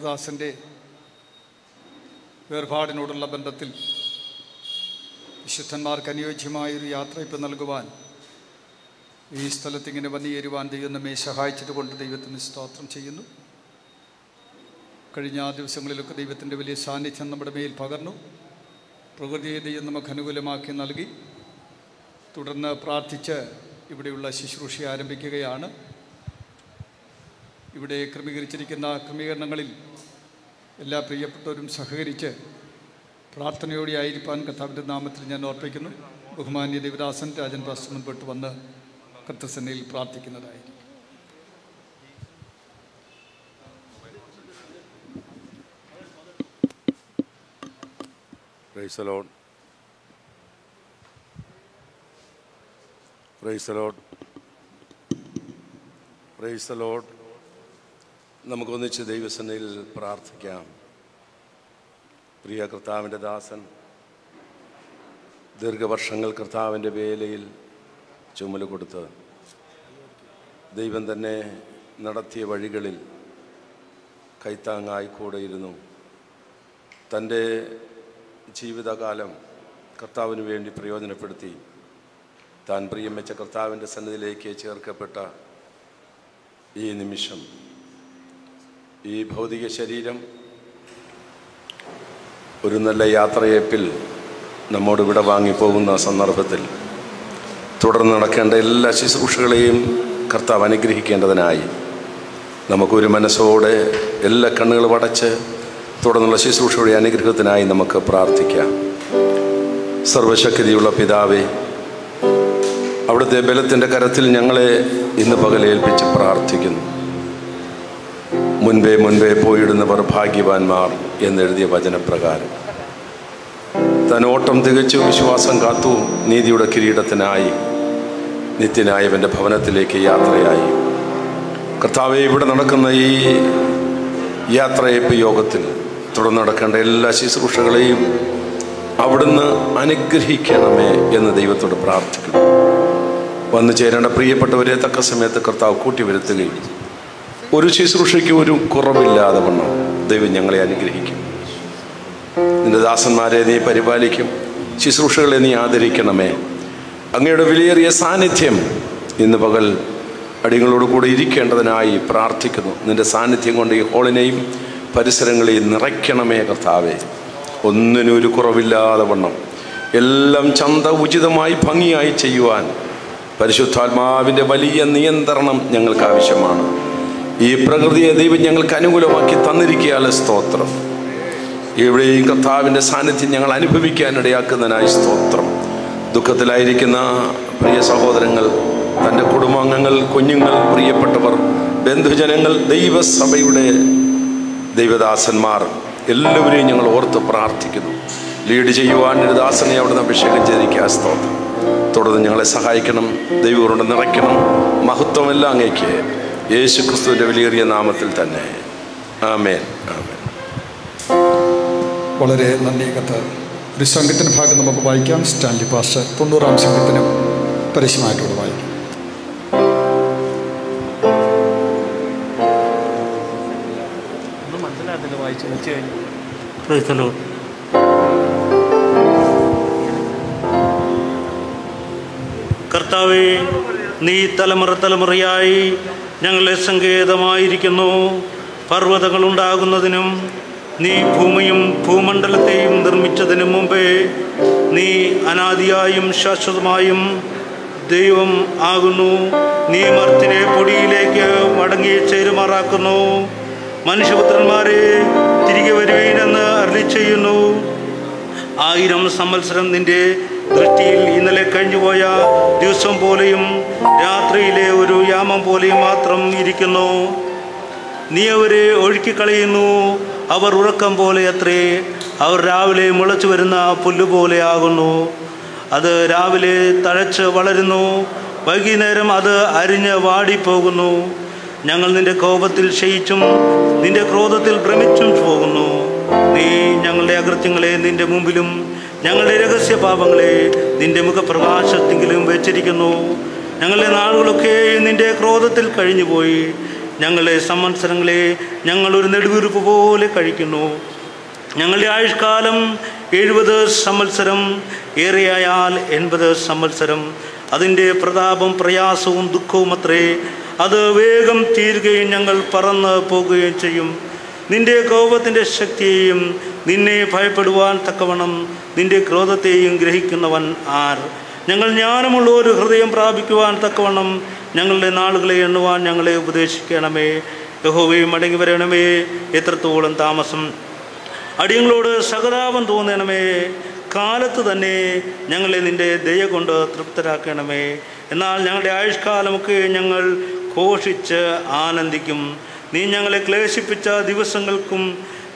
കൃത്തദാസന്റെ വേർപാടിനോടുള്ള ബന്ധത്തിൽ വിശുദ്ധന്മാർക്ക് അനുയോജ്യമായൊരു യാത്രയപ്പ് നൽകുവാൻ ഈ സ്ഥലത്ത് ഇങ്ങനെ വന്നുചേരുവാൻ ദൈവം നമ്മെ സഹായിച്ചത് കൊണ്ട് ദൈവത്തിന് സ്തോത്രം ചെയ്യുന്നു. കഴിഞ്ഞ ആ ദിവസങ്ങളിലൊക്കെ ദൈവത്തിന്റെ വലിയ സാന്നിധ്യം നമ്മുടെ മേൽ പകർന്നു. പ്രകൃതിയെ ദൈവം നമുക്ക് അനുകൂലമാക്കി നൽകി. തുടർന്ന് പ്രാർത്ഥിച്ച് ഇവിടെയുള്ള ശുശ്രൂഷ ആരംഭിക്കുകയാണ്. ഇവിടെ ക്രമീകരിച്ചിരിക്കുന്ന ക്രമീകരണങ്ങളിൽ എല്ലാ പ്രിയപ്പെട്ടവരും സഹകരിച്ച് പ്രാർത്ഥനയോടെ ആയിരിക്കാൻ കർത്താവിന്റെ നാമത്തിൽ ഞാൻ ഓർപ്പിക്കുന്നു. ബഹുമാന്യ ദേവദാസൻ രാജൻ പാസ്റ്റർ മുൻപോട്ട് വന്ന് കർത്തസന്നയിൽ പ്രാർത്ഥിക്കുന്നതായിരിക്കും Praise the Lord. നമുക്കൊന്നിച്ച് ദൈവസന്നയിൽ പ്രാർത്ഥിക്കാം. പ്രിയ കർത്താവിന്റെ ദാസൻ ദീർഘവർഷങ്ങൾ കർത്താവിന്റെ വേലയിൽ ചുമൽ കൊടുത്ത് ദൈവം തന്നെ നടത്തിയ വഴികളിൽ കൈത്താങ്ങായി കൂടെയിരുന്നു. തന്റെ ജീവിതകാലം കർത്താവിന് വേണ്ടി പ്രയോജനപ്പെടുത്തി. താൻ പ്രിയം വെച്ച കർത്താവിന്റെ സന്നിധിയിലേക്ക് ചേർക്കപ്പെട്ട ഈ നിമിഷം ഈ ഭൗതിക ശരീരം ഒരു നല്ല യാത്രയേപ്പിൽ നമ്മോട് ഇവിടെ വാങ്ങിപ്പോകുന്ന സന്ദർഭത്തിൽ തുടർന്ന് നടക്കേണ്ട എല്ലാ ശുശ്രൂഷകളെയും കർത്താവ് അനുഗ്രഹിക്കേണ്ടതിനായി നമുക്കൊരു മനസ്സോടെ എല്ലാ കണ്ണുകളും അടച്ച് തുടർന്നുള്ള ശുശ്രൂഷയുടെ അനുഗ്രഹത്തിനായി നമുക്ക് പ്രാർത്ഥിക്കാം. സർവശക്തിയുള്ള പിതാവേ അവിടുത്തെ ബലത്തിന്റെ കരത്തിൽ ഞങ്ങളെ ഇന്ന് പകലേൽപ്പിച്ച് പ്രാർത്ഥിക്കുന്നു. മുൻപേ മുൻപേ പോയിടുന്നവർ ഭാഗ്യവാന്മാർ എന്നെഴുതിയ വചനപ്രകാരം. തനോട്ടം തികച്ചു വിശ്വാസം കാത്തു നീതിയുടെ കിരീടത്തിനായി നിത്യനായവന്റെ ഭവനത്തിലേക്ക് യാത്രയായി. കർത്താവെ ഇവിടെ നടക്കുന്ന ഈ യാത്രയപ്പ് യോഗത്തിൽ തുടർന്ന് നടക്കേണ്ട എല്ലാ ശുശ്രൂഷകളെയും അവിടുന്ന് അനുഗ്രഹിക്കണമേ എന്ന് ദൈവത്തോട് പ്രാർത്ഥിക്കുന്നു. വന്നു ചേരേണ്ട പ്രിയപ്പെട്ടവരെ തക്ക സമയത്ത് കർത്താവ് കൂട്ടി വരുത്തുകയും ഒരു ശുശ്രൂഷയ്ക്ക് ഒരു കുറവില്ലാതെ വണ്ണം ദൈവം ഞങ്ങളെ അനുഗ്രഹിക്കും. നിന്റെ ദാസന്മാരെ നീ പരിപാലിക്കും. ശുശ്രൂഷകളെ നീ ആദരിക്കണമേ. അങ്ങയുടെ വിലയേറിയ സാന്നിധ്യം ഇന്ന് പകൽ അടികളോട് കൂടെ ഇരിക്കേണ്ടതിനായി പ്രാർത്ഥിക്കുന്നു. നിന്റെ സാന്നിധ്യം കൊണ്ട് ഈ ഹോളിനെയും പരിസരങ്ങളെയും നിറയ്ക്കണമേ കർത്താവേ. ഒന്നിനും ഒരു കുറവില്ലാതെ വണ്ണം. എല്ലാം ചന്ത ഉചിതമായി ഭംഗിയായി ചെയ്യുവാൻ പരിശുദ്ധാത്മാവിന്റെ വലിയ നിയന്ത്രണം ഞങ്ങൾക്ക് ആവശ്യമാണ്. ഈ പ്രകൃതിയെ ദൈവം ഞങ്ങൾക്ക് അനുകൂലമാക്കി തന്നിരിക്കുകയാണ് സ്തോത്രം. ഇവിടെയും കർത്താവിന്റെ സാന്നിധ്യം ഞങ്ങൾ അനുഭവിക്കാനിടയാക്കുന്നതിനായി സ്തോത്രം. ദുഃഖത്തിലായിരിക്കുന്ന പ്രിയ സഹോദരങ്ങൾ തന്റെ കുടുംബാംഗങ്ങൾ കുഞ്ഞുങ്ങൾ പ്രിയപ്പെട്ടവർ ബന്ധുജനങ്ങൾ ദൈവസഭയുടെ ദൈവദാസന്മാർ എല്ലാവരെയും ഞങ്ങൾ ഓർത്ത് പ്രാർത്ഥിക്കുന്നു. ലീഡ് ചെയ്യുവാൻ ഒരു ദാസനെ അവിടുന്ന് അഭിഷേകം ചെയ്തിരിക്കുക. സ്തോത്രം. തുടർന്ന് ഞങ്ങളെ സഹായിക്കണം ദൈവം കൊണ്ട് നിറയ്ക്കണം മഹത്വമെല്ലാം അങ്ങേക്ക്. യേശു ക്രിസ്തുവിന്റെ വിലയേറിയ നാമത്തിൽ തന്നെ. ആമേൻ. ആമേൻ. വളരെ നന്ദി കത്ത് ഒരു സംഘത്തിന്റെ ഭാഗം നമുക്ക് വായിക്കാം. സ്റ്റാൻലി പാസ്റ്റർ തൊണ്ണൂറാം സംഘത്തിനും പരസ്യമായിട്ടുള്ള വായിക്കും. കർത്താവേ നീ തലമുറ തലമുറയായി ഞങ്ങളെ സങ്കേതമായിരിക്കുന്നു. പർവതങ്ങൾ ഉണ്ടാകുന്നതിനും നീ ഭൂമിയും ഭൂമണ്ഡലത്തെയും നിർമ്മിച്ചതിനു മുമ്പേ നീ അനാദിയായും ശാശ്വതമായും ദൈവം ആകുന്നു. നീ മർത്തിനെ പൊടിയിലേക്ക് മടങ്ങി ചേരുമാറാക്കുന്നു. മനുഷ്യപുത്രന്മാരെ തിരികെ വരുവീനെന്ന് അരളി ചെയ്യുന്നു ആയിരം സംവത്സരം നിന്റെ ദൃഷ്ടിയിൽ ഇന്നലെ കഴിഞ്ഞുപോയ ദിവസം പോലെയും രാത്രിയിലെ ഒരു യാമം പോലെയും മാത്രം ഇരിക്കുന്നു. നീ അവരെ ഒഴുക്കിക്കളയുന്നു. അവർ ഉറക്കം പോലെ അത്രേ. അവർ രാവിലെ മുളച്ചു വരുന്ന പുല്ലുപോലെ പോലെയാകുന്നു അത് രാവിലെ തഴച്ച് വളരുന്നു. വൈകുന്നേരം അത് അരിഞ്ഞ് വാടിപ്പോകുന്നു. ഞങ്ങൾ നിന്റെ കോപത്തിൽ ക്ഷയിച്ചും നിന്റെ ക്രോധത്തിൽ ഭ്രമിച്ചും പോകുന്നു. നീ ഞങ്ങളുടെ അകൃത്യങ്ങളെ നിന്റെ മുമ്പിലും ഞങ്ങളുടെ രഹസ്യ പാപങ്ങളെ നിന്റെ മുഖപ്രകാശത്തെങ്കിലും വെച്ചിരിക്കുന്നു. ഞങ്ങളുടെ നാളുകളൊക്കെ നിന്റെ ക്രോധത്തിൽ കഴിഞ്ഞുപോയി. ഞങ്ങളുടെ സംവത്സരങ്ങളെ ഞങ്ങളൊരു നെടുവീർപ്പ് പോലെ കഴിക്കുന്നു. ഞങ്ങളുടെ ആയുഷ്കാലം എഴുപത് സംവത്സരം ഏറെയായാൽ എൺപത് സംവത്സരം. അതിന്റെ പ്രതാപം പ്രയാസവും ദുഃഖവും അത്രേ അത് വേഗം തീരുകയും ഞങ്ങൾ പറന്ന് പോകുകയും ചെയ്യും. നിന്റെ കോപത്തിന്റെ ശക്തിയെയും നിന്നെ ഭയപ്പെടുവാൻ തക്കവണ്ണം നിന്റെ ക്രോധത്തെയും ഗ്രഹിക്കുന്നവൻ ആർ. ഞങ്ങൾ ജ്ഞാനമുള്ള ഒരു ഹൃദയം പ്രാപിക്കുവാൻ തക്കവണ്ണം ഞങ്ങളുടെ നാളുകളെ എണ്ണുവാൻ ഞങ്ങളെ ഉപദേശിക്കണമേ. യഹോവയും മടങ്ങി വരണമേ. എത്രത്തോളം താമസം. അടിയങ്ങളോട് സഹതാപം തോന്നണമേ. കാലത്ത് തന്നെ ഞങ്ങളെ നിന്റെ ദയ കൊണ്ട് തൃപ്തരാക്കണമേ. എന്നാൽ ഞങ്ങളുടെ ആയുഷ്കാലമൊക്കെ ഞങ്ങൾ ഘോഷിച്ച് ആനന്ദിക്കും. നീ ഞങ്ങളെ ക്ലേശിപ്പിച്ച ദിവസങ്ങൾക്കും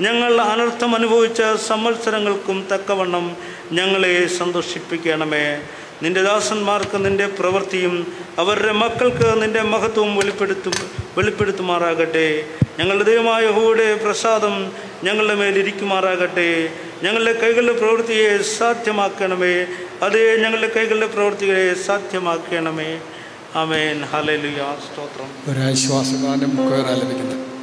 ഞങ്ങൾ അനർത്ഥം അനുഭവിച്ച സംവത്സരങ്ങൾക്കും തക്കവണ്ണം ഞങ്ങളെ സന്തോഷിപ്പിക്കണമേ. നിന്റെ ദാസന്മാർക്ക് നിന്റെ പ്രവൃത്തിയും അവരുടെ മക്കൾക്ക് നിന്റെ മഹത്വവും വെളിപ്പെടുത്തും വെളിപ്പെടുത്തുമാറാകട്ടെ. ഞങ്ങളുടെ ദൈവമായ ഹൂടെ പ്രസാദം ഞങ്ങളുടെ മേലിരിക്കുമാറാകട്ടെ ഞങ്ങളുടെ കൈകളുടെ പ്രവൃത്തിയെ സാധ്യമാക്കണമേ. അതേ ഞങ്ങളുടെ കൈകളുടെ പ്രവൃത്തിയെ സാധ്യമാക്കണമേ. ആമേൻ. ഹല്ലേലൂയ. സ്തോത്രം. ഒരാശ്വാസഗാനം കയറാൻ ലഭിക്കുന്നത്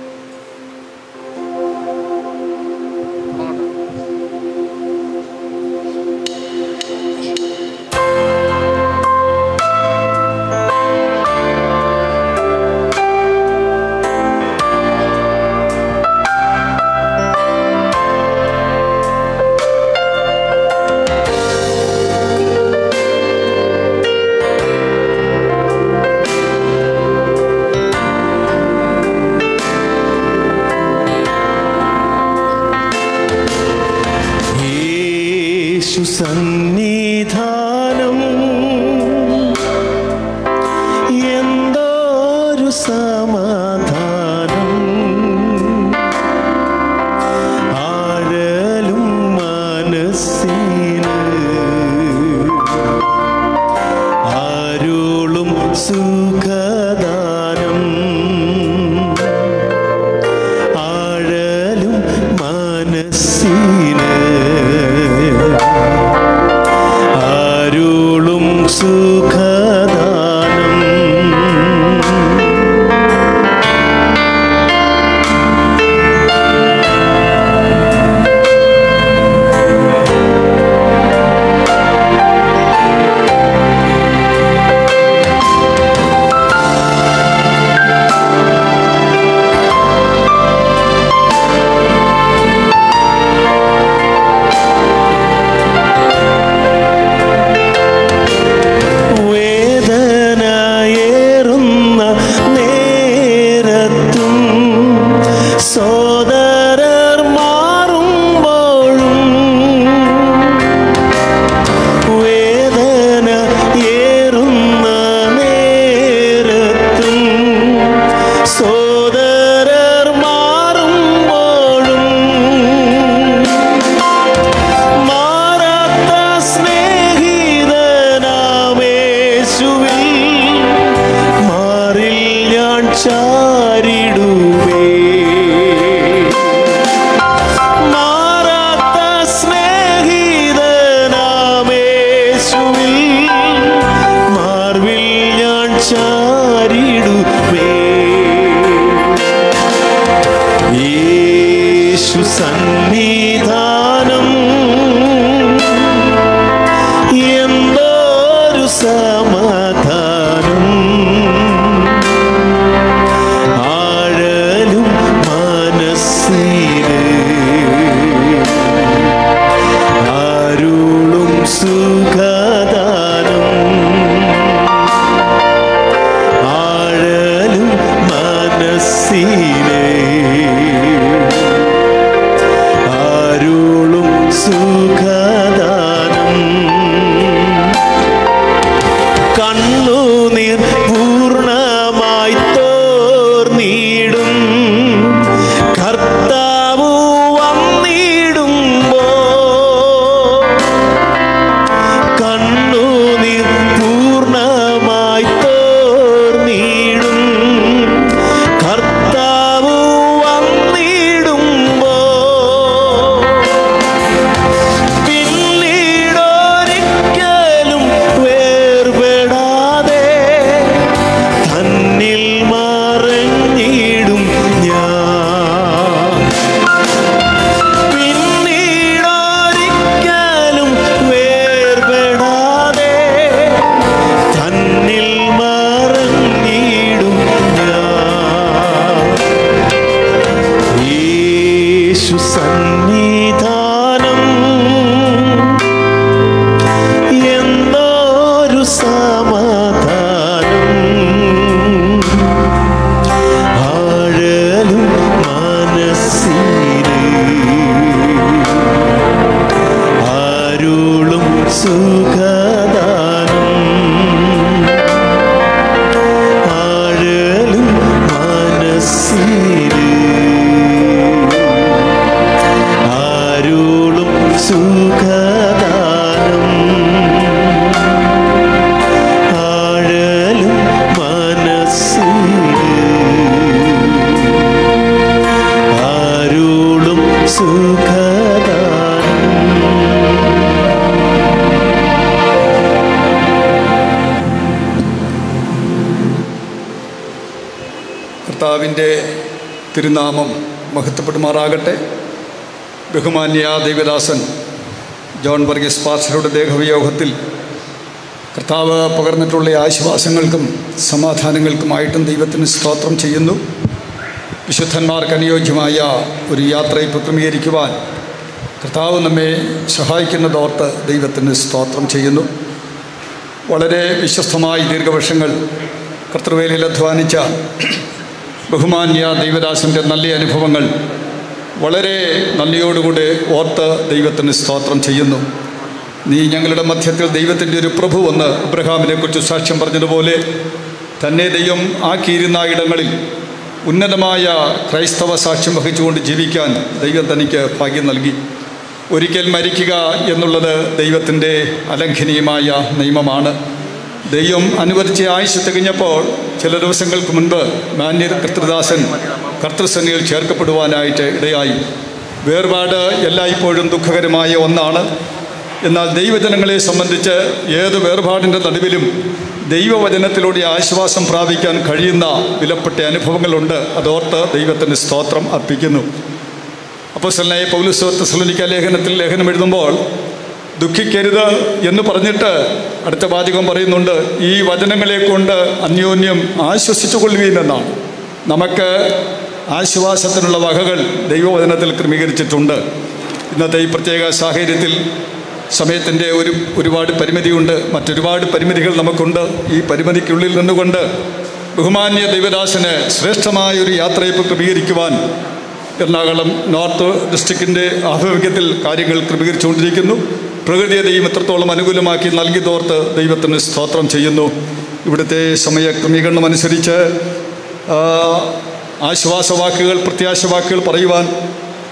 അരുളും വർഗീസ് പാസ്റ്ററുടെ ദേഹവിയോഗത്തിൽ കർത്താവ് പകർന്നിട്ടുള്ള ആശ്വാസങ്ങൾക്കും സമാധാനങ്ങൾക്കുമായിട്ടും ദൈവത്തിന് സ്തോത്രം ചെയ്യുന്നു. വിശുദ്ധന്മാർക്ക് അനുയോജ്യമായ ഒരു യാത്രയെ ക്രമീകരിക്കുവാൻ കർത്താവ് നമ്മെ സഹായിക്കുന്നതോർത്ത് ദൈവത്തിന് സ്തോത്രം ചെയ്യുന്നു. വളരെ വിശ്വസ്തമായി ദീർഘവർഷങ്ങൾ കർത്തൃവേലിയിൽ അധ്വാനിച്ച ബഹുമാന്യ ദൈവദാസന്റെ നല്ല അനുഭവങ്ങൾ വളരെ നന്ദിയോടുകൂടി ഓർത്ത് ദൈവത്തിന് സ്തോത്രം ചെയ്യുന്നു. നീ ഞങ്ങളുടെ മധ്യത്തിൽ ദൈവത്തിന്റെ ഒരു പ്രഭുവെന്ന് അബ്രഹാമിനെ കുറിച്ച് സാക്ഷ്യം പറഞ്ഞതുപോലെ തന്നെ ദൈവം ആക്കിയിരുന്ന ഇടങ്ങളിൽ ഉന്നതമായ ക്രൈസ്തവ സാക്ഷ്യം വഹിച്ചുകൊണ്ട് ജീവിക്കാൻ ദൈവം തനിക്ക് ഭാഗ്യം നൽകി. ഒരിക്കൽ മരിക്കുക എന്നുള്ളത് ദൈവത്തിന്റെ അലംഘനീയമായ നിയമമാണ്. ദൈവം അനുവദിച്ച ആയുസ് തികഞ്ഞപ്പോൾ ചില ദിവസങ്ങൾക്ക് മുൻപ് മാന്യർ കർത്തൃദാസൻ കർത്തൃസന്നിയിൽ ചേർക്കപ്പെടുവാനായിട്ട് ഇടയായി. വേർപാട് എല്ലായ്പ്പോഴും ദുഃഖകരമായ ഒന്നാണ്. എന്നാൽ ദൈവജനങ്ങളെ സംബന്ധിച്ച് ഏത് വേർപാടിന്റെ നടുവിലും ദൈവവചനത്തിലൂടെ ആശ്വാസം പ്രാപിക്കാൻ കഴിയുന്ന വിലപ്പെട്ട അനുഭവങ്ങളുണ്ട്. അതോർത്ത് ദൈവത്തിന് സ്തോത്രം അർപ്പിക്കുന്നു. അപ്പോൾ അപ്പോസ്തലനായ പൗലുസ് തെസ്സലോനിക്ക ലേഖനത്തിൽ ലേഖനം എഴുതുമ്പോൾ ദുഃഖിക്കരുത് എന്ന് പറഞ്ഞിട്ട് അടുത്ത വാചകം പറയുന്നുണ്ട് ഈ വചനങ്ങളെ കൊണ്ട് അന്യോന്യം ആശ്വസിച്ചു കൊള്ളുകയെന്നാണ് നമുക്ക് ആശ്വാസത്തിനുള്ള വകകൾ ദൈവവചനത്തിൽ ക്രമീകരിച്ചിട്ടുണ്ട്. ഇന്നത്തെ ഈ പ്രത്യേക സാഹചര്യത്തിൽ സമയത്തിന്റെ ഒരു ഒരുപാട് പരിമിതിയുണ്ട്. മറ്റൊരുപാട് പരിമിതികൾ നമുക്കുണ്ട്. ഈ പരിമിതിക്കുള്ളിൽ നിന്നുകൊണ്ട് ബഹുമാന്യ ദൈവദാസന് ശ്രേഷ്ഠമായ ഒരു യാത്രയപ്പ് ക്രമീകരിക്കുവാൻ എറണാകുളം നോർത്ത് ഡിസ്ട്രിക്റ്റിന്റെ ആഭിമുഖ്യത്തിൽ കാര്യങ്ങൾ ക്രമീകരിച്ചുകൊണ്ടിരിക്കുന്നു. പ്രകൃതിയെ ദൈവം എത്രത്തോളം അനുകൂലമാക്കി നൽകി നൽകിയതോർത്ത് ദൈവത്തിന് സ്തോത്രം ചെയ്യുന്നു. ഇവിടുത്തെ സമയ ക്രമീകരണം അനുസരിച്ച് ആശ്വാസവാക്കുകൾ പ്രത്യാശവാക്കുകൾ പറയുവാൻ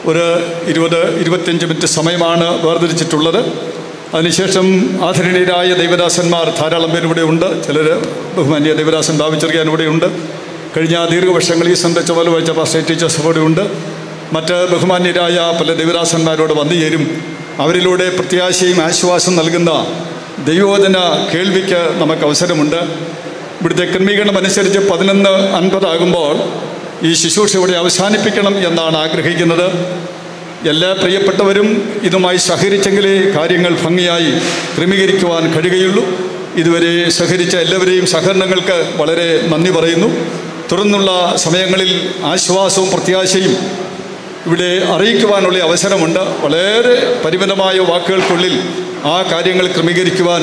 ഒരു ഇരുപത് ഇരുപത്തിയഞ്ച് മിനിറ്റ് സമയമാണ് വേർതിരിച്ചിട്ടുള്ളത്. അതിനുശേഷം ആദരണീയരായ ദൈവദാസന്മാർ ധാരാളം പേര് ഇവിടെ ഉണ്ട്. ചിലർ ബഹുമാന്യ ദൈവദാസൻ ഭാവിച്ചെറിയാൻ ഇവിടെ ഉണ്ട്. കഴിഞ്ഞ ദീർഘവർഷങ്ങളിൽ സംബന്ധിച്ച പോലെ വഹിച്ച പാസ്റ്റർ ടീച്ചേഴ്സ് ഇവിടെ ഉണ്ട്. മറ്റ് ബഹുമാന്യരായ പല ദൈവദാസന്മാരോട് വന്നു ചേരും. അവരിലൂടെ പ്രത്യാശയും ആശ്വാസം നൽകുന്ന ദൈവോധന കേൾവിക്ക് നമുക്ക് അവസരമുണ്ട്. ഇവിടുത്തെ ക്രമീകരണം അനുസരിച്ച് പതിനൊന്ന് അൻപതാകുമ്പോൾ ഈ ശുശ്രൂഷ ഇവിടെ അവസാനിപ്പിക്കണം എന്നാണ് ആഗ്രഹിക്കുന്നത്. എല്ലാ പ്രിയപ്പെട്ടവരും ഇതുമായി സഹകരിച്ചെങ്കിലേ കാര്യങ്ങൾ ഭംഗിയായി ക്രമീകരിക്കുവാൻ കഴിയുകയുള്ളൂ. ഇതുവരെ സഹകരിച്ച എല്ലാവരെയും സഹകരണങ്ങൾക്ക് വളരെ നന്ദി പറയുന്നു. തുടർന്നുള്ള സമയങ്ങളിൽ ആശ്വാസവും പ്രത്യാശയും ഇവിടെ അറിയിക്കുവാനുള്ള അവസരമുണ്ട്. വളരെ പരിമിതമായ വാക്കുകൾക്കുള്ളിൽ ആ കാര്യങ്ങൾ ക്രമീകരിക്കുവാൻ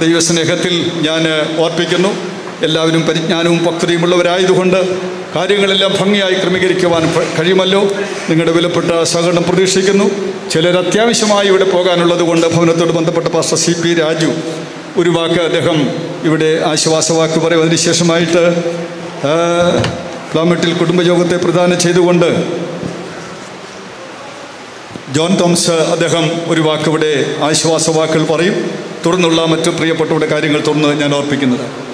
ദൈവസ്നേഹത്തിൽ ഞാൻ ഓർപ്പിക്കുന്നു. എല്ലാവരും പരിജ്ഞാനവും പക്വതയുമുള്ളവരായതുകൊണ്ട് കാര്യങ്ങളെല്ലാം ഭംഗിയായി ക്രമീകരിക്കുവാൻ കഴിയുമല്ലോ. നിങ്ങളുടെ വിലപ്പെട്ട സഹകരണം പ്രതീക്ഷിക്കുന്നു. ചിലർ അത്യാവശ്യമായി ഇവിടെ പോകാനുള്ളത് കൊണ്ട് ഭവനത്തോട് ബന്ധപ്പെട്ട പാസ്റ്റർ സി പി രാജു ഒരു വാക്ക് അദ്ദേഹം ഇവിടെ ആശ്വാസവാക്ക് പറയും. അതിനുശേഷമായിട്ട് ആ, പ്ലാമെട്ടിൽ കുടുംബയോഗത്തെ പ്രദാനം ചെയ്തുകൊണ്ട് ജോൺ തോംസ് അദ്ദേഹം ഒരു വാക്കിവിടെ ആശ്വാസവാക്കുകൾ പറയും. തുടർന്നുള്ള മറ്റു പ്രിയപ്പെട്ടവരുടെ കാര്യങ്ങൾ തുറന്ന് ഞാൻ ഓർപ്പിക്കുന്നത്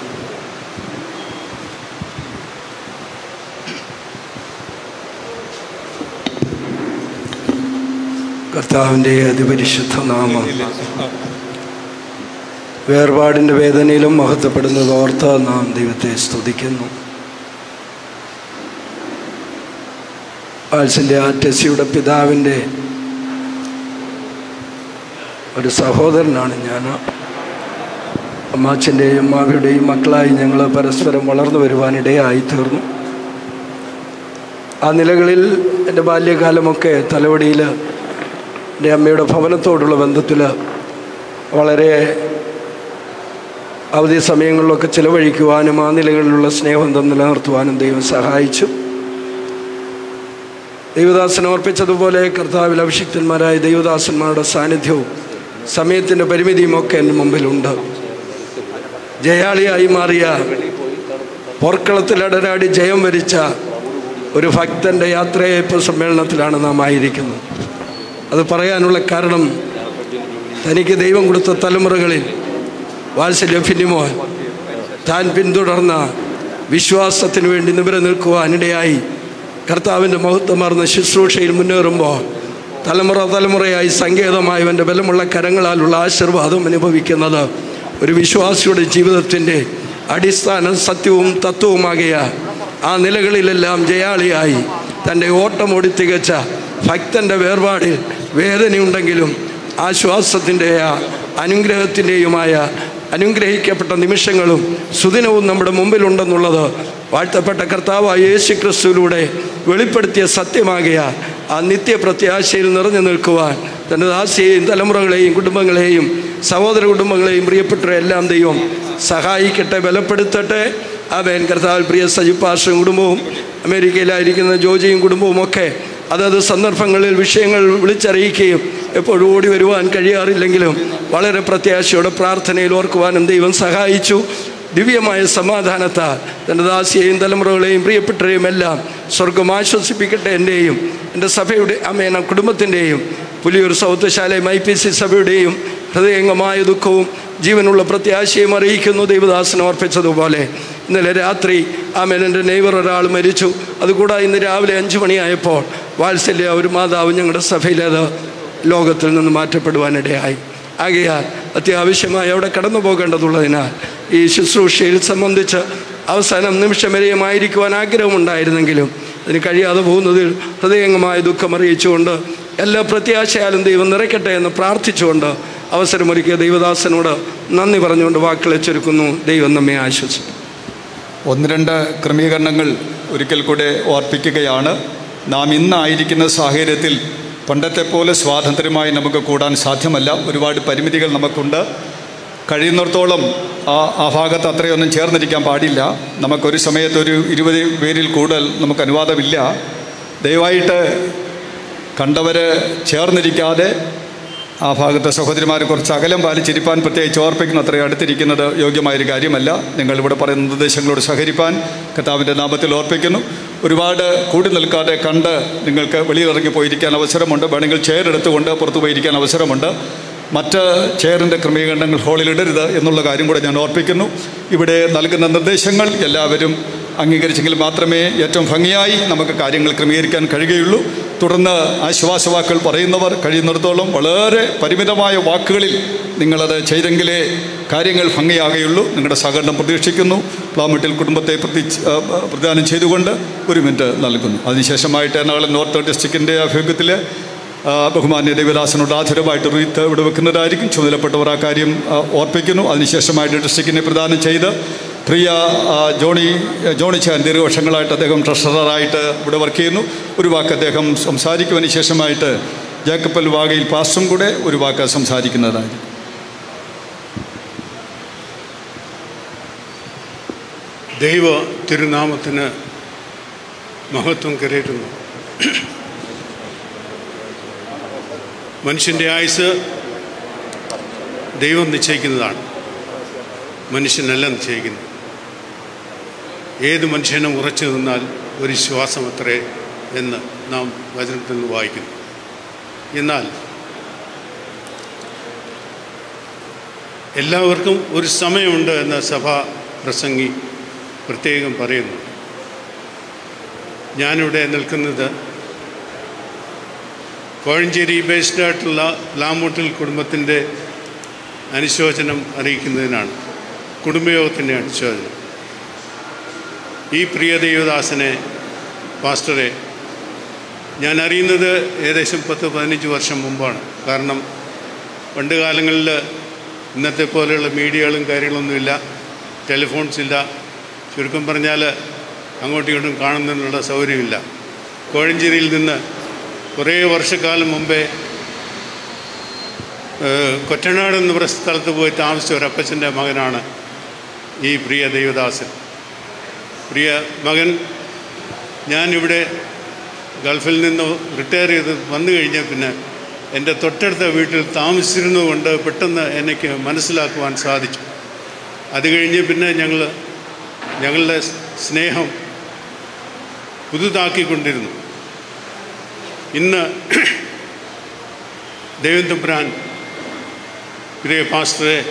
കർത്താവിന്റെ അതിപരിശുദ്ധ നാമം. വേർപാടിന്റെ വേദനയിലും മഹത്വപ്പെടുന്നത് ഓർത്ത് നാം ദൈവത്തെ സ്തുതിക്കുന്നു. ആൽസിന്റെ ആ ടെസിയുടെ പിതാവിന്റെ ഒരു സഹോദരനാണ് ഞാൻ. അമ്മാച്ചന്റെയും മാവിയുടെയും മക്കളായി ഞങ്ങൾ പരസ്പരം വളർന്നു വരുവാനിടയായി തീർന്നു. ആ നിലകളിൽ എന്റെ ബാല്യകാലമൊക്കെ തലവടിയിൽ എന്റെ അമ്മയുടെ ഭവനത്തോടുള്ള ബന്ധത്തിൽ വളരെ അവധി സമയങ്ങളിലൊക്കെ ചിലവഴിക്കുവാനും ആ നിലകളിലുള്ള സ്നേഹം നിലനിർത്തുവാനും ദൈവം സഹായിച്ചു. ദൈവദാസൻ ഓർപ്പിച്ചതുപോലെ കർത്താവിൽ അഭിഷിക്തന്മാരായ ദൈവദാസന്മാരുടെ സാന്നിധ്യവും സമയത്തിന്റെ പരിമിതിയും ഒക്കെ എന്റെ മുമ്പിലുണ്ട്. ജയാളിയായി മാറിയ പോർക്കളത്തിൽ അടരാടി ജയം വരിച്ച ഒരു ഭക്തന്റെ യാത്രയയപ്പ് സമ്മേളനത്തിലാണ് നാം ആയിരിക്കുന്നത്. അത് പറയാനുള്ള കാരണം തനിക്ക് ദൈവം കൊടുത്ത തലമുറകളിൽ വാത്സല്യ ഫിനിമോൻ താൻ പിന്തുടർന്ന വിശ്വാസത്തിന് വേണ്ടി നിവരെ നിൽക്കുവാനിടയായി കർത്താവിന്റെ മഹത്വമാർന്ന ശുശ്രൂഷയിൽ മുന്നേറുമ്പോൾ തലമുറ തലമുറയായി സങ്കേതമായവന്റെ ബലമുള്ള കരങ്ങളാലുള്ള ആശീർവാദം അനുഭവിക്കുന്നത് ഒരു വിശ്വാസിയുടെ ജീവിതത്തിന്റെ അടിസ്ഥാന സത്യവും തത്വവുമാകിയ ആ നിലകളിലെല്ലാം ജയാളിയായി തന്റെ ഓട്ടമോടി തികച്ച ഭക്തന്റെ വേർപാടിൽ വേദനയുണ്ടെങ്കിലും ആശ്വാസത്തിന്റെ അനുഗ്രഹത്തിന്റെയുമായ അനുഗ്രഹിക്കപ്പെട്ട നിമിഷങ്ങളും സുദിനവും നമ്മുടെ മുമ്പിലുണ്ടെന്നുള്ളത് വാഴ്ത്തപ്പെട്ട കർത്താവ് യേശു ക്രിസ്തുവിലൂടെ വെളിപ്പെടുത്തിയ സത്യമാകിയ. ആ നിത്യപ്രത്യാശയിൽ നിറഞ്ഞു നിൽക്കുവാൻ തന്റെ ദാസിയെയും തലമുറകളെയും കുടുംബങ്ങളെയും സഹോദര കുടുംബങ്ങളെയും പ്രിയപ്പെട്ടവരെ എല്ലാം ദൈവം സഹായിക്കട്ടെ ബലപ്പെടുത്തട്ടെ. അവൻ കർത്താവ് പ്രിയ സജിപ്പാഷും കുടുംബവും അമേരിക്കയിലായിരിക്കുന്ന ജോജിയും കുടുംബവും ഒക്കെ അതത് സന്ദർഭങ്ങളിൽ വിഷയങ്ങൾ വിളിച്ചറിയിക്കുകയും എപ്പോഴും ഓടി വരുവാൻ കഴിയാറില്ലെങ്കിലും വളരെ പ്രത്യാശയോടെ പ്രാർത്ഥനയിൽ ഓർക്കുവാനും ദൈവം സഹായിച്ചു. ദിവ്യമായ സമാധാനത്താൽ തന്റെ ദാസിയെയും തലമുറകളെയും പ്രിയപ്പെട്ടവരെയും എല്ലാം സ്വർഗം ആശ്വസിപ്പിക്കട്ടെ എന്റെയും എന്റെ സഭയുടെ അമ്മേന കുടുംബത്തിന്റെയും പുലിയൂർ സൗത്തശാലയും ഐ പി സി സഭയുടെയും ഹൃദയംഗമായ ദുഃഖവും ജീവനുള്ള പ്രത്യാശയും അറിയിക്കുന്നു. ദൈവദാസൻ അർപ്പിച്ചതുപോലെ ഇന്നലെ രാത്രി ആ എന്റെ നെയ്വർ ഒരാൾ മരിച്ചു. അതുകൂടാതെ ഇന്ന് രാവിലെ അഞ്ച് മണിയായപ്പോൾ വാത്സല്യ ഒരു മാതാവ് ഞങ്ങളുടെ സഭയിലേത് ലോകത്തിൽ നിന്ന് മാറ്റപ്പെടുവാനിടയായി. ആകയാൽ അത്യാവശ്യമായി അവിടെ കടന്നു പോകേണ്ടതുള്ളതിനാൽ ഈ ശുശ്രൂഷയിൽ സംബന്ധിച്ച് അവസാനം നിമിഷം വരെയുമായിരിക്കുവാൻ ആഗ്രഹമുണ്ടായിരുന്നെങ്കിലും അതിന് കഴിയാതെ പോകുന്നതിൽ ഹൃദയംഗമായ ദുഃഖം അറിയിച്ചുകൊണ്ട് എല്ലാ പ്രത്യാശയാലും ദൈവം നിറയ്ക്കട്ടെ എന്ന് പ്രാർത്ഥിച്ചുകൊണ്ട് അവസരമൊരുക്കിയ ദൈവദാസനോട് നന്ദി പറഞ്ഞുകൊണ്ട് വാക്കുകളെ ചുരുക്കുന്നു. ദൈവം നമ്മെ ആശ്വസിക്കും ഒന്ന് രണ്ട് ക്രമീകരണങ്ങൾ ഒരിക്കൽ കൂടെ ഓർപ്പിക്കുകയാണ്. നാം ഇന്നായിരിക്കുന്ന സാഹചര്യത്തിൽ പണ്ടത്തെ പോലെ സ്വാതന്ത്ര്യമായി നമുക്ക് കൂടാൻ സാധ്യമല്ല. ഒരുപാട് പരിമിതികൾ നമുക്കുണ്ട്. കഴിയുന്നിടത്തോളം ആ ആ ഭാഗത്ത് അത്രയൊന്നും ചേർന്നിരിക്കാൻ പാടില്ല. നമുക്കൊരു സമയത്ത് ഒരു ഇരുപത് പേരിൽ കൂടുതൽ നമുക്ക് അനുവാദമില്ല. ദയവായിട്ട് കണ്ടവർ ചേർന്നിരിക്കാതെ ആ ഭാഗത്തെ സഹോദരിമാർ കുറച്ച് അകലം പാലിച്ചിരിപ്പാൻ പ്രത്യേകിച്ച് ഓർപ്പിക്കുന്ന അത്രയും അടുത്തിരിക്കുന്നത് യോഗ്യമായൊരു കാര്യമല്ല. നിങ്ങൾ ഇവിടെ പറയുന്ന നിർദ്ദേശങ്ങളോട് സഹകരിപ്പാൻ കർത്താവിന്റെ നാമത്തിൽ ഓർപ്പിക്കുന്നു. ഒരുപാട് കൂടി നിൽക്കാതെ കണ്ട് നിങ്ങൾക്ക് വെളിയിലിറങ്ങി പോയിരിക്കാൻ അവസരമുണ്ട്. വേണമെങ്കിൽ ചെയർ എടുത്തുകൊണ്ട് പുറത്തു പോയിരിക്കാൻ അവസരമുണ്ട്. മറ്റ് ചെയറിന്റെ ക്രമീകരണങ്ങൾ ഹോളിലിടരുത് എന്നുള്ള കാര്യം കൂടെ ഞാൻ ഓർപ്പിക്കുന്നു. ഇവിടെ നൽകുന്ന നിർദ്ദേശങ്ങൾ എല്ലാവരും അംഗീകരിച്ചെങ്കിൽ മാത്രമേ ഏറ്റവും ഭംഗിയായി നമുക്ക് കാര്യങ്ങൾ ക്രമീകരിക്കാൻ കഴിയുകയുള്ളൂ. തുടർന്ന് ആശ്വാസവാക്കുകൾ പറയുന്നവർ കഴിയുന്നിടത്തോളം വളരെ പരിമിതമായ വാക്കുകളിൽ നിങ്ങളത് ചെയ്തെങ്കിലേ കാര്യങ്ങൾ ഭംഗിയാകുകയുള്ളൂ. നിങ്ങളുടെ സഹകരണം പ്രതീക്ഷിക്കുന്നു. പ്ലാമട്ടിൽ കുടുംബത്തെ പ്രതി പ്രദാനം ചെയ്തുകൊണ്ട് ഒരു മിനിറ്റ് നൽകുന്നു. അതിനുശേഷമായിട്ട് എറണാകുളം നോർത്ത് ഡിസ്ട്രിക്റ്റിന്റെ ആഭിമുഖ്യത്തിൽ ബഹുമാന്യ ദേവദാസനോട് ആധുരമായിട്ട് റീത്ത് ഇവിടെ വെക്കുന്നതായിരിക്കും. ചുമതലപ്പെട്ടവർ ആ കാര്യം ഓർപ്പിക്കുന്നു. അതിനുശേഷമായിട്ട് ഡിസ്ട്രിക്റ്റിനെ പ്രദാനം ചെയ്ത് പ്രിയ ജോണി ജോണി ചാൻ ദീർഘവർഷങ്ങളായിട്ട് അദ്ദേഹം ട്രഷററായിട്ട് ഇവിടെ വർക്ക് ചെയ്യുന്നു. ഒരു വാക്ക് അദ്ദേഹം സംസാരിക്കുവാൻ ശേഷമായിട്ട് ജാക്കപ്പൽ വാഗയിൽ പാസ്റ്റും കൂടെ ഒരു വാക്ക് സംസാരിക്കുന്നതായിരിക്കും. ദൈവ തിരുനാമത്തിന് മഹത്വം കരയറ്റുന്നു. മനുഷ്യന്റെ ആയുസ് ദൈവം നിശ്ചയിക്കുന്നതാണ്. മനുഷ്യനല്ല നിശ്ചയിക്കുന്നത്. ഏത് മനുഷ്യനും ഉറച്ചു നിന്നാൽ ഒരു ശ്വാസം അത്രേ എന്ന് നാം വചനത്തിൽ നിന്ന് വായിക്കുന്നു. എന്നാൽ എല്ലാവർക്കും ഒരു സമയമുണ്ട് എന്ന സഭാ പ്രസംഗി പ്രത്യേകം പറയുന്നു. ഞാനിവിടെ നിൽക്കുന്നത് കോഴഞ്ചേരി ബേസ്ഡ് ആയിട്ടുള്ള ലാമൂട്ടിൽ കുടുംബത്തിന്റെ അനുശോചനം അറിയിക്കുന്നതിനാണ് കുടുംബയോഗത്തിന്റെ അനുശോചനം. ഈ പ്രിയ ദേവദാസനെ പാസ്റ്ററെ ഞാൻ അറിയുന്നത് ഏകദേശം പത്ത് പതിനഞ്ച് വർഷം മുമ്പാണ്. കാരണം പണ്ട് കാലങ്ങളിൽ ഇന്നത്തെ പോലെയുള്ള മീഡിയകളും കാര്യങ്ങളൊന്നുമില്ല ടെലിഫോൺസ് ഇല്ല. ചുരുക്കം പറഞ്ഞാൽ അങ്ങോട്ടും ഇങ്ങോട്ടും കാണുന്നതിനുള്ള സൗകര്യമില്ല. കോഴഞ്ചേരിയിൽ നിന്ന് കുറേ വർഷക്കാലം മുമ്പേ കൊറ്റനാട് എന്ന് പറയുന്ന സ്ഥലത്ത് പോയി താമസിച്ച ഒരു അപ്പച്ചന്റെ മകനാണ് ഈ പ്രിയ ദേവദാസൻ. പ്രിയ മകൻ ഞാനിവിടെ ഗൾഫിൽ നിന്ന് റിട്ടയർ ചെയ്ത് വന്നു കഴിഞ്ഞാൽ പിന്നെ എന്റെ തൊട്ടടുത്ത വീട്ടിൽ താമസിച്ചിരുന്നതുകൊണ്ട് പെട്ടെന്ന് എനിക്ക് മനസ്സിലാക്കുവാൻ സാധിച്ചു. അത് കഴിഞ്ഞ് പിന്നെ ഞങ്ങൾ ഞങ്ങളുടെ സ്നേഹം പുതുതാക്കിക്കൊണ്ടിരുന്നു. ഇന്ന് ദൈവം തമ്പുരാൻ പ്രിയ പാസ്റ്ററെ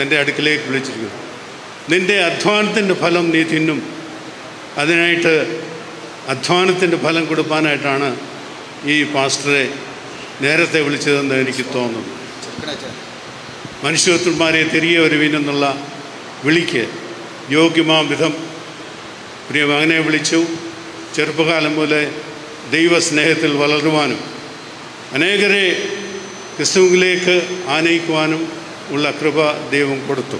തന്റെ അടുക്കിലേക്ക് വിളിച്ചിരിക്കുന്നു. നിന്റെ അധ്വാനത്തിന്റെ ഫലം നീ തിന്നും. അതിനായിട്ട് അധ്വാനത്തിന്റെ ഫലം കൊടുക്കാനായിട്ടാണ് ഈ പാസ്റ്ററെ നേരത്തെ വിളിച്ചതെന്ന് എനിക്ക് തോന്നുന്നു. മനുഷ്യത്വന്മാരെ തിരികെ വരുവിനെന്നുള്ള വിളിക്ക് യോഗ്യമാം വിധം. പ്രിയ മകനെ വിളിച്ചു. ചെറുപ്പകാലം പോലെ ദൈവസ്നേഹത്തിൽ വളരുവാനും അനേകരെ ക്രിസ്തുവിലേക്ക് ആനയിക്കുവാനും ഉള്ള കൃപ ദൈവം കൊടുത്തു.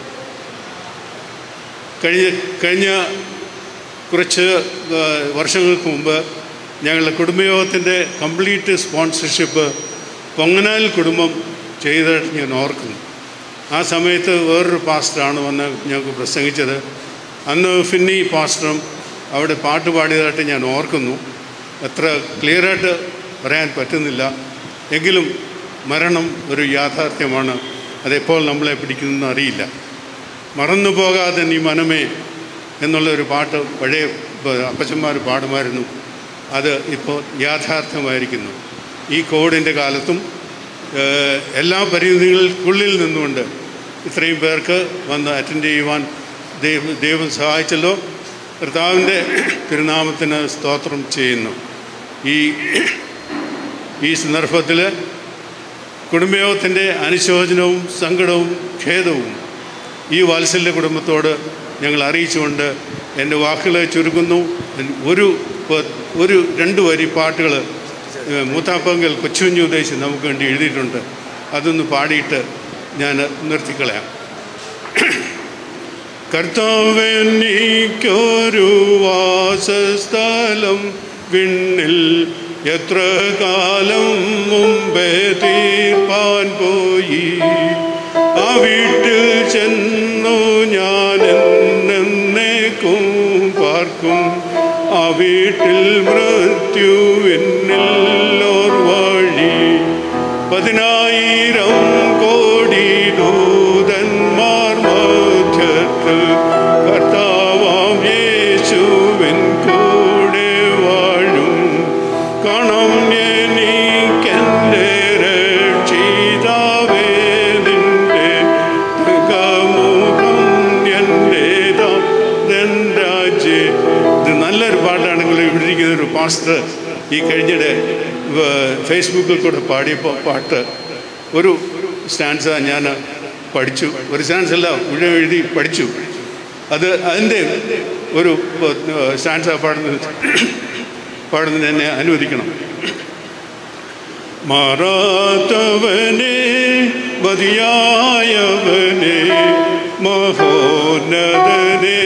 കഴിഞ്ഞ കഴിഞ്ഞ കുറച്ച് വർഷങ്ങൾക്ക് മുമ്പ് ഞങ്ങളുടെ കുടുംബയോഗത്തിന്റെ കംപ്ലീറ്റ് സ്പോൺസർഷിപ്പ് പൊങ്ങനാൽ കുടുംബം ചെയ്തതായിട്ട് ഞാൻ ഓർക്കുന്നു. ആ സമയത്ത് വേറൊരു പാസ്റ്ററാണ് വന്ന് ഞങ്ങൾക്ക് പ്രസംഗിച്ചത്. അന്ന് ഫിന്നി പാസ്റ്ററും അവിടെ പാട്ട് പാടിയതായിട്ട് ഞാൻ ഓർക്കുന്നു. അത്ര ക്ലിയറായിട്ട് പറയാൻ പറ്റുന്നില്ല. എങ്കിലും മരണം ഒരു യാഥാർത്ഥ്യമാണ്. അതെപ്പോൾ നമ്മളെ പിടിക്കുന്നതെന്ന് അറിയില്ല. മറന്നു പോകാതെ നീ മനമേ എന്നുള്ളൊരു പാട്ട് പഴയ അപ്പച്ചന്മാർ പാടുമായിരുന്നു. അത് ഇപ്പോൾ യാഥാർത്ഥ്യമായിരിക്കുന്നു. ഈ കോവിഡിന്റെ കാലത്തും എല്ലാ പരിമിതികൾക്കുള്ളിൽ നിന്നുകൊണ്ട് ഇത്രയും പേർക്ക് വന്ന് അറ്റൻഡ് ചെയ്യുവാൻ ദൈവം സഹായിച്ചല്ലോ. കർത്താവിന്റെ തിരുനാമത്തിന് സ്തോത്രം ചെയ്യുന്നു. ഈ ഈ സന്ദർഭത്തിൽ കുടുംബയോഗത്തിന്റെ അനുശോചനവും സങ്കടവും ഖേദവും ഈ വാത്സല്യ കുടുംബത്തോട് ഞങ്ങൾ അറിയിച്ചുകൊണ്ട് എന്റെ വാക്കുകളെ ചുരുക്കുന്നു. ഒരു ഒരു രണ്ട് വരി പാട്ടുകൾ മൂത്താപ്പങ്കൽ കൊച്ചുകുഞ്ഞു ഉദ്ദേശിച്ച് നമുക്ക് വേണ്ടി എഴുതിയിട്ടുണ്ട്. അതൊന്ന് പാടിയിട്ട് ഞാൻ നിർത്തിക്കളയാം. കർത്താവെനിക്കൊരു വാസസ്ഥലം വിണ്ണിൽ എത്ര കാലം മുമ്പേ തീർപ്പാൻ പോയി? ആ വീട്ടിൽ ചെന്നു ഞാൻ എന്നേക്കും പാർക്കും. ആ വീട്ടിൽ മൃത്യുവിന്നില്ലോർ മാസ്റ്റർ ഈ കഴിഞ്ഞിടെ ഫേസ്ബുക്കിൽ കൂടെ പാടിയ പാട്ട് ഒരു സ്റ്റാൻസ ഞാൻ പഠിച്ചു. ഒരു സ്റ്റാൻസ് അല്ല മുഴുവൻ എഴുതി പഠിച്ചു. അത് അതിന്റെ ഒരു സ്റ്റാൻസ പാടുന്നത് പാടുന്നത് എന്നെ അനുവദിക്കണം. മാറാത്തവനെ മതിയായവനെ മഹോന്നതനെ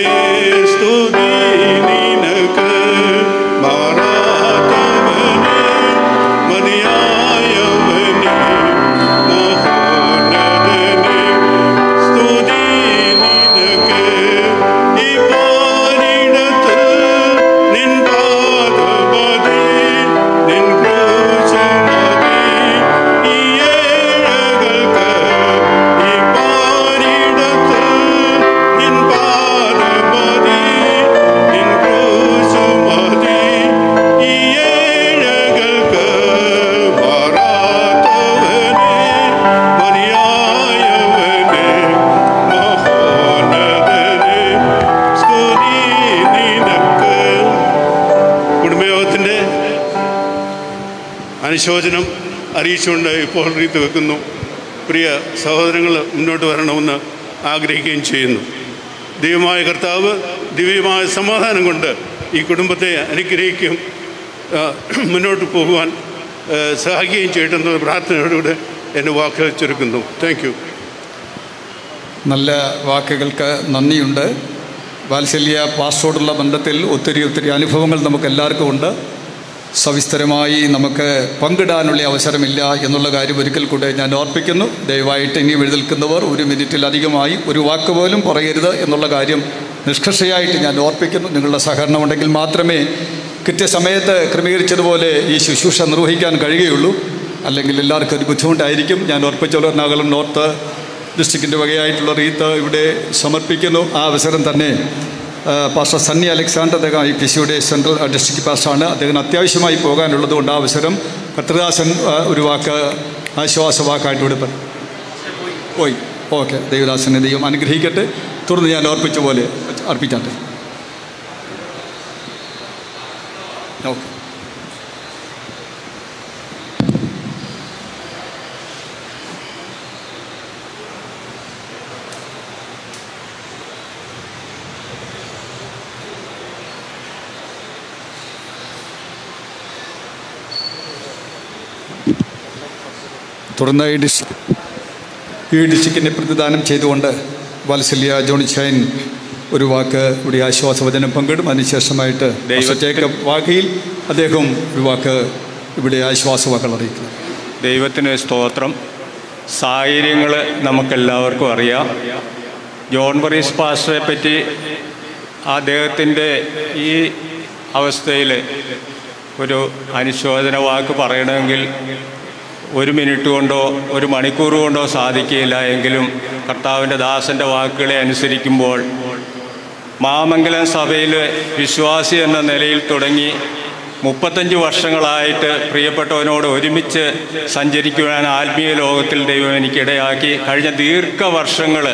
അനുശോചനം അറിയിച്ചുകൊണ്ട് ഇപ്പോൾ റീത്ത് വെക്കുന്നു പ്രിയ സഹോദരങ്ങൾ മുന്നോട്ട് വരണമെന്ന് ആഗ്രഹിക്കുകയും ചെയ്യുന്നു. ദൈവമായ കർത്താവ് ദിവ്യമായ സമാധാനം കൊണ്ട് ഈ കുടുംബത്തെ അനുഗ്രഹിക്കും മുന്നോട്ട് പോകുവാൻ സഹായിക്കുകയും ചെയ്യട്ടെന്ന പ്രാർത്ഥനയോടുകൂടെ എന്റെ വാക്കുകൾ ചുരുക്കുന്നു. താങ്ക് നല്ല വാക്കുകൾക്ക് നന്ദിയുണ്ട്. വാത്സല്യ പാസ്റ്റോടുള്ള ബന്ധത്തിൽ ഒത്തിരി ഒത്തിരി അനുഭവങ്ങൾ നമുക്ക് എല്ലാവർക്കും ഉണ്ട്. സവിസ്തരമായി നമുക്ക് പങ്കിടാനുള്ള അവസരമില്ല എന്നുള്ള കാര്യം ഒരിക്കൽ കൂടെ ഞാൻ ഓർപ്പിക്കുന്നു. ദയവായിട്ട് ഇനി എഴുന്നേൽക്കുന്നവർ ഒരു മിനിറ്റിലധികമായി ഒരു വാക്ക് പോലും പറയരുത് എന്നുള്ള കാര്യം നിഷ്കർഷയായിട്ട് ഞാൻ ഓർപ്പിക്കുന്നു. നിങ്ങളുടെ സഹകരണം ഉണ്ടെങ്കിൽ മാത്രമേ കൃത്യസമയത്ത് ക്രമീകരിച്ചതുപോലെ ഈ ശുശ്രൂഷ നിർവഹിക്കാൻ കഴിയുകയുള്ളൂ. അല്ലെങ്കിൽ എല്ലാവർക്കും ഒരു ബുദ്ധിമുട്ടായിരിക്കും. ഞാൻ ഓർപ്പിച്ചുള്ള എറണാകുളം നോർത്ത് ഡിസ്ട്രിക്റ്റിന്റെ വകയായിട്ടുള്ള റീത്ത് ഇവിടെ സമർപ്പിക്കുന്നു. ആ അവസരം തന്നെ പാസ്റ്റർ സണ്ണി അലക്സാണ്ടർ അദ്ദേഹം ഐ പി സിയുടെ സെൻട്രൽ ഡിസ്ട്രിക്ട് പാസ്റ്ററാണ്. അദ്ദേഹത്തിന് അത്യാവശ്യമായി പോകാനുള്ളത് കൊണ്ട് അവസരം കർത്തദാസൻ ഒരു വാക്ക് ആശ്വാസ വാക്കായിട്ട് ഇവിടെ പോയി. ഓക്കെ. ദേവദാസനെ ദൈവം അനുഗ്രഹിക്കട്ടെ. തുടർന്ന് ഞാൻ ഓർപ്പിച്ച പോലെ അർപ്പിച്ചാട്ടെ. ഓക്കെ. തുടർന്ന് ഈ ഡിസ് ഈ ഡിസ്ട്രിക്റ്റിനെ പ്രതിദാനം ചെയ്തുകൊണ്ട് വാത്സല്യ ചൈൻ ഒരു വാക്ക് ഇവിടെ ആശ്വാസവചനം പങ്കിടും. അതിനുശേഷമായിട്ട് ദൈവത്തേക്ക് വാക്കിയിൽ അദ്ദേഹം ഒരു വാക്ക് ഇവിടെ ആശ്വാസവാക്കൾ അറിയിക്കുന്നു. ദൈവത്തിന് സ്തോത്രം. സാഹചര്യങ്ങൾ നമുക്കെല്ലാവർക്കും അറിയാം. ജോൺ ബറീസ് പാസ്റ്ററെ പറ്റി അദ്ദേഹത്തിന്റെ ഈ അവസ്ഥയിൽ ഒരു അനുശോചന വാക്ക് പറയണമെങ്കിൽ ഒരു മിനിറ്റ് കൊണ്ടോ ഒരു മണിക്കൂർ കൊണ്ടോ സാധിക്കില്ല എങ്കിലും കർത്താവിന്റെ ദാസന്റെ വാക്കുകളെ അനുസരിക്കുമ്പോൾ മാമംഗലം സഭയിൽ വിശ്വാസി എന്ന നിലയിൽ തുടങ്ങി മുപ്പത്തഞ്ച് വർഷങ്ങളായിട്ട് പ്രിയപ്പെട്ടവനോട് ഒരുമിച്ച് സഞ്ചരിക്കുവാൻ ആത്മീയ ലോകത്തിൽ ദൈവം എനിക്കിടയാക്കി. കഴിഞ്ഞ ദീർഘവർഷങ്ങൾ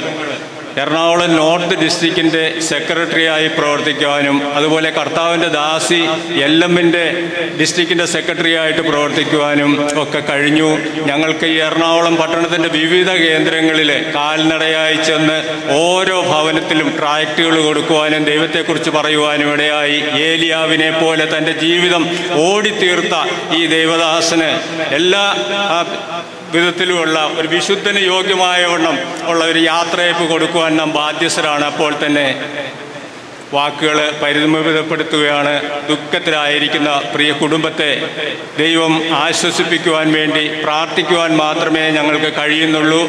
എറണാകുളം നോർത്ത് ഡിസ്ട്രിക്റ്റിന്റെ സെക്രട്ടറിയായി പ്രവർത്തിക്കുവാനും അതുപോലെ കർത്താവിന്റെ ദാസി എൽ എമ്മിന്റെ ഡിസ്ട്രിക്റ്റിന്റെ സെക്രട്ടറിയായിട്ട് പ്രവർത്തിക്കുവാനും ഒക്കെ കഴിഞ്ഞു. ഞങ്ങൾക്ക് ഈ എറണാകുളം പട്ടണത്തിന്റെ വിവിധ കേന്ദ്രങ്ങളിൽ കാൽനടയായി ചെന്ന് ഓരോ ഭവനത്തിലും ട്രാക്റ്റുകൾ കൊടുക്കുവാനും ദൈവത്തെക്കുറിച്ച് പറയുവാനും ഇടയായി. ഏലിയാവിനെ പോലെ തന്റെ ജീവിതം ഓടിത്തീർത്ത ഈ ദൈവദാസന് എല്ലാ വിധത്തിലുമുള്ള ഒരു വിശുദ്ധന് യോഗ്യമായ വണ്ണം ഉള്ള ഒരു യാത്രയപ്പ് കൊടുക്കുവാൻ നാം ബാധ്യസ്ഥരാണ്. അപ്പോൾ തന്നെ വാക്കുകൾ പരിമിതപ്പെടുത്തുകയാണ്. ദുഃഖത്തിലായിരിക്കുന്ന പ്രിയ കുടുംബത്തെ ദൈവം ആശ്വസിപ്പിക്കുവാൻ വേണ്ടി പ്രാർത്ഥിക്കുവാൻ മാത്രമേ ഞങ്ങൾക്ക് കഴിയുന്നുള്ളൂ.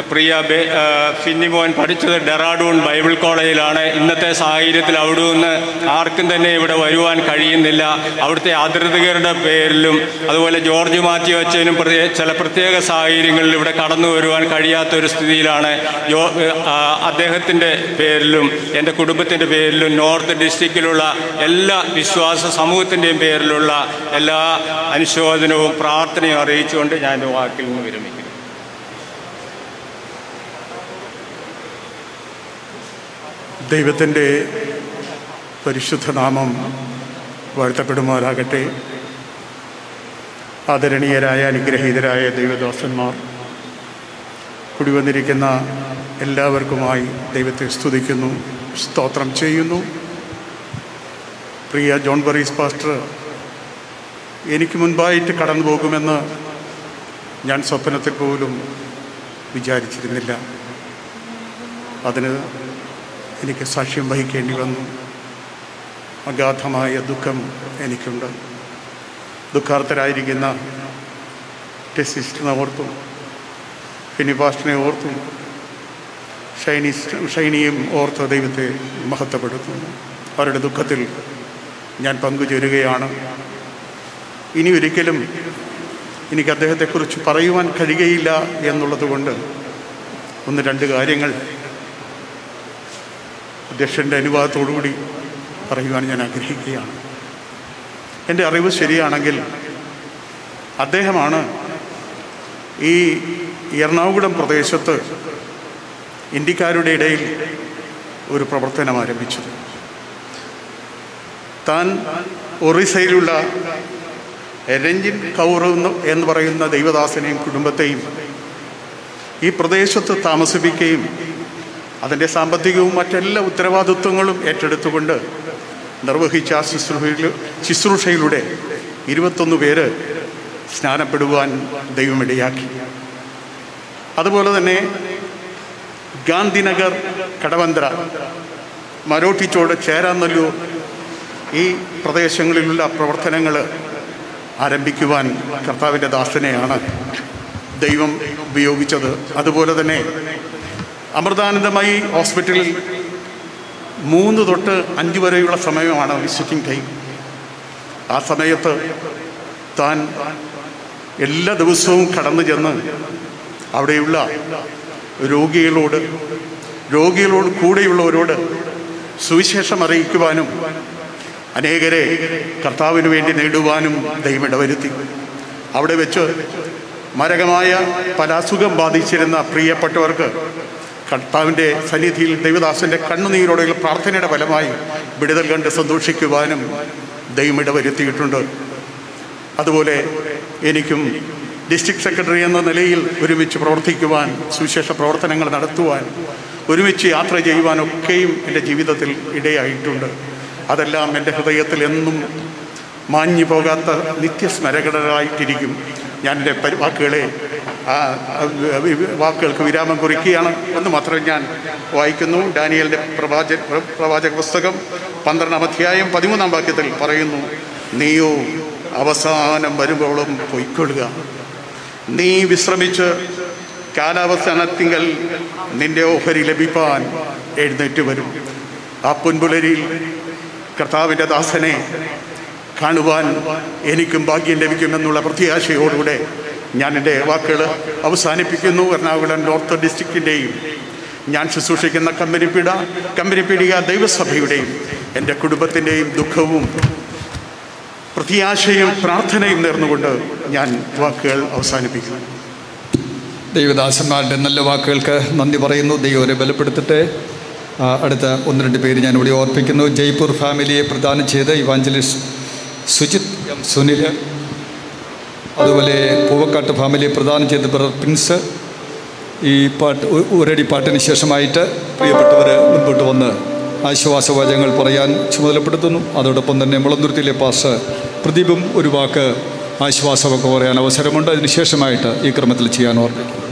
പ്രിയ ഫിന്നിമോൻ പഠിച്ചത് ഡെറാഡൂൺ ബൈബിൾ കോളേജിലാണ്. ഇന്നത്തെ സാഹചര്യത്തിൽ അവിടെ നിന്ന് ആർക്കും തന്നെ ഇവിടെ വരുവാൻ കഴിയുന്നില്ല. അവിടുത്തെ അതിർത്തികരുടെ പേരിലും അതുപോലെ ജോർജ് മാത്യു അച്ഛനും ചില പ്രത്യേക സാഹചര്യങ്ങളിൽ ഇവിടെ കടന്നു വരുവാൻ കഴിയാത്ത ഒരു സ്ഥിതിയിലാണ്. ജോ അദ്ദേഹത്തിന്റെ പേരിലും എന്റെ കുടുംബത്തിന്റെ പേരിലും നോർത്ത് ഡിസ്ട്രിക്റ്റിലുള്ള എല്ലാ വിശ്വാസ സമൂഹത്തിന്റെയും പേരിലുള്ള എല്ലാ അനുശോചനവും പ്രാർത്ഥനയും അറിയിച്ചുകൊണ്ട് ഞാൻ വാക്കിൽ നിന്ന് വിരമിക്കുന്നു. ദൈവത്തിന്റെ പരിശുദ്ധനാമം വാഴ്ത്തപ്പെടുമാറാകട്ടെ. ആദരണീയരായ അനുഗ്രഹീതരായ ദൈവദാസന്മാർ കുടിവന്നിരിക്കുന്ന എല്ലാവർക്കുമായി ദൈവത്തെ സ്തുതിക്കുന്നു സ്തോത്രം ചെയ്യുന്നു. പ്രിയ ജോൺ ബറീസ് പാസ്റ്റർ എനിക്ക് മുൻപായിട്ട് കടന്നു പോകുമെന്ന് ഞാൻ സ്വപ്നത്തിൽ പോലും വിചാരിച്ചിരുന്നില്ല. അതിന് എനിക്ക് സാക്ഷ്യം വഹിക്കേണ്ടി വന്നു. അഗാധമായ ദുഃഖം എനിക്കുണ്ട്. ദുഃഖാർത്ഥരായിരിക്കുന്ന ടെസിസ്റ്റിനെ ഓർത്തും. ഫിനിപാസ്റ്റിനെ ഓർത്തും. ഷൈനി ഷൈനിയും ഓർത്ത് ദൈവത്തെ മഹത്വപ്പെടുത്തുന്നു അവരുടെ ദുഃഖത്തിൽ ഞാൻ പങ്കുചേരുകയാണ്. ഇനി ഒരിക്കലും എനിക്ക് അദ്ദേഹത്തെക്കുറിച്ച് പറയുവാൻ കഴിയുകയില്ല എന്നുള്ളത് കൊണ്ട് ഒന്ന് രണ്ട് കാര്യങ്ങൾ അധ്യക്ഷന്റെ അനുവാദത്തോടുകൂടി പറയുവാൻ ഞാൻ ആഗ്രഹിക്കുകയാണ്. എന്റെ അറിവ് ശരിയാണെങ്കിൽ അദ്ദേഹമാണ് ഈ എറണാകുളം പ്രദേശത്ത് ഇന്ത്യക്കാരുടെ ഇടയിൽ ഒരു പ്രവർത്തനം ആരംഭിച്ചത്. താൻ ഒറീസയിലുള്ള രഞ്ജിൻ കൗർ എന്ന് എന്ന് പറയുന്ന ദൈവദാസനെയും കുടുംബത്തെയും ഈ പ്രദേശത്ത് താമസിപ്പിക്കുകയും അതിന്റെ സാമ്പത്തികവും മറ്റെല്ലാ ഉത്തരവാദിത്വങ്ങളും ഏറ്റെടുത്തുകൊണ്ട് നിർവഹിച്ച ശുശ്രൂഷയിൽ ശുശ്രൂഷയിലൂടെ ഇരുപത്തൊന്ന് പേര് സ്നാനപ്പെടുവാൻ ദൈവമിടയാക്കി. അതുപോലെ തന്നെ ഗാന്ധിനഗർ കടവന്ത്ര മരോട്ടിച്ചോട് ചേരാന്നല്ലൂർ ഈ പ്രദേശങ്ങളിലുള്ള പ്രവർത്തനങ്ങൾ ആരംഭിക്കുവാൻ കർത്താവിന്റെ ദാസനെയാണ് ദൈവം ഉപയോഗിച്ചത്. അതുപോലെ തന്നെ അമൃതാനന്ദമായി ഹോസ്പിറ്റലിൽ മൂന്ന് തൊട്ട് അഞ്ച് വരെയുള്ള സമയമാണ് വിസിറ്റിംഗ് ടൈം. ആ സമയത്ത് താൻ എല്ലാ ദിവസവും കടന്നു ചെന്ന് അവിടെയുള്ള രോഗികളോട് രോഗികളോട് കൂടെയുള്ളവരോട് സുവിശേഷം അറിയിക്കുവാനും അനേകരെ കർത്താവിന് വേണ്ടി നേടുവാനും ദൈവം ഇടവരുത്തി. അവിടെ വെച്ച് മരകമായ പല അസുഖം ബാധിച്ചിരുന്ന പ്രിയപ്പെട്ടവർക്ക് കർത്താവിന്റെ സന്നിധിയിൽ ദൈവദാസന്റെ കണ്ണുനീരോടെയുള്ള പ്രാർത്ഥനയുടെ ഫലമായി വിടുതൽ കണ്ട് സന്തോഷിക്കുവാനും ദൈവം ഇടവരുത്തിയിട്ടുണ്ട്. അതുപോലെ എനിക്കും ഡിസ്ട്രിക്ട് സെക്രട്ടറി എന്ന നിലയിൽ ഒരുമിച്ച് പ്രവർത്തിക്കുവാൻ സുവിശേഷ പ്രവർത്തനങ്ങൾ നടത്തുവാൻ ഒരുമിച്ച് യാത്ര ചെയ്യുവാനൊക്കെയും എന്റെ ജീവിതത്തിൽ ഇടയായിട്ടുണ്ട്. അതെല്ലാം എന്റെ ഹൃദയത്തിൽ എന്നും മാഞ്ഞു പോകാത്ത നിത്യസ്മരകരായിട്ടിരിക്കും ഞാൻ എന്റെ വാക്കുകളെ ആ വാക്കുകൾക്ക് വിരാമം കുറിക്കുകയാണ്. എന്ന് മാത്രം ഞാൻ വായിക്കുന്നു. ഡാനിയലിന്റെ പ്രവാച പ്രവാചക പുസ്തകം പന്ത്രണ്ടാം അധ്യായം പതിമൂന്നാം വാക്യത്തിൽ പറയുന്നു നീയോ അവസാനം വരുമ്പോഴും പൊയ്ക്കൊള്ളുക. നീ വിശ്രമിച്ച് കാലാവസാനത്തിങ്കൽ നിന്റെ ഓഹരി ലഭിപ്പാൻ എഴുന്നേറ്റ് വരും. ആ പുൻപുലരിയിൽ കർത്താവിന്റെ ദാസനെ കാണുവാൻ എനിക്കും ഭാഗ്യം ലഭിക്കുമെന്നുള്ള പ്രത്യാശയോടുകൂടെ ഞാൻ എന്റെ വാക്കുകൾ അവസാനിപ്പിക്കുന്നു. എറണാകുളം നോർത്ത് ഡിസ്ട്രിക്റ്റിന്റെയും ഞാൻ ശുശ്രൂഷിക്കുന്ന കമ്പനിപ്പീട കമ്പനിപ്പീടിക ദൈവസഭയുടെയും എന്റെ കുടുംബത്തിന്റെയും ദുഃഖവും പ്രത്യാശയും പ്രാർത്ഥനയും നേർന്നുകൊണ്ട് ഞാൻ വാക്കുകൾ അവസാനിപ്പിക്കുന്നു. ദൈവദാസന്മാരുടെ നല്ല വാക്കുകൾക്ക് നന്ദി പറയുന്നു. ദൈവരെ ബലപ്പെടുത്തിട്ട്. അടുത്ത ഒന്ന് രണ്ട് പേര് ഞാൻ ഇവിടെ ഓർപ്പിക്കുന്നു. ജയ്പൂർ ഫാമിലിയെ പ്രദാനം ചെയ്ത് ഇവാഞ്ചലിസ്റ്റ് സുജിത് എം സുനിൽ അതുപോലെ പൂവക്കാട്ട് ഫാമിലി പ്രദാനം ചെയ്ത ബ്രദർ പ്രിൻസ്. ഈ പാട്ട് ഒരടി പാട്ടിന് ശേഷമായിട്ട് പ്രിയപ്പെട്ടവർ മുൻപോട്ട് വന്ന് ആശ്വാസവാചകങ്ങൾ പറയാൻ ചുമതലപ്പെടുത്തുന്നു. അതോടൊപ്പം തന്നെ മുളന്തുരുത്തിയിലെ പാസ് പ്രദീപും ഒരു വാക്ക് ആശ്വാസമൊക്കെ പറയാൻ അവസരമുണ്ട്. അതിനുശേഷമായിട്ട് ഈ ക്രമത്തിൽ ചെയ്യാൻ ഓർമ്മിക്കും ും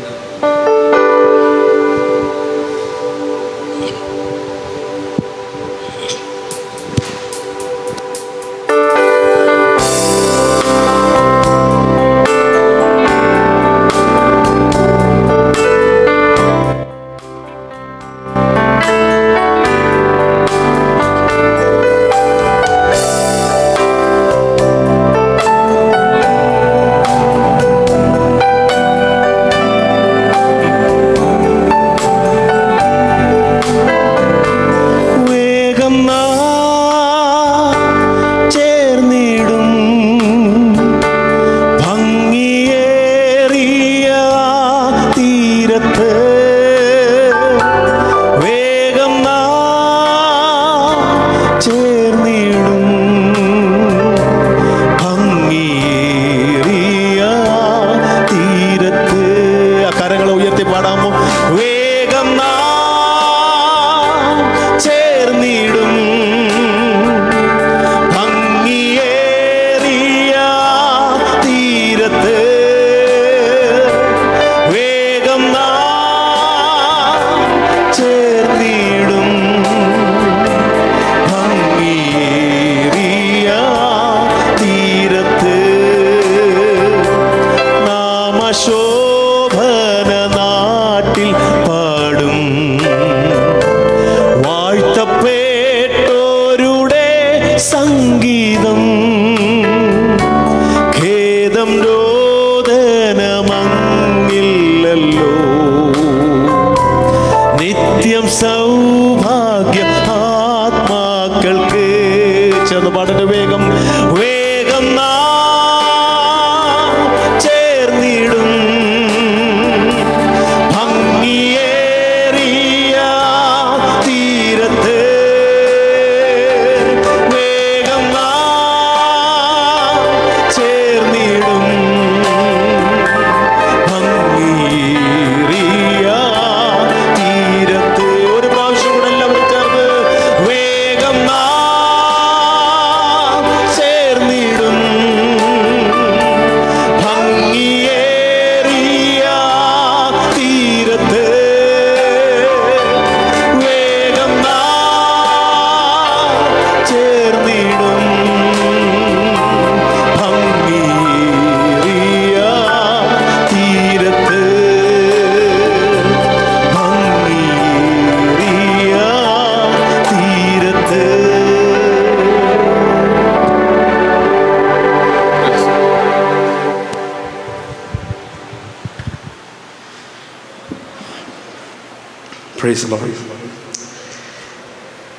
Praise the Lord.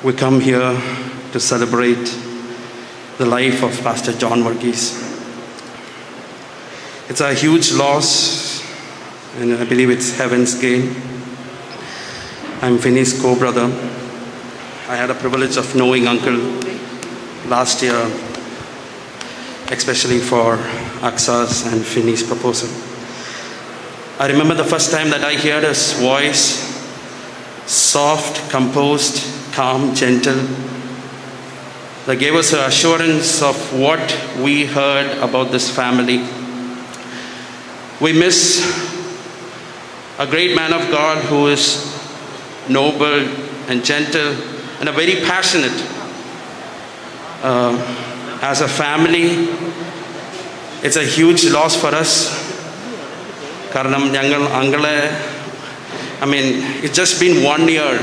We come here to celebrate the life of Pastor John Varghese. It's a huge loss, and I believe it's heaven's gain. I'm Finney's co brother. I had a privilege of knowing Uncle last year, especially for Aksa's and Finney's proposal. I remember the first time that I heard his voice soft, composed, calm, gentle. That gave us an assurance of what we heard about this family. We miss a great man of God who is noble and gentle and a very passionate. Uh, as a family, it's a huge loss for us. കാരണം ഞങ്ങൾ അങ്ങളെ I mean, it's just been one year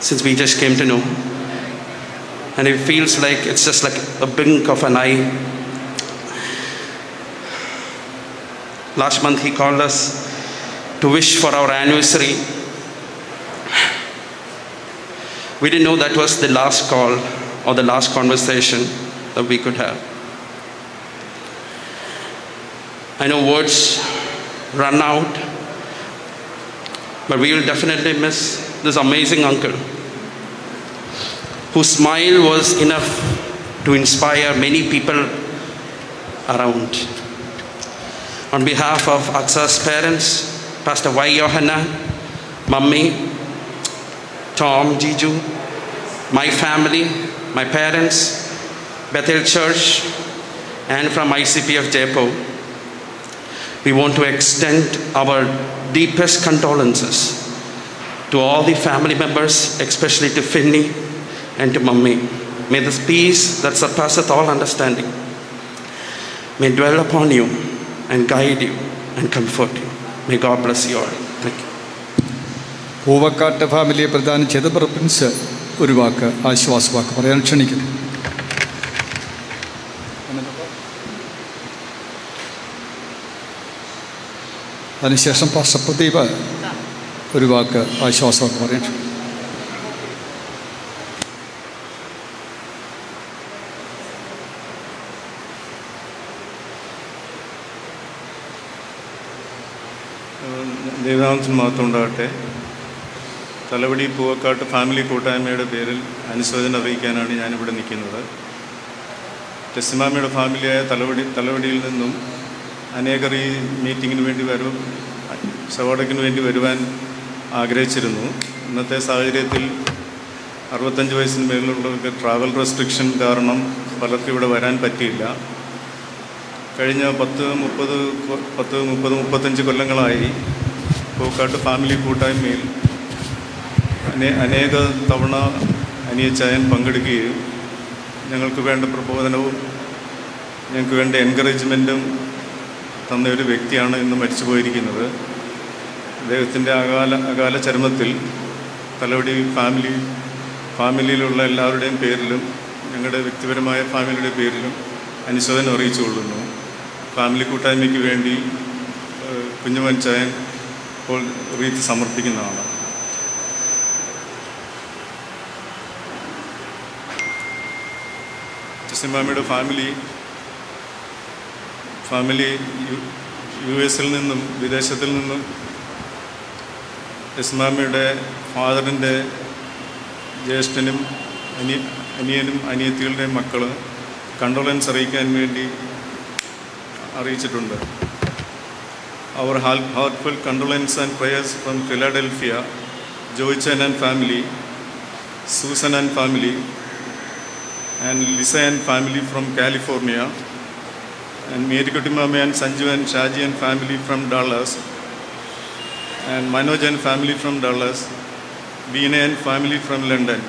since we just came to know. And it feels like it's just like a blink of an eye. Last month he called us to wish for our anniversary. We didn't know that was the last call or the last conversation that we could have. I know words run out, but we will definitely miss this amazing uncle whose smile was enough to inspire many people around. On behalf of Aksa's parents, Pastor Y. Johanna, Mummy, Tom, Jiju, my family, my parents, Bethel Church, and from ICPF Jaipur, we want to extend our deepest condolences to all the family members, especially to Finney and to Mummy. May this peace that surpasseth all understanding may dwell upon you and guide you and comfort you. May God bless you all. Thank you. Poovakkattu ഫാമിലിയെ പ്രധാനം ചെയ്ത Prince ഒരു വാക്ക് ആശ്വാസവാക്ക് പറയാൻ ക്ഷണിക്കുന്നു അതിനുശേഷം pastor Pradeep ഒരു വാക്ക് ആശ്വാസമൊക്കെ പറയട്ടെ ദൈവനാമത്തിന് മാത്രം ഉണ്ടാകട്ടെ. തലവടി പൂവക്കാട്ട് ഫാമിലി കൂട്ടായ്മയുടെ പേരിൽ അനുശോചനം അറിയിക്കാനാണ് ഞാനിവിടെ നിൽക്കുന്നത്. ടെസ്സിമാമയുടെ ഫാമിലിയായ തലവടി തലവടിയിൽ നിന്നും അനേകർ ഈ മീറ്റിങ്ങിന് വേണ്ടി വരും ശവോടക്കിന് വേണ്ടി വരുവാൻ ആഗ്രഹിച്ചിരുന്നു. ഇന്നത്തെ സാഹചര്യത്തിൽ അറുപത്തഞ്ച് വയസ്സിന് മേലുള്ളവർക്ക് ട്രാവൽ റെസ്ട്രിക്ഷൻ കാരണം പലർക്കും ഇവിടെ വരാൻ പറ്റിയില്ല. കഴിഞ്ഞ പത്ത് മുപ്പത് പത്ത് മുപ്പത് മുപ്പത്തഞ്ച് കൊല്ലങ്ങളായി പൂക്കാട്ട് ഫാമിലി കൂട്ടായ്മയിൽ അനേ അനേക തവണ അനിയച്ചായൻ പങ്കെടുക്കുകയും ഞങ്ങൾക്ക് വേണ്ട പ്രബോധനവും ഞങ്ങൾക്ക് വേണ്ട എൻകറേജ്മെന്റും തന്ന ഒരു വ്യക്തിയാണ് ഇന്ന് മരിച്ചു പോയിരിക്കുന്നത് അദ്ദേഹത്തിന്റെ അകാല അകാല ചരമത്തിൽ തലവടി ഫാമിലി ഫാമിലിയിലുള്ള എല്ലാവരുടെയും പേരിലും ഞങ്ങളുടെ വ്യക്തിപരമായ ഫാമിലിയുടെ പേരിലും അനുശോചനം അറിയിച്ചു കൊള്ളുന്നു. ഫാമിലി കൂട്ടായ്മയ്ക്ക് വേണ്ടി കുഞ്ഞുമൻ ചായൻ ഇപ്പോൾ റീത്ത് സമർപ്പിക്കുന്നതാണ്. ജസിമാമിയുടെ ഫാമിലി ഫാമിലി യു എസിൽ നിന്നും വിദേശത്തിൽ നിന്നും ജസ്മാമിയുടെ ഫാദറിന്റെ ജ്യേഷ്ഠനും അനി അനിയനും അനിയത്തികളുടെയും മക്കൾ കണ്ടോളൻസ് അറിയിക്കാൻ വേണ്ടി അറിയിച്ചിട്ടുണ്ട്. അവർ ഹാൽ heartful condolences and prayers from Philadelphia Joychan and family Susan and family and Lisa and family from California and Mary and Sanju and Shaji and family from Dallas, and Manoj and family from Dallas, Beena and family from London.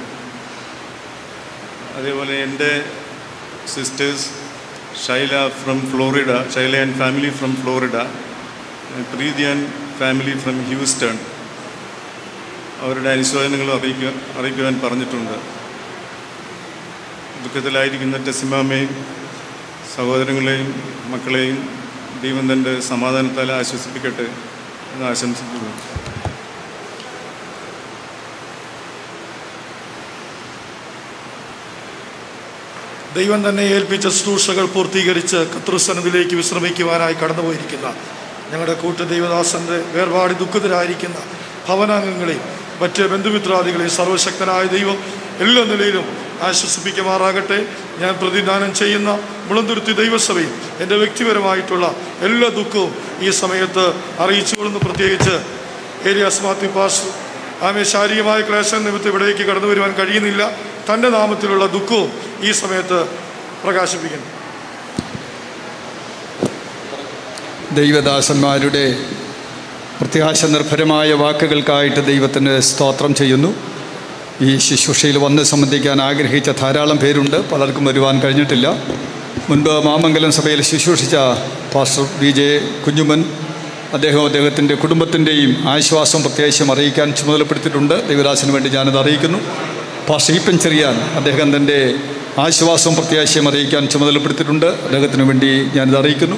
അതേപോലെ എന്റെ sisters Shaila from Florida Shaila and family from Florida Preethi and family from Houston അവരുടെ അനുശോചനങ്ങൾ അറിയിക്കുക അറിയിക്കുവാൻ പറഞ്ഞിട്ടുണ്ട്. ദുഃഖത്തിലായിരിക്കുന്ന ടെസിമാമയും സഹോദരങ്ങളെയും മക്കളെയും ദൈവം തന്റെ സമാധാനത്താൽ ആശ്വസിപ്പിക്കട്ടെ എന്ന് ആശംസിക്കുന്നു. ദൈവം തന്നെ ഏൽപ്പിച്ച ശുശ്രൂഷകൾ പൂർത്തീകരിച്ച് കത്രുസനവിലേക്ക് വിശ്രമിക്കുവാനായി കടന്നുപോയിരിക്കുന്ന ഞങ്ങളുടെ കൂട്ട ദൈവദാസന്റെ വേർപാടി ദുഃഖിതരായിരിക്കുന്ന ഭവനാംഗങ്ങളെയും മറ്റ് ബന്ധുമിത്രാദികളെയും സർവശക്തനായ ദൈവം എല്ലാ നിലയിലും ആശ്വസിപ്പിക്കുമാറാകട്ടെ. ഞാൻ പ്രതിദാനം ചെയ്യുന്ന മുളന്തുരുത്തി ദൈവസഭയും എന്റെ വ്യക്തിപരമായിട്ടുള്ള എല്ലാ ദുഃഖവും ഈ സമയത്ത് അറിയിച്ചുകൊള്ളുന്നു. പ്രത്യേകിച്ച് ഏരിയാസ് മാത്യു പാസ് ആമെ ശാരീരികമായ ക്ലേശം നിമിത്തം ഇവിടേക്ക് കടന്നു വരുവാൻ കഴിയുന്നില്ല. തന്റെ നാമത്തിലുള്ള ദുഃഖവും ഈ സമയത്ത് പ്രകാശിപ്പിക്കുന്നു. ദൈവദാസന്മാരുടെ പ്രത്യാശ നിർഭരമായ വാക്കുകൾക്കായിട്ട് ദൈവത്തിന് സ്തോത്രം ചെയ്യുന്നു. ഈ ശുശ്രൂഷയിൽ വന്ന് സംബന്ധിക്കാൻ ആഗ്രഹിച്ച ധാരാളം പേരുണ്ട്. പലർക്കും വരുവാൻ കഴിഞ്ഞിട്ടില്ല. മുൻപ് മാമംഗലം സഭയിൽ ശുശ്രൂഷിച്ച പാസ്റ്റർ വി ജെ കുഞ്ഞുമൻ അദ്ദേഹം അദ്ദേഹത്തിന്റെ കുടുംബത്തിന്റെയും ആശ്വാസം പ്രത്യാവശ്യം അറിയിക്കാൻ ചുമതലപ്പെടുത്തിയിട്ടുണ്ട്. ദൈവദാസിന് വേണ്ടി ഞാനത് അറിയിക്കുന്നു. പാസ്റ്റർ ഈപ്പൻ ചെറിയാൻ അദ്ദേഹം തന്റെ ആശ്വാസം പ്രത്യാശയം അറിയിക്കാൻ ചുമതലപ്പെടുത്തിയിട്ടുണ്ട്. അദ്ദേഹത്തിന് വേണ്ടി ഞാനിത് അറിയിക്കുന്നു.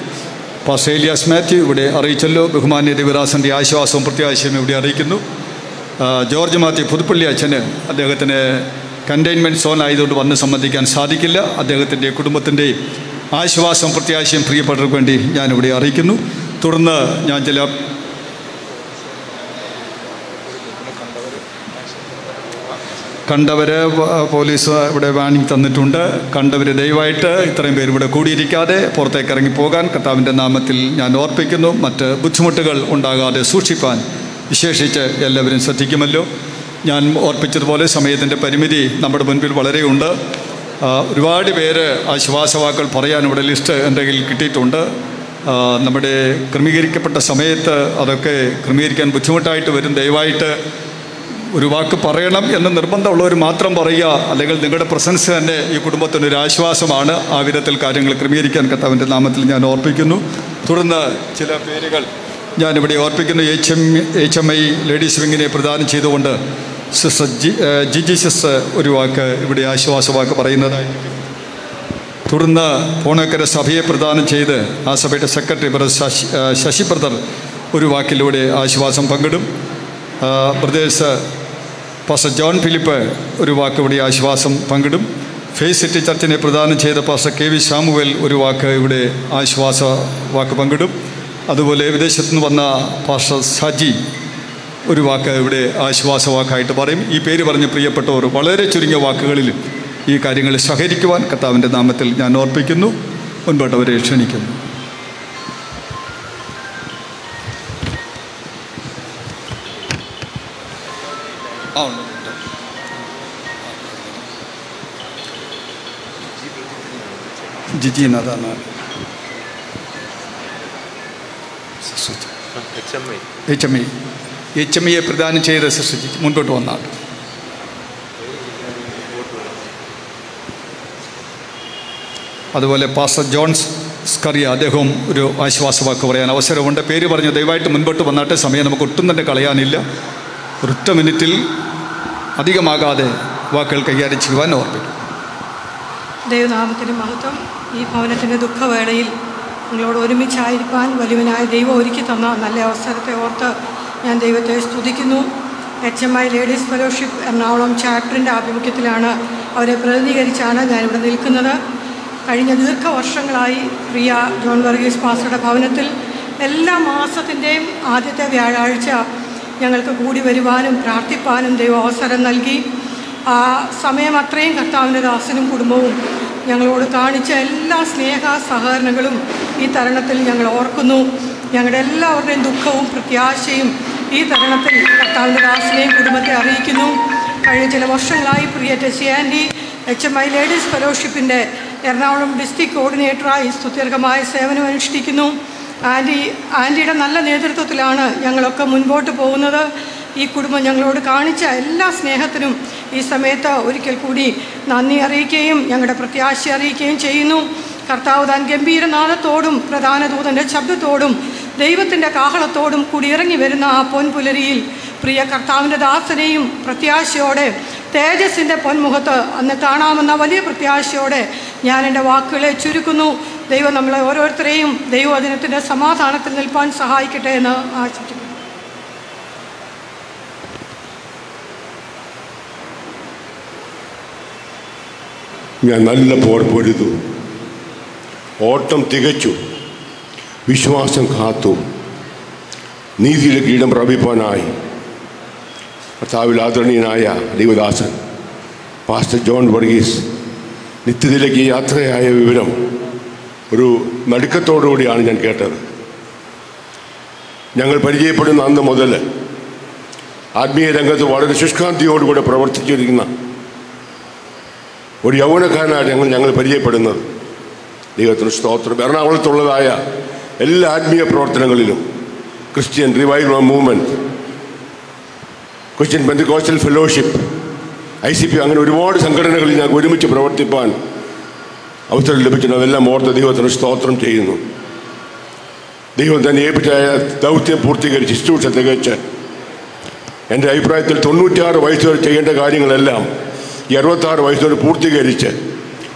പാസ്റ്റർ ഏലിയാസ് മാത്യു ഇവിടെ അറിയിച്ചല്ലോ. ബഹുമാന്യ ദേവദാസന്റെ ആശ്വാസവും പ്രത്യാശയും ഇവിടെ അറിയിക്കുന്നു. ജോർജ് മാത്യു പുതുപ്പള്ളി അച്ഛന് അദ്ദേഹത്തിന് കണ്ടെയ്ൻമെന്റ് സോൺ ആയതുകൊണ്ട് വന്ന് സംബന്ധിക്കാൻ സാധിക്കില്ല. അദ്ദേഹത്തിന്റെ കുടുംബത്തിന്റെയും ആശ്വാസം പ്രത്യാശയും പ്രിയപ്പെട്ടവർക്ക് വേണ്ടി ഞാനിവിടെ അറിയിക്കുന്നു. തുടർന്ന് ഞാൻ ചില കണ്ടവർ പോലീസ് ഇവിടെ വാണിംഗ് തന്നിട്ടുണ്ട്. കണ്ടവർ ദയവായിട്ട് ഇത്രയും പേര് ഇവിടെ കൂടിയിരിക്കാതെ പുറത്തേക്ക് ഇറങ്ങി പോകാൻ കർത്താവിന്റെ നാമത്തിൽ ഞാൻ ഓർപ്പിക്കുന്നു. മറ്റ് ബുദ്ധിമുട്ടുകൾ ഉണ്ടാകാതെ സൂക്ഷിപ്പാൻ വിശേഷിച്ച് എല്ലാവരും ശ്രദ്ധിക്കുമല്ലോ. ഞാൻ ഓർപ്പിച്ചതുപോലെ സമയത്തിന്റെ പരിമിതി നമ്മുടെ മുൻപിൽ വളരെയുണ്ട്. ഒരുപാട് പേര് ആശ്വാസവാക്കുകൾ പറയാൻ ഇവിടെ ലിസ്റ്റ് എന്റെ കയ്യിൽ കിട്ടിയിട്ടുണ്ട്. നമ്മുടെ ക്രമീകരിക്കപ്പെട്ട സമയത്ത് അതൊക്കെ ക്രമീകരിക്കാൻ ബുദ്ധിമുട്ടായിട്ട് വരും. ദയവായിട്ട് ഒരു വാക്ക് പറയണം എന്ന് നിർബന്ധമുള്ളവർ മാത്രം പറയുക. അല്ലെങ്കിൽ നിങ്ങളുടെ പ്രസൻസ് തന്നെ ഈ കുടുംബത്തിന് ഒരു ആശ്വാസമാണ്. ആ വിധത്തിൽ കാര്യങ്ങൾ ക്രമീകരിക്കാൻ കർത്താവിന്റെ നാമത്തിൽ ഞാൻ ഓർപ്പിക്കുന്നു. തുടർന്ന് ചില പേരുകൾ ഞാനിവിടെ ഓർപ്പിക്കുന്ന H M H M I ladies വിങ്ങിനെ പ്രദാനം ചെയ്തുകൊണ്ട് sister G G Jiji sister ഒരു വാക്ക് ഇവിടെ ആശ്വാസ വാക്ക് പറയുന്നതായിരിക്കും തുടർന്ന് പൂണക്കര സഭയെ പ്രദാനം ചെയ്ത് ആ സഭയുടെ secretary brother Sasi Sasi brother ഒരു വാക്കിലൂടെ ആശ്വാസം പങ്കിടും. പ്രദേശ് പാസ്റ്റർ ജോൺ ഫിലിപ്പ് ഒരു വാക്ക് ഇവിടെ ആശ്വാസം പങ്കിടും. ഫേസ് സിറ്റി ചർച്ചിനെ പ്രദാനം ചെയ്ത പാസ്റ്റർ കെ വി ശാമുവൽ ഒരു വാക്ക് ഇവിടെ ആശ്വാസ വാക്ക് പങ്കിടും. അതുപോലെ വിദേശത്ത് നിന്ന് വന്ന പാസ്റ്റർ സജി ഒരു വാക്ക് ഇവിടെ ആശ്വാസ വാക്കായിട്ട് പറയും. ഈ പേര് പറഞ്ഞ് പ്രിയപ്പെട്ടവർ വളരെ ചുരുങ്ങിയ വാക്കുകളിൽ ഈ കാര്യങ്ങൾ സഹകരിക്കുവാൻ കർത്താവിന്റെ നാമത്തിൽ ഞാൻ ഓർപ്പിക്കുന്നു. മുൻപോട്ടവരെ ക്ഷണിക്കുന്നു. ജിജി എന്നതാണ് H M I H M ഐയെ പ്രദാനം ചെയ്ത സൃഷ്ടിച്ച് മുൻപോട്ട് വന്നാൽ. അതുപോലെ പാസ്റ്റർ ജോൺസ് സ്കറിയ അദ്ദേഹവും ഒരു ആശ്വാസവാക്ക് പറയാൻ അവസരമുണ്ട്. പേര് പറഞ്ഞു ദയവായിട്ട് മുൻപോട്ട് വന്നാട്ടെ. സമയം നമുക്ക് ഒട്ടും തന്നെ കളയാനില്ല. ഒറ്റ മിനിറ്റിൽ അധികമാകാതെ വാക്കുകൾ കൈകാര്യം ചെയ്യുവാൻ ഓർമ്മിക്കും ദൈവനാമത്തിന് മഹത്വം. ഈ ഭവനത്തിന്റെ ദുഃഖവേളയിൽ നിങ്ങളോട് ഒരുമിച്ചായിരിക്കാൻ വലുവിനായ ദൈവം ഒരുക്കി തന്ന നല്ല അവസരത്തെ ഓർത്ത് ഞാൻ ദൈവത്തെ സ്തുതിക്കുന്നു. H M I ladies fellowship Ernakulam ചാപ്റ്ററിന്റെ ആഭിമുഖ്യത്തിലാണ് അവരെ പ്രതിനിധീകരിച്ചാണ് ഞാനിവിടെ നിൽക്കുന്നത്. കഴിഞ്ഞ ദീർഘവർഷങ്ങളായി പ്രിയ ജോൺ വർഗീസ് പാസ്റ്ററുടെ ഭവനത്തിൽ എല്ലാ മാസത്തിന്റെയും ആദ്യത്തെ വ്യാഴാഴ്ച ഞങ്ങൾക്ക് കൂടി വരുവാനും പ്രാർത്ഥിപ്പാനും ദൈവം അവസരം നൽകി. ആ സമയം അത്രയും കർത്താവിന്റെ ദാസനും കുടുംബവും ഞങ്ങളോട് കാണിച്ച എല്ലാ സ്നേഹ സഹകരണങ്ങളും ഈ തരണത്തിൽ ഞങ്ങൾ ഓർക്കുന്നു. ഞങ്ങളുടെ എല്ലാവരുടെയും ദുഃഖവും പ്രത്യാശയും ഈ തരണത്തിൽ കർത്താവിന്റെ ദാസിനെയും കുടുംബത്തെ അറിയിക്കുന്നു. കഴിഞ്ഞ ചില വർഷങ്ങളായി പ്രിയ Tessy aunty H M I ladies ഫെലോഷിപ്പിന്റെ Ernakulam district കോർഡിനേറ്ററായി സ്തുത്യർഹമായ സേവനം അനുഷ്ഠിക്കുന്നു. ആന്റി ആന്റിയുടെ നല്ല നേതൃത്വത്തിലാണ് ഞങ്ങളൊക്കെ മുൻപോട്ട് പോകുന്നത്. ഈ കുടുംബം ഞങ്ങളോട് കാണിച്ച എല്ലാ സ്നേഹത്തിനും ഈ സമയത്ത് ഒരിക്കൽ കൂടി നന്ദി അറിയിക്കുകയും ഞങ്ങളുടെ പ്രത്യാശ അറിയിക്കുകയും ചെയ്യുന്നു. കർത്താവ് താൻ ഗംഭീരനാഥത്തോടും പ്രധാന ദൂതന്റെ ശബ്ദത്തോടും ദൈവത്തിന്റെ കാഹളത്തോടും കൂടി ഇറങ്ങി വരുന്ന ആ പൊൻപുലരിയിൽ പ്രിയ കർത്താവിന്റെ ദാസനെയും പ്രത്യാശയോടെ തേജസ്സിന്റെ പൊൻമുഖത്ത് അന്ന് കാണാമെന്ന വലിയ പ്രത്യാശയോടെ ഞാൻ എന്റെ വാക്കുകളെ ചുരുക്കുന്നു. ദൈവം നമ്മളെ ഓരോരുത്തരെയും ദൈവവചനത്തിന്റെ സമാധാനത്തിൽ നിൽപ്പാൻ സഹായിക്കട്ടെ എന്ന് ആശിക്കുന്നു. ഞാൻ നല്ല പോർ പൊരുതു. ഓട്ടം തികച്ചു. വിശ്വാസം കാത്തു. നീതിയുടെ കീടം പ്രാപിപ്പാനായി കർത്താവിൽ ആദരണീയനായ ദൈവദാസൻ പാസ്റ്റർ ജോൺ വർഗീസ് നിത്യത്തിലേക്ക് യാത്രയായ വിവരം ഒരു നടുക്കത്തോടുകൂടിയാണ് ഞാൻ കേട്ടത്. ഞങ്ങൾ പരിചയപ്പെടുന്ന അന്ന് മുതൽ ആത്മീയ രംഗത്ത് വളരെ ശുഷ്കാന്തിയോടുകൂടെ പ്രവർത്തിച്ചിരിക്കുന്ന ഒരു യൗവനക്കാരനായിട്ട് ഞങ്ങൾ ഞങ്ങൾ പരിചയപ്പെടുന്നത്. ദൈവത്തിന് സ്തോത്രം. എറണാകുളത്തുള്ളതായ എല്ലാ ആത്മീയ പ്രവർത്തനങ്ങളിലും Christian revival movement Christian Pentecostal fellowship I C P അങ്ങനെ ഒരുപാട് സംഘടനകളിൽ ഞങ്ങൾക്ക് ഒരുമിച്ച് പ്രവർത്തിപ്പാൻ അവസരം ലഭിക്കുന്നു. അതെല്ലാം ഓർത്ത് ദൈവത്തിന് സ്തോത്രം ചെയ്യുന്നു. ദൈവം തന്നെ ഏൽപ്പിച്ചായ ദൗത്യം പൂർത്തീകരിച്ച് ശുശ്രൂഷ തികച്ച്. എന്റെ അഭിപ്രായത്തിൽ തൊണ്ണൂറ്റാറ് വയസ്സ് ചെയ്യേണ്ട കാര്യങ്ങളെല്ലാം ഈ അറുപത്താറ് വയസ്സോട് പൂർത്തീകരിച്ച്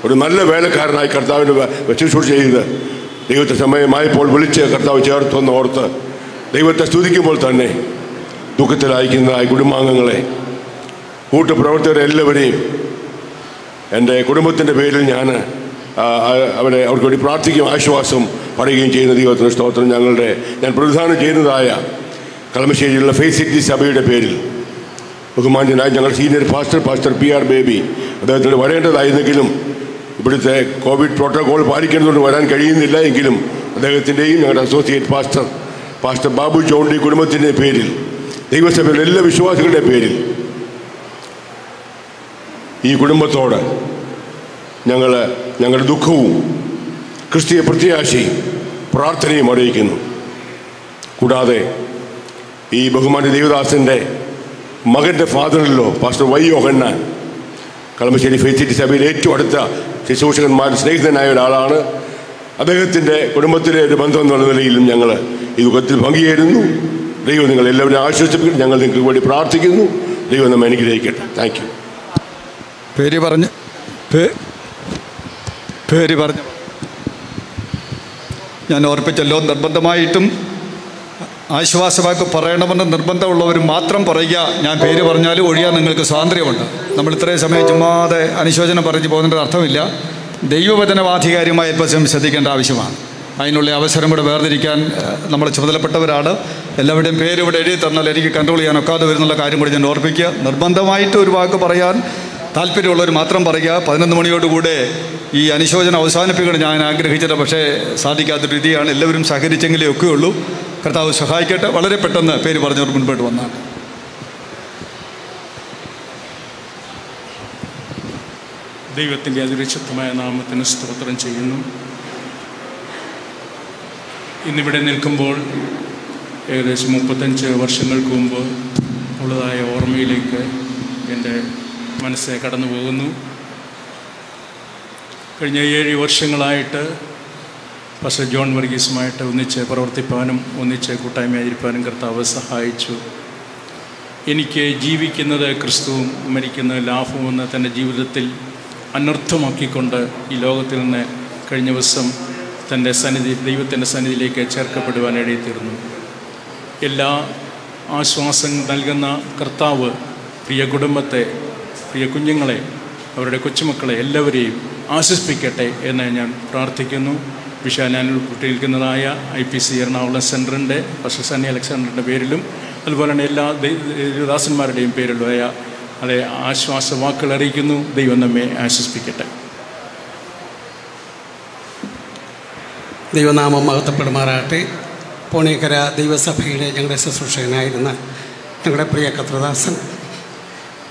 ഒരു നല്ല വേലക്കാരനായി കർത്താവിന് ശുശ്രൂഷ ചെയ്ത് ദൈവത്തെ സമയമായപ്പോൾ വിളിച്ച് കർത്താവ് ചേർത്തെന്ന് ഓർത്ത് ദൈവത്തെ സ്തുതിക്കുമ്പോൾ തന്നെ ദുഃഖത്തിലയക്കുന്നതായ കുടുംബാംഗങ്ങളെ കൂട്ടുപ്രവർത്തകരെ എല്ലാവരെയും എന്റെ കുടുംബത്തിന്റെ പേരിൽ ഞാൻ അവരെ അവർക്ക് വേണ്ടി പ്രാർത്ഥിക്കുകയും ആശ്വാസം പറയുകയും ചെയ്യുന്ന ദൈവത്തിന് സ്തോത്രം. ഞങ്ങളുടെ ഞാൻ പ്രതിദാനം ചെയ്യുന്നതായ കളമശ്ശേരിയിലുള്ള ഫേസിറ്റി സഭയുടെ പേരിൽ ബഹുമാന്യനായ ഞങ്ങൾ senior pastor pastor P R Baby അദ്ദേഹത്തിന് വരേണ്ടതായിരുന്നെങ്കിലും ഇവിടുത്തെ കോവിഡ് പ്രോട്ടോകോൾ പാലിക്കേണ്ടതുകൊണ്ട് വരാൻ കഴിയുന്നില്ല എങ്കിലും അദ്ദേഹത്തിന്റെയും ഞങ്ങളുടെ associate pastor pastor Babu Chondi കുടുംബത്തിന്റെ പേരിൽ ദൈവസഭയിലെ എല്ലാ വിശ്വാസികളുടെ പേരിൽ ഈ കുടുംബത്തോട് ഞങ്ങൾ ഞങ്ങളുടെ ദുഃഖവും ക്രിസ്തീയ പ്രത്യാശയും പ്രാർത്ഥനയും അറിയിക്കുന്നു. കൂടാതെ ഈ ബഹുമാന്യ ദേവദാസന്റെ മകന്റെ ഫാദറിലോ pastor Y Yohannan. Kalamassery faith city സഭയിൽ ഏറ്റവും അടുത്ത ശുശ്രൂഷകന്മാർ സ്നേഹിതനായ ഒരാളാണ്. അദ്ദേഹത്തിന്റെ കുടുംബത്തിലെ ഒരു ബന്ധം എന്നുള്ള നിലയിലും ഞങ്ങൾ ഈ യുഗത്തിൽ ഭംഗിയായിരുന്നു. ദൈവം നിങ്ങൾ എല്ലാവരും ആശ്വസിപ്പിക്കുന്നു ഞങ്ങൾ നിങ്ങൾക്ക് വേണ്ടി പ്രാർത്ഥിക്കുന്നു. ദൈവം നമ്മെ അനുഗ്രഹിക്കട്ടെ. താങ്ക് യു പേര് പറഞ്ഞു പേര് പറഞ്ഞു. ഞാൻ ഓർപ്പിച്ചല്ലോ നിർബന്ധമായിട്ടും ആശ്വാസവാക്ക് പറയണമെന്ന് നിർബന്ധമുള്ളവർ മാത്രം പറയുക. ഞാൻ പേര് പറഞ്ഞാലും ഒഴിയാൻ നിങ്ങൾക്ക് സ്വാതന്ത്ര്യമുണ്ട്. നമ്മൾ ഇത്രയും സമയം ചുമ്മാതെ അനുശോചനം പറഞ്ഞു പോകുന്നതിന്റെ അർത്ഥമില്ല. ദൈവവചനവാധികാരിയുമായി അല്പസ്വയം ശ്രദ്ധിക്കേണ്ട ആവശ്യമാണ്. അതിനുള്ള അവസരം കൂടെ വേർതിരിക്കാൻ നമ്മൾ ചുമതലപ്പെട്ടവരാണ്. എല്ലാവരുടെയും പേര് ഇവിടെ എഴുതി തന്നാൽ എനിക്ക് കൺട്രോൾ ചെയ്യാൻ ഒക്കാതെ വരുന്നുള്ള കാര്യം കൂടി ഞാൻ ഓർപ്പിക്കുക. നിർബന്ധമായിട്ട് ഒരു വാക്ക് പറയാൻ താല്പര്യമുള്ളവർ മാത്രം പറയുക. പതിനൊന്ന് മണിയോടുകൂടെ ഈ അനുശോചനം അവസാനിപ്പിക്കണം ഞാൻ ആഗ്രഹിച്ചത് പക്ഷേ സാധിക്കാത്ത രീതിയാണ്. എല്ലാവരും സഹകരിച്ചെങ്കിലേ ഒക്കെ ഉള്ളൂ കർത്താവ് സഹായിക്കട്ടെ. വളരെ പെട്ടെന്ന് പേര് പറഞ്ഞവർ മുൻപോട്ട് വന്നാണ് ദൈവത്തിന്റെ അതിരിശുദ്ധമായ നാമത്തിന് സ്തോത്രം ചെയ്യുന്നു. ഇന്നിവിടെ നിൽക്കുമ്പോൾ ഏകദേശം മുപ്പത്തഞ്ച് വർഷങ്ങൾക്ക് മുമ്പ് ഉള്ളതായ ഓർമ്മയിലേക്ക് എന്റെ മനസ്സെ കടന്നു പോകുന്നു. കഴിഞ്ഞ ഏഴ് വർഷങ്ങളായിട്ട് പക്ഷേ ജോൺ വർഗീസുമായിട്ട് ഒന്നിച്ച് പ്രവർത്തിപ്പാനും ഒന്നിച്ച് കൂട്ടായ്മയായിരിക്കാനും കർത്താവ് സഹായിച്ചു. എനിക്ക് ജീവിക്കുന്നത് ക്രിസ്തുവും മരിക്കുന്നത് ലാഭവുമെന്ന് തന്റെ ജീവിതത്തിൽ അനർത്ഥമാക്കിക്കൊണ്ട് ഈ ലോകത്തിൽ നിന്ന് കഴിഞ്ഞ ദിവസം തന്റെ സന്നിധി ദൈവത്തിന്റെ സന്നിധിയിലേക്ക് ചേർക്കപ്പെടുവാൻ എഴുതിത്തീർന്നു. എല്ലാ ആശ്വാസം നൽകുന്ന കർത്താവ് പ്രിയ കുടുംബത്തെ പ്രിയ കുഞ്ഞുങ്ങളെ അവരുടെ കൊച്ചുമക്കളെ എല്ലാവരെയും ആശ്വസിപ്പിക്കട്ടെ എന്ന് ഞാൻ പ്രാർത്ഥിക്കുന്നു. വിശാലാനിൽ ഉൾപ്പെട്ടിരിക്കുന്നതായ ഐ പി സി എറണാകുളം സെന്ററിന്റെ പക്ഷേ സണ്ണി അലക്സാണ്ടറിന്റെ പേരിലും അതുപോലെ തന്നെ എല്ലാ ദൈവദാസന്മാരുടെയും പേരിലുമായ അതെ ആശ്വാസ വാക്കുകൾ അറിയിക്കുന്നു. ദൈവം നമ്മെ ആശ്വസിപ്പിക്കട്ടെ. ദൈവനാമം മഹത്വപ്പെടുമാറാകട്ടെ. പോണേക്കര ദൈവസഭയുടെ ഞങ്ങളുടെ ശുശ്രൂഷകനായിരുന്ന ഞങ്ങളുടെ പ്രിയ കത്രദാസൻ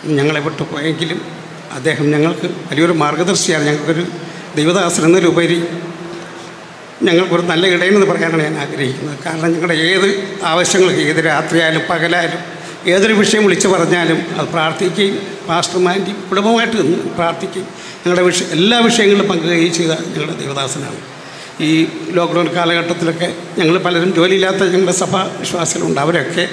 ഞങ്ങളെ വിട്ടുപോയെങ്കിലും അദ്ദേഹം ഞങ്ങൾക്ക് വലിയൊരു മാർഗദർശിയാണ്. ഞങ്ങൾക്കൊരു ദൈവദാസൻ എന്നതിലുപരി ഞങ്ങൾക്കൊരു നല്ല ഇടയെന്ന് പറയാനാണ് ഞാൻ ആഗ്രഹിക്കുന്നത്. കാരണം ഞങ്ങളുടെ ഏത് ആവശ്യങ്ങൾക്ക് ഏത് രാത്രിയായാലും പകലായാലും ഏതൊരു വിഷയം വിളിച്ചു പറഞ്ഞാലും അത് പ്രാർത്ഥിക്കുകയും പാസ്റ്റർമാന്റെയും കുടുംബമായിട്ട് നിന്ന് പ്രാർത്ഥിക്കുകയും ഞങ്ങളുടെ വിഷയം എല്ലാ വിഷയങ്ങളിലും പങ്കുകയും ചെയ്ത ഞങ്ങളുടെ ദൈവദാസനാണ്. ഈ ലോക്ക്ഡൗൺ കാലഘട്ടത്തിലൊക്കെ ഞങ്ങൾ പലരും ജോലിയില്ലാത്ത ഞങ്ങളുടെ സഭാ വിശ്വാസികളുണ്ട് അവരൊക്കെ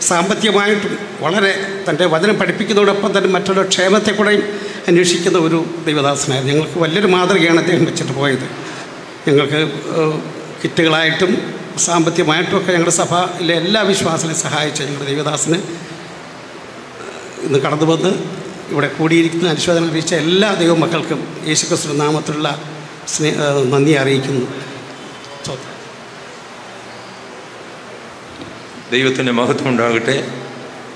സാമ്പത്തികമായിട്ടും വളരെ തന്റെ വചനം പഠിപ്പിക്കുന്നതോടൊപ്പം തന്നെ മറ്റുള്ള ക്ഷേമത്തെ കൂടെയും അന്വേഷിക്കുന്ന ഒരു ദൈവദാസനായിരുന്നു. ഞങ്ങൾക്ക് വലിയൊരു മാതൃകയാണ് അദ്ദേഹം വെച്ചിട്ട് പോയത്. ഞങ്ങൾക്ക് കിറ്റുകളായിട്ടും സാമ്പത്തികമായിട്ടും ഒക്കെ ഞങ്ങളുടെ സഭയിലെ എല്ലാ വിശ്വാസികളെയും സഹായിച്ച ഞങ്ങളുടെ ദൈവദാസന് ഇന്ന് കടന്നു വന്ന് ഇവിടെ കൂടിയിരിക്കുന്ന അനുശോചനം അറിയിച്ച എല്ലാ ദൈവമക്കൾക്കും യേശുക്രിസ്തു നാമത്തിലുള്ള സ്നേഹ നന്ദി അറിയിക്കുന്നു. ദൈവത്തിന്റെ മഹത്വം ഉണ്ടാകട്ടെ.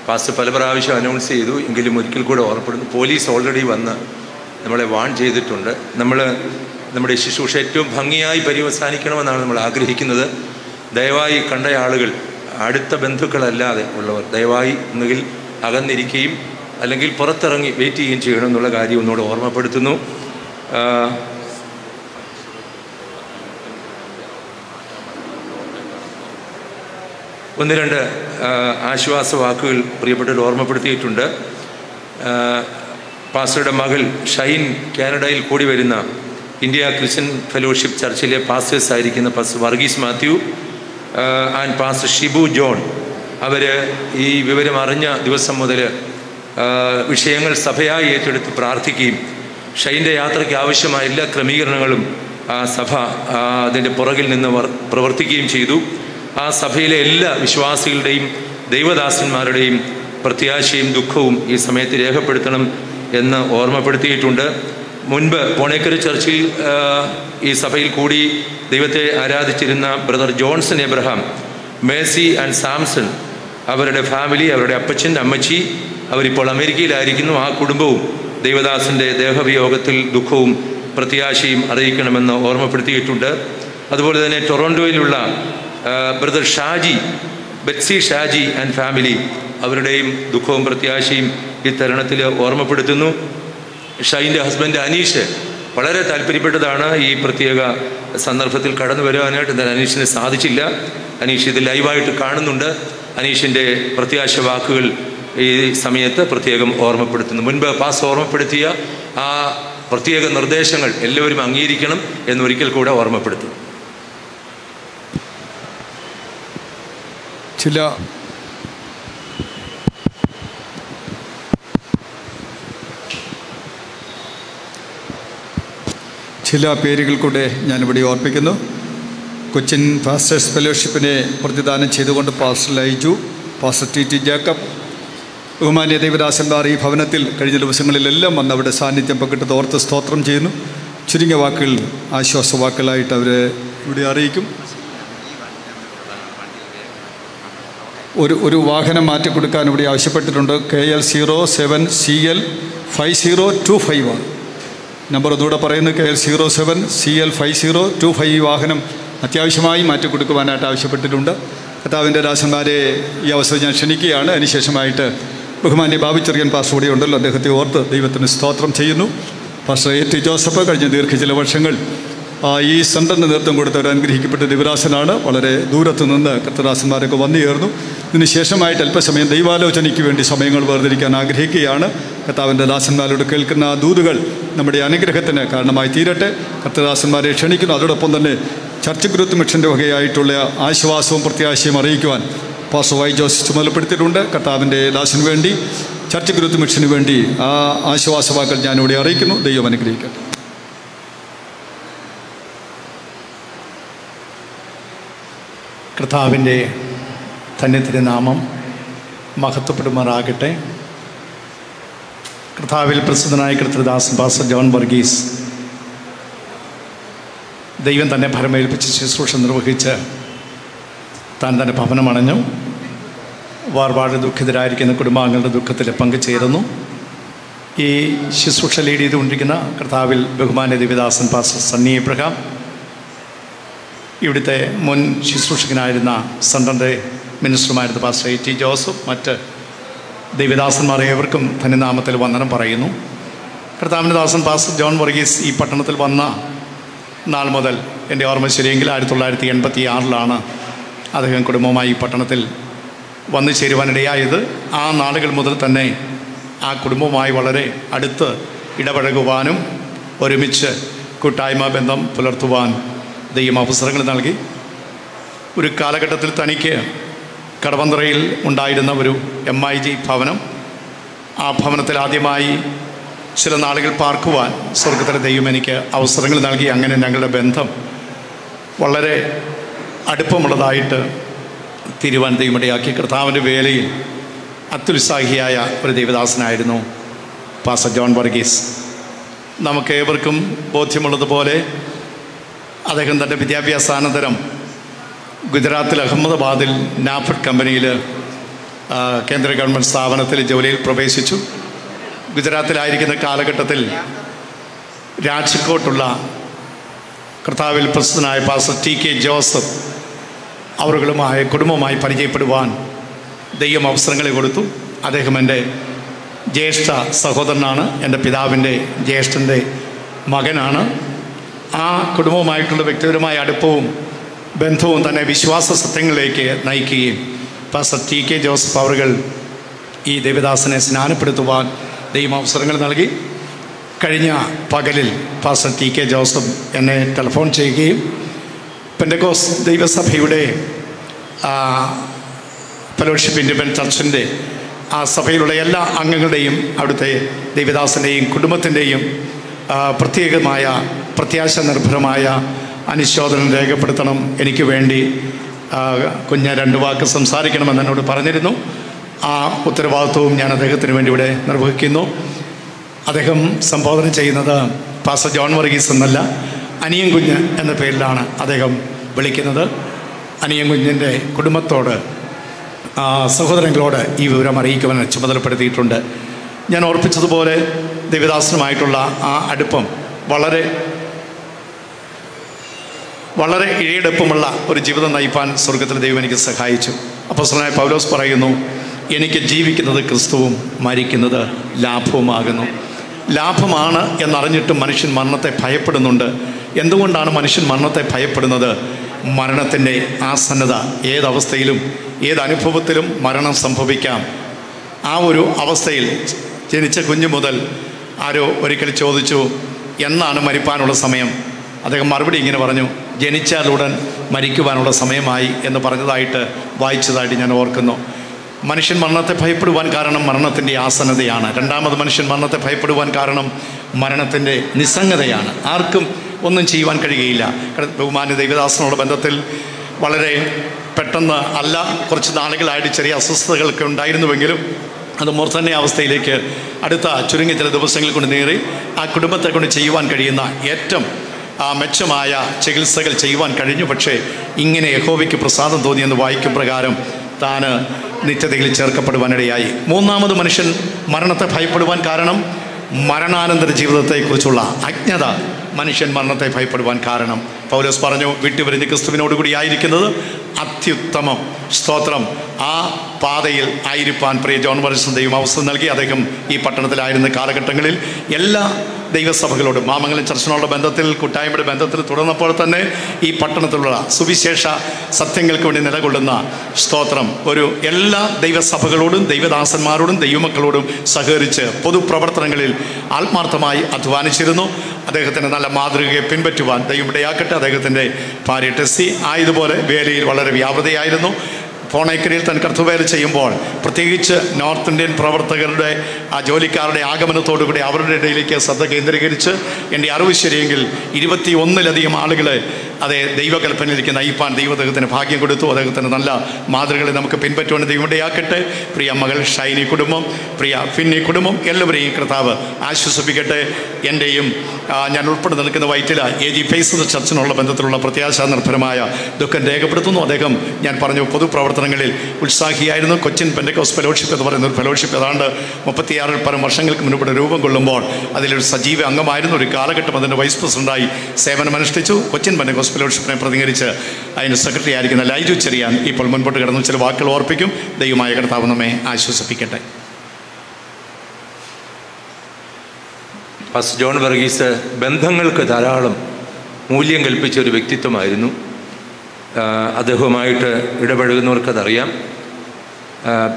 പാസ്റ്റർ പല പ്രാവശ്യം അനൗൺസ് ചെയ്തു. എങ്കിലും ഒരിക്കൽ കൂടെ ഓർപ്പെടുന്നു പോലീസ് ഓൾറെഡി വന്ന് നമ്മളെ വാൺ ചെയ്തിട്ടുണ്ട്. നമ്മൾ നമ്മുടെ ശുശ്രൂഷ ഏറ്റവും ഭംഗിയായി പര്യവസാനിക്കണമെന്നാണ് നമ്മൾ ആഗ്രഹിക്കുന്നത്. ദയവായി കണ്ട ആളുകൾ അടുത്ത ബന്ധുക്കളല്ലാതെ ഉള്ളവർ ദയവായി ഒന്നുകിൽ അകന്നിരിക്കുകയും അല്ലെങ്കിൽ പുറത്തിറങ്ങി വെയിറ്റ് ചെയ്യുകയും ചെയ്യണം എന്നുള്ള കാര്യം ഒന്നുകൂടെ ഓർമ്മപ്പെടുത്തുന്നു. ഒന്ന് രണ്ട് ആശ്വാസ വാക്കുകൾ പ്രിയപ്പെട്ടവർ ഓർമ്മപ്പെടുത്തിയിട്ടുണ്ട്. പാസ്റ്ററുടെ മകൾ ഷൈൻ കാനഡയിൽ കൂടി വരുന്ന ഇന്ത്യ ക്രിസ്ത്യൻ ഫെലോഷിപ്പ് ചർച്ചിലെ പാസ്റ്റേഴ്സ് ആയിരിക്കുന്ന pastor Varghese Mathew and pastor Shibu John അവർ ഈ വിവരം അറിഞ്ഞ ദിവസം മുതൽ വിഷയങ്ങൾ സഭയായി ഏറ്റെടുത്ത് പ്രാർത്ഥിക്കുകയും ഷൈന്റെ യാത്രയ്ക്ക് ആവശ്യമായ എല്ലാ ക്രമീകരണങ്ങളും ആ സഭ അതിന്റെ പുറകിൽ നിന്ന് പ്രവർത്തിക്കുകയും ചെയ്തു. ആ സഭയിലെ എല്ലാ വിശ്വാസികളുടെയും ദൈവദാസന്മാരുടെയും പ്രത്യാശയും ദുഃഖവും ഈ സമയത്ത് രേഖപ്പെടുത്തണം എന്ന് ഓർമ്മപ്പെടുത്തിയിട്ടുണ്ട്. മുൻപ് പോണേക്കര ചർച്ചിൽ ഈ സഭയിൽ കൂടി ദൈവത്തെ ആരാധിച്ചിരുന്ന brother Johnson Abraham Mercy and Samson അവരുടെ ഫാമിലി അവരുടെ അപ്പച്ചൻ അമ്മച്ചി അവരിപ്പോൾ അമേരിക്കയിലായിരിക്കുന്നു. ആ കുടുംബവും ദൈവദാസന്റെ ദേഹവിയോഗത്തിൽ ദുഃഖവും പ്രത്യാശയും അറിയിക്കണമെന്ന് ഓർമ്മപ്പെടുത്തിയിട്ടുണ്ട്. അതുപോലെ തന്നെ ടൊറോണ്ടോയിലുള്ള brother Shaji Betsy Shaji and family അവരുടെയും ദുഃഖവും പ്രത്യാശയും ഈ തരുണത്തിൽ ഓർമ്മപ്പെടുത്തുന്നു. ഷൈന്റെ ഹസ്ബൻഡ് അനീഷ് വളരെ താല്പര്യപ്പെട്ടതാണ് ഈ പ്രത്യേക സന്ദർഭത്തിൽ കടന്നു വരുവാനായിട്ട് എന്നാൽ അനീഷിന് സാധിച്ചില്ല. അനീഷ് ഇത് ലൈവായിട്ട് കാണുന്നുണ്ട്. അനീഷിന്റെ പ്രത്യാശ വാക്കുകൾ ഈ സമയത്ത് പ്രത്യേകം ഓർമ്മപ്പെടുത്തുന്നു. മുൻപ് പാസ് ഓർമ്മപ്പെടുത്തിയ ആ പ്രത്യേക നിർദ്ദേശങ്ങൾ എല്ലാവരും അംഗീകരിക്കണം എന്നൊരിക്കൽ കൂടെ ഓർമ്മപ്പെടുത്തുന്നു. ചില ചില പേരുകൾ കൂടെ ഞാനിവിടെ ഓർപ്പിക്കുന്നു. കൊച്ചിൻ ഫാസ്റ്റേഴ്സ് ഫെലോഷിപ്പിനെ പ്രതിദാനം ചെയ്തുകൊണ്ട് pastor Laiju pastor T T Jacob ബഹുമാന്യ ദേവദാസന്മാർ ഈ ഭവനത്തിൽ കഴിഞ്ഞ ദിവസങ്ങളിലെല്ലാം വന്ന് അവിടെ സാന്നിധ്യം പങ്കിട്ടത് ഓർത്ത് സ്തോത്രം ചെയ്യുന്നു. ചുരുങ്ങിയ വാക്കുകൾ ആശ്വാസ വാക്കുകളായിട്ട് അവരെ ഇവിടെ അറിയിക്കും. ഒരു ഒരു വാഹനം മാറ്റി കൊടുക്കാൻ ഇവിടെ ആവശ്യപ്പെട്ടിട്ടുണ്ട്. K L zero seven C L five zero two five ആണ്. നമ്പർ ഒന്നുകൂടെ പറയുന്നത് K L zero seven C L five zero two five വാഹനം അത്യാവശ്യമായി മാറ്റിക്കൊടുക്കുവാനായിട്ട് ആവശ്യപ്പെട്ടിട്ടുണ്ട്. കർത്താവിന്റെ ദാസന്മാരെ ഈ അവസരം ഞാൻ ക്ഷണിക്കുകയാണ്. അതിനുശേഷമായിട്ട് ബഹുമാന്യ ബാബു ചെറിയൻ പാസ്റ്റർ കൂടി ഉണ്ടല്ലോ. അദ്ദേഹത്തെ ഓർത്ത് ദൈവത്തിന് സ്തോത്രം ചെയ്യുന്നു. പാസ്റ്റർ എ ടി ജോസഫ് കഴിഞ്ഞ ദീർഘ ചില വർഷങ്ങൾ ഈ സെന്ററിന് നേതൃത്വം കൊടുത്തവർ അനുഗ്രഹിക്കപ്പെട്ട ദിവരാസനാണ് വളരെ ദൂരത്ത് നിന്ന് കർത്തദാസന്മാരൊക്കെ വന്നു ചേർന്നു. ഇതിന് ശേഷമായിട്ട് അല്പസമയം ദൈവാലോചനയ്ക്ക് വേണ്ടി സമയങ്ങൾ വേർതിരിക്കാൻ ആഗ്രഹിക്കുകയാണ്. കർത്താവിന്റെ ദാസന്മാരോട് കേൾക്കുന്ന ദൂതുകൾ നമ്മുടെ അനുഗ്രഹത്തിന് കാരണമായി തീരട്ടെ. കർത്തദാസന്മാരെ ക്ഷണിക്കുന്നു. അതോടൊപ്പം തന്നെ ചർച്ച് ഗ്രൂത്ത് മിഷന്റെ വകയായിട്ടുള്ള ആശ്വാസവും പ്രത്യാശയും അറിയിക്കുവാൻ പാസ്റ്റർ വൈ ജോസ് ചുമതലപ്പെടുത്തിയിട്ടുണ്ട്. കർത്താവിന്റെ ദാസന് വേണ്ടി ചർച്ച് ഗ്രൂത്ത് മിഷന് വേണ്ടി ആ ആശ്വാസവാക്കൾ ഞാനിവിടെ അറിയിക്കുന്നു. ദൈവം അനുഗ്രഹിക്കട്ടെ. കർത്താവിന്റെ തന്നെ നാമം മഹത്വപ്പെടുമാറാകട്ടെ. കർത്താവിൽ പ്രസിദ്ധനായ കർത്തൃദാസൻ പാസ്റ്റർ ജോൺ വർഗീസ് ദൈവം തന്നെ ഭരമേൽപ്പിച്ച് ശുശ്രൂഷ നിർവഹിച്ച് താൻ തന്നെ ഭവനമണഞ്ഞു വാർവാട് ദുഃഖിതരായിരിക്കുന്ന കുടുംബാംഗങ്ങളുടെ ദുഃഖത്തിൽ പങ്കുചേരുന്നു. ഈ ശുശ്രൂഷ ലീഡ് ചെയ്തുകൊണ്ടിരിക്കുന്ന കർത്താവിൽ ബഹുമാന്യ ദേവിദാസൻ പാസ്റ്റർ സണ്ണി ഇബ്രഹാം ഇവിടുത്തെ മുൻ ശുശ്രൂഷകനായിരുന്ന സെൻട്രന്റെ മിനിസ്റ്ററുമായിരുന്ന പാസ്റ്റർ എ ടി ജോസഫ് മറ്റ് ദേവിദാസന്മാർ ഏവർക്കും തന്നെ നാമത്തിൽ വന്ദനം പറയുന്നു. കർത്താവിന്റെ പാസ്റ്റർ ജോൺ വർഗീസ് ഈ പട്ടണത്തിൽ വന്ന നാൾ മുതൽ എന്റെ ഓർമ്മ ശരിയെങ്കിൽ ആയിരത്തി തൊള്ളായിരത്തി എൺപത്തി ആറിലാണ് അദ്ദേഹം കുടുംബവുമായി ഈ പട്ടണത്തിൽ വന്നു ചേരുവാനിടയായത്. ആ നാളുകൾ മുതൽ തന്നെ ആ കുടുംബവുമായി വളരെ അടുത്ത് ഇടപഴകുവാനും ഒരുമിച്ച് കൂട്ടായ്മ ബന്ധം പുലർത്തുവാൻ ദൈവം അവസരങ്ങൾ നൽകി. ഒരു കാലഘട്ടത്തിൽ തനിക്ക് കടവന്തറയിൽ ഉണ്ടായിരുന്ന ഒരു എം ഐ ജി ഭവനം. ആ ഭവനത്തിൽ ആദ്യമായി ചില നാളുകൾ പാർക്കുവാൻ സ്വർഗത്തിലെ ദൈവം എനിക്ക് അവസരങ്ങൾ നൽകി. അങ്ങനെ ഞങ്ങളുടെ ബന്ധം വളരെ അടുപ്പമുള്ളതായിട്ട് തീരുവാൻ ദൈവമിടയാക്കി. കർത്താവിന്റെ വേലയിൽ അത്യുത്സാഹിയായ ഒരു ദൈവദാസനായിരുന്നു പാസ ജോൺ വർഗീസ്. നമുക്ക് ഏവർക്കും ബോധ്യമുള്ളതുപോലെ അദ്ദേഹം തന്റെ വിദ്യാഭ്യാസാനന്തരം ഗുജറാത്തിൽ അഹമ്മദാബാദിൽ നാഫഡ് കമ്പനിയിൽ കേന്ദ്ര ഗവൺമെന്റ് സ്ഥാപനത്തിൽ ജോലിയിൽ പ്രവേശിച്ചു. ഗുജറാത്തിലായിരിക്കുന്ന കാലഘട്ടത്തിൽ രാജ്കോട്ടുള്ള കർത്താവിൽ പ്രസിദ്ധനായ പാസ്റ്റർ ടി കെ ജോസഫ് അവരുകളുമായ കുടുംബമായി പരിചയപ്പെടുവാൻ ദൈവം അവസരങ്ങളെ കൊടുത്തു. അദ്ദേഹം എന്റെ ജ്യേഷ്ഠ സഹോദരനാണ്. എന്റെ പിതാവിന്റെ ജ്യേഷ്ഠന്റെ മകനാണ്. ആ കുടുംബവുമായിട്ടുള്ള വ്യക്തിപരമായ അടുപ്പവും ബന്ധവും തന്നെ വിശ്വാസ സത്യങ്ങളിലേക്ക് നയിക്കുകയും പാസ്റ്റർ ടി കെ ജോസഫ് അവറുകൾ ഈ ദേവദാസനെ സ്നാനപ്പെടുത്തുവാൻ ദൈവം അവസരങ്ങൾ നൽകി. കഴിഞ്ഞ പകലിൽ പാസ്റ്റർ ടി കെ ജോസഫ് എന്നെ ടെലിഫോൺ ചെയ്യുകയും പെൻഡകോസ് ദൈവസഭയുടെ ഫെലോഷിപ്പ് ഇൻഡിപെൻഡന്റ് ചർച്ചിന്റെ ആ സഭയിലുള്ള എല്ലാ അംഗങ്ങളുടെയും അവിടുത്തെ ദേവദാസന്റെയും കുടുംബത്തിന്റെയും പ്രത്യേകമായ പ്രത്യാശ നിർഭരമായ അനുശോചനം രേഖപ്പെടുത്തണം. എനിക്ക് വേണ്ടി കുഞ്ഞ രണ്ട് വാക്ക് സംസാരിക്കണമെന്ന് എന്നോട് പറഞ്ഞിരുന്നു. ആ ഉത്തരവാദിത്വവും ഞാൻ അദ്ദേഹത്തിന് വേണ്ടി ഇവിടെ നിർവഹിക്കുന്നു. അദ്ദേഹം സംബോധന ചെയ്യുന്നത് പാസ ജോൺ വർഗീസ് എന്നല്ല അനിയൻ കുഞ്ഞ് എന്ന പേരിലാണ് അദ്ദേഹം വിളിക്കുന്നത്. അനിയൻ കുഞ്ഞിന്റെ കുടുംബത്തോട് സഹോദരങ്ങളോട് ഈ വിവരം അറിയിക്കുവാൻ ചുമതലപ്പെടുത്തിയിട്ടുണ്ട്. ഞാൻ ഓർപ്പിച്ചതുപോലെ ദേവദാസനുമായിട്ടുള്ള ആ അടുപ്പം വളരെ വളരെ ഇഴയെടുപ്പമുള്ള ഒരു ജീവിതം നയിപ്പാൻ സ്വർഗത്തിലെ ദൈവം എനിക്ക് സഹായിച്ചു. അപ്പോസ്തലനായ പൗലോസ് പറയുന്നു എനിക്ക് ജീവിക്കുന്നത് ക്രിസ്തുവും മരിക്കുന്നത് ലാഭവുമാകുന്നു. ലാഭമാണ് എന്നറിഞ്ഞിട്ടും മനുഷ്യൻ മരണത്തെ ഭയപ്പെടുന്നുണ്ട്. എന്തുകൊണ്ടാണ് മനുഷ്യൻ മരണത്തെ ഭയപ്പെടുന്നത്? മരണത്തിന്റെ ആസന്നത ഏതവസ്ഥയിലും ഏതനുഭവത്തിലും മരണം സംഭവിക്കാം. ആ ഒരു അവസ്ഥയിൽ ജനിച്ച കുഞ്ഞു മുതൽ ആരോ ഒരിക്കൽ ചോദിച്ചു എന്നാണ് മരിപ്പാനുള്ള സമയം? അദ്ദേഹം മറുപടി ഇങ്ങനെ പറഞ്ഞു ജനിച്ചാലുടൻ മരിക്കുവാനുള്ള സമയമായി എന്ന് പറഞ്ഞതായിട്ട് വായിച്ചതായിട്ട് ഞാൻ ഓർക്കുന്നു. മനുഷ്യൻ മരണത്തെ ഭയപ്പെടുവാൻ കാരണം മരണത്തിന്റെ ആസന്നതയാണ്. രണ്ടാമത് മനുഷ്യൻ മരണത്തെ ഭയപ്പെടുവാൻ കാരണം മരണത്തിന്റെ നിസ്സംഗതയാണ്. ആർക്കും ഒന്നും ചെയ്യുവാൻ കഴിയുകയില്ല. ബഹുമാന്യ ദൈവദാസനോട് ബന്ധത്തിൽ വളരെ പെട്ടെന്ന് അല്ല കുറച്ച് നാളുകളായിട്ട് ചെറിയ അസ്വസ്ഥതകളൊക്കെ ഉണ്ടായിരുന്നുവെങ്കിലും അത് മൂർധന്യ അവസ്ഥയിലേക്ക് അടുത്ത ചുരുങ്ങിയ ചില ദിവസങ്ങൾ കൊണ്ട് നേറി ആ കുടുംബത്തെ കൊണ്ട് ചെയ്യുവാൻ കഴിയുന്ന ഏറ്റവും ആ മെച്ചമായ ചികിത്സകൾ ചെയ്യുവാൻ കഴിഞ്ഞു. പക്ഷേ ഇങ്ങനെ യഹോവയ്ക്ക് പ്രസാദം തോന്നിയെന്ന് വായിക്കും പ്രകാരം താൻ നിത്യതയിൽ ചേർക്കപ്പെടുവാനിടയായി. മൂന്നാമത് മനുഷ്യൻ മരണത്തെ ഭയപ്പെടുവാൻ കാരണം മരണാനന്തര ജീവിതത്തെക്കുറിച്ചുള്ള അജ്ഞത മനുഷ്യൻ മരണത്തെ ഭയപ്പെടുവാൻ കാരണം. പൗലോസ് പറഞ്ഞു വിട്ടുവരിഞ്ഞ് ക്രിസ്തുവിനോടുകൂടി ആയിരിക്കുന്നത് അത്യുത്തമം സ്തോത്രം. ആ പാതയിൽ ആയിരിപ്പാൻ പ്രിയ ജോൺ വർഷൻ ദൈവം അവസരം നൽകി. അദ്ദേഹം ഈ പട്ടണത്തിലായിരുന്ന കാലഘട്ടങ്ങളിൽ എല്ലാ ദൈവസഭകളോടും മാമംഗലം ചർച്ചിനോടുള്ള ബന്ധത്തിൽ കൂട്ടായ്മയുടെ ബന്ധത്തിൽ തുടർന്നപ്പോൾ തന്നെ ഈ പട്ടണത്തിലുള്ള സുവിശേഷ സത്യങ്ങൾക്ക് വേണ്ടി നിലകൊള്ളുന്ന സ്തോത്രം ഒരു എല്ലാ ദൈവസഭകളോടും ദൈവദാസന്മാരോടും ദൈവമക്കളോടും സഹകരിച്ച് പൊതുപ്രവർത്തനങ്ങളിൽ ആത്മാർത്ഥമായി അധ്വാനിച്ചിരുന്നു. അദ്ദേഹത്തിന്റെ നല്ല മാതൃകയെ പിൻപറ്റുവാൻ ദൈവം ഇടയാക്കട്ടെ. അദ്ദേഹത്തിന്റെ ഭാര്യ ടെസ്സി ആയതുപോലെ വേലയിൽ വളരെ വ്യാപൃതയായിരുന്നു. ഫോണേക്കരയിൽ താൻ കർത്തുവേല ചെയ്യുമ്പോൾ പ്രത്യേകിച്ച് നോർത്ത് ഇന്ത്യൻ പ്രവർത്തകരുടെ ആ ജോലിക്കാരുടെ ആഗമനത്തോടുകൂടി അവരുടെ ഇടയിലേക്ക് ശ്രദ്ധ കേന്ദ്രീകരിച്ച് എന്റെ അറിവ് ശരിയെങ്കിൽ ഇരുപത്തി ഒന്നിലധികം ആളുകളെ അതേ ദൈവകൽപ്പനയിലേക്ക് നയിപ്പാൻ ദൈവം അദ്ദേഹത്തിന് ഭാഗ്യം കൊടുത്തു. അദ്ദേഹത്തിന് നല്ല മാതൃകളെ നമുക്ക് പിൻപറ്റുവാൻ ദൈവമിടയാക്കട്ടെ പ്രിയ മകൾ ഷൈനി കുടുംബം പ്രിയ ഫിന്നി കുടുംബം എല്ലാവരെയും കർത്താവ് ആശ്വസിപ്പിക്കട്ടെ. എന്റെയും ഞാൻ ഉൾപ്പെടെ നിൽക്കുന്ന വൈറ്റില എ ജി ഫേസ് ചർച്ചിനുള്ള ബന്ധത്തിലുള്ള പ്രത്യാശാ നിർഭരമായ ദുഃഖം രേഖപ്പെടുത്തുന്നു. അദ്ദേഹം ഞാൻ പറഞ്ഞു പൊതുപ്രവർത്തനങ്ങളിൽ ഉത്സാഹിയായിരുന്നു. കൊച്ചിൻ പെൻഡക്കോസ് ഫെലോഷിപ്പ് എന്ന് പറയുന്ന ഒരു ഫെലോഷിപ്പ് ഏതാണ്ട് മുപ്പത്തിയാറിൽ പരം വർഷങ്ങൾക്ക് മുൻപിടെ രൂപം കൊള്ളുമ്പോൾ അതിലൊരു സജീവ അംഗമായിരുന്നു. ഒരു കാലഘട്ടം അതിന്റെ വൈസ് പ്രസിഡന്റായി സേവനമനുഷ്ഠിച്ചു. കൊച്ചിൻ പെൻഡക്കോസ് ഫെലോഷിപ്പിനെ പ്രതികരിച്ച് അതിന്റെ സെക്രട്ടറി ആയിരിക്കുന്ന ലൈജു ചെറിയാൻ ഇപ്പോൾ മുൻപോട്ട് കിടന്ന് ചില വാക്കുകൾ ഓർപ്പിക്കും. ദൈവമായ കർത്താവ് നമ്മെ ആശ്വസിപ്പിക്കട്ടെ. ഫസ്റ്റ് ജോൺ വർഗീസ് ബന്ധങ്ങൾക്ക് ധാരാളം മൂല്യം കൽപ്പിച്ച ഒരു വ്യക്തിത്വമായിരുന്നു. അദ്ദേഹവുമായിട്ട് ഇടപഴകുന്നവർക്കതറിയാം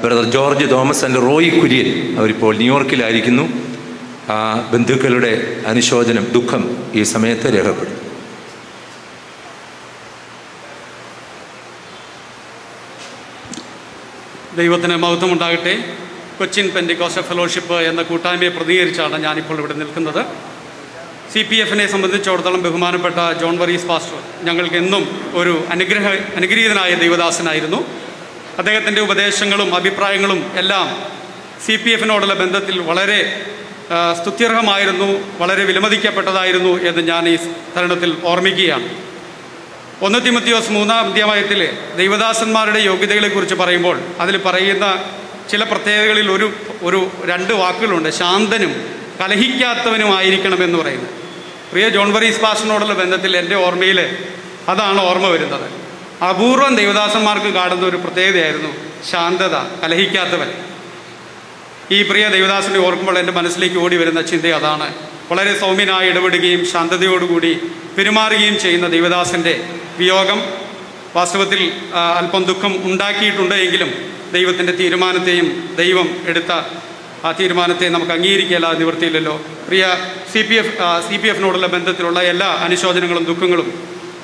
brother George Thomas and Roy Kurian അവരിപ്പോൾ ന്യൂയോർക്കിലായിരിക്കുന്നു. ബന്ധുക്കളുടെ അനുശോചനം ദുഃഖം ഈ സമയത്ത് രേഖപ്പെടും ദൈവത്തിന് മഹത്വം ഉണ്ടാകട്ടെ കൊച്ചിൻ പെൻഡിക്കോസ ഫെലോഷിപ്പ് എന്ന കൂട്ടായ്മയെ പ്രതികരിച്ചാണ് ഞാനിപ്പോൾ ഇവിടെ നിൽക്കുന്നത്. സി പി എഫിനെ സംബന്ധിച്ചിടത്തോളം ബഹുമാനപ്പെട്ട ജോൺ വറീസ് പാസ്റ്റർ ഞങ്ങൾക്ക് എന്നും ഒരു അനുഗ്രഹ അനുഗ്രഹീതനായ ദൈവദാസനായിരുന്നു. അദ്ദേഹത്തിന്റെ ഉപദേശങ്ങളും അഭിപ്രായങ്ങളും എല്ലാം സി പി എഫിനോടുള്ള ബന്ധത്തിൽ വളരെ സ്തുത്യർഹമായിരുന്നു വളരെ വിലമതിക്കപ്പെട്ടതായിരുന്നു എന്ന് ഞാൻ ഈ തരുണത്തിൽ ഓർമ്മിക്കുകയാണ്. ഒന്ന് തിമത്തിയോസ് മൂന്നാം അധ്യായത്തിൽ ദൈവദാസന്മാരുടെ യോഗ്യതകളെക്കുറിച്ച് പറയുമ്പോൾ അതിൽ പറയുന്ന ചില പ്രത്യേകതകളിൽ ഒരു ഒരു രണ്ട് വാക്കുകളുണ്ട്. ശാന്തനും കലഹിക്കാത്തവനുമായിരിക്കണമെന്ന് പറയുന്നത്. പ്രിയ ജോൺ വറീസ് പാസ്റ്ററിനോടുള്ള ബന്ധത്തിൽ എന്റെ ഓർമ്മയിൽ അതാണ് ഓർമ്മ വരുന്നത്. അപൂർവം ദൈവദാസന്മാർക്ക് കാണുന്ന ഒരു പ്രത്യേകതയായിരുന്നു ശാന്തത കലഹിക്കാത്തവൻ. ഈ പ്രിയ ദൈവദാസനെ ഓർക്കുമ്പോൾ എന്റെ മനസ്സിലേക്ക് ഓടി വരുന്ന ചിന്ത അതാണ്. വളരെ സൗമ്യനായി ഇടപെടുകയും ശാന്തതയോടുകൂടി പെരുമാറുകയും ചെയ്യുന്ന ദൈവദാസന്റെ വിയോഗം വാസ്തവത്തിൽ അല്പം ദുഃഖം ഉണ്ടാക്കിയിട്ടുണ്ട് എങ്കിലും ദൈവത്തിന്റെ തീരുമാനത്തെയും ദൈവം എടുത്ത ആ തീരുമാനത്തെ നമുക്ക് അംഗീകരിക്കുകയല്ല നിവൃത്തിയില്ലല്ലോ. പ്രിയ C P F C P എഫിനോടുള്ള ബന്ധത്തിലുള്ള എല്ലാ അനുശോചനങ്ങളും ദുഃഖങ്ങളും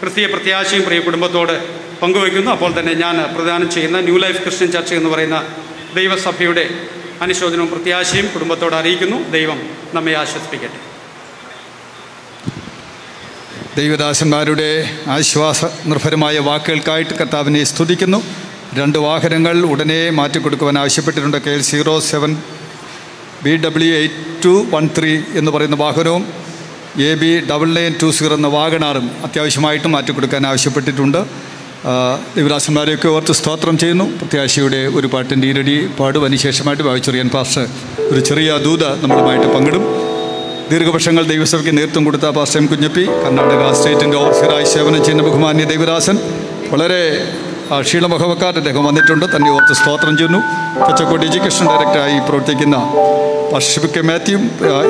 ക്രിസ്തീയ പ്രത്യാശയും പ്രിയ കുടുംബത്തോട് പങ്കുവയ്ക്കുന്നു. അപ്പോൾ തന്നെ ഞാൻ പ്രദാനം ചെയ്യുന്ന ന്യൂ ലൈഫ് ക്രിസ്ത്യൻ ചർച്ച എന്ന് പറയുന്ന ദൈവസഭയുടെ അനുശോചനവും പ്രത്യാശയും കുടുംബത്തോട് അറിയിക്കുന്നു. ദൈവം നമ്മെ ആശ്വസിപ്പിക്കട്ടെ. ദൈവദാസന്മാരുടെ ആശ്വാസ നിർഭരമായ വാക്കുകൾക്കായിട്ട് കർത്താവിനെ സ്തുതിക്കുന്നു. രണ്ട് വാഹനങ്ങൾ ഉടനെ മാറ്റിക്കൊടുക്കുവാൻ ആവശ്യപ്പെട്ടിട്ടുണ്ട്. K zero seven B W eight two one three എന്ന് പറയുന്ന വാഹനവും A B double nine two zero എന്ന വാഗണാറും അത്യാവശ്യമായിട്ട് മാറ്റിക്കൊടുക്കാൻ ആവശ്യപ്പെട്ടിട്ടുണ്ട്. ദൈവദാസന്മാരെയൊക്കെ ഓർത്ത് സ്തോത്രം ചെയ്യുന്നു. പ്രത്യാശയുടെ ഒരു പാട്ടിന്റെ ഈരടി പാടും. അതിനുശേഷമായിട്ട് വായിച്ചറിയാൻ പാസ്റ്റർ ഒരു ചെറിയ ദൂത നമ്മളുമായിട്ട് പങ്കിടും. ദീർഘവർഷങ്ങൾ ദൈവസഭയ്ക്ക് നേതൃത്വം കൊടുത്ത പാസ്റ്റർ എം കുഞ്ഞപ്പി കർണാടക സ്റ്റേറ്റിന്റെ ഓഫീസറായി സേവനം ചെയ്യുന്ന ബഹുമാന്യ ദൈവദാസൻ വളരെ ക്ഷീണമുഖവക്കാർ അദ്ദേഹം വന്നിട്ടുണ്ട്. തന്നെ ഓർത്ത് സ്തോത്രം ചെയ്യുന്നു. പച്ചക്കോട് എഡ്യൂക്കേഷൻ ഡയറക്ടറായി പ്രവർത്തിക്കുന്ന പാർഷിപ്പ് കെ മാത്യുവും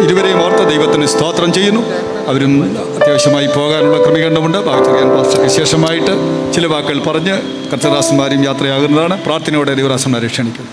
ഇരുവരെയും ഓർത്ത് ദൈവത്തിന് സ്തോത്രം ചെയ്യുന്നു. അവരും അത്യാവശ്യമായി പോകാനുള്ള ക്രമീകരണമുണ്ട്. ഭാഗത്തുകാൻ പാസ്റ്റർക്ക് ശേഷമായിട്ട് ചില വാക്കുകൾ പറഞ്ഞ് കർത്തദാസന്മാരും യാത്രയാകുന്നതാണ്. പ്രാർത്ഥനയോടെ ദൈവദാസന്മാരെ ക്ഷണിക്കുന്നു.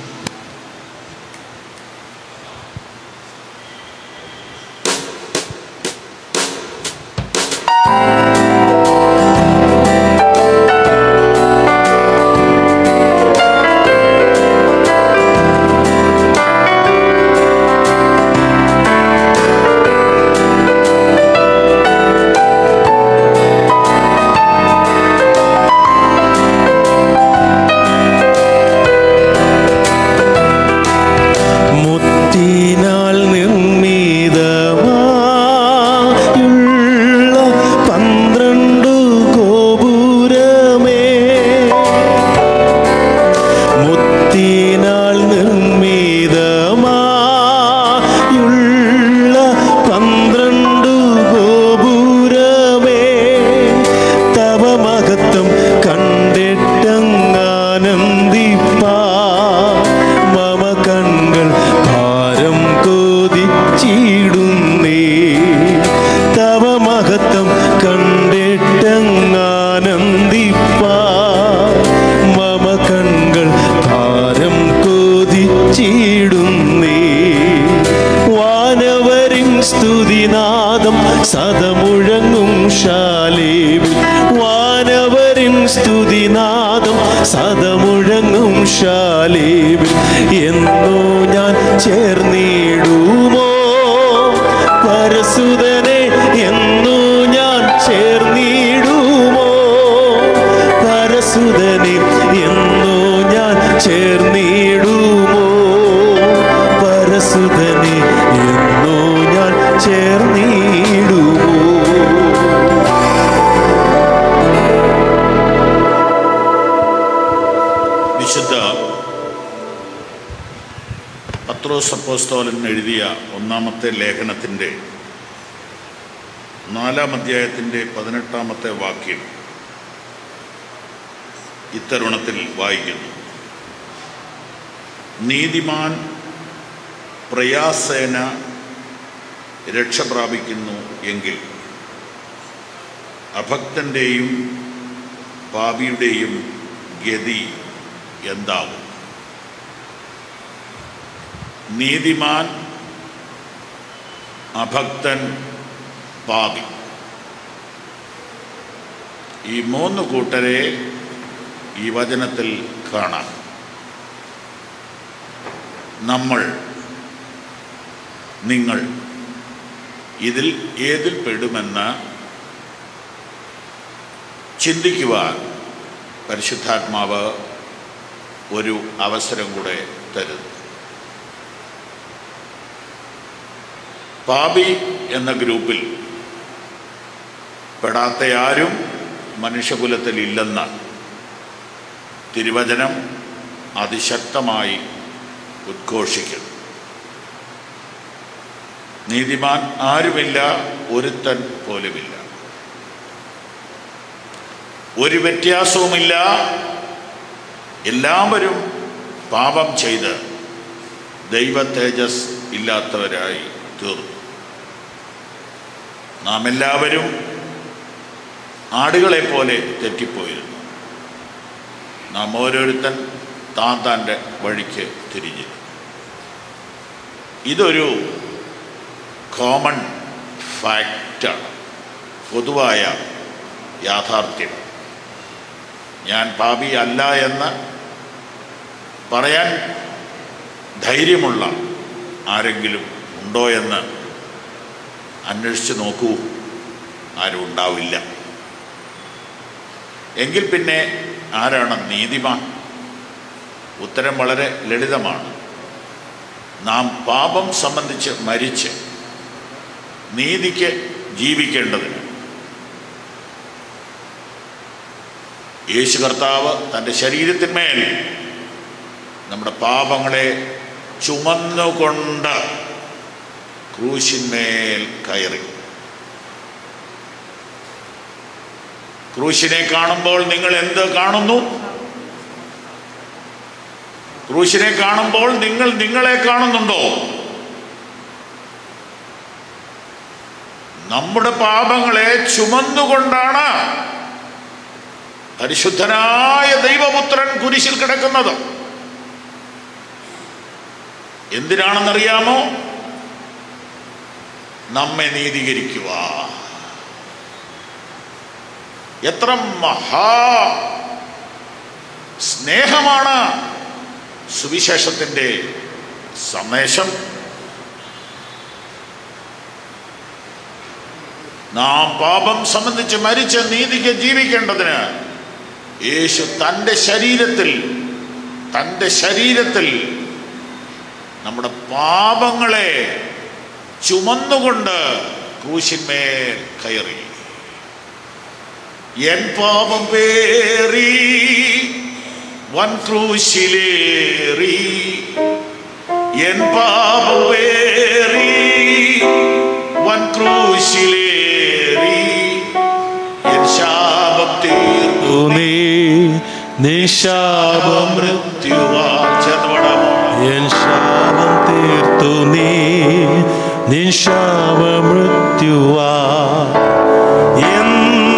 പ്രയാസേന രക്ഷ പ്രാപിക്കുന്നു എങ്കിൽ അഭക്തന്റെയും പാപിയുടെയും ഗതി എന്താകും നീതിമാൻ അഭക്തൻ പാപി. ഈ മൂന്ന് കൂട്ടരെ ഈ വചനത്തിൽ കാണാം. നമ്മൾ നിങ്ങൾ. ഇതിൽ ഏതിൽ പെടുമെന്ന് ചിന്തിക്കുവാൻ പരിശുദ്ധാത്മാവ് ഒരു അവസരം കൂടെ തരുന്നു. പാപി എന്ന ഗ്രൂപ്പിൽ പെടാത്ത ആരും മനുഷ്യകുലത്തിൽ ഇല്ലെന്ന് തിരുവചനം അതിശക്തമായി ഉദ്ഘോഷിക്കുന്നു. നീതിമാൻ ആരുമില്ല ഒരുത്തൻ പോലുമില്ല. ഒരു വ്യത്യാസവുമില്ല. എല്ലാവരും പാപം ചെയ്ത് ദൈവ തേജസ് ഇല്ലാത്തവരായി തീർന്നു. നാം എല്ലാവരും ആടുകളെ പോലെ തെറ്റിപ്പോയിരുന്നു. നാം ഓരോരുത്തൻ താൻ തന്റെ വഴിക്ക് തിരിഞ്ഞിരുന്നു. ഇതൊരു കോമൺ ഫാക്റ്റാണ് പൊതുവായ യാഥാർത്ഥ്യം. ഞാൻ പാപി അല്ല എന്ന് പറയാൻ ധൈര്യമുള്ള ആരെങ്കിലും ഉണ്ടോ എന്ന് അന്വേഷിച്ച് നോക്കൂ. ആരും ഉണ്ടാവില്ല. എങ്കിൽ പിന്നെ ആരാണ് നീതിമാൻ? ഉത്തരം വളരെ ലളിതമാണ്. നാം പാപം സംബന്ധിച്ച് മരിച്ച് നീതിക്ക് ജീവിക്കേണ്ടതിന് യേശു കർത്താവ് തന്റെ ശരീരത്തിന്മേൽ നമ്മുടെ പാപങ്ങളെ ചുമന്നുകൊണ്ട് ക്രൂശിന്മേൽ കയറി. ക്രൂശിനെ കാണുമ്പോൾ നിങ്ങൾ എന്ത് കാണുന്നു? ക്രൂശിനെ കാണുമ്പോൾ നിങ്ങൾ നിങ്ങളെ കാണുന്നുണ്ടോ? നമ്മുടെ പാപങ്ങളെ ചുമന്നുകൊണ്ടാണ് പരിശുദ്ധനായ ദൈവപുത്രൻ കുരിശിൽ കിടക്കുന്നത്. എന്തിനാണെന്നറിയാമോ? നമ്മെ നീതീകരിക്കുക എത്ര മഹാ സ്നേഹമാണ് സുവിശേഷത്തിന്റെ സന്ദേശം. നാം പാപം സംബന്ധിച്ച് മരിച്ച നീതിക്ക് ജീവിക്കേണ്ടതിന് യേശു തന്റെ ശരീരത്തിൽ തന്റെ ശരീരത്തിൽ നമ്മുടെ പാപങ്ങളെ ചുമന്നുകൊണ്ട് ക്രൂശിന്മേൽ കയറി. എൻ പാപം പേറി വൻ ക്രൂശിലേറി. എൻ പാപം പേറി വൻ ക്രൂശിലേറി തീർന്നു നീ നിശാപ മൃത്യുവാ ചേർന്ന് പാടാമോ എൻ ശാപം തീർത്തു നീ നിശാപ മൃത്യുവാ. എന്നൻ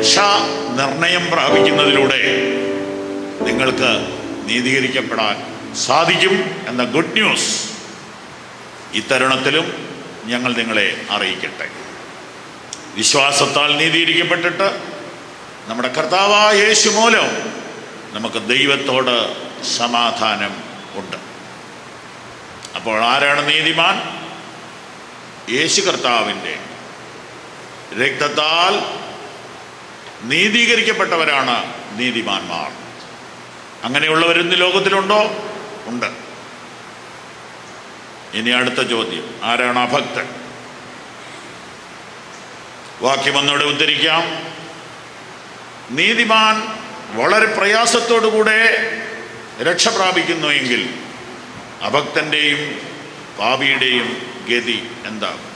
രക്ഷാ നിർണയം പ്രാപിക്കുന്നതിലൂടെ നിങ്ങൾക്ക് നീതീകരിക്കപ്പെടാൻ സാധിക്കും എന്ന ഗുഡ് ന്യൂസ് ഇത്തരുണത്തിലും ഞങ്ങൾ നിങ്ങളെ അറിയിക്കട്ടെ. വിശ്വാസത്താൽ നീതീകരിക്കപ്പെട്ടിട്ട് നമ്മുടെ കർത്താവായ യേശു മൂലം നമുക്ക് ദൈവത്തോട് സമാധാനം ഉണ്ട്. അപ്പോൾ ആരാണ് നീതിമാൻ? യേശു കർത്താവിന്റെ രക്തത്താൽ നീതീകരിക്കപ്പെട്ടവരാണ് നീതിമാന്മാർ. അങ്ങനെയുള്ളവർ ഇന്ന് ലോകത്തിലുണ്ടോ? ഉണ്ട്. ഇനി അടുത്ത ചോദ്യം. ആരാണ് അഭക്തൻ? വാക്യം ഒന്നോടെ ഉദ്ധരിക്കാം. നീതിമാൻ വളരെ പ്രയാസത്തോടുകൂടെ രക്ഷ പ്രാപിക്കുന്നു എങ്കിൽ അഭക്തന്റെയും പാപിയുടെയും ഗതി എന്താകും?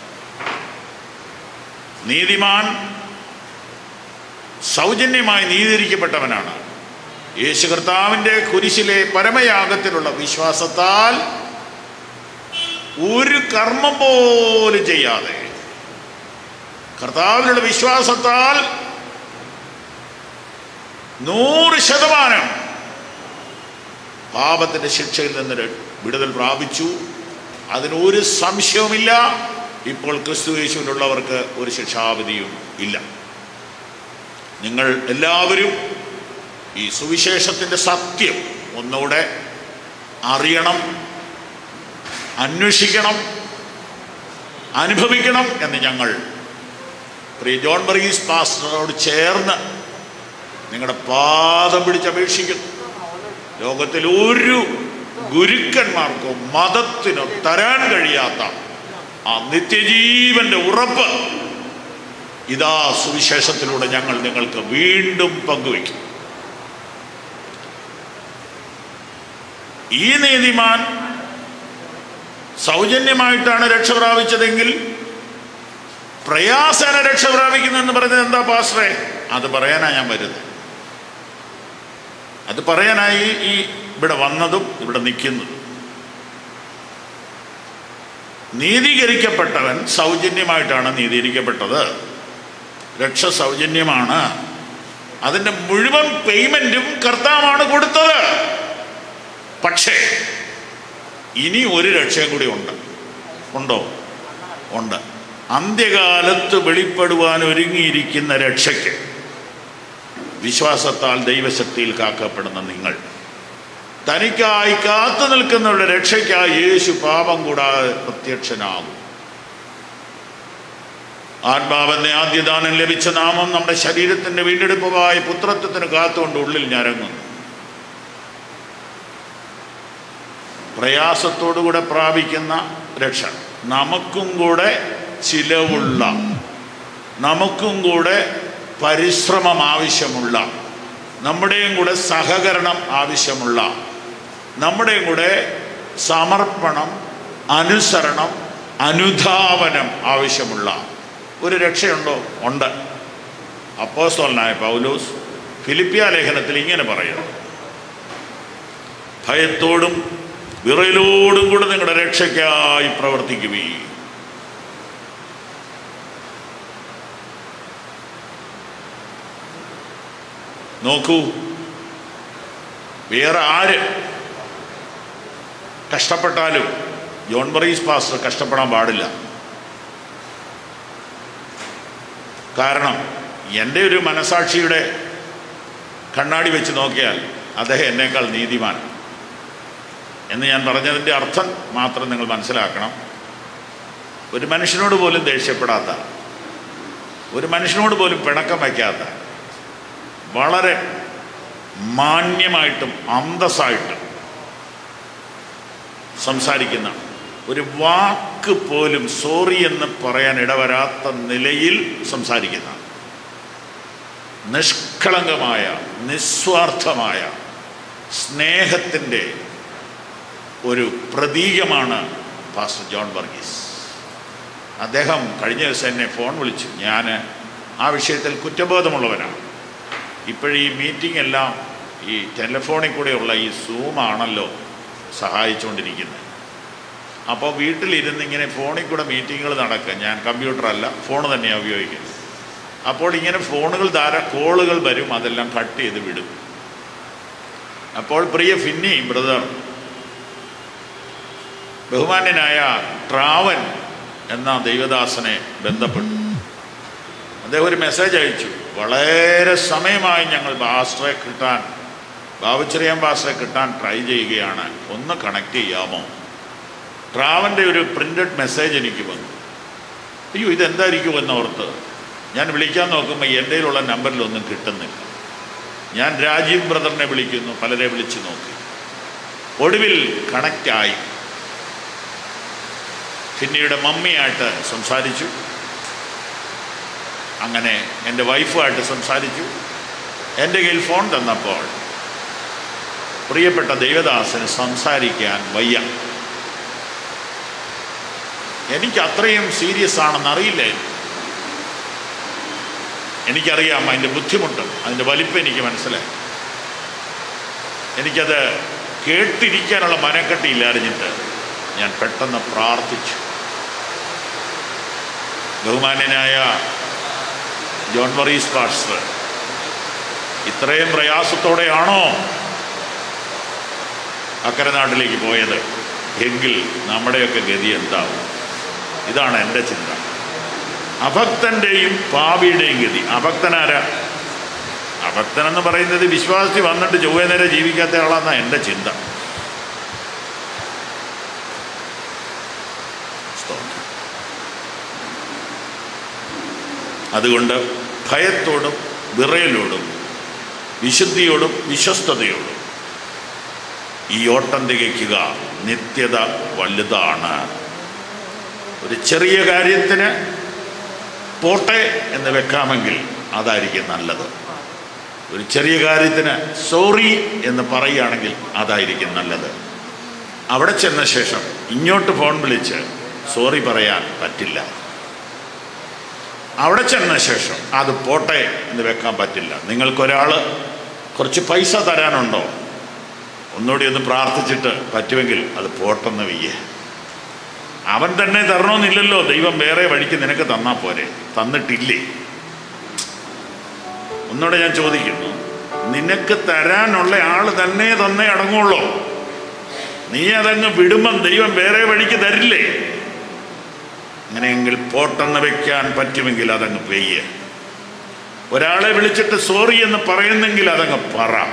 നീതിമാൻ സൗജന്യമായി നീതീകരിക്കപ്പെട്ടവനാണ്. യേശു കർത്താവിന്റെ കുരിശിലെ പരമയാഗത്തിലുള്ള വിശ്വാസത്താൽ ഒരു കർമ്മം പോലും ചെയ്യാതെ കർത്താവിനുള്ള വിശ്വാസത്താൽ നൂറ് ശതമാനം പാപത്തിന്റെ ശിക്ഷയിൽ നിന്ന് വിടുതൽ പ്രാപിച്ചു. അതിനൊരു സംശയവുമില്ല. ഇപ്പോൾ ക്രിസ്തു യേശുവിനുള്ളവർക്ക് ഒരു ശിക്ഷാവിധിയും ഇല്ല. നിങ്ങൾ എല്ലാവരും ഈ സുവിശേഷത്തിന്റെ സത്യം ഒന്നുകൂടെ അറിയണം അന്വേഷിക്കണം അനുഭവിക്കണം എന്ന് ഞങ്ങൾ പ്രിയ ജോൺ ബർഗീസ് പാസ്റ്ററോട് ചേർന്ന് നിങ്ങളുടെ പാദം പിടിച്ചപേക്ഷിക്കുന്നു. ലോകത്തിൽ ഒരു ഗുരുക്കന്മാർക്കോ മതത്തിനോ തരാൻ കഴിയാത്ത ആ നിത്യജീവന്റെ ഉറപ്പ് ഇതാ സുവിശേഷത്തിലൂടെ ഞങ്ങൾ നിങ്ങൾക്ക് വീണ്ടും പങ്കുവയ്ക്കും. ഈ നീതിമാൻ സൗജന്യമായിട്ടാണ് രക്ഷ പ്രാപിച്ചതെങ്കിൽ പ്രയാസന രക്ഷ പ്രാപിക്കുന്നതെന്ന് പറഞ്ഞത് എന്താ പാസ്റ്ററെ? അത് പറയാനാ ഞാൻ വരുന്നത്. അത് പറയാനായി ഈ ഇവിടെ വന്നതും ഇവിടെ നിൽക്കുന്നതും. നീതീകരിക്കപ്പെട്ടവൻ സൗജന്യമായിട്ടാണ് നീതീകരിക്കപ്പെട്ടത്. രക്ഷ സൗജന്യമാണ് അതിന്റെ മുഴുവൻ പേയ്മെന്റും കർത്താവാണ് കൊടുത്തത്. പക്ഷേ ഇനി ഒരു രക്ഷയും കൂടി ഉണ്ട്. ഉണ്ടോ? ഉണ്ട്. അന്ത്യകാലത്ത് വെളിപ്പെടുവാൻ ഒരുങ്ങിയിരിക്കുന്ന രക്ഷയ്ക്ക് വിശ്വാസത്താൽ ദൈവശക്തിയിൽ കാക്കപ്പെടുന്ന നിങ്ങൾ തനിക്കായി കാത്തു നിൽക്കുന്നവരുടെ രക്ഷയ്ക്കായി യേശു പാപം കൂടാതെ പ്രത്യക്ഷനാകും. ആത്മാവെന്ന ആദ്യദാനം ലഭിച്ച നാമം നമ്മുടെ ശരീരത്തിന്റെ വീണ്ടെടുപ്പുമായി പുത്രത്വത്തിന് കാത്തുകൊണ്ട് ഉള്ളിൽ ഞരങ്ങുന്നു. പ്രയാസത്തോടുകൂടെ പ്രാപിക്കുന്ന രക്ഷ. നമുക്കും കൂടെ ചിലവുള്ള നമുക്കും കൂടെ പരിശ്രമം ആവശ്യമുള്ള നമ്മുടെയും കൂടെ സഹകരണം ആവശ്യമുള്ള നമ്മുടെയും കൂടെ സമർപ്പണം അനുസരണം അനുധാവനം ആവശ്യമുള്ള ഒരു രക്ഷയുണ്ടോ? ഉണ്ട്. അപ്പോസ്തോലനായ പൗലോസ് ഫിലിപ്പിയ ലേഖനത്തിൽ ഇങ്ങനെ പറയുന്നു. ഭയത്തോടും വിറയലോടും കൂടെ നിങ്ങളുടെ രക്ഷയ്ക്കായി പ്രവർത്തിക്കുവീ നോക്കൂ. വേറെ ആര് കഷ്ടപ്പെട്ടാലും ജോൺ മറീസ് പാസ്റ്റർ കഷ്ടപ്പെടാൻ പാടില്ല. കാരണം എന്റെ ഒരു മനസാക്ഷിയുടെ കണ്ണാടി വെച്ച് നോക്കിയാൽ അദ്ദേഹം എന്നേക്കാൾ നീതിമാൻ. എന്ന് ഞാൻ പറഞ്ഞതിന്റെ അർത്ഥം മാത്രം നിങ്ങൾ മനസ്സിലാക്കണം. ഒരു മനുഷ്യനോട് പോലും ദേഷ്യപ്പെടാത്ത ഒരു മനുഷ്യനോട് പോലും പിണക്കം വയ്ക്കാത്ത വളരെ മാന്യമായിട്ടും അന്തസ്സായിട്ടും സംസാരിക്കുന്ന ഒരു വാക്ക് പോലും സോറി എന്ന് പറയാൻ ഇടവരാത്ത നിലയിൽ സംസാരിക്കുന്ന നിഷ്കളങ്കമായ നിസ്വാർത്ഥമായ സ്നേഹത്തിന്റെ ഒരു പ്രതീകമാണ് പാസ്റ്റർ ജോൺ വർഗീസ്. അദ്ദേഹം കഴിഞ്ഞ ദിവസം എന്നെ ഫോൺ വിളിച്ചു. ഞാൻ ആ വിഷയത്തിൽ കുറ്റബോധമുള്ളവനാണ്. ഇപ്പോഴീ മീറ്റിംഗ് എല്ലാം ഈ ടെലിഫോണിൽ കൂടെയുള്ള ഈ സൂമാണല്ലോ സഹായിച്ചുകൊണ്ടിരിക്കുന്നത്. അപ്പോൾ വീട്ടിലിരുന്ന് ഇങ്ങനെ ഫോണിൽ കൂടെ മീറ്റിങ്ങുകൾ നടക്കുക ഞാൻ കമ്പ്യൂട്ടറല്ല ഫോൺ തന്നെയാണ് ഉപയോഗിക്കുന്നത്. അപ്പോൾ ഇങ്ങനെ ഫോണുകൾ ധാരാ കോളുകൾ വരും അതെല്ലാം കട്ട് ചെയ്ത് വിടും. അപ്പോൾ പ്രിയ ഫിന്നി ബ്രദർ ബഹുമാന്യനായ ട്രാവൻ എന്ന ദൈവദാസനെ ബന്ധപ്പെട്ടു. അദ്ദേഹം ഒരു മെസ്സേജ് അയച്ചു. വളരെ സമയമായി ഞങ്ങൾ ബാസ്റ്ററെ കിട്ടാൻ ബാബുച്ചെറിയാൻ ബാസ്റ്ററെ കിട്ടാൻ ട്രൈ ചെയ്യുകയാണ്. ഒന്ന് കണക്ട് ചെയ്യാമോ? ട്രാവന്റെ ഒരു പ്രിന്റഡ് മെസ്സേജ് എനിക്ക് വന്നു. അയ്യോ ഇതെന്തായിരിക്കും എന്നോർത്ത് ഞാൻ വിളിക്കാൻ നോക്കുമ്പോൾ എന്റെ കയ്യിലുള്ള നമ്പറിലൊന്നും കിട്ടുന്നില്ല. ഞാൻ രാജീവ് ബ്രദറിനെ വിളിക്കുന്നു പലരെ വിളിച്ചു നോക്കി. ഒടുവിൽ കണക്റ്റായി ഫിന്നിയുടെ മമ്മിയായിട്ട് സംസാരിച്ചു. അങ്ങനെ എന്റെ വൈഫുമായിട്ട് സംസാരിച്ചു. എന്റെ കയ്യിൽ ഫോൺ തന്നപ്പോൾ പ്രിയപ്പെട്ട ദൈവദാസന് സംസാരിക്കാൻ വയ്യ. എനിക്ക് അത്രയും സീരിയസ് ആണെന്ന് അറിയില്ലായിരുന്നു എനിക്കറിയാം അതിന്റെ ബുദ്ധിമുട്ട് അതിന്റെ വലിപ്പം എനിക്ക് മനസ്സിലായി. എനിക്കത് കേട്ടിരിക്കാനുള്ള മനക്കെട്ടി മനക്കെട്ടിയില്ലാറിഞ്ഞിട്ട് ഞാൻ പെട്ടെന്ന് പ്രാർത്ഥിച്ചു. ബഹുമാന്യനായ ജോൺ മറീസ് പാസ്റ്റർ ഇത്രയും പ്രയാസത്തോടെയാണോ അക്കരനാട്ടിലേക്ക് പോയത്? എങ്കിൽ നമ്മുടെയൊക്കെ ഗതി എന്താവും? ഇതാണ് എന്റെ ചിന്ത. അഭക്തന്റെയും പാപിയുടെയും ഗതി. അഭക്തനാരാ? അഭക്തനെന്ന് പറയുന്നത് വിശ്വാസി വന്നിട്ട് ചൊവ്വേ നേരെ ജീവിക്കാത്ത ആളാന്നാണ് എന്റെ ചിന്ത. അതുകൊണ്ട് ഭയത്തോടും വിറയലോടും വിശുദ്ധിയോടും വിശ്വസ്തയോടും ഈ ഓട്ടം തികയ്ക്കുക നിത്യത വലുതാണ്. ഒരു ചെറിയ കാര്യത്തിന് പോട്ടെ എന്ന് വെക്കാമെങ്കിൽ അതായിരിക്കും നല്ലത്. ഒരു ചെറിയ കാര്യത്തിന് സോറി എന്ന് പറയുകയാണെങ്കിൽ അതായിരിക്കും നല്ലത്. അവിടെ ചെന്ന ശേഷം ഇങ്ങോട്ട് ഫോൺ വിളിച്ച് സോറി പറയാൻ പറ്റില്ല. അവിടെ ചെന്ന ശേഷം അത് പോട്ടെ എന്ന് വെക്കാൻ പറ്റില്ല. നിങ്ങൾക്കൊരാൾ കുറച്ച് പൈസ തരാനുണ്ടോ? ഒന്നുകൂടി ഒന്ന് പ്രാർത്ഥിച്ചിട്ട് പറ്റുമെങ്കിൽ അത് പോട്ടെന്ന് വയ്യേ. അവൻ തന്നെ തരണമെന്നില്ലല്ലോ. ദൈവം വേറെ വഴിക്ക് നിനക്ക് തന്നാ പോരെ. തന്നിട്ടില്ലേ? ഒന്നുകൂടെ ഞാൻ ചോദിക്കുന്നു. നിനക്ക് തരാനുള്ള ആൾ തന്നെ തന്നെ അടങ്ങുള്ളൂ. നീ അതങ്ങ് വിടുമ്പം ദൈവം വേറെ വഴിക്ക് തരില്ലേ? അങ്ങനെയെങ്കിൽ പോട്ടെന്ന് വെക്കാൻ പറ്റുമെങ്കിൽ അതങ്ങ് പെയ്യ. ഒരാളെ വിളിച്ചിട്ട് സോറി എന്ന് പറയുന്നെങ്കിൽ അതങ്ങ് പറ.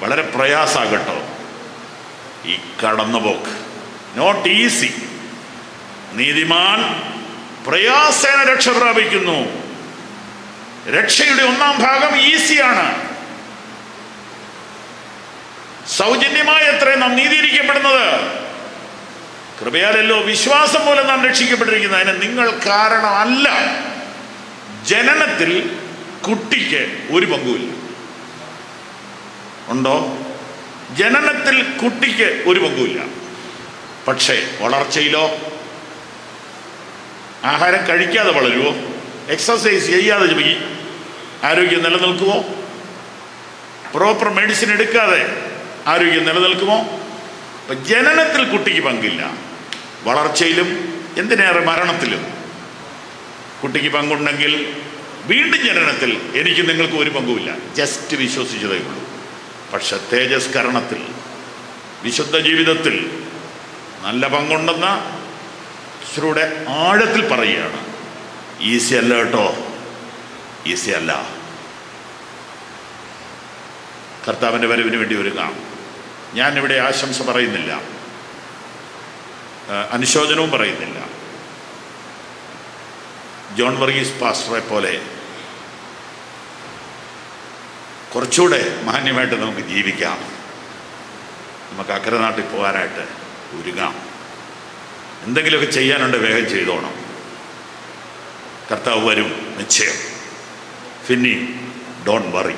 വളരെ പ്രയാസാകട്ടോ. ഈ കടന്നുപോക്ക്. നോട്ട് ഈസി നീതിമാൻ പ്രയാസേന രക്ഷ പ്രാപിക്കുന്നു. രക്ഷയുടെ ഒന്നാം ഭാഗം ഈസിയാണ്. സൗജന്യമായി എത്ര നാം നീതിയിരിക്കപ്പെടുന്നത് കൃപയാലല്ലോ വിശ്വാസം മൂലം നാം രക്ഷിക്കപ്പെട്ടിരിക്കുന്നത്. അതിന് നിങ്ങൾ കാരണമല്ല. ജനനത്തിൽ കുട്ടിക്ക് ഒരു പങ്കുമില്ല. ഉണ്ടോ? ജനനത്തിൽ കുട്ടിക്ക് ഒരു പങ്കുമില്ല. പക്ഷേ വളർച്ചയിലോ ആഹാരം കഴിക്കാതെ വളരുമോ എക്സസൈസ് ചെയ്യാതെ ജീവി ആരോഗ്യം നിലനിൽക്കുമോ? പ്രോപ്പർ മെഡിസിൻ എടുക്കാതെ ആരോഗ്യം നിലനിൽക്കുമോ? അപ്പം ജനനത്തിൽ കുട്ടിക്ക് പങ്കില്ല. വളർച്ചയിലും എന്തിനേറെ മരണത്തിലും കുട്ടിക്ക് പങ്കുണ്ടെങ്കിൽ വീണ്ടും ജനനത്തിൽ എനിക്ക് നിങ്ങൾക്ക് ഒരു പങ്കുമില്ല. ജസ്റ്റ് വിശ്വസിച്ചതേ ഉള്ളൂ. പക്ഷെ തേജസ്കരണത്തിൽ വിശുദ്ധ ജീവിതത്തിൽ നല്ല പങ്കുണ്ടെന്ന ഇച്ചിരൂടെ ആഴത്തിൽ പറയുകയാണ്. ഈസി അല്ല കേട്ടോ. ഈസി അല്ല. കർത്താവിന്റെ വരവിന് വേണ്ടി ഒരുങ്ങാം. ഞാനിവിടെ ആശംസ പറയുന്നില്ല. അനുശോചനവും പറയുന്നില്ല. ജോൺ വർഗീസ് പാസ്റ്ററെ പോലെ കുറച്ചുകൂടെ മാന്യമായിട്ട് നമുക്ക് ജീവിക്കാം. നമുക്ക് അക്കരനാട്ടിൽ പോകാനായിട്ട് ഒരുങ്ങാം എന്തെങ്കിലുമൊക്കെ ചെയ്യാനുണ്ട് വേഗം ചെയ്തോണം. കർത്താവ് വരും നിശ്ചയം. ഫിന്നി ഡോണ്ട് വറി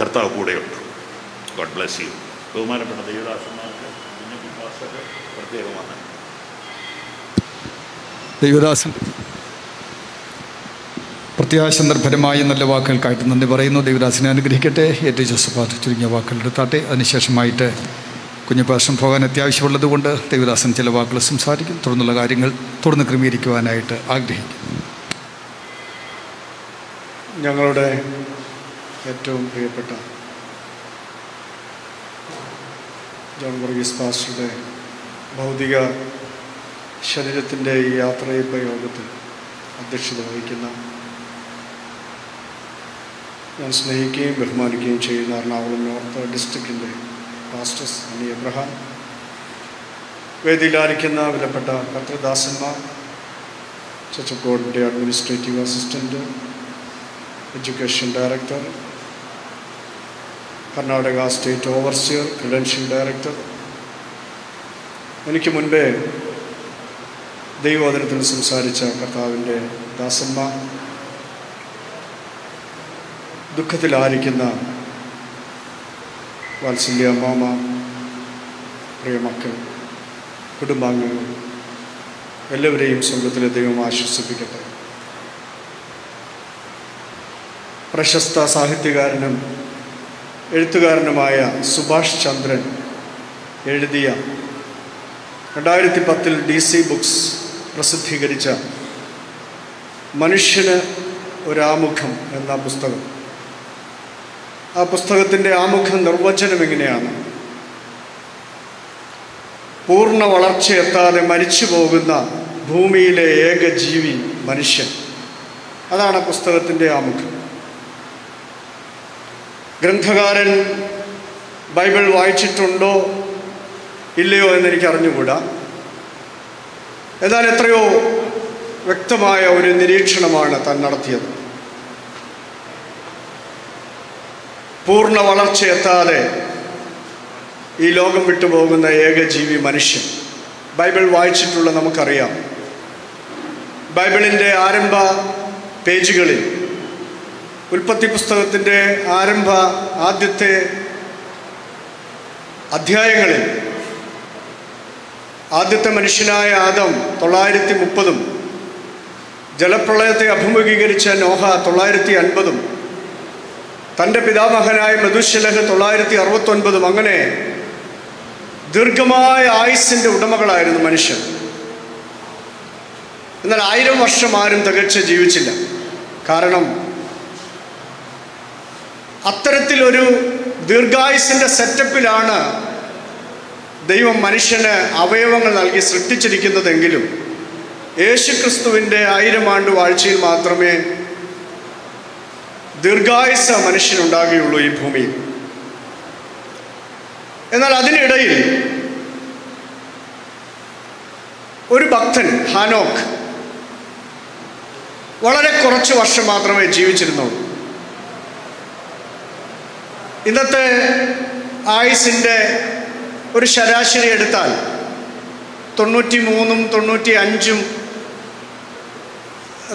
കർത്താവ് കൂടെയുണ്ട്. ഗോഡ് ബ്ലെസ് യു ബഹുമാനപ്പെട്ട ദൈവദാസന്മാർക്ക് പ്രത്യേകമാണ്. ദൈവദാസൻ പ്രത്യാശ നിർഭരമായ നല്ല വാക്കുകൾക്കായിട്ട് നന്ദി പറയുന്നു. ദൈവദാസിനെ അനുഗ്രഹിക്കട്ടെ. ടി ജോസഫ് ചുരുങ്ങിയ വാക്കുകൾ എടുത്താട്ടെ. അതിനുശേഷമായിട്ട് കുഞ്ഞുപാഷം പോകാൻ അത്യാവശ്യമുള്ളത് കൊണ്ട് ദൈവദാസൻ ചില വാക്കുകൾ സംസാരിക്കും. തുടർന്നുള്ള കാര്യങ്ങൾ തുടർന്ന് ക്രമീകരിക്കുവാനായിട്ട് ആഗ്രഹിക്കും. ഞങ്ങളുടെ ഏറ്റവും പ്രിയപ്പെട്ട ജോൺ വർഗീസ് പാസ്റ്ററുടെ ഭൗതിക ശരീരത്തിന്റെ ഈ യാത്രയിപ്പ യോഗത്തിൽ അധ്യക്ഷത വഹിക്കുന്ന ഞാൻ സ്നേഹിക്കുകയും ബഹുമാനിക്കുകയും ചെയ്യുന്ന എറണാകുളം നോർത്ത് ഡിസ്ട്രിക്റ്റിന്റെ പാസ്റ്റേഴ്സ് അനി എബ്രഹാം. വേദിയിലായിരിക്കുന്ന വിലപ്പെട്ട പത്രദാസന്മാർ church administrative assistant education director Karnataka state overseer credential director എനിക്ക് മുൻപേ ദൈവവചനത്തിൽ സംസാരിച്ച കർത്താവിന്റെ ദാസന്മാർ ദുഃഖത്തിലായിരിക്കുന്ന വാത്സല്യ മാമ പ്രിയ മക്കൾ കുടുംബാംഗങ്ങൾ എല്ലാവരെയും സ്വർഗത്തിലെ ദൈവം ആശ്വസിപ്പിക്കട്ടെ. പ്രശസ്ത സാഹിത്യകാരനും എഴുത്തുകാരനുമായ സുഭാഷ് ചന്ദ്രൻ എഴുതിയ രണ്ടായിരത്തി പത്തിൽ ഡി സി ബുക്സ് പ്രസിദ്ധീകരിച്ച മനുഷ്യന് ഒരാമുഖം എന്ന പുസ്തകം. ആ പുസ്തകത്തിന്റെ ആമുഖ നിർവചനം എങ്ങനെയാണ്? പൂർണ വളർച്ചയെത്താതെ മരിച്ചു പോകുന്ന ഭൂമിയിലെ ഏക ജീവി മനുഷ്യൻ. അതാണ് പുസ്തകത്തിന്റെ ആമുഖം. ഗ്രന്ഥകാരൻ ബൈബിൾ വായിച്ചിട്ടുണ്ടോ? ഇല്ലയോ എന്നെനിക്ക് അറിഞ്ഞുകൂടാ എന്നാൽ എത്രയോ വ്യക്തമായ ഒരു നിരീക്ഷണമാണ് താൻ നടത്തിയത്. പൂർണ വളർച്ചയെത്താതെ ഈ ലോകം വിട്ടുപോകുന്ന ഏക ജീവി മനുഷ്യൻ. ബൈബിൾ വായിച്ചിട്ടുള്ള നമുക്കറിയാം. ബൈബിളിന്റെ ആരംഭ പേജുകളിൽ ഉൽപ്പത്തി പുസ്തകത്തിന്റെ ആരംഭ ആദ്യത്തെ അധ്യായങ്ങളിൽ ആദ്യത്തെ മനുഷ്യനായ ആദം തൊള്ളായിരത്തി മുപ്പതും ജലപ്രളയത്തെ അഭിമുഖീകരിച്ച നോഹ തൊള്ളായിരത്തി അൻപതും തന്റെ പിതാമഹനായ മധുശലഹ് തൊള്ളായിരത്തി അറുപത്തൊൻപതും അങ്ങനെ ദീർഘമായ ആയുസിന്റെ ഉടമകളായിരുന്നു മനുഷ്യൻ. എന്നാൽ ആയിരം വർഷം ആരും തികച്ച് ജീവിച്ചില്ല. കാരണം അത്തരത്തിലൊരു ദീർഘായുസിന്റെ സെറ്റപ്പിലാണ് ദൈവം മനുഷ്യന് അവയവങ്ങൾ നൽകി സൃഷ്ടിച്ചിരിക്കുന്നതെങ്കിലും യേശുക്രിസ്തുവിന്റെ ആയിരം ആണ്ട് വാഴ്ചയിൽ മാത്രമേ ദീർഘായുസ മനുഷ്യനുണ്ടാകുകയുള്ളൂ ഈ ഭൂമിയിൽ എന്നാൽ അതിനിടയിൽ ഒരു ഭക്തൻ ഹാനോക്ക് വളരെ കുറച്ച് വർഷം മാത്രമേ ജീവിച്ചിരുന്നുള്ളൂ. ഇന്നത്തെ ആയുസിന്റെ ഒരു ശരാശരി എടുത്താൽ തൊണ്ണൂറ്റി മൂന്നും തൊണ്ണൂറ്റി അഞ്ചും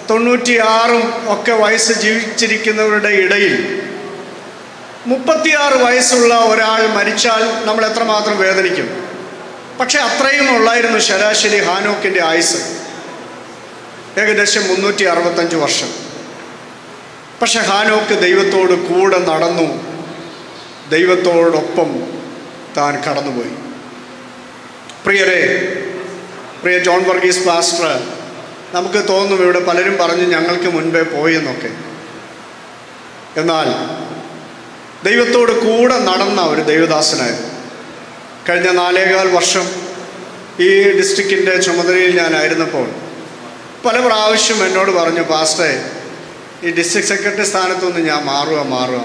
തൊണ്ണൂറ്റി ആറും ഒക്കെ വയസ്സ് ജീവിച്ചിരിക്കുന്നവരുടെ ഇടയിൽ മുപ്പത്തിയാറ് വയസ്സുള്ള ഒരാൾ മരിച്ചാൽ നമ്മൾ എത്രമാത്രം വേദനിക്കും? പക്ഷെ അത്രയും ഉള്ളായിരുന്നു ശരാശരി ഹാനോക്കിന്റെ ആയുസ് ഏകദേശം മുന്നൂറ്റി അറുപത്തഞ്ച് വർഷം. പക്ഷെ ഹാനോക്ക് ദൈവത്തോട് കൂടെ നടന്നു. ദൈവത്തോടൊപ്പം താൻ കടന്നുപോയി. പ്രിയരെ പ്രിയ ജോൺ വർഗീസ് പാസ്റ്റർ നമുക്ക് തോന്നും ഇവിടെ പലരും പറഞ്ഞു ഞങ്ങൾക്ക് മുൻപേ പോയെന്നൊക്കെ എന്നാൽ ദൈവത്തോട് കൂടെ നടന്ന ഒരു ദൈവദാസനായിരുന്നു കഴിഞ്ഞ നാലേകാൽ വർഷം ഈ ഡിസ്ട്രിക്റ്റിന്റെ ചുമതലയിൽ ഞാനായിരുന്നപ്പോൾ പല പ്രാവശ്യം എന്നോട് പറഞ്ഞു പാസ്റ്റേ ഈ ഡിസ്ട്രിക്ട് സെക്രട്ടറി സ്ഥാനത്തുനിന്ന് ഞാൻ മാറുക മാറുക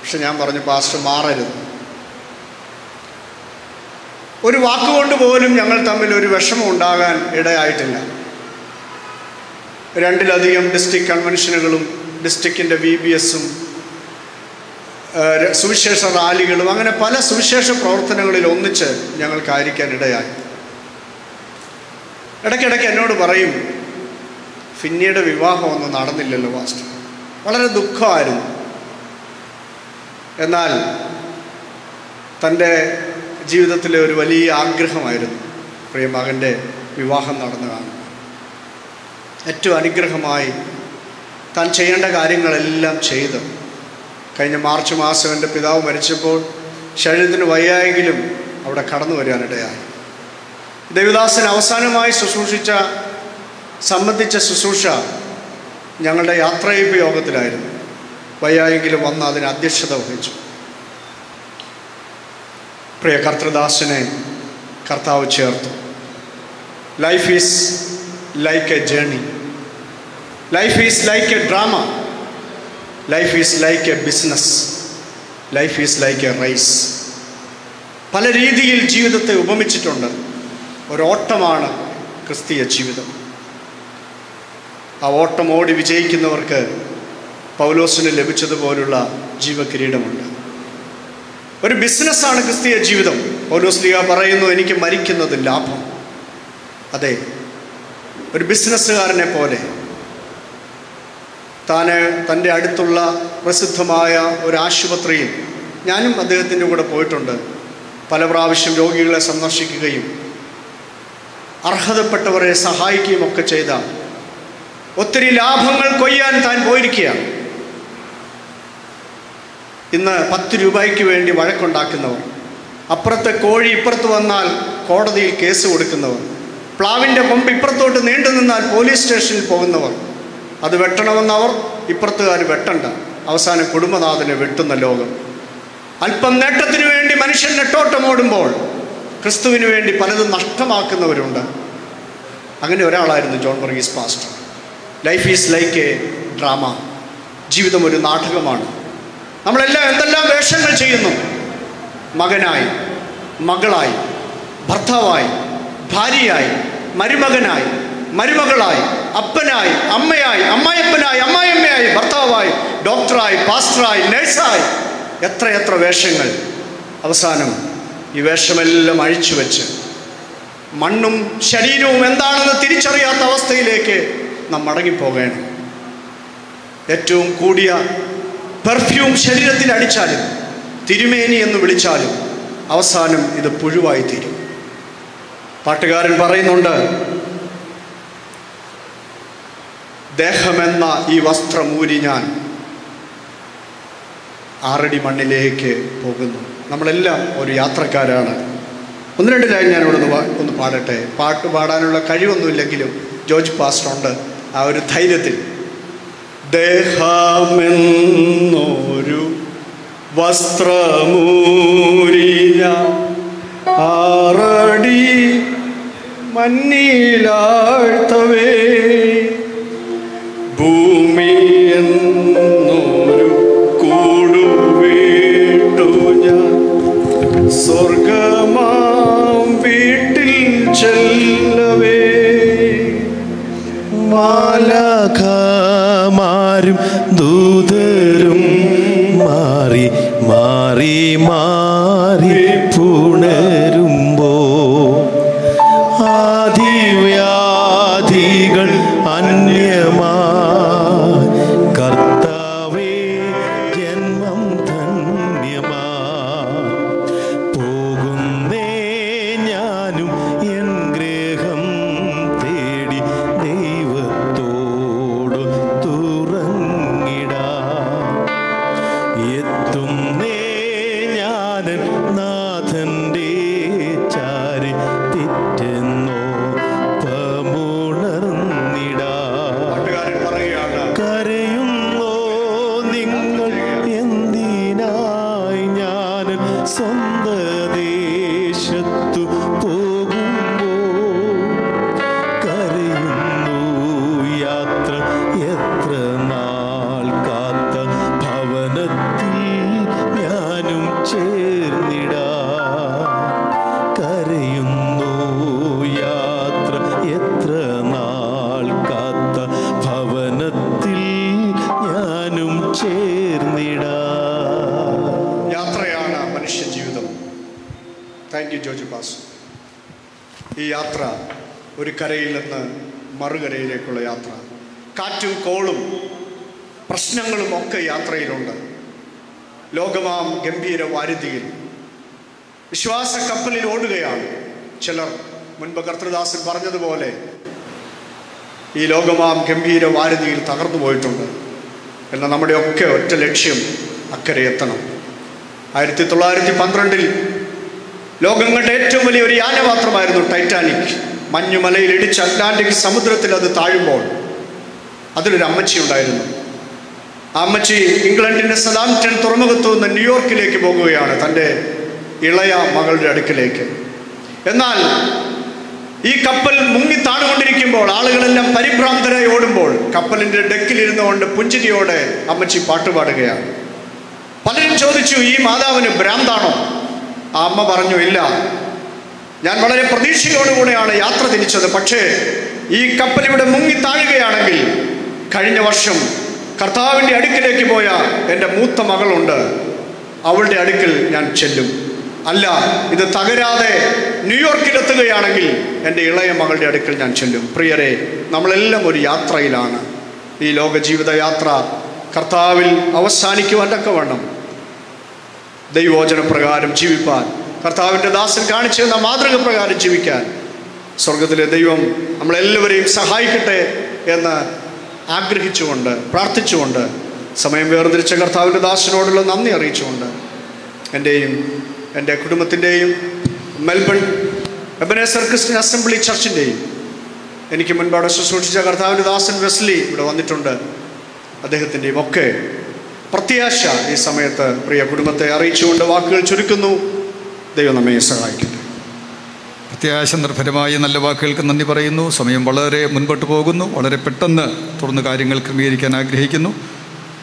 പക്ഷെ ഞാൻ പറഞ്ഞു പാസ്റ്റർ മാറരുത്. ഒരു വാക്കുകൊണ്ട് പോലും ഞങ്ങൾ തമ്മിൽ ഒരു വിഷമം ഉണ്ടാകാൻ ഇടയായിട്ടില്ല. രണ്ടിലധികം ഡിസ്ട്രിക്ട് കൺവെൻഷനുകളും ഡിസ്ട്രിക്റ്റിന്റെ വി ബി എസും സുവിശേഷ റാലികളും അങ്ങനെ പല സുവിശേഷ പ്രവർത്തനങ്ങളിൽ ഒന്നിച്ച് ഞങ്ങൾക്കായിരിക്കാൻ ഇടയായി ഇടയ്ക്കിടയ്ക്ക് എന്നോട് പറയും ഫിന്നിയുടെ വിവാഹമൊന്നും നടന്നില്ലല്ലോ മാസ്റ്റർ. വളരെ ദുഃഖമായിരുന്നു. എന്നാൽ തന്റെ ജീവിതത്തിലെ ഒരു വലിയ ആഗ്രഹമായിരുന്നു പ്രിയ മകന്റെ വിവാഹം നടന്നു കാണും ഏറ്റവും അനുഗ്രഹമായി താൻ ചെയ്യേണ്ട കാര്യങ്ങളെല്ലാം ചെയ്ത്. കഴിഞ്ഞ മാർച്ച് മാസം എന്റെ പിതാവ് മരിച്ചപ്പോൾ ശരീരത്തിന് വയ്യായെങ്കിലും അവിടെ കടന്നു വരാനിടയായി. ദേവദാസൻ അവസാനമായി ശുശ്രൂഷിച്ച സംബന്ധിച്ച ശുശ്രൂഷ ഞങ്ങളുടെ യാത്രയപ്പ് യോഗത്തിലായിരുന്നു. വയ്യായെങ്കിലും വന്ന് അതിന് അധ്യക്ഷത വഹിച്ചു. പ്രിയ കർത്തൃദാസിനെ കർത്താവ് ചേർത്തു. Life is like a journey life is like a drama life is like a business life is like a rice പല രീതിയിൽ ജീവിതത്തെ ഉപമിച്ചിട്ടുണ്ട്. ഒരോട്ടമാണ് ക്രിസ്തീയ ജീവിതം. ആ ഓട്ടം ഓടി വിജയിക്കുന്നവർക്ക് പൗലോസിന് ലഭിച്ചതുപോലുള്ള ജീവകിരീടമുണ്ട്. ഒരു ബിസിനസ്സാണ് ക്രിസ്തീയ ജീവിതം. പൗലോസ് ലീഗ പറയുന്നു എനിക്ക് മരിക്കുന്നത് ലാഭം. അതെ ഒരു ബിസിനസ്സുകാരനെ പോലെ താന് തന്റെ അടുത്തുള്ള പ്രസിദ്ധമായ ഒരു ആശുപത്രിയിൽ ഞാനും അദ്ദേഹത്തിന്റെ കൂടെ പോയിട്ടുണ്ട്. പല പ്രാവശ്യം രോഗികളെ സന്ദർശിക്കുകയും അർഹതപ്പെട്ടവരെ സഹായിക്കുകയും ഒക്കെ ചെയ്ത ഒത്തിരി ലാഭങ്ങൾ കൊയ്യാൻ താൻ പോയിരിക്കുകയാണ്. ഇന്ന് പത്ത് രൂപയ്ക്ക് വേണ്ടി വഴക്കുണ്ടാക്കുന്നവർ അപ്പുറത്തെ കോഴി ഇപ്പുറത്ത് വന്നാൽ കോടതിയിൽ കേസ് കൊടുക്കുന്നവർ പ്ലാവിന്റെ കൊമ്പ് ഇപ്പുറത്തോട്ട് നീണ്ടു നിന്നാൽ പോലീസ് സ്റ്റേഷനിൽ പോകുന്നവർ അത് വെട്ടണമെന്നവർ ഇപ്പുറത്തുകാർ വെട്ടണ്ട. അവസാനം കുടുംബനാഥനെ വെട്ടുന്ന ലോകം. അല്പം നേട്ടത്തിന് വേണ്ടി മനുഷ്യൻ നെട്ടോട്ടമോടുമ്പോൾ ക്രിസ്തുവിന് വേണ്ടി പലതും നഷ്ടമാക്കുന്നവരുണ്ട്. അങ്ങനെ ഒരാളായിരുന്നു John Varghese pastor. Life is like a drama. ജീവിതം ഒരു നാടകമാണ്. നമ്മളെല്ലാം എന്തെല്ലാം വേഷങ്ങൾ ചെയ്യുന്നു? മകനായി മകളായി ഭർത്താവായി ഭാര്യയായി മരുമകനായി മരുമകളായി അപ്പനായി അമ്മയായി അമ്മായിയപ്പനായി അമ്മായിയമ്മയായി ഭർത്താവായി ഡോക്ടറായി പാസ്റ്ററായി നഴ്സായി. എത്രയെത്ര എത്ര വേഷങ്ങൾ. അവസാനം ഈ വേഷമെല്ലാം അഴിച്ചു വെച്ച് മണ്ണും ശരീരവും എന്താണെന്ന് തിരിച്ചറിയാത്ത അവസ്ഥയിലേക്ക് നാം മടങ്ങിപ്പോകണം ഏറ്റവും കൂടിയ പെർഫ്യൂം ശരീരത്തിൽ അടിച്ചാലും തിരുമേനി എന്ന് വിളിച്ചാലും അവസാനം ഇത് പുഴുവായി തീരും പാട്ടുകാരൻ പറയുന്നുണ്ട് ദേഹമെന്ന ഈ വസ്ത്രമൂരി ഞാൻ ആറടി മണ്ണിലേക്ക് പോകുന്നു. നമ്മളെല്ലാം ഒരു യാത്രക്കാരാണ്. ഒന്ന് രണ്ട് ലൈൻ ഞാൻ ഒന്ന് ഒന്ന് പാടട്ടെ. പാട്ട് പാടാനുള്ള കഴിവൊന്നുമില്ലെങ്കിലും ജോർജ് പാസ്റ്റർ ഉണ്ട് ആ ഒരു ധൈര്യത്തിൽ. ദേഹമെന്നൊരു വസ്ത്രമൂരിയ ആറടി മഞ്ഞിലാഴ്ത്തവേ സ്വർഗമാം വീട്ടിൽ ചെല്ലവേ. മാലാഖമാരും ദൂതരും മാറി മാറി മാറി കർത്തൃദാസൻ പറഞ്ഞതുപോലെ ഈ ലോകമാം ഗംഭീര വാരുതിയിൽ തകർന്നു പോയിട്ടുണ്ട്. എന്ന നമ്മുടെയൊക്കെ ഒറ്റ ലക്ഷ്യം അക്കരെ എത്തണം. ആയിരത്തി തൊള്ളായിരത്തി പന്ത്രണ്ടിൽ ലോകം കണ്ട ഏറ്റവും വലിയ ഒരു യാനപാത്രമായിരുന്നു ടൈറ്റാനിക്. മഞ്ഞുമലയിൽ ഇടിച്ച് അറ്റ്ലാന്റിക് സമുദ്രത്തിൽ അത് താഴുമ്പോൾ അതിലൊരു അമ്മച്ചി ഉണ്ടായിരുന്നു. ആ അമ്മച്ചി ഇംഗ്ലണ്ടിന്റെ സദാംറ്റൻ തുറമുഖത്തു നിന്ന് ന്യൂയോർക്കിലേക്ക് പോകുകയാണ് തന്റെ ഇളയ മകളുടെ അടുക്കിലേക്ക്. എന്നാൽ ഈ കപ്പൽ മുങ്ങി താണുകൊണ്ടിരിക്കുമ്പോൾ ആളുകളെല്ലാം പരിഭ്രാന്തരായി ഓടുമ്പോൾ കപ്പലിന്റെ ഡെക്കിലിരുന്നു കൊണ്ട് പുഞ്ചിരിയോടെ അമ്മച്ചി പാട്ടുപാടുകയാണ് പലരും ചോദിച്ചു ഈ മാതാവിന് ഭ്രാന്താണോ? ആ അമ്മ പറഞ്ഞു ഇല്ല. ഞാൻ വളരെ പ്രതീക്ഷയോടുകൂടെയാണ് യാത്ര തിരിച്ചത്. പക്ഷേ ഈ കപ്പൽ ഇവിടെ മുങ്ങി താഴുകയാണെങ്കിൽ കഴിഞ്ഞ വർഷം കർത്താവിന്റെ അടുക്കിലേക്ക് പോയ എന്റെ മൂത്ത മകളുണ്ട്. അവളുടെ അടുക്കൽ ഞാൻ ചെല്ലും. അല്ല ഇത് തകരാതെ ന്യൂയോർക്കിലെത്തുകയാണെങ്കിൽ എന്റെ ഇളയ മകളുടെ അടുക്കൽ ഞാൻ ചെല്ലും. പ്രിയരെ നമ്മളെല്ലാം ഒരു യാത്രയിലാണ്. ഈ ലോക ജീവിത യാത്ര കർത്താവിൽ അവസാനിക്കുവാൻ വേണം. ദൈവോചന പ്രകാരം ജീവിപ്പാൻ. കർത്താവിന്റെ ദാസൻ കാണിച്ചു തന്ന മാതൃക പ്രകാരം ജീവിക്കാൻ. സ്വർഗത്തിലെ ദൈവം നമ്മളെല്ലാവരെയും സഹായിക്കട്ടെ എന്ന് ആഗ്രഹിച്ചുകൊണ്ട് പ്രാർത്ഥിച്ചുകൊണ്ട് സമയം വേർതിരിച്ച കർത്താവിന്റെ ദാസനോടുള്ള നന്ദി അറിയിച്ചുകൊണ്ട് എന്റെയും എന്റെ കുടുംബത്തിന്റെയും മെൽബൺ എബനേസർ ക്രിസ്ത്യൻ അസംബ്ലി ചർച്ചിന്റെയും എനിക്ക് മുൻപാട് ശുശ്രൂഷിച്ച കർത്താവിന്റെ ദാസൻ വെസ്ലി ഇവിടെ വന്നിട്ടുണ്ട്. അദ്ദേഹത്തിന്റെയും ഒക്കെ പ്രത്യാശ ഈ സമയത്ത് പ്രിയ കുടുംബത്തെ അറിയിച്ചുകൊണ്ട് വാക്കുകൾ ചുരുക്കുന്നു. ദൈവം നമ്മെ സഹായിക്കട്ടെ. പ്രത്യാശ നിർഭരമായി നല്ല വാക്കുകൾക്ക് നന്ദി പറയുന്നു. സമയം വളരെ മുൻപോട്ട് പോകുന്നു. വളരെ പെട്ടെന്ന് തുടർന്ന് കാര്യങ്ങൾ ക്രമീകരിക്കാൻ ആഗ്രഹിക്കുന്നു.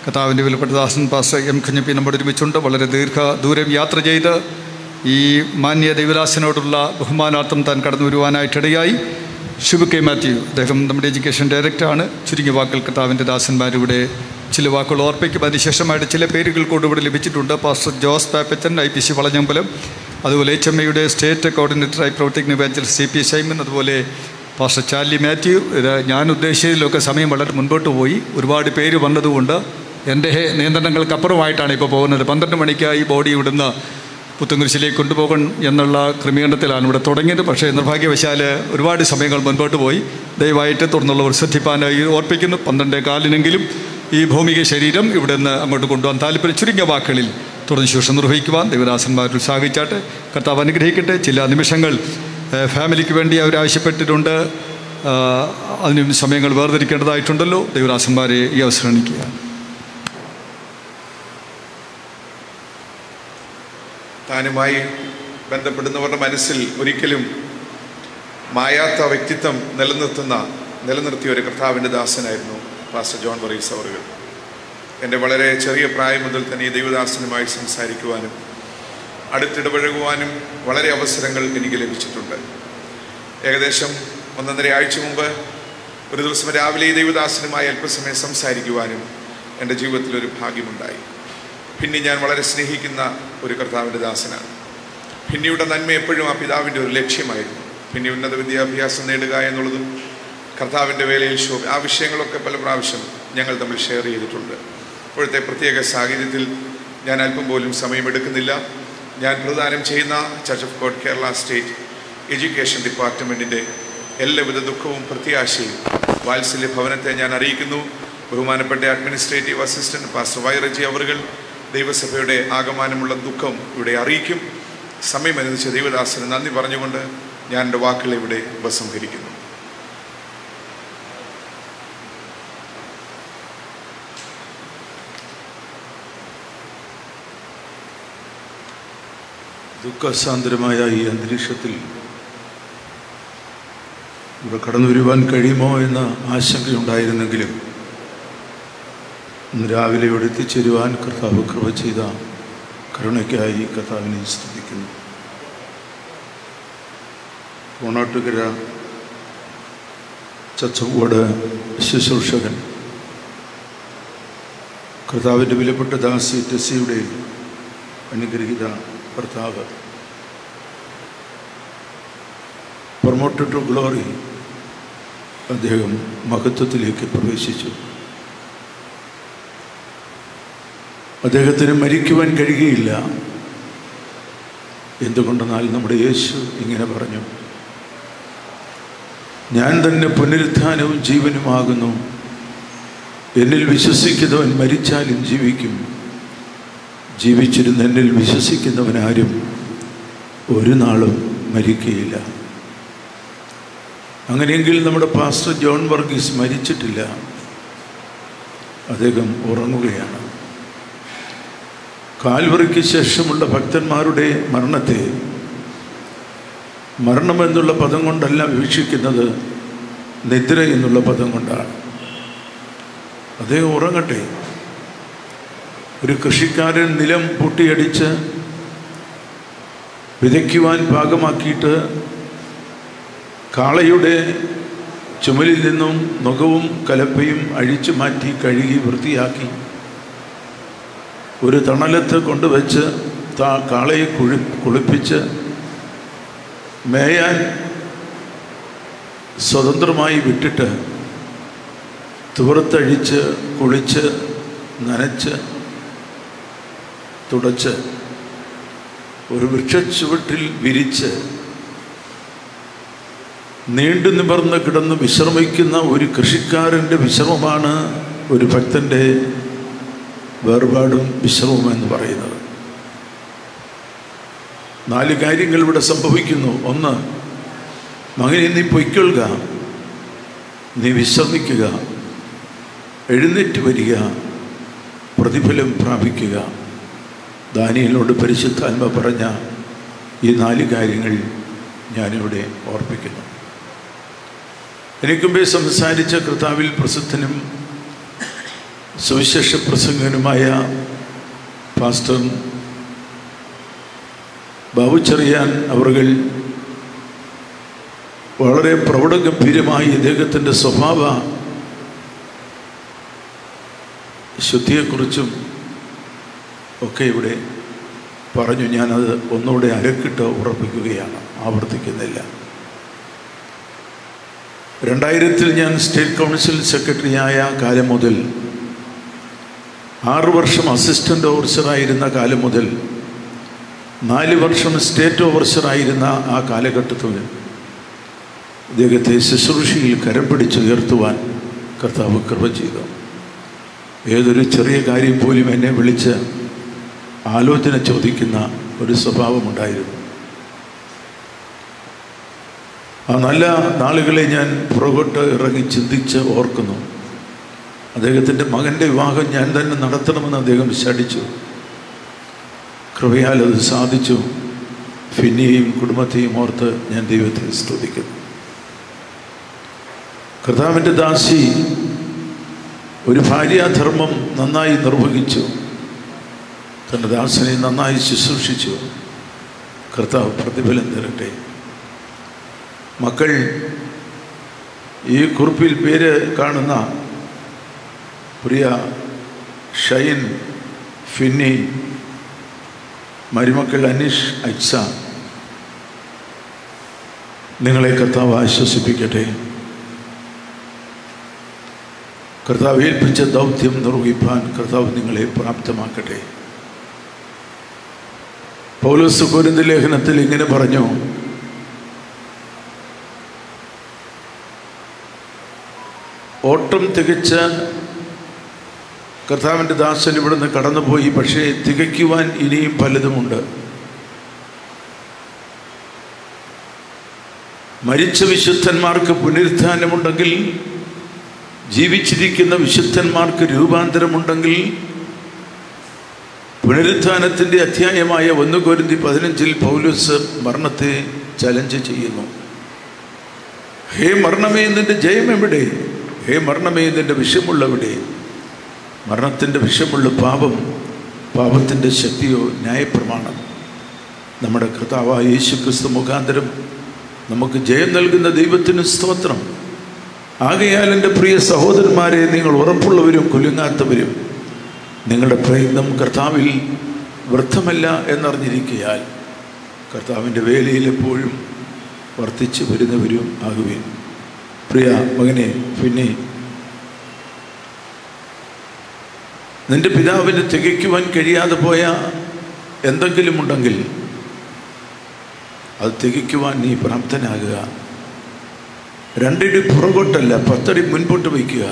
കഥാവിന്റെ വിലപ്പെട്ട ദാസൻ പാസ് എം കുഞ്ഞപ്പി നമ്മുടെ ഒരുമിച്ചുണ്ട്. വളരെ ദീർഘ ദൂരം യാത്ര ചെയ്ത് ഈ മാന്യ ദൈവദാസനോടുള്ള ബഹുമാനാർത്ഥം താൻ കടന്നു വരുവാനായിട്ടിടയായി. ശുഭ കെ മാത്യു. അദ്ദേഹം നമ്മുടെ എഡ്യൂക്കേഷൻ ഡയറക്ടറാണ്. ചുരുങ്ങിയ വാക്കുകൾ കർത്താവിന്റെ ദാസന്മാരിവിടെ ചില വാക്കുകൾ ഓർപ്പിക്കും. അതിനുശേഷമായിട്ട് ചില പേരുകൾ കൂടെ ഇവിടെ ലഭിച്ചിട്ടുണ്ട്. Pastor Jose Pappachan I P C Valanjambalam അതുപോലെ എച്ച് എം എയുടെ സ്റ്റേറ്റ് കോർഡിനേറ്ററായി പ്രവർത്തിക്കുന്ന വേഞ്ചൽ സി പി സൈമൻ അതുപോലെ പാസ്റ്റർ ചാർലി മാത്യു. ഇത് ഞാൻ ഉദ്ദേശിച്ചതിലൊക്കെ സമയം വളരെ മുൻപോട്ട് പോയി. ഒരുപാട് പേര് വന്നതുകൊണ്ട് എന്റെ നിയന്ത്രണങ്ങൾക്കപ്പുറമായിട്ടാണ് ഇപ്പോൾ പോകുന്നത്. പന്ത്രണ്ട് മണിക്ക് ഈ ബോഡി ഇവിടുന്ന് പുത്തുങ്കുരിശിലേക്ക് കൊണ്ടുപോകണം എന്നുള്ള ക്രമീകരണത്തിലാണ് ഇവിടെ തുടങ്ങിയത്. പക്ഷേ നിർഭാഗ്യവശാൽ ഒരുപാട് സമയങ്ങൾ മുൻപോട്ട് പോയി. ദയവായിട്ട് തുടർന്നുള്ളവർ ശ്രദ്ധിപ്പാനായി ഓർപ്പിക്കുന്നു. പന്ത്രണ്ടേ കാലിനെങ്കിലും ഈ ഭൗമിക ശരീരം ഇവിടെ നിന്ന് അങ്ങോട്ട് കൊണ്ടുപോകാൻ താല്പര്യം ചുരുങ്ങിയ വാക്കുകളിൽ തുടർന്ന് ശുശ്രൂഷ നിർവഹിക്കുവാൻ ദേവദാസന്മാർ ഉത്സാഹിച്ചാട്ടെ. കർത്താവ് അനുഗ്രഹിക്കട്ടെ. ചില നിമിഷങ്ങൾ ഫാമിലിക്ക് വേണ്ടി അവരാവശ്യപ്പെട്ടിട്ടുണ്ട് അതിനും സമയങ്ങൾ വേർതിരിക്കേണ്ടതായിട്ടുണ്ടല്ലോ. ദേവദാസന്മാരെ ഈ അവസരം താനുമായി ബന്ധപ്പെടുന്നവരുടെ മനസ്സിൽ ഒരിക്കലും മായാത്ത വ്യക്തിത്വം നിലനിർത്തുന്ന നിലനിർത്തിയ ഒരു കർത്താവിന്റെ ദാസനായിരുന്നു പാസ്റ്റർ ജോൺ വറീസ് അവറുകൾ. എന്റെ വളരെ ചെറിയ പ്രായം മുതൽ തന്നെ ഈ ദൈവദാസനുമായി സംസാരിക്കുവാനും അടുത്തിടപഴകുവാനും വളരെ അവസരങ്ങൾ എനിക്ക് ലഭിച്ചിട്ടുണ്ട്. ഏകദേശം ഒന്നൊന്നര ആഴ്ച മുമ്പ് ഒരു ദിവസം രാവിലെ ഈ ദൈവദാസനുമായി അല്പസമയം സംസാരിക്കുവാനും എന്റെ ജീവിതത്തിൽ ഒരു ഭാഗ്യമുണ്ടായി. പിന്നെ ഞാൻ വളരെ സ്നേഹിക്കുന്ന ഒരു കർത്താവിന്റെ ദാസനാണ്. പിന്നിയുടെ നന്മ എപ്പോഴും ആ പിതാവിന്റെ ഒരു ലക്ഷ്യമായിരുന്നു. പിന്നെ ഉന്നത വിദ്യാഭ്യാസം നേടുക എന്നുള്ളതും കർത്താവിന്റെ വേലയിൽ ശോഭ ആ വിഷയങ്ങളൊക്കെ പല പ്രാവശ്യം ഞങ്ങൾ തമ്മിൽ ഷെയർ ചെയ്തിട്ടുണ്ട്. ഇപ്പോഴത്തെ പ്രത്യേക സാഹചര്യത്തിൽ ഞാൻ അല്പം പോലും സമയമെടുക്കുന്നില്ല. ഞാൻ പ്രദാനം ചെയ്യുന്ന church of God Kerala state education ഡിപ്പാർട്ട്മെന്റിന്റെ എല്ലാവിധ ദുഃഖവും പ്രത്യാശയും വാത്സല്യ ഭവനത്തെ ഞാൻ അറിയിക്കുന്നു. ബഹുമാനപ്പെട്ട അഡ്മിനിസ്ട്രേറ്റീവ് അസിസ്റ്റന്റ് പാസ്റ്റർ വൈറജി അവറുകൾ ദൈവസഭയുടെ ആകമാനമുള്ള ദുഃഖം ഇവിടെ അറിയിക്കും. സമയമനുസരിച്ച് ദൈവദാസന് നന്ദി പറഞ്ഞുകൊണ്ട് ഞാൻ എന്റെ വാക്കുകളെ ഇവിടെ ഉപസംഹരിക്കുന്നു. ദുഃഖസാന്ദ്രമായ ഈ അന്തരീക്ഷത്തിൽ ഇവിടെ കടന്നു വരുവാൻ കഴിയുമോ എന്ന ആശങ്കയുണ്ടായിരുന്നെങ്കിലും ഇന്ന് രാവിലെ ഇവിടെ കർത്താവ് കൃപ ചെയ്ത കരുണയ്ക്കായി കർത്താവിനെ സ്തുതിക്കുന്നു. കോണാട്ടുകര ചച്ചവോട് ശുശ്രൂഷകൻ കർത്താവിന്റെ വിലപ്പെട്ട ദാസി ടെസ്സിയുടെ അനുഗ്രഹീത ഭർത്താവ് പ്രൊമോട്ടഡ് ടു ഗ്ലോറി അദ്ദേഹം മഹത്വത്തിലേക്ക് പ്രവേശിച്ചു. അദ്ദേഹത്തിന് മരിക്കുവാൻ കഴിയുകയില്ല. എന്തുകൊണ്ടെന്നാൽ നമ്മുടെ യേശു ഇങ്ങനെ പറഞ്ഞു. ഞാൻ തന്നെ പുനരുത്ഥാനവും ജീവനുമാകുന്നു എന്നിൽ വിശ്വസിക്കുന്നവൻ മരിച്ചാലും ജീവിക്കും. ജീവിച്ചിരുന്ന എന്നിൽ വിശ്വസിക്കുന്നവനാരും ഒരു നാളും മരിക്കുകയില്ല. അങ്ങനെയെങ്കിൽ നമ്മുടെ പാസ്റ്റർ ജോൺ വർഗീസ് മരിച്ചിട്ടില്ല. അദ്ദേഹം ഉറങ്ങുകയാണ്. കാൽവറിക്ക് ശേഷമുള്ള ഭക്തന്മാരുടെ മരണത്തെ മരണമെന്നുള്ള പദം കൊണ്ടല്ല വീക്ഷിക്കുന്നത് നിദ്ര എന്നുള്ള പദം കൊണ്ടാണ്. അദ്ദേഹം ഉറങ്ങട്ടെ. ഒരു കൃഷിക്കാരൻ നിലം പൊട്ടിയടിച്ച് വിതയ്ക്കുവാൻ പാകമാക്കിയിട്ട് കാളയുടെ ചുമലിൽ നിന്നും നുകവും കലപ്പയും അഴിച്ചു മാറ്റി കഴുകി വൃത്തിയാക്കി ഒരു തണലത്ത് കൊണ്ടുവച്ച് താ കാളയെ കുഴി കുളിപ്പിച്ച് മേയാൻ സ്വതന്ത്രമായി വിട്ടിട്ട് തുവർത്തഴിച്ച് കുളിച്ച് നനച്ച് തുടച്ച് ഒരു വൃക്ഷച്ചുവട്ടിൽ വിരിച്ച് നീണ്ടു നിവർന്ന് കിടന്ന് വിശ്രമിക്കുന്ന ഒരു കൃഷിക്കാരന്റെ വിശ്രമമാണ് ഒരു ഭക്തന്റെ വേർപാടും വിശ്രമവും എന്ന് പറയുന്നത്. നാല് കാര്യങ്ങൾ ഇവിടെ സംഭവിക്കുന്നു. ഒന്ന് മകനെ നീ പൊയ്ക്കൊള്ളുക. നീ വിശ്രമിക്കുക. എഴുന്നേറ്റ് വരിക. പ്രതിഫലം പ്രാപിക്കുക. ദാനിയലോട് പരിശുദ്ധാത്മ പറഞ്ഞ ഈ നാല് കാര്യങ്ങൾ ഞാനിവിടെ ഓർപ്പിക്കുന്നു. എനിക്കുമ്പേ സംസാരിച്ച കർത്താവിൽ പ്രസിദ്ധനും സുവിശേഷ പ്രസംഗനുമായ പാസ്റ്റർ ബാബു ചെറിയാൻ അവർകൾ വളരെ പ്രൗഢഗംഭീരമായി ഇദ്ദേഹത്തിന്റെ സ്വഭാവ ശുദ്ധിയെക്കുറിച്ചും ഒക്കെ ഇവിടെ പറഞ്ഞു. ഞാനത് ഒന്നുകൂടെ അരക്കിട്ട് ഉറപ്പിക്കുകയാണ്. ആവർത്തിക്കുന്നില്ല. രണ്ടായിരത്തിൽ ഞാൻ സ്റ്റേറ്റ് കൗൺസിൽ സെക്രട്ടറിയായ കാലം മുതൽ ആറു വർഷം അസിസ്റ്റന്റ് ഓഫീസറായിരുന്ന കാലം മുതൽ നാല് വർഷം സ്റ്റേറ്റ് ഓഫീസറായിരുന്ന ആ കാലഘട്ടത്തിൽ അദ്ദേഹത്തെ ശുശ്രൂഷയിൽ കരം പിടിച്ചുയർത്തുവാൻ കർത്താവ് കൃപ ചെയ്തു. ഏതൊരു ചെറിയ കാര്യം പോലും എന്നെ വിളിച്ച് ആലോചന ചോദിക്കുന്ന ഒരു സ്വഭാവമുണ്ടായിരുന്നു ആ നല്ല നാളുകളെ ഞാൻ പുറകോട്ട് ഇറങ്ങി ചിന്തിച്ച് ഓർക്കുന്നു. അദ്ദേഹത്തിന്റെ മകന്റെ വിവാഹം ഞാൻ തന്നെ നടത്തണമെന്ന് അദ്ദേഹം ശടിച്ചു കൃപയാൽ അത് സാധിച്ചു. ഫിന്നിയെയും കുടുംബത്തെയും ഓർത്ത് ഞാൻ ദൈവത്തെ സ്തുതിക്കുന്നു. കർത്താവിന്റെ ദാസി ഒരു ഭാര്യാധർമ്മം നന്നായി നിർവഹിച്ചു. തന്റെ ദാസനെ നന്നായി ശുശ്രൂഷിച്ചു. കർത്താവ് പ്രതിഫലം തരട്ടെ. മക്കൾ ഈ കുറിപ്പിൽ പേര് കാണുന്ന പ്രിയ ഷൈൻ ഫിന്നി മരുമക്കൾ അനീഷ് അജ്സ നിങ്ങളെ കർത്താവ് ആശ്വസിപ്പിക്കട്ടെ. കർത്താവ് ഏൽപ്പിച്ച ദൗത്യം നിർവഹിപ്പാൻ കർത്താവ് നിങ്ങളെ പ്രാപ്തമാക്കട്ടെ. പൗലോസ് കുരുന്ത് ലേഖനത്തിൽ ഇങ്ങനെ പറഞ്ഞു ഓട്ടം തികച്ച കർത്താവിന്റെ ദാസൻ ഇവിടുന്ന് കടന്നുപോയി പക്ഷേ തികയ്ക്കുവാൻ ഇനിയും പലതുമുണ്ട്. മരിച്ച വിശുദ്ധന്മാർക്ക് പുനരുത്ഥാനമുണ്ടെങ്കിൽ ജീവിച്ചിരിക്കുന്ന വിശുദ്ധന്മാർക്ക് രൂപാന്തരമുണ്ടെങ്കിൽ പുനരുത്ഥാനത്തിന്റെ അധ്യായമായ ഒന്ന് കോരിന്തി പതിനഞ്ചിൽ പൗലൂസ് മരണത്തെ ചലഞ്ച് ചെയ്യുന്നു. ഹേ മരണമേ നിന്റെ ജയം എവിടെ ഹേ മരണമേ നിന്റെ വിഷമുള്ളവിടെ മരണത്തിന്റെ വിഷമുള്ള പാപം പാപത്തിന്റെ ശക്തിയോ ന്യായപ്രമാണം. നമ്മുടെ കർത്താവായ യേശു ക്രിസ്തു മുഖാന്തരം നമുക്ക് ജയം നൽകുന്ന ദൈവത്തിന് സ്തോത്രം. ആകയാൽ എന്റെ പ്രിയ സഹോദരന്മാരെ നിങ്ങൾ ഉറപ്പുള്ളവരും കുലുങ്ങാത്തവരും നിങ്ങളുടെ പ്രയത്നം കർത്താവിൽ വൃദ്ധമല്ല എന്നറിഞ്ഞിരിക്കയാൽ കർത്താവിന്റെ വേലയിൽ എപ്പോഴും വർദ്ധിച്ചു വരുന്നവരും ആകുവേൻ. പ്രിയ മകനെ പിന്നെ നിന്റെ പിതാവിന് തികയ്ക്കുവാൻ കഴിയാതെ പോയ എന്തെങ്കിലും ഉണ്ടെങ്കിൽ അത് തികയ്ക്കുവാൻ നീ പ്രാപ്തനാകുക. രണ്ടടി പുറകോട്ടല്ല പത്തടി മുൻപോട്ട് വയ്ക്കുക.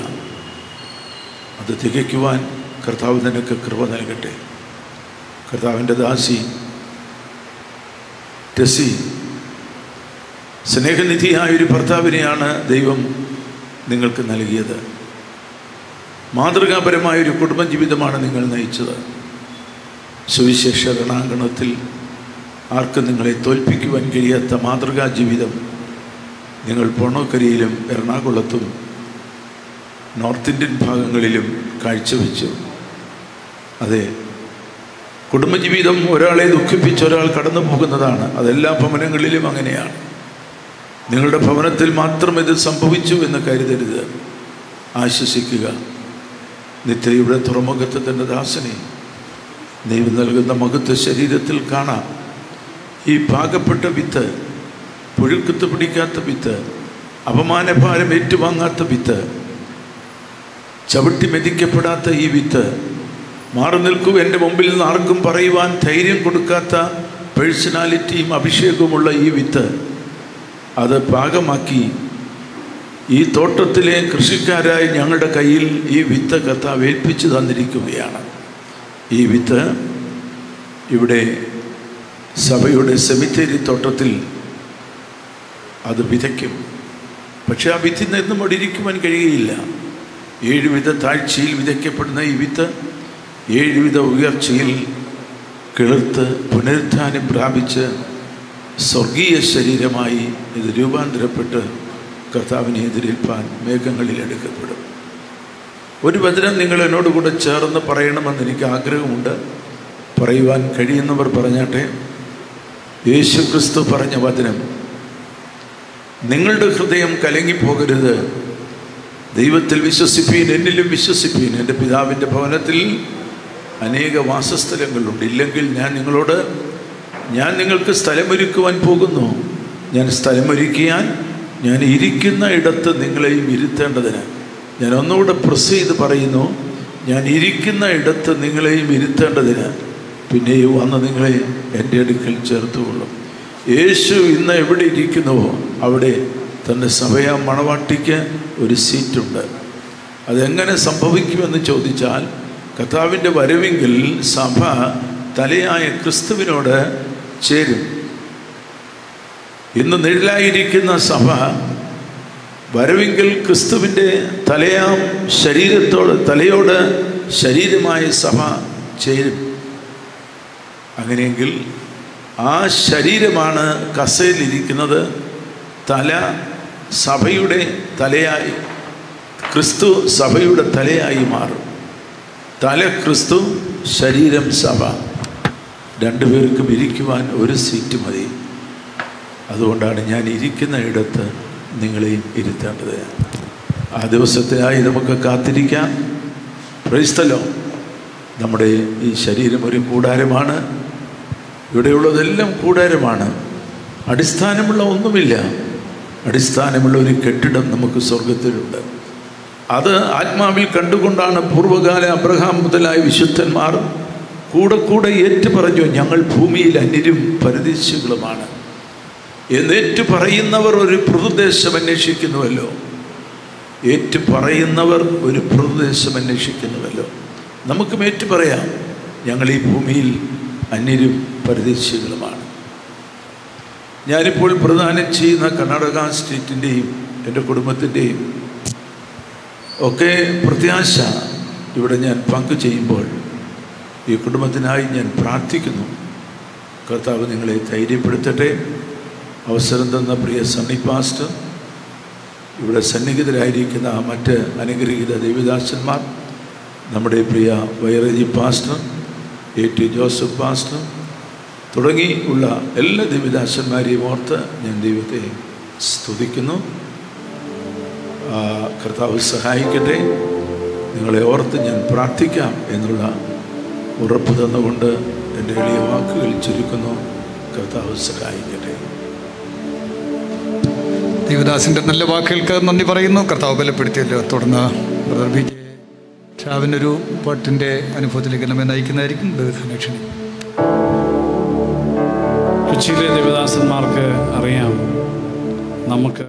അത് തികയ്ക്കുവാൻ കർത്താവ് നിനക്ക് കൃപ നൽകട്ടെ. കർത്താവിന്റെ ദാസി ടെസി സ്നേഹനിധിയായ ഒരു ഭർത്താവിനെയാണ് ദൈവം നിങ്ങൾക്ക് നൽകിയത്. മാതൃകാപരമായ ഒരു കുടുംബ ജീവിതമാണ് നിങ്ങൾ നയിച്ചത്. സുവിശേഷ രണാങ്കണത്തിൽ ആർക്കും നിങ്ങളെ തോൽപ്പിക്കുവാൻ കഴിയാത്ത മാതൃകാ ജീവിതം നിങ്ങൾ പൊണോക്കരയിലും എറണാകുളത്തും നോർത്ത് ഇന്ത്യൻ ഭാഗങ്ങളിലും കാഴ്ചവെച്ചു. അതെ കുടുംബജീവിതം ഒരാളെ ദുഃഖിപ്പിച്ച് ഒരാൾ കടന്നു പോകുന്നതാണ്. അതെല്ലാ ഭവനങ്ങളിലും അങ്ങനെയാണ്. നിങ്ങളുടെ ഭവനത്തിൽ മാത്രം ഇത് സംഭവിച്ചു എന്ന് കരുതരുത്. ആശ്വസിക്കുക. നിത്യയുടെ തുറമുഖത്ത് തന്റെ ദാസനെ ദൈവം നൽകുന്ന മുഖത്ത് ശരീരത്തിൽ കാണാം. ഈ പാകപ്പെട്ട വിത്ത് പുഴുക്കുത്ത് പിടിക്കാത്ത വിത്ത് അപമാനഭാരം ഏറ്റുവാങ്ങാത്ത വിത്ത് ചവിട്ടി മെതിക്കപ്പെടാത്ത ഈ വിത്ത് മാറി നിൽക്കൂ എന്റെ മുമ്പിൽ നിന്ന് ആർക്കും പറയുവാൻ ധൈര്യം കൊടുക്കാത്ത പേഴ്സണാലിറ്റിയും അഭിഷേകവുമുള്ള ഈ വിത്ത് അത് പാകമാക്കി ഈ തോട്ടത്തിലെ കൃഷിക്കാരായി ഞങ്ങളുടെ കയ്യിൽ ഈ വിത്ത് കർത്താവ് ഏൽപ്പിച്ചു തന്നിരിക്കുകയാണ്. ഈ വിത്ത് ഇവിടെ സഭയുടെ സെമിത്തേരി തോട്ടത്തിൽ അത് വിതയ്ക്കും. പക്ഷെ ആ വിത്തിൽ നിന്നും ഒടിയിരിക്കുവാൻ കഴിയുകയില്ല. ഏഴുവിധ താഴ്ചയിൽ വിതയ്ക്കപ്പെടുന്ന ഈ വിത്ത് ഏഴുവിധ ഉയർച്ചയിൽ കിളിർത്ത് പുനരുത്ഥാനം പ്രാപിച്ച് സ്വർഗീയ ശരീരമായി ഇത് രൂപാന്തരപ്പെട്ട് കർത്താവിനെ എതിരേൽപ്പാൻ മേഘങ്ങളിൽ എടുക്കപ്പെടും. ഒരു വചനം നിങ്ങൾ എന്നോട് കൂടെ ചേർന്ന് പറയണമെന്ന് എനിക്ക് ആഗ്രഹമുണ്ട്. പറയുവാൻ കഴിയുന്നവർ പറഞ്ഞാട്ടെ യേശു ക്രിസ്തു പറഞ്ഞ വചനം നിങ്ങളുടെ ഹൃദയം കലങ്ങിപ്പോകരുത്. ദൈവത്തിൽ വിശ്വസിപ്പീൻ എന്നിലും വിശ്വസിപ്പീൻ. എന്റെ പിതാവിന്റെ ഭവനത്തിൽ അനേക വാസസ്ഥലങ്ങളുണ്ട്. ഇല്ലെങ്കിൽ ഞാൻ നിങ്ങളോട് ഞാൻ നിങ്ങൾക്ക് സ്ഥലമൊരുക്കുവാൻ പോകുന്നു. ഞാൻ സ്ഥലമൊരുക്കിയാൽ ഞാൻ ഇരിക്കുന്ന ഇടത്ത് നിങ്ങളെയും ഇരുത്തേണ്ടതിന്. ഞാൻ ഒന്നുകൂടെ പ്രസ് ചെയ്ത് പറയുന്നു ഞാൻ ഇരിക്കുന്ന ഇടത്ത് നിങ്ങളെയും ഇരുത്തേണ്ടതിന്. പിന്നെയും വന്ന് നിങ്ങളെ എന്റെ അടുക്കൽ ചേർത്തുകൊള്ളും. യേശു ഇന്ന് എവിടെ ഇരിക്കുന്നുവോ അവിടെ തന്റെ സഭയ മണവാട്ടിക്ക് ഒരു സീറ്റുണ്ട് അതെങ്ങനെ സംഭവിക്കുമെന്ന് ചോദിച്ചാൽ കർത്താവിന്റെ വരവെങ്കിൽ സഭ തലയായ ക്രിസ്തുവിനോട് ചേരും. ഇന്ന് നിഴലായിരിക്കുന്ന സഭ വരവെങ്കിൽ ക്രിസ്തുവിന്റെ തലയാം ശരീരത്തോട് തലയോട് ശരീരമായ സഭ ചേരും. അങ്ങനെയെങ്കിൽ ആ ശരീരമാണ് കസയിലിരിക്കുന്നത് തല സഭയുടെ തലയായി ക്രിസ്തു സഭയുടെ തലയായി മാറും. തല ക്രിസ്തു ശരീരം സഭ. രണ്ടുപേർക്കും ഇരിക്കുവാൻ ഒരു സീറ്റ് മതി. അതുകൊണ്ടാണ് ഞാൻ ഇരിക്കുന്ന ഇടത്ത് നിങ്ങളെയും ഇരുത്തേണ്ടത്. ആ ദിവസത്തിനായി നമുക്ക് കാത്തിരിക്കാം. പ്രൈസ്തലോ നമ്മുടെ ഈ ശരീരം ഒരു കൂടാരമാണ്. ഇവിടെയുള്ളതെല്ലാം കൂടാരമാണ്. അടിസ്ഥാനമുള്ള ഒന്നുമില്ല. അടിസ്ഥാനമുള്ള ഒരു കെട്ടിടം നമുക്ക് സ്വർഗത്തിലുണ്ട് അത് ആത്മാവിൽ കണ്ടുകൊണ്ടാണ് പൂർവകാല അബ്രഹാം മുതലായ വിശുദ്ധന്മാർ കൂടെ കൂടെ ഏറ്റു പറഞ്ഞു ഞങ്ങൾ ഭൂമിയിൽ അന്യരും പരദേശികളുമാണ്. എന്നേറ്റു പറയുന്നവർ ഒരു പ്രദേശം അന്വേഷിക്കുന്നുവല്ലോ. ഏറ്റു പറയുന്നവർ ഒരു പ്രദേശം അന്വേഷിക്കുന്നുവല്ലോ. നമുക്കും ഏറ്റു പറയാം ഞങ്ങൾ ഈ ഭൂമിയിൽ അന്യരും പരിദേശികളുമാണ്. ഞാനിപ്പോൾ പ്രദാനം ചെയ്യുന്ന കർണാടക സ്റ്റേറ്റിന്റെയും എന്റെ കുടുംബത്തിന്റെയും ഒക്കെ പ്രത്യാശ ഇവിടെ ഞാൻ പങ്കു ചെയ്യുമ്പോൾ ഈ കുടുംബത്തിനായി ഞാൻ പ്രാർത്ഥിക്കുന്നു. കർത്താവ് നിങ്ങളെ ധൈര്യപ്പെടുത്തട്ടെ. അവസരം തന്ന പ്രിയ സണ്ണി പാസ്റ്റർ ഇവിടെ സന്നിഹിതരായിരിക്കുന്ന മറ്റ് അനുഗ്രഹീത ദേവിദാസന്മാർ നമ്മുടെ പ്രിയ വൈറജി pastor A T Joseph pastor തുടങ്ങി ഉള്ള എല്ലാ ദേവിദാസന്മാരെയും ഓർത്ത് ഞാൻ ദൈവത്തെ സ്തുതിക്കുന്നു. കർത്താവ് സഹായിക്കട്ടെ. നിങ്ങളെ ഓർത്ത് ഞാൻ പ്രാർത്ഥിക്കാം എന്നുള്ള ഉറപ്പ് തന്നുകൊണ്ട് എന്റെ എളിയ വാക്കുകൾ ചുരുക്കുന്നു. കർത്താവ് സഹായിക്കട്ടെ. ദേവദാസിന്റെ നല്ല വാക്കുകൾക്ക് നന്ദി പറയുന്നു. കർത്താവ് ബലപ്പെടുത്തിയല്ലോ. തുടർന്ന് ബ്രദർ ബി ജെ ഷാവിനൊരു പാട്ടിന്റെ അനുഭവത്തിലേക്ക് നമ്മെ നയിക്കുന്നതായിരിക്കും. ദൈവത്തിനെ ക്ഷണിക്കും കൊച്ചിയിലെ ദേവദാസന്മാർക്ക് അറിയാം നമുക്ക്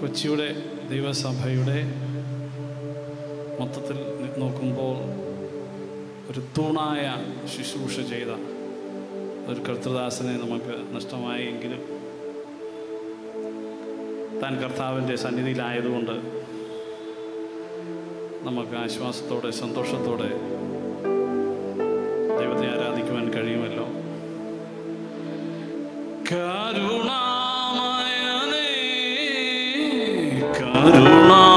കൊച്ചിയുടെ ദൈവസഭയുടെ മൊത്തത്തിൽ നോക്കുമ്പോൾ ഒരു തൂണായ ശുശ്രൂഷ ചെയ്ത ഒരു കർത്തൃദാസനെ നമുക്ക് നഷ്ടമായെങ്കിലും താൻ കർത്താവിന്റെ സന്നിധിയിലായതുകൊണ്ട് നമുക്ക് ആശ്വാസത്തോടെ സന്തോഷത്തോടെ ദൈവത്തെ ആരാധിക്കുവാൻ കഴിയുമല്ലോ? കരുണാമയനേ കരുണാമയനേ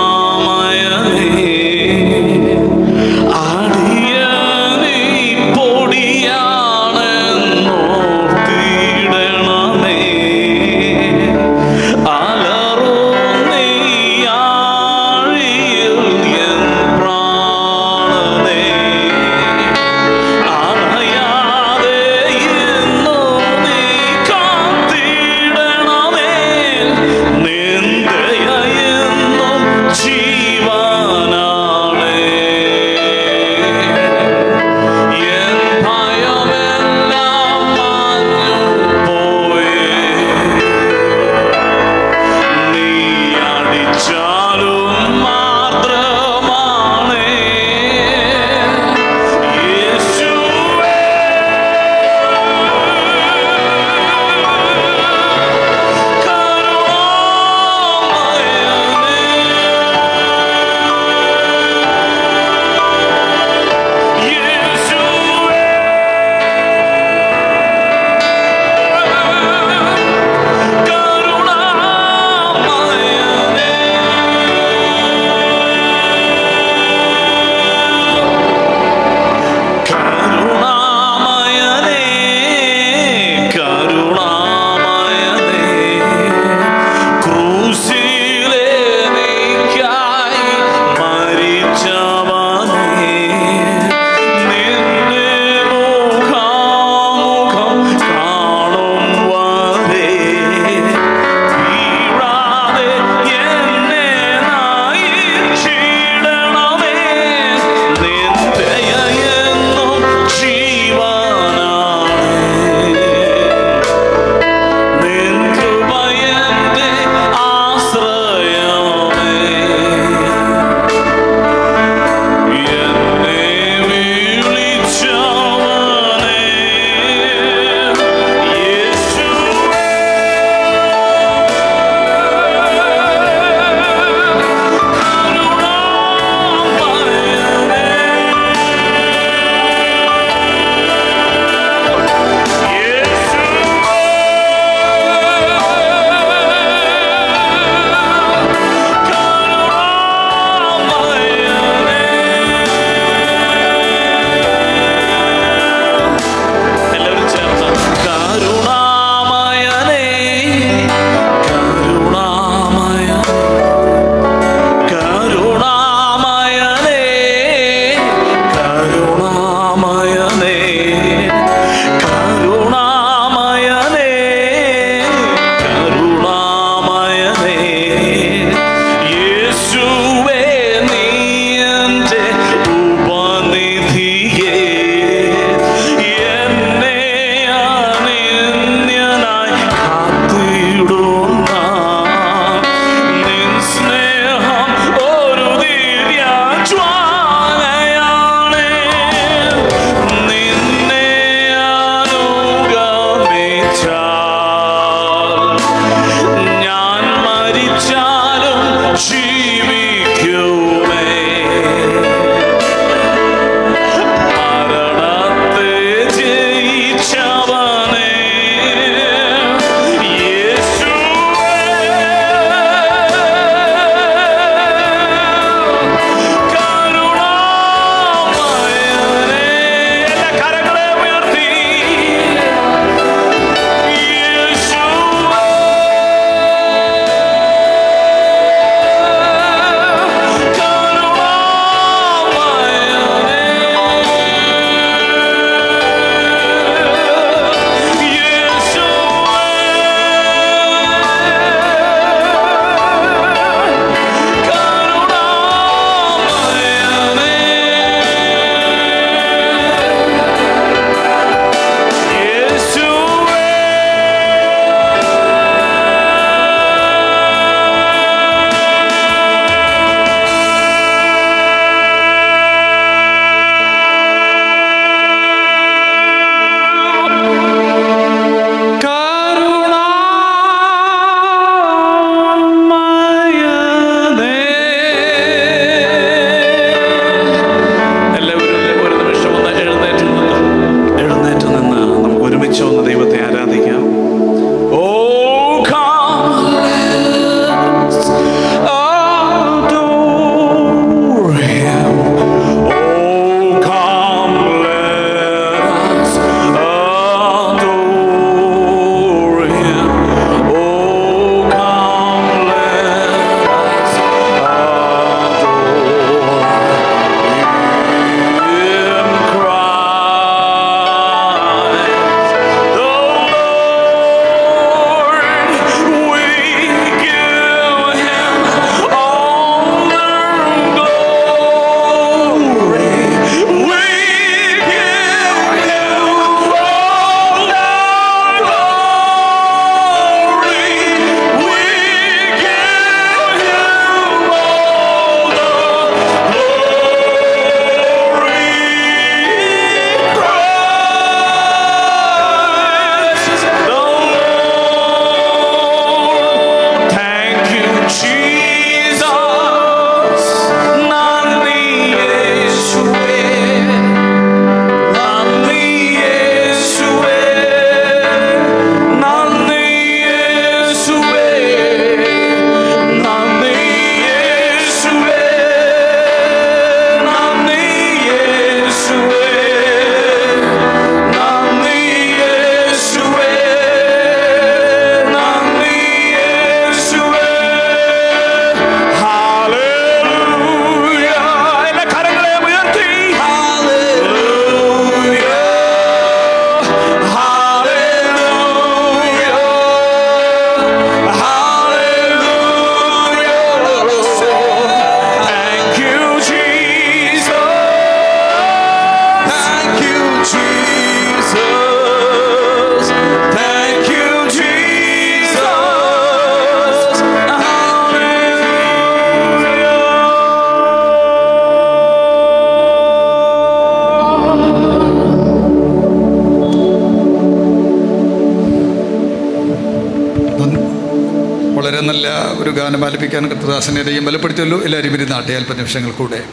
കൃത്യദാസനെയും ബലപ്പെടുത്തിയല്ലോ. എല്ലാവരും ഇരുന്നാട്ടെ അല്പനിമിഷങ്ങൾ കൂടെ.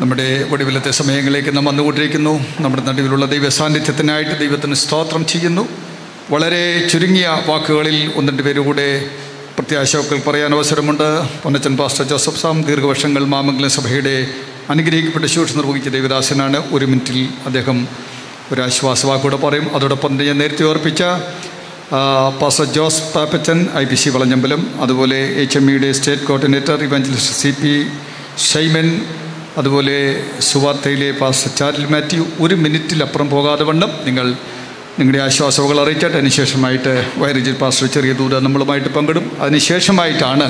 നമ്മുടെ ഒടുവിലത്തെ സമയങ്ങളിലേക്ക് നാം വന്നുകൊണ്ടിരിക്കുന്നു. നമ്മുടെ നടുവിലുള്ള ദൈവ സാന്നിധ്യത്തിനായിട്ട് ദൈവത്തിന് സ്തോത്രം ചെയ്യുന്നു. വളരെ ചുരുങ്ങിയ വാക്കുകളിൽ ഒന്ന് രണ്ട് പേരുകൂടെ പ്രത്യാശകൾ പറയാൻ അവസരമുണ്ട്. പൊന്നച്ചൻ പാസ്റ്റർ ജോസഫ് സാം ദീർഘവർഷങ്ങൾ മാമംഗലം സഭയുടെ അനുഗ്രഹിക്കപ്പെട്ട ശുശ്രൂഷ നിർവഹിച്ച ദേവദാസനാണ്. ഒരു മിനിറ്റിൽ അദ്ദേഹം ഒരു ആശ്വാസവാക്കൂടെ പറയും. അതോടൊപ്പം ഞാൻ നേരത്തെ ഓർപ്പിച്ച pastor Jose Pappachan I P C Valanjambalam അതുപോലെ എച്ച് എം ഇയുടെ state coordinator evangelist C P Shyman അതുപോലെ സുവാർത്തയിലെ പാസ്റ്റർ ചാരിൽ മാത്യു ഒരു മിനിറ്റിലപ്പുറം പോകാതെ വണ്ണം. നിങ്ങൾ നിങ്ങളുടെ ആശ്വാസവകൾ അറിയിച്ചിട്ട് അതിനുശേഷമായിട്ട് വൈറിജിൽ പാസ്റ്റർ ചെറിയ ദൂരം നമ്മളുമായിട്ട് പങ്കിടും. അതിനുശേഷമായിട്ടാണ്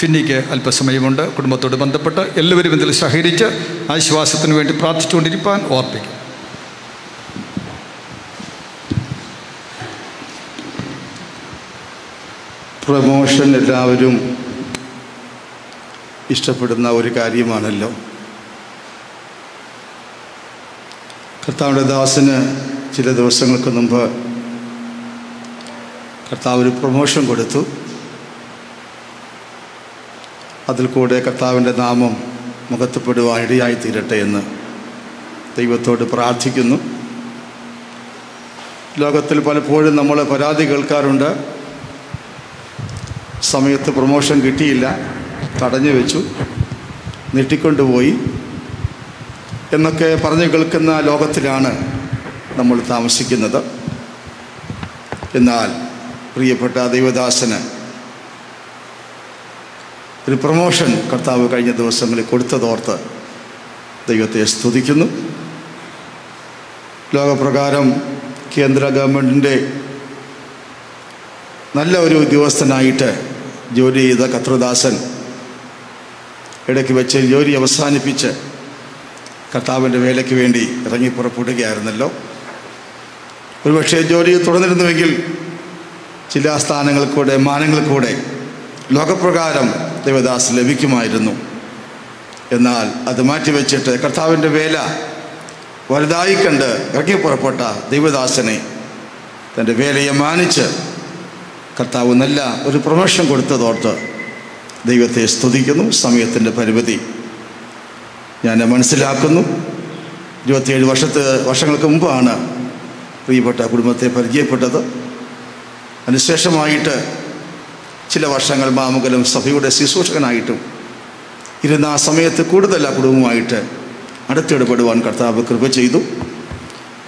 ഫിന്നിക്ക് അല്പസമയമുണ്ട്. കുടുംബത്തോട് ബന്ധപ്പെട്ട് എല്ലാവരും ഇതിൽ സഹകരിച്ച് ആശ്വാസത്തിന് വേണ്ടി പ്രാർത്ഥിച്ചുകൊണ്ടിരിക്കാൻ ഓർപ്പിക്കും. പ്രമോഷൻ എല്ലാവരും ഇഷ്ടപ്പെടുന്ന ഒരു കാര്യമാണല്ലോ. കർത്താവിന്റെ ദാസിന് ചില ദിവസങ്ങൾക്ക് മുമ്പ് കർത്താവ് ഒരു പ്രൊമോഷൻ കൊടുത്തു. അതിൽ കൂടെ കർത്താവിന്റെ നാമം മുഖത്തപ്പെടുവാൻ ഇടയായിത്തീരട്ടെ എന്ന് ദൈവത്തോട് പ്രാർത്ഥിക്കുന്നു. ലോകത്തിൽ പലപ്പോഴും നമ്മൾ പരാതി കേൾക്കാറുണ്ട്. സമയത്ത് പ്രൊമോഷൻ കിട്ടിയില്ല. തടഞ്ഞു വെച്ചു. നീട്ടിക്കൊണ്ടുപോയി. എന്നൊക്കെ പറഞ്ഞു കേൾക്കുന്ന ലോകത്തിലാണ് നമ്മൾ താമസിക്കുന്നത്. എന്നാൽ പ്രിയപ്പെട്ട ദൈവദാസന് ഒരു പ്രൊമോഷൻ കർത്താവ് കഴിഞ്ഞ ദിവസങ്ങളിൽ കൊടുത്തതോർത്ത് ദൈവത്തെ സ്തുതിക്കുന്നു. ലോകപ്രകാരം കേന്ദ്ര ഗവൺമെന്റിന്റെ നല്ല ഒരു ഉദ്യോഗസ്ഥനായിട്ട് ജോലി ചെയ്ത കത്രദാസൻ ഇടയ്ക്ക് വെച്ച് ജോലി അവസാനിപ്പിച്ച് കർത്താവിന്റെ വേലയ്ക്ക് വേണ്ടി ഇറങ്ങി പുറപ്പെടുകയായിരുന്നല്ലോ. ഒരുപക്ഷെ ജോലി തുടർന്നിരുന്നുവെങ്കിൽ ചില സ്ഥാനങ്ങളിൽ കൂടെ മാനങ്ങളിൽ കൂടെ ലോകപ്രകാരം ദേവദാസ് ലഭിക്കുമായിരുന്നു. എന്നാൽ അത് മാറ്റിവെച്ചിട്ട് കർത്താവിന്റെ വേല വലുതായി കണ്ട് ഇറങ്ങി പുറപ്പെട്ട ദേവദാസനെ തന്റെ വേലയെ മാനിച്ച് കർത്താവ് നല്ല ഒരു പ്രൊമോഷൻ കൊടുത്തതോർത്ത് ദൈവത്തെ സ്തുതിക്കുന്നു സമയത്തിന്റെ പരിമിതി ഞാൻ മനസ്സിലാക്കുന്നു. ഇരുപത്തിയേഴ് വർഷത്തെ വർഷങ്ങൾക്ക് മുമ്പാണ് പ്രിയപ്പെട്ട കുടുംബത്തെ പരിചയപ്പെട്ടത്. അതിനുശേഷമായിട്ട് ചില വർഷങ്ങൾ മാമുകലും സഭയുടെ ശുശ്രൂഷകനായിട്ടും ഇരുന്ന ആ സമയത്ത് കൂടുതൽ ആ കുടുംബമായിട്ട് അടുത്തിടപെടുവാൻ കർത്താവ് കൃപ ചെയ്തു.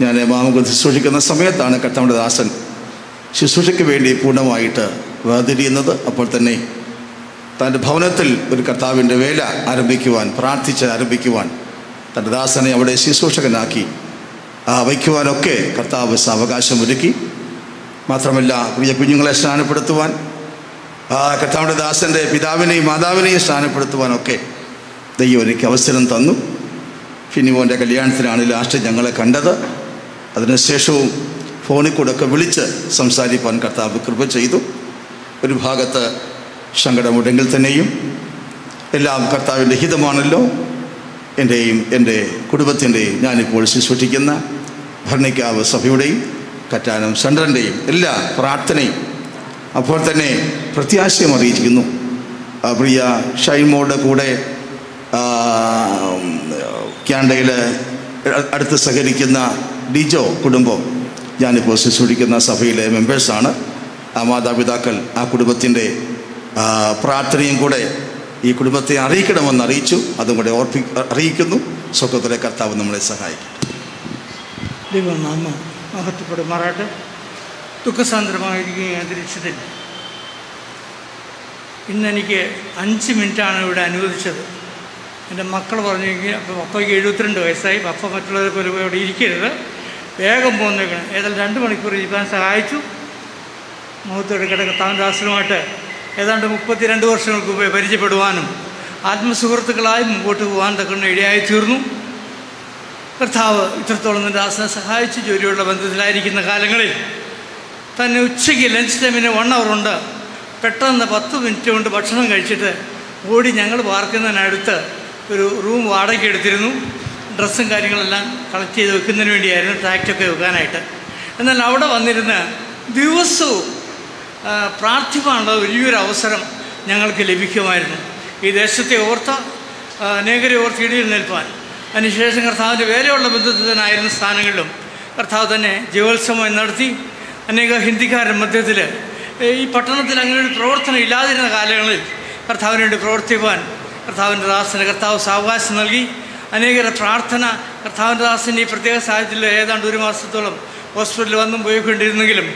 ഞാൻ മാമുകൾ ശുശ്രൂഷിക്കുന്ന സമയത്താണ് കർത്താവിന്റെ ദാസൻ ശുശ്രൂഷയ്ക്ക് വേണ്ടി പൂർണമായിട്ട് വേർതിരിയുന്നത് അപ്പോൾ തന്നെ തന്റെ ഭവനത്തിൽ ഒരു കർത്താവിന്റെ വേല ആരംഭിക്കുവാൻ പ്രാർത്ഥിച്ച് ആരംഭിക്കുവാൻ തന്റെ ദാസനെ അവിടെ ശുശ്രൂഷകനാക്കി ആ വയ്ക്കുവാനൊക്കെ കർത്താവ് അവകാശം ഒരുക്കി മാത്രമല്ല പ്രിയ കുഞ്ഞുങ്ങളെ സ്നാനപ്പെടുത്തുവാൻ ആ കർത്താവിന്റെ ദാസന്റെ പിതാവിനെയും മാതാവിനെയും സ്നാനപ്പെടുത്തുവാനൊക്കെ ദൈവം എനിക്ക് അവസരം തന്നു. ഫിനിമോന്റെ കല്യാണത്തിനാണ് ലാസ്റ്റ് ഞങ്ങളെ കണ്ടത്. അതിനുശേഷവും ഫോണിൽ കൂടെ ഒക്കെ വിളിച്ച് സംസാരിപ്പാൻ കർത്താവ് കൃപ ചെയ്തു. ഒരു ഭാഗത്ത് സങ്കടമുണ്ടെങ്കിൽ തന്നെയും എല്ലാം കർത്താവിന്റെ ഹിതമാണല്ലോ. എന്റെയും എന്റെ കുടുംബത്തിന്റെയും ഞാനിപ്പോൾ ശുശ്രൂഷിക്കുന്ന ഭരണിക്കാവ് സഭയുടെയും കറ്റാനം സെന്ററിന്റെയും എല്ലാ പ്രാർത്ഥനയും അപ്പോൾ തന്നെ പ്രത്യാശയം അറിയിച്ചിരിക്കുന്നു. പ്രിയ ഷൈമോടെ കൂടെ ക്യാൻഡയിൽ അടുത്ത് സഹകരിക്കുന്ന ഡിജോ കുടുംബം ഞാനിപ്പോൾ ശുശ്രൂഷിക്കുന്ന സഭയിലെ മെമ്പേഴ്സാണ്. ആ മാതാപിതാക്കൾ ആ കുടുംബത്തിന്റെ പ്രാർത്ഥനയും കൂടെ ഈ കുടുംബത്തെ അറിയിക്കണമെന്ന് അറിയിച്ചു. അതും കൂടെ ഓർപ്പി അറിയിക്കുന്നു. സ്വത്വത്തിലെ കർത്താവ് നമ്മളെ സഹായിക്കും. ദുഃഖസാന്ദ്രമായിരിക്കും അന്തരീക്ഷത്തിൽ ഇന്നെനിക്ക് അഞ്ച് മിനിറ്റാണ് ഇവിടെ അനുവദിച്ചത്. എന്റെ മക്കൾ പറഞ്ഞെങ്കിൽ അപ്പോൾ പപ്പയ്ക്ക് എഴുപത്തിരണ്ട് വയസ്സായി. പപ്പ മറ്റുള്ളവരെ പോലെ അവിടെ ഇരിക്കരുത്. വേഗം പോകുന്നേക്കണം ഏതായാലും രണ്ട് മണിക്കൂർ ഇരിക്കാൻ സഹായിച്ചു. മുഖത്തോട് കിടക്കുന്ന താമദാസനുമായിട്ട് ഏതാണ്ട് മുപ്പത്തിരണ്ട് വർഷങ്ങൾക്ക് മുമ്പേ പരിചയപ്പെടുവാനും ആത്മസുഹൃത്തുക്കളായി മുമ്പോട്ട് പോകാൻ തക്കുന്ന ഇടയായി തീർന്നു കർത്താവ് ഇത്രത്തോളം നിന്റെ ദാസനെ സഹായിച്ച് ജോലിയുള്ള ബന്ധത്തിലായിരിക്കുന്ന കാലങ്ങളിൽ തന്നെ ഉച്ചയ്ക്ക് ലഞ്ച് ടൈമിന് വൺ ഉണ്ട് പെട്ടെന്ന് പത്ത് മിനിറ്റ് കൊണ്ട് ഭക്ഷണം കഴിച്ചിട്ട് ഓടി ഞങ്ങൾ പാർക്കുന്നതിനടുത്ത് ഒരു റൂം വാടകയ്ക്ക് എടുത്തിരുന്നു. ഡ്രസ്സും കാര്യങ്ങളെല്ലാം കളക്ട് ചെയ്ത് വെക്കുന്നതിന് വേണ്ടിയായിരുന്നു ട്രാക്റ്റൊക്കെ വെക്കാനായിട്ട്. എന്നാൽ അവിടെ വന്നിരുന്ന് ദിവസവും പ്രാർത്ഥിക്കാനുള്ള വലിയൊരു അവസരം ഞങ്ങൾക്ക് ലഭിക്കുമായിരുന്നു. ഈ ദേശത്തെ ഓർത്ത അനേകരെ ഓർത്ത് ഇടിയിൽ നിൽപ്പാൻ. അതിനുശേഷം കർത്താവിന്റെ വേറെയുള്ള ആയിരുന്ന സ്ഥാനങ്ങളിലും കർത്താവ് തന്നെ ജീവോത്സവം നടത്തി അനേക ഹിന്ദിക്കാരുടെ മധ്യത്തിൽ ഈ പട്ടണത്തിൽ അങ്ങനെ ഒരു പ്രവർത്തനം ഇല്ലാതിരുന്ന കാലങ്ങളിൽ കർത്താവിന് വേണ്ടി പ്രവർത്തിക്കുവാൻ കർത്താവിന്റെ ദാസന് കർത്താവ് സാവകാശം നൽകി. അനേകരുടെ പ്രാർത്ഥന കർത്താവിന്റെ ദാസിന്റെ ഈ പ്രത്യേക സാഹചര്യത്തിൽ ഏതാണ്ട് ഒരു മാസത്തോളം ഹോസ്പിറ്റലിൽ വന്നും പോയിക്കൊണ്ടിരുന്നെങ്കിലും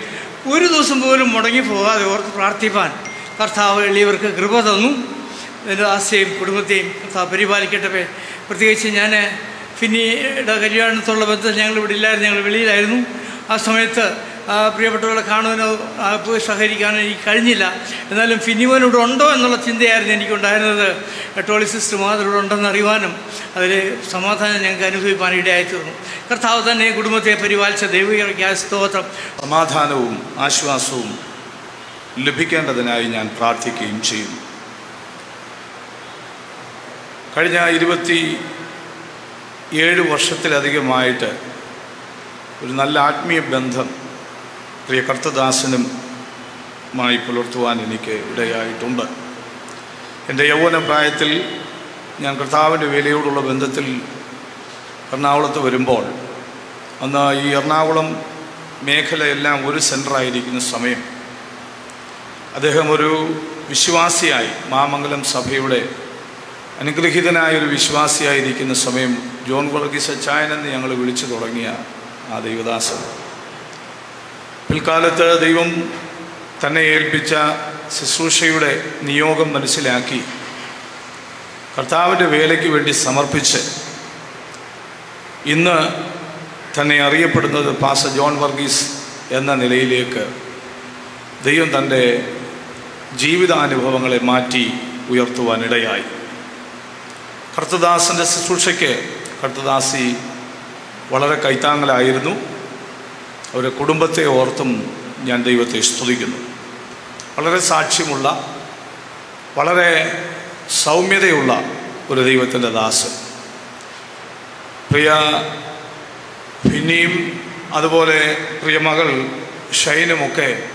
ഒരു ദിവസം പോലും മുടങ്ങി പോകാതെ ഓർത്ത് പ്രാർത്ഥിപ്പാൻ കർത്താവ് എളിയവർക്ക് കൃപ തന്നു. എന്റെ ദാസയെയും കുടുംബത്തെയും കർത്താവ് പരിപാലിക്കട്ടെ. പ്രത്യേകിച്ച് ഞാൻ ഫിന്നിയുടെ കല്യാണത്തുള്ള ബന്ധത്തിൽ ഞങ്ങൾ ഇവിടെ ഇല്ലായിരുന്നു. ഞങ്ങൾ വെളിയിലായിരുന്നു. ആ സമയത്ത് പ്രിയപ്പെട്ടവരെ കാണുവാനോ സഹകരിക്കാനോ എനിക്ക് കഴിഞ്ഞില്ല. എന്നാലും ഫിനിമോൻ ഇവിടെ ഉണ്ടോ എന്നുള്ള ചിന്തയായിരുന്നു എനിക്കുണ്ടായിരുന്നത്. ടോളി സിസ്റ്റർ മാത്രം ഇവിടെ ഉണ്ടെന്ന് അറിയുവാനും അതിൽ സമാധാനം ഞങ്ങൾക്ക് അനുഭവിക്കാൻ ഇടയായി തീർന്നു. കർത്താവ് തന്നെ കുടുംബത്തെ പരിപാലിച്ച ദൈവിക സ്തോത്രം. സമാധാനവും ആശ്വാസവും ലഭിക്കേണ്ടതിനായി ഞാൻ പ്രാർത്ഥിക്കുകയും ചെയ്യുന്നു. കഴിഞ്ഞ ഇരുപത്തി ഏഴ് വർഷത്തിലധികമായിട്ട് ഒരു നല്ല ആത്മീയ ബന്ധം പ്രിയ കർത്തദാസനും മായി പുലർത്തുവാൻ എനിക്ക് ഇടയായിട്ടുണ്ട്. എന്റെ യൗവന പ്രായത്തിൽ ഞാൻ കർത്താവിന്റെ വേലയോടുള്ള ബന്ധത്തിൽ എറണാകുളത്ത് വരുമ്പോൾ അന്ന് ഈ എറണാകുളം മേഖലയെല്ലാം ഒരു സെന്ററായിരിക്കുന്ന സമയം അദ്ദേഹം ഒരു വിശ്വാസിയായി മാമംഗലം സഭയുടെ അനുഗ്രഹീതനായ ഒരു വിശ്വാസിയായിരിക്കുന്ന സമയം ജോൺ വർഗീസ് അച്ചായൻ എന്ന് ഞങ്ങൾ വിളിച്ചു തുടങ്ങിയ ആ ദൈവദാസൻ. പിൽക്കാലത്ത് ദൈവം തന്നെ ഏൽപ്പിച്ച ശുശ്രൂഷയുടെ നിയോഗം മനസ്സിലാക്കി കർത്താവിന്റെ വേലയ്ക്ക് വേണ്ടി സമർപ്പിച്ച് ഇന്ന് തന്നെ അറിയപ്പെടുന്നത് പാസ ജോൺ വർഗീസ് എന്ന നിലയിലേക്ക് ദൈവം തന്റെ ജീവിതാനുഭവങ്ങളെ മാറ്റി ഉയർത്തുവാനിടയായി. കർത്തദാസന്റെ ശുശ്രൂഷയ്ക്ക് കർത്തദാസി വളരെ കൈത്താങ്ങലായിരുന്നു. അവരുടെ കുടുംബത്തെ ഓർത്തും ഞാൻ ദൈവത്തെ സ്തുതിക്കുന്നു. വളരെ സാക്ഷ്യമുള്ള വളരെ സൗമ്യതയുള്ള ഒരു ദൈവത്തിന്റെ ദാസൻ. പ്രിയ പിന്നെയും അതുപോലെ പ്രിയ മകൾ ഷൈനുമൊക്കെ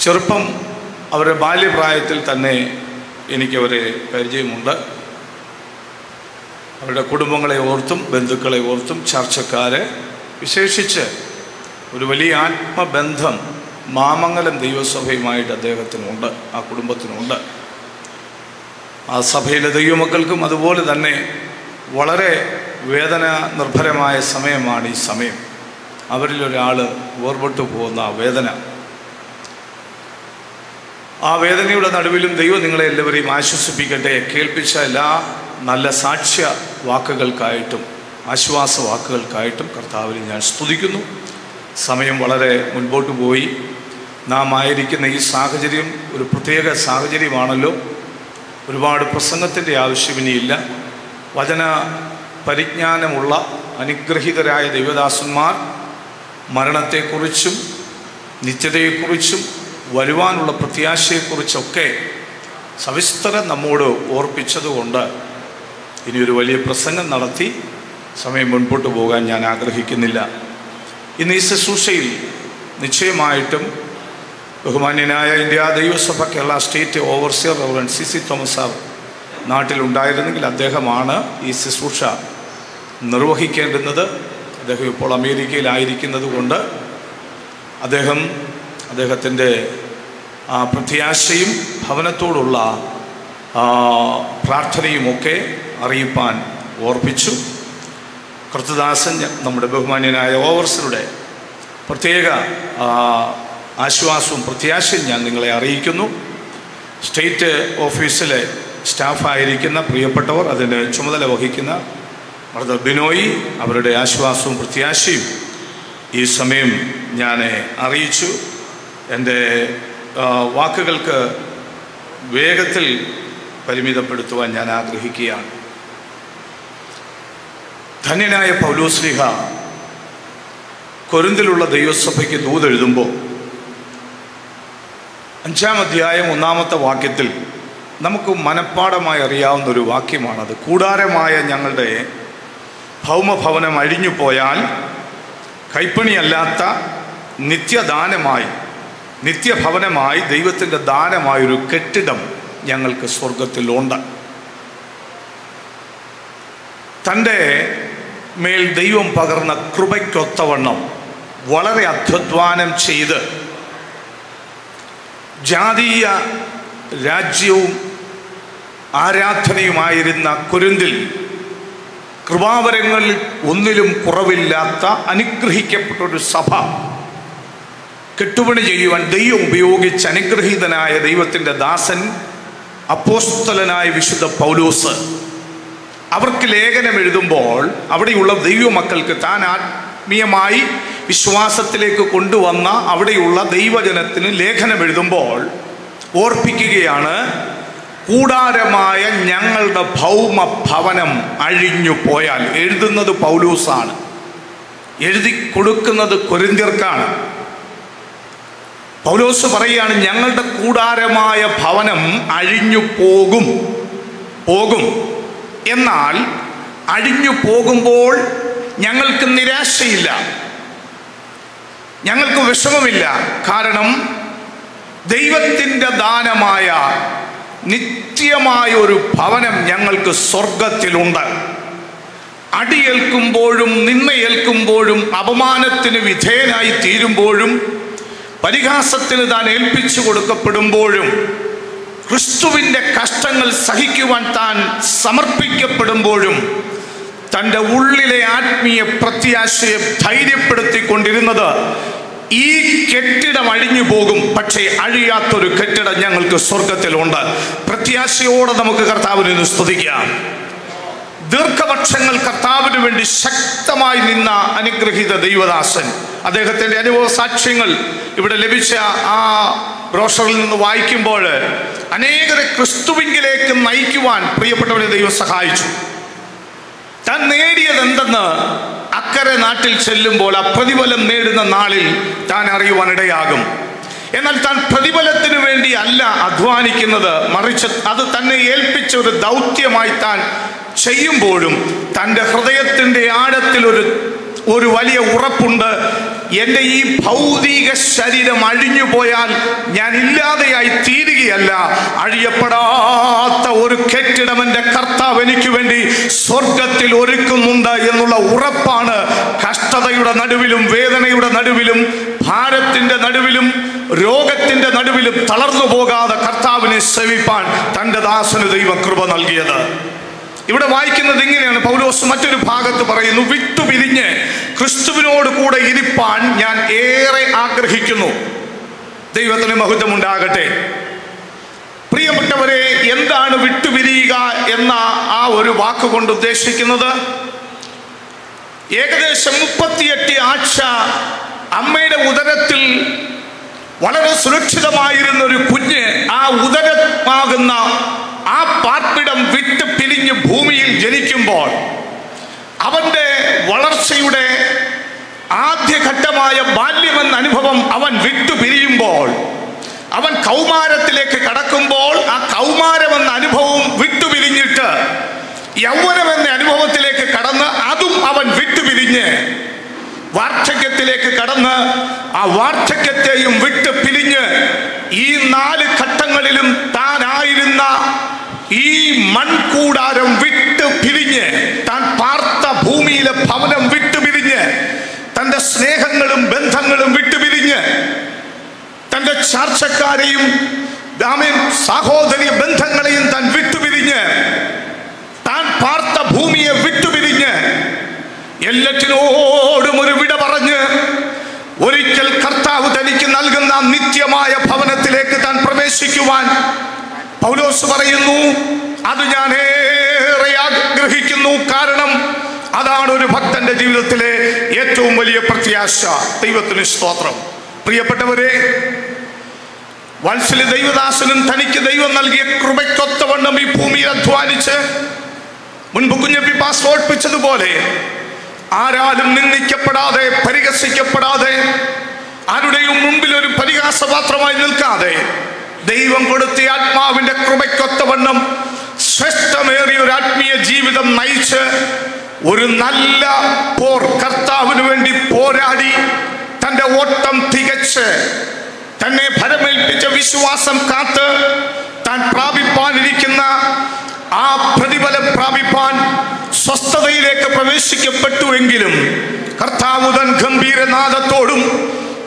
ചെറുപ്പം അവരുടെ ബാല്യപ്രായത്തിൽ തന്നെ എനിക്കവരെ പരിചയമുണ്ട്. അവരുടെ കുടുംബങ്ങളെ ഓർത്തും ബന്ധുക്കളെ ഓർത്തും ചർച്ചക്കാരെ വിശേഷിച്ച് ഒരു വലിയ ആത്മബന്ധം മാമംഗലം ദൈവസഭയുമായിട്ട് അദ്ദേഹത്തിനുണ്ട് ആ കുടുംബത്തിനുണ്ട്. ആ സഭയിലെ ദൈവമക്കൾക്കും അതുപോലെ തന്നെ വളരെ വേദന നിർഭരമായ സമയമാണ് ഈ സമയം. അവരിൽ ഒരാൾ വേർപെട്ടു പോകുന്ന ആ വേദന. ആ വേദനയുടെ നടുവിലും ദൈവം നിങ്ങളെ എല്ലാവരെയും ആശ്വസിപ്പിക്കട്ടെ കേൾപ്പിച്ച എല്ലാ നല്ല സാക്ഷ്യ വാക്കുകൾക്കായിട്ടും ആശ്വാസ വാക്കുകൾക്കായിട്ടും കർത്താവിനെ ഞാൻ സ്തുതിക്കുന്നു. സമയം വളരെ മുൻപോട്ട് പോയി. നാം ആയിരിക്കുന്ന ഈ സാഹചര്യം ഒരു പ്രത്യേക സാഹചര്യമാണല്ലോ. ഒരുപാട് പ്രസംഗത്തിന്റെ ആവശ്യമിനിയില്ല വചന പരിജ്ഞാനമുള്ള അനുഗ്രഹീതരായ ദൈവദാസന്മാർ മരണത്തെക്കുറിച്ചും നിത്യതയെക്കുറിച്ചും വരുവാനുള്ള പ്രത്യാശയെക്കുറിച്ചൊക്കെ സവിസ്തരം നമ്മോട് ഓർപ്പിച്ചതുകൊണ്ട് ഇനിയൊരു വലിയ പ്രസംഗം നടത്തി സമയം മുൻപോട്ട് പോകാൻ ഞാൻ ആഗ്രഹിക്കുന്നില്ല. ഇന്ന് ഈ ശുശ്രൂഷയിൽ നിശ്ചയമായിട്ടും ബഹുമാന്യനായ ഇന്ത്യ ദൈവസഭ Kerala state overseer reverend C C Thomas sir നാട്ടിലുണ്ടായിരുന്നെങ്കിൽ അദ്ദേഹമാണ് ഈ ശുശ്രൂഷ നിർവഹിക്കേണ്ടുന്നത്. അദ്ദേഹം ഇപ്പോൾ അമേരിക്കയിലായിരിക്കുന്നത് കൊണ്ട് അദ്ദേഹം അദ്ദേഹത്തിന്റെ പ്രത്യാശയും ഭവനത്തോടുള്ള പ്രാർത്ഥനയുമൊക്കെ അറിയിപ്പാൻ ഓർപ്പിച്ചു. കൃത്യദാസൻ നമ്മുടെ ബഹുമാന്യനായ ഓവർസറുടെ പ്രത്യേക ആശ്വാസവും പ്രത്യാശയും ഞാൻ നിങ്ങളെ അറിയിക്കുന്നു. സ്റ്റേറ്റ് ഓഫീസിലെ സ്റ്റാഫായിരിക്കുന്ന പ്രിയപ്പെട്ടവർ അതിന് ചുമതല വഹിക്കുന്ന ബ്രദർ ബിനോയി അവരുടെ ആശ്വാസവും പ്രത്യാശയും ഈ സമയം ഞാൻ അറിയിച്ചു. എന്റെ വാക്കുകൾക്ക് വേഗത്തിൽ പരിമിതപ്പെടുത്തുവാൻ ഞാൻ ആഗ്രഹിക്കുകയാണ്. ധന്യനായ പൗലോസ്ലിഹ കൊരിന്തിലുള്ള ദൈവസഭയ്ക്ക് ദൂതെഴുതുമ്പോൾ അഞ്ചാം അധ്യായം ഒന്നാമത്തെ വാക്യത്തിൽ നമുക്ക് മനഃപ്പാടമായി അറിയാവുന്ന ഒരു വാക്യമാണത്. കൂടാരമായ ഞങ്ങളുടെ ഭൗമഭവനം അഴിഞ്ഞു പോയാൽ കൈപ്പണിയല്ലാത്ത നിത്യദാനമായി നിത്യഭവനമായി ദൈവത്തിന്റെ ദാനമായൊരു കെട്ടിടം ഞങ്ങൾക്ക് സ്വർഗത്തിലുണ്ട് തന്റെ മേൽ ദൈവം പകർന്ന കൃപയ്ക്കൊത്തവണ്ണം വളരെ അധ്വാനം ചെയ്ത് ജാതീയ രാജ്യവും ആരാധനയുമായിരുന്ന കുരുന്തിൽ കൃപാവരങ്ങളിൽ ഒന്നിലും കുറവില്ലാത്ത അനുഗ്രഹിക്കപ്പെട്ടൊരു സഭ കെട്ടുപണി ചെയ്യുവാൻ ദൈവം ഉപയോഗിച്ച് അനുഗ്രഹീതനായ ദൈവത്തിന്റെ ദാസൻ അപ്പോസ്തലനായ വിശുദ്ധ പൗലോസ്. അവർക്ക് ലേഖനം എഴുതുമ്പോൾ അവിടെയുള്ള ദൈവമക്കൾക്ക് താൻ ആത്മീയമായി വിശ്വാസത്തിലേക്ക് കൊണ്ടുവന്ന അവിടെയുള്ള ദൈവജനത്തിന് ലേഖനം എഴുതുമ്പോൾ ഓർപ്പിക്കുകയാണ് കൂടാരമായ ഞങ്ങളുടെ ഭൗമ ഭവനം അഴിഞ്ഞു പോയാൽ എഴുതുന്നത് പൗലൂസാണ്. എഴുതി കൊടുക്കുന്നത് കൊരിന്തിർക്കാണ് പൗലോസ് പറയുകയാണ് ഞങ്ങളുടെ കൂടാരമായ ഭവനം അഴിഞ്ഞു പോകും പോകും. എന്നാൽ അഴിഞ്ഞു പോകുമ്പോൾ ഞങ്ങൾക്ക് നിരാശയില്ല. ഞങ്ങൾക്ക് വിഷമമില്ല. കാരണം ദൈവത്തിന്റെ ദാനമായ നിത്യമായ ഒരു ഭവനം ഞങ്ങൾക്ക് സ്വർഗത്തിലുണ്ട് അടിയേൽക്കുമ്പോഴും നിന്നയേൽക്കുമ്പോഴും അപമാനത്തിന് വിധേയനായി തീരുമ്പോഴും പരിഹാസത്തിന് താൻ ഏൽപ്പിച്ചു കൊടുക്കപ്പെടുമ്പോഴും ക്രിസ്തുവിന്റെ കഷ്ടങ്ങൾ സഹിക്കുവാൻ താൻ സമർപ്പിക്കപ്പെടുമ്പോഴും തന്റെ ഉള്ളിലെ ആത്മീയ പ്രത്യാശയെ ധൈര്യപ്പെടുത്തിക്കൊണ്ടിരുന്നത് ഈ കെട്ടിടം അഴിഞ്ഞു പോകും പക്ഷേ അഴിയാത്തൊരു കെട്ടിടം ഞങ്ങൾക്ക് സ്വർഗത്തിലുണ്ട് പ്രത്യാശയോടെ നമുക്ക് കർത്താവിനെ സ്തുതിക്കാം. ദീർഘപക്ഷങ്ങൾ കർത്താവിന് വേണ്ടി ശക്തമായി നിന്ന അനുഗ്രഹീത ദൈവദാസൻ. അദ്ദേഹത്തിന്റെ അനുഭവ സാക്ഷ്യങ്ങൾ ഇവിടെ ലഭിച്ച ആ ബ്രോഷറിൽ നിന്ന് വായിക്കുമ്പോൾ അനേകരെ ക്രിസ്തുവിങ്കിലേക്ക് നയിക്കുവാൻ പ്രിയപ്പെട്ടവരെ ദൈവം സഹായിച്ചു. താൻ നേടിയത് എന്തെന്ന് അക്കരെ നാട്ടിൽ ചെല്ലുമ്പോൾ ആ പ്രതിഫലം നേടുന്ന നാളിൽ താൻ അറിയുവാനിടയാകും. എന്നാൽ താൻ പ്രതിഫലത്തിന് വേണ്ടി അല്ല അധ്വാനിക്കുന്നത് മറിച്ച് അത് തന്നെ ഏൽപ്പിച്ച ഒരു ദൗത്യമായി താൻ ചെയ്യുമ്പോഴും തന്റെ ഹൃദയത്തിന്റെ ആഴത്തിൽ ഒരു ഒരു വലിയ ഉറപ്പുണ്ട് എന്റെ ഈ ഭൗതിക ശരീരം അഴിഞ്ഞു പോയാൽ ഞാൻ ഇല്ലാതെയായി തീരുകയല്ല. അഴിയപ്പെടാത്ത ഒരു കെട്ടിടം എന്റെ കർത്താവ് എനിക്ക് വേണ്ടി സ്വർഗത്തിൽ ഒരുക്കുന്നുണ്ട് എന്നുള്ള ഉറപ്പാണ്. കഷ്ടതയുടെ നടുവിലും വേദനയുടെ നടുവിലും ഭാരത്തിന്റെ നടുവിലും രോഗത്തിന്റെ നടുവിലും തളർന്നു പോകാതെ കർത്താവിനെ സേവിപ്പാൻ തന്റെ ദാസന് ദൈവം കൃപ നൽകിയത്. ഇവിടെ വായിക്കുന്നത് ഇങ്ങനെയാണ്. പൗലോസ് മറ്റൊരു ഭാഗത്ത് പറയുന്നു വിട്ടുപിരിഞ്ഞ് ക്രിസ്തുവിനോട് കൂടെ ഇരിപ്പാൻ ഞാൻ ഏറെ ആഗ്രഹിക്കുന്നു. ദൈവത്തിന് മഹത്വമുണ്ടാകട്ടെ. പ്രിയപ്പെട്ടവരെ എന്താണ് വിട്ടുപിരിയുക എന്ന ആ ഒരു വാക്കുകൊണ്ട് ഉദ്ദേശിക്കുന്നത്? ഏകദേശം മുപ്പത്തിയെട്ട് ആഴ്ച അമ്മയുടെ ഉദരത്തിൽ വളരെ സുരക്ഷിതമായിരുന്ന ഒരു കുഞ്ഞ് ആ ഉദരമാകുന്ന ആ പാർപ്പിടം വിട്ട് പിരിഞ്ഞ് ഭൂമിയിൽ ജനിക്കുമ്പോൾ അവന്റെ വളർച്ചയുടെ ആദ്യഘട്ടമായ ബാല്യമെന്ന അനുഭവം അവൻ വിട്ടുപിരിയുമ്പോൾ അവൻ കൗമാരത്തിലേക്ക് കടക്കുമ്പോൾ ആ കൗമാരം കൗമാരമെന്ന അനുഭവവും വിട്ടുപിരിഞ്ഞിട്ട് എന്ന അനുഭവത്തിലേക്ക് കടന്ന് അതും അവൻ വിട്ടുപിരിഞ്ഞ് വാർദ്ധക്യത്തിലേക്ക് കടന്ന് ആ വാർദ്ധക്യത്തെയും വിട്ട് പിരിഞ്ഞ് ഈ നാല് ഘട്ടങ്ങളിലും താനായിരുന്ന ഈ മൺകൂടാരം വിട്ട് പിരിഞ്ഞ് താൻ ഭൂമിയിലെ ഭവനം വിട്ടുപിരിഞ്ഞ് തന്റെ സ്നേഹങ്ങളും ബന്ധങ്ങളും വിട്ടുപിരിഞ്ഞ് തന്റെ ചാർച്ചക്കാരെയും ദാമേൻ സഹോദരി ബന്ധങ്ങളെയും താൻ വിട്ടുപിരിഞ്ഞ് താൻ പാർത്ത ഭൂമിയെ വിട്ടുപിരിഞ്ഞ് എല്ലാറ്റിനോടും ഒരു വിട പറഞ്ഞ് ഒരിക്കൽ കർത്താവ് തനിക്ക് നൽകുന്ന നിത്യമായ ഭവനത്തിലേക്ക് താൻ പ്രവേശിക്കുവാൻ പൗലോസ് പറയുന്നു അത് ഞാൻ ഏറെ ആഗ്രഹിക്കുന്നു. കാരണം അതാണ് ഒരു ഭക്തന്റെ ജീവിതത്തിലെ ഏറ്റവും വലിയ പ്രത്യാശ. ദൈവത്തിന് സ്തോത്രം. പ്രിയപ്പെട്ടവരെ വത്സല ദൈവദാസനും തനിക്ക് ദൈവം നൽകിയ കൃപയ്ക്കൊത്തവണ്ണം ഈ ഭൂമിയിൽ അധ്വാനിച്ച് മുൻപ് കുഞ്ഞപ്പി പാസ് ഓർപ്പിച്ചതുപോലെ ആരാലും നിന്ദിക്കപ്പെടാതെ പരിഹസിക്കപ്പെടാതെ ആരുടെയും മുമ്പിൽ ഒരു പരിഹാസപാത്രമായി നിൽക്കാതെ ദൈവം കൊടുത്ത ആത്മാവിന്റെ കൃപയ്ക്കൊത്തവണ്ണം ശ്രേഷ്ഠമേറിയ ഒരു ആത്മീയ ജീവിതം നയിച്ച് ഒരു നല്ല പോർ കർത്താവിന് വേണ്ടി പോരാടി തന്റെ ഓട്ടം തികച്ച് തന്നെ ഫലമേൽപ്പിച്ച വിശ്വാസം കാത്ത് താൻ പ്രാപിപ്പാനിരിക്കുന്ന ആ പ്രതിഫലം പ്രാപിപ്പാൻ സ്വസ്ഥതയിലേക്ക് പ്രവേശിക്കപ്പെട്ടുവെങ്കിലും കർത്താവുതൻ ഗംഭീരനാഥത്തോടും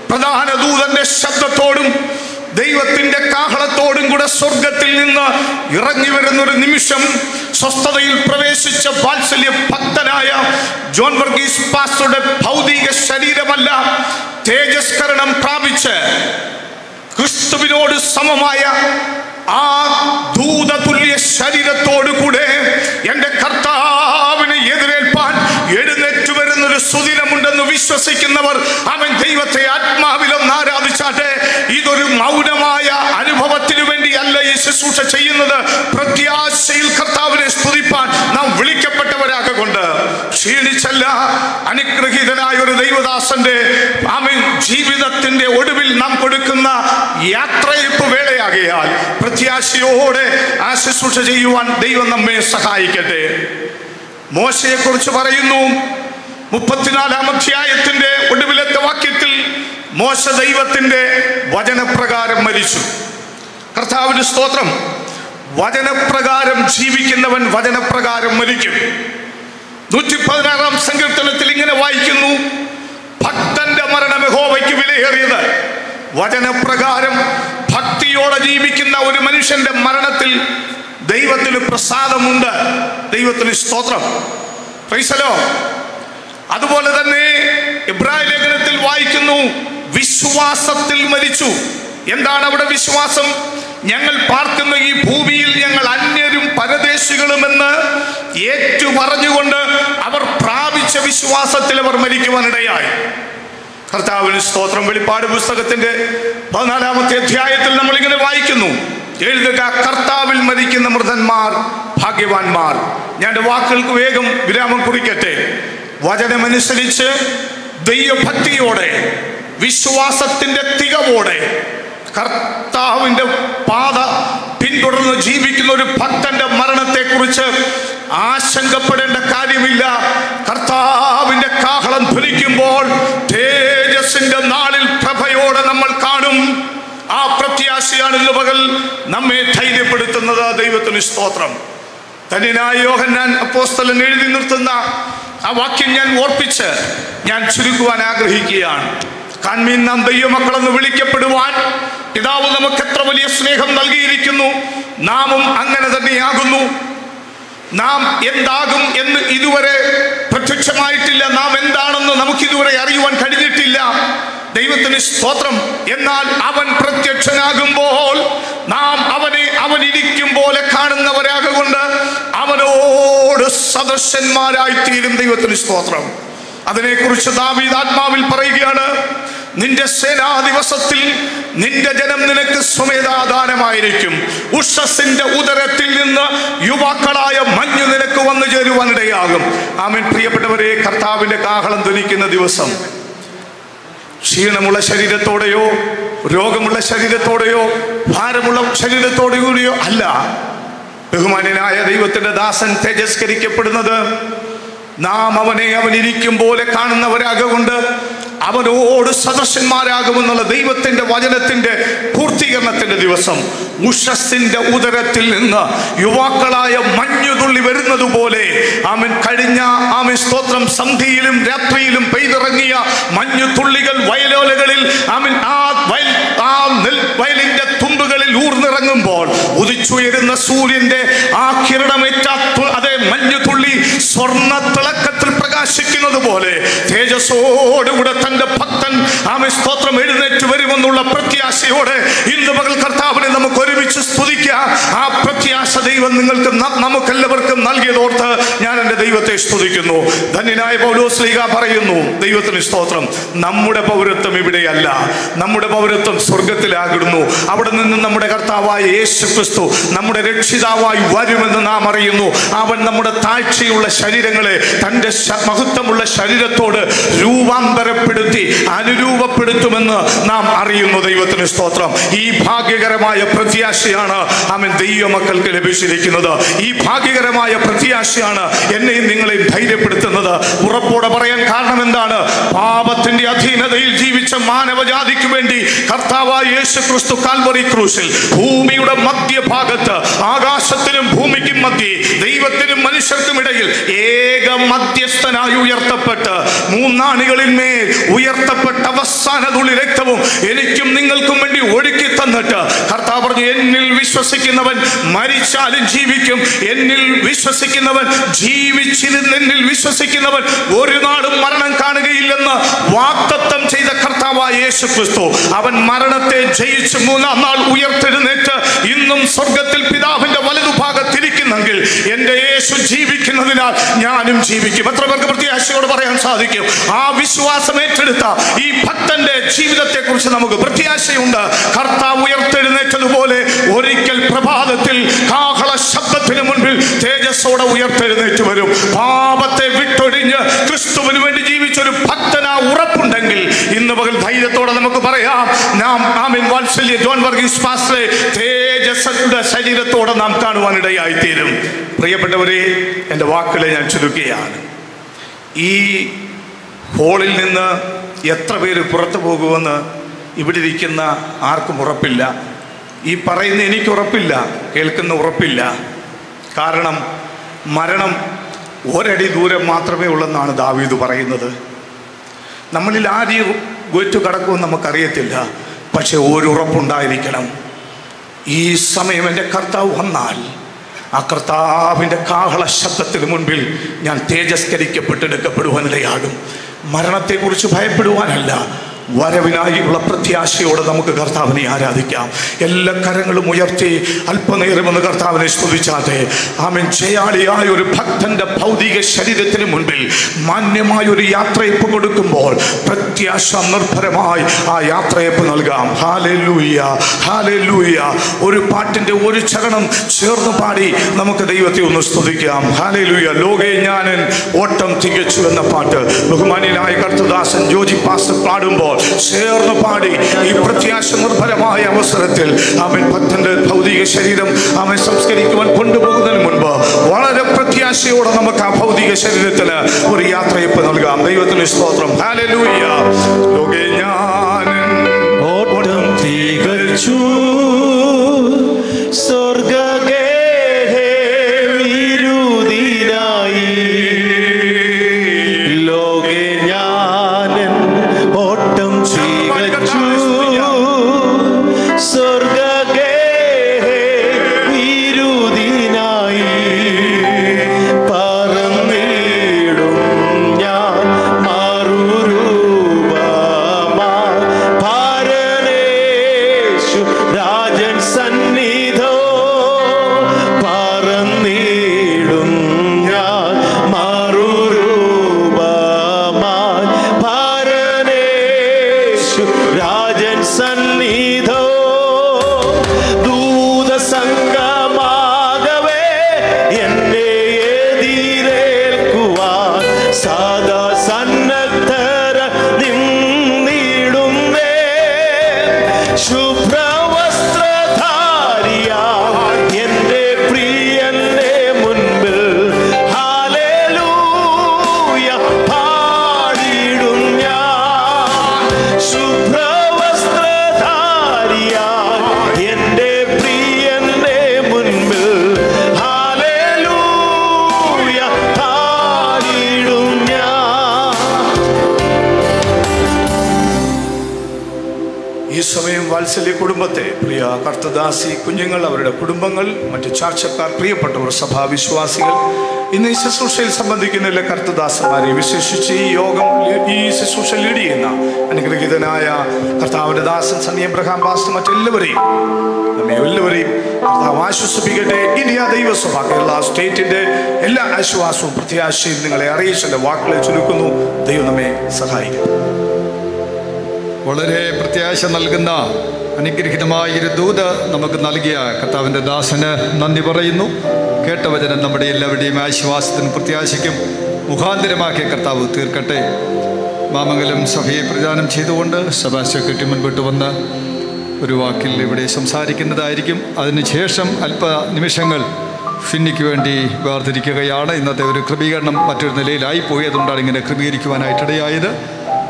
പ്രധാന ദൂതന്റെ ശബ്ദത്തോടും ദൈവത്തിന്റെ കാഹളത്തോടും കൂടെ സ്വർഗത്തിൽ നിന്ന് ഇറങ്ങി വരുന്ന ഒരു നിമിഷം സ്വസ്ഥതയിൽ പ്രവേശിച്ച വാത്സല്യ ഭക്തനായ ജോൺ വർഗീസ് പാസ്റ്ററുടെ ഭൗതിക ശരീരമല്ല തേജസ്കരണം പ്രാപിച്ച് ക്രിസ്തുവിനോട് സമമായ ആ ദൂതതുല്യ ശരീരത്തോടു കൂടെ സുദിനമുണ്ടെന്ന് വിശ്വസിക്കുന്നവർ അവൻ ദൈവത്തെ ആത്മാവിലൊന്ന് ആരാധിച്ചാട്ടെ. ഇതൊരു മൗനമായ അനുഭവത്തിനു വേണ്ടിയല്ല ഈ ശുശ്രൂഷ ചെയ്യുന്നത്. പ്രത്യാശയിൽ കർത്താവിനെ സ്തുതിപ്പാൻ നാം വിളിക്കപ്പെട്ടവരാകൊണ്ട് ക്ഷീണിച്ചല്ല. അനുഗ്രഹീതനായ ഒരു ദൈവദാസന്റെ അവൻ ജീവിതത്തിന്റെ ഒടുവിൽ നാം കൊടുക്കുന്ന യാത്രയിപ്പ് വേളയാകയാൽ പ്രത്യാശയോടെ ആ ശുശ്രൂഷ ചെയ്യുവാൻ ദൈവം നമ്മെ സഹായിക്കട്ടെ. മോശയെക്കുറിച്ച് പറയുന്നു മുപ്പത്തിനാലാം അധ്യായത്തിന്റെ ഒടുവിലത്തെ വാക്യത്തിൽ മോശ ദൈവത്തിന്റെ വചനപ്രകാരം മരിച്ചു. കർത്താവിന് സ്തോത്രം. വചനപ്രകാരം ജീവിക്കുന്നവൻ വചനപ്രകാരം മരിക്കും. നൂറ്റി പതിനാറാം സങ്കീർത്തനത്തിൽ ഇങ്ങനെ വായിക്കുന്നു. ഭക്തന്റെ മരണം യഹോവയ്ക്ക് വിലയേറിയത്. വചനപ്രകാരം ഭക്തിയോടെ ജീവിക്കുന്ന ഒരു മനുഷ്യന്റെ മരണത്തിൽ ദൈവത്തിന് പ്രസാദമുണ്ട്. ദൈവത്തിന് സ്തോത്രം. പ്രൈസലോ. അതുപോലെ തന്നെ ഇബ്രാഹിം ലേഖനത്തിൽ വായിക്കുന്നു വിശ്വാസത്തിൽ മരിച്ചു. എന്താണ് അവിടെ വിശ്വാസം? ഞങ്ങൾ പാർക്കുന്ന ഈ ഭൂമിയിൽ ഞങ്ങൾ അന്യരും പരദേശികളുമെന്ന് ഏറ്റു പറഞ്ഞുകൊണ്ട് അവർ പ്രാപിച്ച വിശ്വാസത്തിൽ അവർ മരിക്കുവാനിടയായി. കർത്താവിന് സ്തോത്രം വെളിപ്പാട് പുസ്തകത്തിന്റെ പതിനാലാമത്തെ അധ്യായത്തിൽ നമ്മൾ ഇങ്ങനെ വായിക്കുന്നു. എഴുതുക കർത്താവിൽ മരിക്കുന്ന മൃതന്മാർ ഭാഗ്യവാന്മാർ. ഞാൻ വാക്കുകൾക്ക് വേഗം വിരാമം കുറിക്കട്ടെ. വചനമനുസരിച്ച് ദൈവഭക്തിയോടെ വിശ്വാസത്തിന്റെ തികവോടെ കർത്താവിന്റെ പാത പിന്തുടർന്ന് ജീവിക്കുന്ന ഒരു ഭക്തന്റെ മരണത്തെക്കുറിച്ച് ആശങ്കപ്പെടേണ്ട കാര്യമില്ല. കർത്താവിന്റെ കാഹളം ധ്വനിക്കുമ്പോൾ തേജസ്സിന്റെ നാളിൽ പ്രഭയോടെ നമ്മൾ കാണും. ആ പ്രത്യാശയാണ് ഇന്ന് പകൽ നമ്മെ ധൈര്യപ്പെടുത്തുന്നത് ദൈവത്തിന് സ്തോത്രം. ധന്യനായ യോഹന്നാൻ അപ്പോസ്തലൻ എഴുതി നിർത്തുന്ന ആ വാക്യം ഞാൻ ഓർപ്പിച്ച് ഞാൻ ചുരുക്കുവാൻ ആഗ്രഹിക്കുകയാണ്. കാൺമീൻ നാം ദൈവമക്കളെന്ന് വിളിക്കപ്പെടുവാൻ പിതാവ് നമുക്ക് എത്ര വലിയ സ്നേഹം നൽകിയിരിക്കുന്നു. നാമും അങ്ങനെ തന്നെയാകുന്നു. നാം എന്താകും എന്ന് ഇതുവരെ പ്രത്യക്ഷമായിട്ടില്ല. നാം എന്താണെന്ന് നമുക്കിതുവരെ അറിയുവാൻ കഴിഞ്ഞിട്ടില്ല. ദൈവത്തിന് സ്തോത്രം. എന്നാൽ അവൻ പ്രത്യക്ഷനാകുമ്പോൾ നാം അവനെ അവൻ ഇരിക്കും പോലെ കാണുന്നവരാകൊണ്ട് അവനോട് സദൃശന്മാരായി തീരും ദൈവത്തിന് സ്തോത്രം. അതിനെക്കുറിച്ച് ദാവീദ് ആത്മാവിൽ പറയുകയാണ് നിന്റെ സേനാ ദിവസത്തിൽ നിന്റെ ജനം നിനക്ക് സ്വമേധാദാനമായിരിക്കും. ഉഷസിന്റെ ഉദരത്തിൽ നിന്ന് യുവാക്കളായ മഞ്ഞു നിനക്ക് വന്നു ചേരുവാനിടയാകും. ആമൻ. പ്രിയപ്പെട്ടവരെ കർത്താവിന്റെ കാഹളം ധനിക്കുന്ന ദിവസം. ക്ഷീണമുള്ള ശരീരത്തോടെയോ രോഗമുള്ള ശരീരത്തോടെയോ ഭാരമുള്ള ശരീരത്തോടെയോ അല്ല. ബഹുമാന്യനായ ദൈവത്തിന്റെ ദാസൻ തേജസ്കരിക്കപ്പെടുന്നത്. നാം അവനെ അവനിരിക്കും പോലെ കാണുന്നവരാകൊണ്ട് അവനോട് സദസ്യന്മാരാകുമെന്നുള്ള ദൈവത്തിന്റെ വചനത്തിന്റെ പൂർത്തീകരണത്തിന്റെ ദിവസം ഉഷസിന്റെ ഉദരത്തിൽ നിന്ന് യുവാക്കളായ മഞ്ഞുതുള്ളി വരുന്നത് പോലെ അവൻ കഴിഞ്ഞ ആമൻ സ്തോത്രം സന്ധിയിലും രാത്രിയിലും പെയ്തിറങ്ങിയ മഞ്ഞുതുള്ളികൾ വയലോലകളിൽ അവൻ ആ വയൽ ആ വയലിന്റെ ഊർന്നിറങ്ങുമ്പോൾ ഉദിച്ചുയരുന്ന സൂര്യന്റെ ആ കിരണമേറ്റ അതേ മഞ്ഞുതുള്ളി സ്വർണ തിളക്കത്തിൽ പ്രകാശിക്കുന്നത് പോലെ തേജസ്സോടുകൂടെ തന്റെ ഭക്തൻ ആമി സ്തോത്രം എഴുന്നേറ്റ് വരുമെന്നുള്ള പ്രത്യാശയോടെ ഇന്ന് പകൽ കർത്താവിനെ നമുക്ക് ഒരുമിച്ച് സ്തുതിക്കാം ആ പ്രത്യാശ ദൈവം നിങ്ങൾക്ക് നമുക്കെല്ലാവർക്കും നൽകിയതോർത്ത് ഞാൻ എന്റെ ദൈവത്തെ സ്തുതിക്കുന്നു. ധന്യനായ പൗലോസ്ലീഗ പറയുന്നു ദൈവത്തിന് സ്തോത്രം. നമ്മുടെ പൗരത്വം ഇവിടെയല്ല. നമ്മുടെ പൗരത്വം സ്വർഗത്തിലാകിടുന്നു അവിടെ നിന്ന് നമ്മുടെ കർത്താവായ യേശു ക്രിസ്തു നമ്മുടെ രക്ഷിതാവായി വരുമെന്ന് നാം അറിയുന്നു. അവൻ നമ്മുടെ താഴ്ചയുള്ള ശരീരങ്ങളെ തന്റെ മഹത്വമുള്ള ശരീരത്തോട് രൂപാന്തരപ്പെടുത്തി അനുരൂപപ്പെടുത്തുമെന്ന് നാം അറിയുന്നു. ദൈവത്തിന് സ്തോത്രം. ഈ ഭാഗ്യകരമായ പ്രത്യാശയാണ് അവൻ ദൈവമക്കൾക്ക് ലഭിച്ചിരിക്കുന്നത്. ഈ ഭാഗ്യകരമായ പ്രത്യാശയാണ് എന്നെയും നിങ്ങളെ ധൈര്യപ്പെടുത്തുന്നത്. ഉറപ്പോടെ പറയാൻ കാരണം എന്താണ്? പാപത്തിന്റെ അധീനതയിൽ ജീവിച്ച മാനവജാതിക്ക് വേണ്ടി കർത്താവായ യേശു ക്രിസ്തു കാൽവറി ക്രൂശിൽ ഭൂമിയുടെ മധ്യഭാഗത്ത് ആകാശത്തിനും ഭൂമിക്കും മധ്യേ ദൈവത്തിനും മനുഷ്യർക്കും ഇടയിൽ ഏക മധ്യസ്ഥനായി ഉയർത്തപ്പെട്ട് മൂന്നാണികളിന്മേൽ ഉയർത്തപ്പെട്ട അവസാന തുള്ളി രക്തവും എനിക്കും നിങ്ങൾക്കും വേണ്ടി ഒഴുക്കി തന്നിട്ട് കർത്താവ് പറഞ്ഞു എന്നിൽ വിശ്വസിക്കുന്നവൻ മരിച്ചാലും ജീവിക്കും. എന്നിൽ വിശ്വസിക്കുന്നവൻ ജീവിച്ചിരുന്ന് എന്നിൽ വിശ്വസിക്കുന്നവൻ ഒരു നാളും മരണം കാണുകയില്ലെന്ന് വാക്തത്വം ചെയ്ത കർത്താവായ യേശു ക്രിസ്തു അവൻ മരണത്തെ ജയിച്ച് മൂന്നാം നാൾ ഉയർത്തെഴുന്നേറ്റ് ഇന്നും സ്വർഗത്തിൽ പിതാവിന്റെ വലതുഭാഗത്തിരിക്കുന്നെങ്കിൽ എന്റെ യേശു ജീവിക്കുന്നതിനാൽ ഞാനും ജീവിക്കും. എത്ര പേർക്ക് പ്രത്യാശയോട് പറയാൻ സാധിക്കും. ആ വിശ്വാസം ഏറ്റെടുത്ത ഈ ഭക്തന്റെ ജീവിതത്തെ കുറിച്ച് നമുക്ക് പ്രത്യാശയുണ്ട്. കർത്താവ് ഉയർത്തെഴുന്നേറ്റതുപോലെ ഒരിക്കൽ പ്രഭാതത്തിൽ കാഹള ശബ്ദത്തിന് മുൻപിൽ തേജസ്സോടെ ഉയർത്തെഴുന്നേറ്റ് വരും. പാപത്തെ വിട്ടൊഴിഞ്ഞ് ക്രിസ്തുവിന് വേണ്ടി ജീവിച്ചൊരു ഭക്തനാ ഉറപ്പുണ്ടെങ്കിൽ ഇന്ന് പകൽ ധൈര്യത്തോടെ നമുക്ക് പറയാം. നാം ആമീൻ. വാത്സല്യ ജോൺ വർഗീസ് പാസ്റ്ററെ തേജസ്സുടെ ശരീരത്തോടെ നാം കാണുവാനിടയായിത്തീരും. പ്രിയപ്പെട്ടവരെ എന്റെ വാക്കുകളെ ഞാൻ ചുരുക്കുകയാണ്. ഈ ഹോളിൽ നിന്ന് എത്ര പേര് പുറത്തു പോകുമെന്ന് ഇവിടെ ഇരിക്കുന്ന ആർക്കും ഉറപ്പില്ല. ഈ പറയുന്ന എനിക്ക് ഉറപ്പില്ല കേൾക്കുന്ന ഉറപ്പില്ല. കാരണം മരണം ഒരടി ദൂരം മാത്രമേ ഉള്ളെന്നാണ് ദാവീദ് പറയുന്നത്. നമ്മളിൽ ആര് ഗോറ്റു കടക്കുമെന്ന് നമുക്കറിയത്തില്ല. പക്ഷെ ഒരു ഉറപ്പുണ്ടായിരിക്കണം. ഈ സമയം എന്റെ കർത്താവ് വന്നാൽ ആ കർത്താവിന്റെ കാഹള ശബ്ദത്തിന് മുൻപിൽ ഞാൻ തേജസ്കരിക്കപ്പെട്ടെടുക്കപ്പെടുവാനിടയാകും മരണത്തെക്കുറിച്ച് ഭയപ്പെടുവാനല്ല വരവിനായുള്ള പ്രത്യാശയോടെ നമുക്ക് കർത്താവിനെ ആരാധിക്കാം. എല്ലാ കരങ്ങളും ഉയർത്തി അല്പനേരമെന്ന് കർത്താവിനെ സ്തുതിച്ചാതെ ആമൻ. ജയാളിയായ ഒരു ഭക്തന്റെ ഭൗതിക ശരീരത്തിന് മുൻപിൽ മാന്യമായ ഒരു യാത്രയപ്പ് കൊടുക്കുമ്പോൾ പ്രത്യാശ നിർഭരമായി ആ യാത്രയപ്പ് നൽകാം. ഹാലൂയ ഹാലൂയ ഒരു പാട്ടിന്റെ ഒരു ചരണം ചേർന്ന് പാടി നമുക്ക് ദൈവത്തെ ഒന്ന് സ്തുതിക്കാം. ഹാലൂയ ലോകേ ഞാനൻ ഓട്ടം തികച്ചു എന്ന പാട്ട് ബഹുമാനിയായ കർത്തദാസൻ ജോജി പാസ് പാടുമ്പോൾ ചേർന്ന് പാടി ഈ പ്രത്യാശ നിർഭരമായ അവസരത്തിൽ അവൻ ഭക്തന്റെ ഭൗതിക ശരീരം അവൻ സംസ്കരിക്കുവാൻ കൊണ്ടുപോകുന്നതിന് മുൻപ് വളരെ പ്രത്യാശയോടെ നമുക്ക് ആ ഭൗതിക ശരീരത്തിന് ഒരു യാത്രയപ്പ് നൽകാം. ദൈവത്തിന് സ്തോത്രം. ലോകെ ഞാൻ ഓട്ടം തികച്ചു കർത്തദാസി കുഞ്ഞുങ്ങൾ അവരുടെ കുടുംബങ്ങൾ മറ്റ് ചാർച്ചക്കാർ പ്രിയപ്പെട്ടവർ സഭാവിശ്വാസികൾ. ഇന്ന് ഈ ശുശ്രൂഷയിൽ സംബന്ധിക്കുന്ന എല്ലാ കർത്തദാസന്മാരെ വിശേഷിച്ച് ഈ യോഗം ഈ ശുശ്രൂഷ ലീഡ് ചെയ്യുന്ന അനുഗ്രഹീതനായ കർത്താവിന്റെ ദാസൻ സണ്ണി എബ്രഹാം പാസ്റ്റർ മറ്റെല്ലാവരെയും നമ്മെ എല്ലാവരെയും കർത്താവ് ആശ്വസിപ്പിക്കട്ടെ. ഇന്ത്യ ദൈവസഭ കേരള സ്റ്റേറ്റിന്റെ എല്ലാ ആശ്വാസവും പ്രത്യാശയും നിങ്ങളെ അറിയിച്ചെന്റെ വാക്കുകളെ ചുരുക്കുന്നു ദൈവം നമ്മെ സഹായിക്കും വളരെ പ്രത്യാശ നൽകുന്ന അനുഗ്രഹീതമായ ഒരു ദൂത് നമുക്ക് നൽകിയ കർത്താവിന്റെ ദാസന് നന്ദി പറയുന്നു. കേട്ട വചനം നമ്മുടെ എല്ലാവരുടെയും ആശ്വാസത്തിനും പ്രത്യാശയ്ക്കും മുഖാന്തരമാക്കിയ കർത്താവ് തീർക്കട്ടെ. മാമംഗലം സഭയെ പ്രചാരണം ചെയ്തുകൊണ്ട് സഭാ സെക്രട്ടറി മുൻപോട്ട് വന്ന് ഒരു വാക്കിൽ ഇവിടെ സംസാരിക്കുന്നതായിരിക്കും. അതിനുശേഷം അല്പ നിമിഷങ്ങൾ ഫിന്നിക്ക് വേണ്ടി വേർതിരിക്കുകയാണ്. ഇന്നത്തെ ഒരു ക്രമീകരണം മറ്റൊരു നിലയിലായി പോയതുകൊണ്ടാണ് ഇങ്ങനെ ക്രമീകരിക്കുവാനായിട്ടിടയായത്.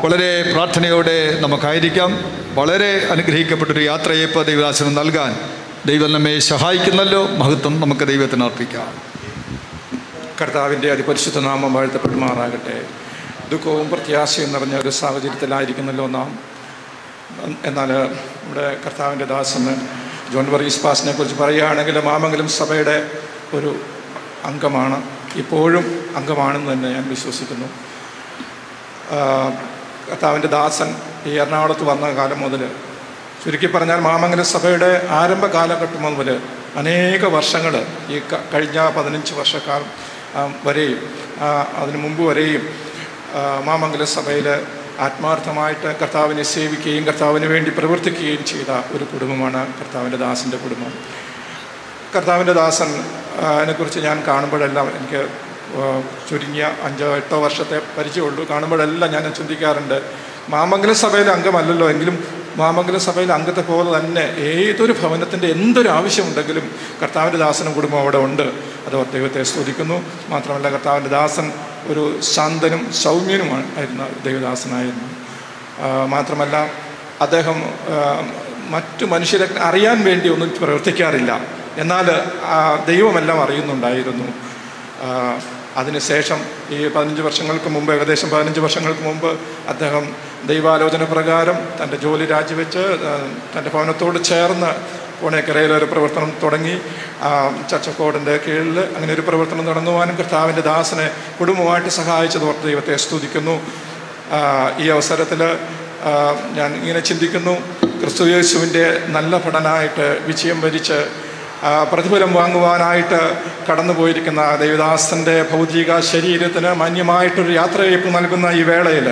വളരെ പ്രാർത്ഥനയോടെ നമുക്കായിരിക്കാം. വളരെ അനുഗ്രഹിക്കപ്പെട്ടൊരു യാത്രയപ്പ് ദൈവദാസനം നൽകാൻ ദൈവം നമ്മെ സഹായിക്കുന്നല്ലോ. മഹത്വം നമുക്ക് ദൈവത്തിന് അർപ്പിക്കാം. കർത്താവിന്റെ അതിപരിശുദ്ധ നാമം വാഴ്ത്തപ്പെടുമാറാകട്ടെ. ദുഃഖവും പ്രത്യാശയും നിറഞ്ഞ ഒരു സാഹചര്യത്തിലായിരിക്കുന്നല്ലോ നാം. എന്നാൽ നമ്മുടെ കർത്താവിന്റെ ദാസന് ജോൺ വർഗീസ് പാസിനെ കുറിച്ച് പറയുകയാണെങ്കിൽ മാമെങ്കിലും സഭയുടെ ഒരു അംഗമാണ്. ഇപ്പോഴും അംഗമാണെന്ന് തന്നെ ഞാൻ വിശ്വസിക്കുന്നു. കർത്താവിന്റെ ദാസൻ ഈ എറണാകുളത്ത് വന്ന കാലം മുതൽ. ചുരുക്കി പറഞ്ഞാൽ മാമംഗലം സഭയുടെ ആരംഭ കാലഘട്ടം മുതൽ അനേക വർഷങ്ങൾ ഈ കഴിഞ്ഞ പതിനഞ്ച് വർഷക്കാലം വരെയും അതിനു മുമ്പ് വരെയും മാമംഗല സഭയിൽ ആത്മാർത്ഥമായിട്ട് കർത്താവിനെ സേവിക്കുകയും കർത്താവിന് വേണ്ടി പ്രവർത്തിക്കുകയും ചെയ്ത ഒരു കുടുംബമാണ് കർത്താവിന്റെ ദാസന്റെ കുടുംബം. കർത്താവിന്റെ ദാസൻ അതിനെക്കുറിച്ച് ഞാൻ കാണുമ്പോഴെല്ലാം എനിക്ക് ചുരുങ്ങിയ അഞ്ചോ എട്ടോ വർഷത്തെ പരിചയമുള്ളൂ. കാണുമ്പോഴെല്ലാം ഞാൻ ചിന്തിക്കാറുണ്ട് മാമംഗല സഭയിലെ അംഗമല്ലല്ലോ എങ്കിലും മാമംഗല സഭയിലെ അംഗത്തെ പോലെ തന്നെ ഏതൊരു ഭവനത്തിന്റെ എന്തൊരു ആവശ്യമുണ്ടെങ്കിലും കർത്താവിന്റെ ദാസനും കുടുംബം അവിടെ ഉണ്ട്. അത് ദൈവത്തെ സ്തുതിക്കുന്നു. മാത്രമല്ല കർത്താവിന്റെ ദാസൻ ഒരു ശാന്തനും സൗമ്യനുമാണ് ആയിരുന്ന ദൈവദാസനായിരുന്നു. മാത്രമല്ല അദ്ദേഹം മറ്റു മനുഷ്യരെ അറിയാൻ വേണ്ടി ഒന്നും പ്രവർത്തിക്കാറില്ല. എന്നാൽ ദൈവമെല്ലാം അറിയുന്നുണ്ടായിരുന്നു. അതിനുശേഷം ഈ പതിനഞ്ച് വർഷങ്ങൾക്ക് മുമ്പ് ഏകദേശം പതിനഞ്ച് വർഷങ്ങൾക്ക് മുമ്പ് അദ്ദേഹം ദൈവാലോചന പ്രകാരം തന്റെ ജോലി രാജിവെച്ച് തന്റെ ഭവനത്തോട് ചേർന്ന് പൂണേക്കരയിൽ ഒരു പ്രവർത്തനം തുടങ്ങി. ചച്ചക്കോടിന്റെ കീഴിൽ അങ്ങനെ ഒരു പ്രവർത്തനം നടന്നുവാനും കർത്താവിന്റെ ദാസനെ കുടുംബമായിട്ട് സഹായിച്ചത് ഓർത്ത് ദൈവത്തെ സ്തുതിക്കുന്നു. ഈ അവസരത്തിൽ ഞാൻ ഇങ്ങനെ ചിന്തിക്കുന്നു ക്രിസ്തു യേശുവിന്റെ നല്ല ഭടനായിട്ട് വിജയം വരിച്ച് പ്രതിഫലം വാങ്ങുവാനായിട്ട് കടന്നുപോയിരിക്കുന്ന ദേവദാസന്റെ ഭൗതിക ശരീരത്തിന് മാന്യമായിട്ടൊരു യാത്രയപ്പ് നൽകുന്ന ഈ വേളയിൽ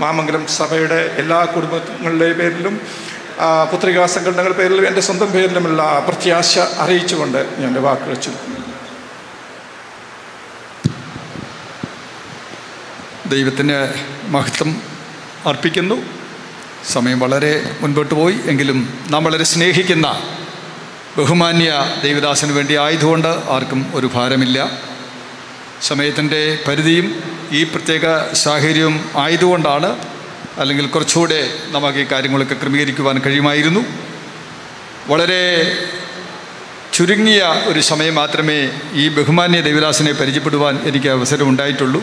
മാമംഗലം സഭയുടെ എല്ലാ കുടുംബങ്ങളുടെ പേരിലും പുത്രികാ സംഘടനകളുടെ പേരിലും എന്റെ സ്വന്തം പേരിലുമുള്ള പ്രത്യാശ അറിയിച്ചുകൊണ്ട് ഞാൻ എന്റെ വാക്കുകൾ ചുരുക്കുന്നു ദൈവത്തിന് മഹത്വം അർപ്പിക്കുന്നു. സമയം വളരെ മുൻപോട്ട് പോയി. എങ്കിലും നാം വളരെ സ്നേഹിക്കുന്ന ബഹുമാന്യ ദേവിദാസിന് വേണ്ടി ആയതുകൊണ്ട് ആർക്കും ഒരു ഭാരമില്ല. സമയത്തിന്റെ പരിധിയും ഈ പ്രത്യേക സാഹചര്യവും ആയതുകൊണ്ടാണ് അല്ലെങ്കിൽ കുറച്ചുകൂടെ നമുക്ക് ഈ കാര്യങ്ങളൊക്കെ ക്രമീകരിക്കുവാൻ കഴിയുമായിരുന്നു. വളരെ ചുരുങ്ങിയ ഒരു സമയം മാത്രമേ ഈ ബഹുമാന്യ ദേവിദാസിനെ പരിചയപ്പെടുവാൻ എനിക്ക് അവസരം ഉണ്ടായിട്ടുള്ളൂ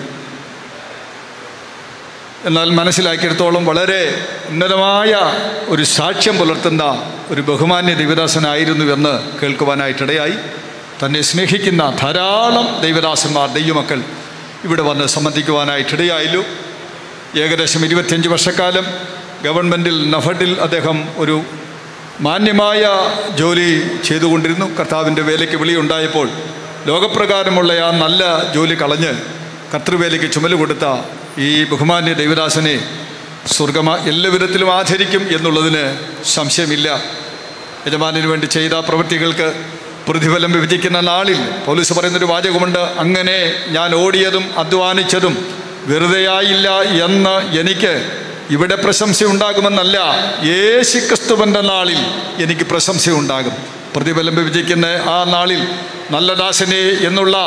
എന്നാൽ മനസ്സിലാക്കിയെടുത്തോളം വളരെ ഉന്നതമായ ഒരു സാക്ഷ്യം പുലർത്തുന്ന ഒരു ബഹുമാന്യ ദൈവദാസനായിരുന്നുവെന്ന് കേൾക്കുവാനായിട്ടിടയായി. തന്നെ സ്നേഹിക്കുന്ന ധാരാളം ദൈവദാസന്മാർ ദൈവമക്കൾ ഇവിടെ വന്ന് സംബന്ധിക്കുവാനായിട്ടിടയായല്ലോ. ഏകദേശം ഇരുപത്തിയഞ്ച് വർഷക്കാലം ഗവൺമെന്റിൽ നഫഡിൽ അദ്ദേഹം ഒരു മാന്യമായ ജോലി ചെയ്തുകൊണ്ടിരുന്നു. കർത്താവിന്റെ വേലയ്ക്ക് വിളിയുണ്ടായപ്പോൾ ലോകപ്രകാരമുള്ള ആ നല്ല ജോലി കളഞ്ഞ് കർത്തൃവേലയ്ക്ക് ചുമൽ കൊടുത്ത ഈ ബഹുമാന്യ ദൈവദാസനെ സ്വർഗമ എല്ലാ വിധത്തിലും ആചരിക്കും എന്നുള്ളതിന് സംശയമില്ല. യജമാനു വേണ്ടി ചെയ്ത പ്രവൃത്തികൾക്ക് പ്രതിഫലം വിഭജിക്കുന്ന നാളിൽ പോലീസ് പറയുന്നൊരു വാചകമുണ്ട് അങ്ങനെ ഞാൻ ഓടിയതും അധ്വാനിച്ചതും വെറുതെയായില്ല എന്ന് എനിക്ക് ഇവിടെ പ്രശംസ പ്രശംസയുണ്ടാകുമെന്നല്ല യേശുക്രിസ്തുവിന്റെ നാളിൽ എനിക്ക് പ്രശംസയുണ്ടാകും. പ്രതിഫലം വിജയിക്കുന്ന ആ നാളിൽ നല്ല ദാസനെ എന്നുള്ള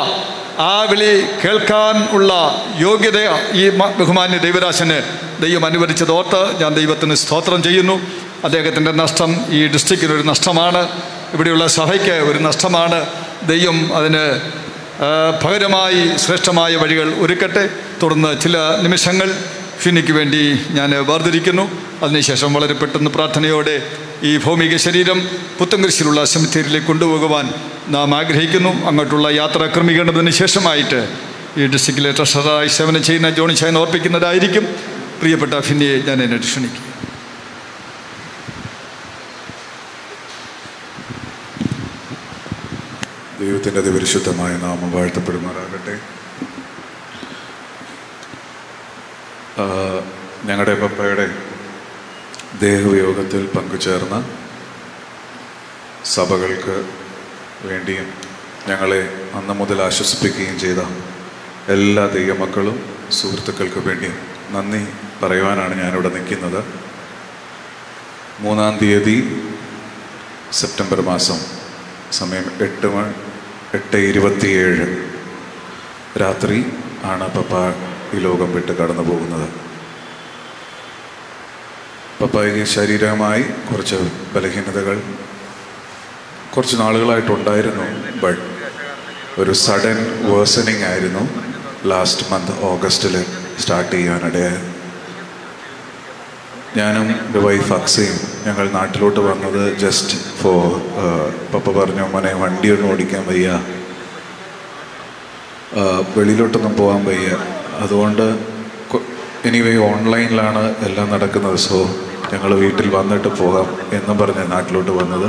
ആ വിളി കേൾക്കാൻ ഉള്ള യോഗ്യത ഈ ബഹുമാന്യ ദൈവരാശന് ദൈവം അനുവദിച്ചത് ഓർത്ത് ഞാൻ ദൈവത്തിന് സ്തോത്രം ചെയ്യുന്നു. അദ്ദേഹത്തിന്റെ നഷ്ടം ഈ ഡിസ്ട്രിക്റ്റിന് ഒരു നഷ്ടമാണ്. ഇവിടെയുള്ള സഭയ്ക്ക് ഒരു നഷ്ടമാണ്. ദൈവം അതിന് പകരമായി ശ്രേഷ്ഠമായ വഴികൾ ഒരുക്കട്ടെ. തുടർന്ന് ചില നിമിഷങ്ങൾ ഫിനിക്ക് വേണ്ടി ഞാൻ വേർതിരിക്കുന്നു. അതിനുശേഷം വളരെ പെട്ടെന്ന് പ്രാർത്ഥനയോടെ ഈ ഭൗമിക ശരീരം പുത്തൻകുരിശിലുള്ള സെമിത്തേരിയിലേക്ക് കൊണ്ടുപോകുവാൻ നാം ആഗ്രഹിക്കുന്നു. അങ്ങോട്ടുള്ള യാത്ര ക്രമീകരണത്തിന് ശേഷമായിട്ട് ഈ ഡിസ്ട്രിക്റ്റിലെ ട്രഷററായി സേവനം ചെയ്യുന്ന ജോണി ചായൻ ഓർപ്പിക്കുന്നതായിരിക്കും. പ്രിയപ്പെട്ട ഫിന്നിയെ ഞാൻ എന്നെ ക്ഷണിക്കും ദൈവത്തിന്റെ അതിപരിശുദ്ധമായ നാമം വാഴ്ത്തപ്പെടുമാറാകട്ടെ. ഞങ്ങളുടെ പപ്പയുടെ ദേഹവിയോഗത്തിൽ പങ്കുചേർന്ന സഭകൾക്ക് വേണ്ടിയും ഞങ്ങളെ അന്ന് മുതൽ ആശ്വസിപ്പിക്കുകയും ചെയ്ത എല്ലാ ദൈവമക്കളും സുഹൃത്തുക്കൾക്ക് വേണ്ടിയും നന്ദി പറയുവാനാണ് ഞാനിവിടെ നിൽക്കുന്നത്. മൂന്നാം തീയതി സെപ്റ്റംബർ മാസം സമയം എട്ട് മണി എട്ട് ഇരുപത്തിയേഴ് രാത്രി ആണ് പപ്പ ഈ ലോകം വിട്ട് കടന്നു പോകുന്നത് പപ്പായ്ക്ക് ശാരീരികമായി കുറച്ച് ബലഹീനതകൾ കുറച്ച് നാളുകളായിട്ടുണ്ടായിരുന്നു ബട്ട് ഒരു സഡൻ വേഴ്സണിങ് ആയിരുന്നു ലാസ്റ്റ് മന്ത് ഓഗസ്റ്റിൽ സ്റ്റാർട്ട് ചെയ്യാനിടയായി ഞാനും എന്റെ വൈഫ് അക്സയും ഞങ്ങൾ നാട്ടിലോട്ട് വന്നത് ജസ്റ്റ് ഫോർ പപ്പ പറഞ്ഞു മോനെ വണ്ടിയൊന്നും ഓടിക്കാൻ വയ്യ. വെളിയിലോട്ടൊന്നും പോകാൻ വയ്യ. അതുകൊണ്ട് എനിവേ ഓൺലൈനിലാണ് എല്ലാം നടക്കുന്നത്. സോ ഞങ്ങൾ വീട്ടിൽ വന്നിട്ട് പോകാം എന്നും പറഞ്ഞ് നാട്ടിലോട്ട് വന്നത്.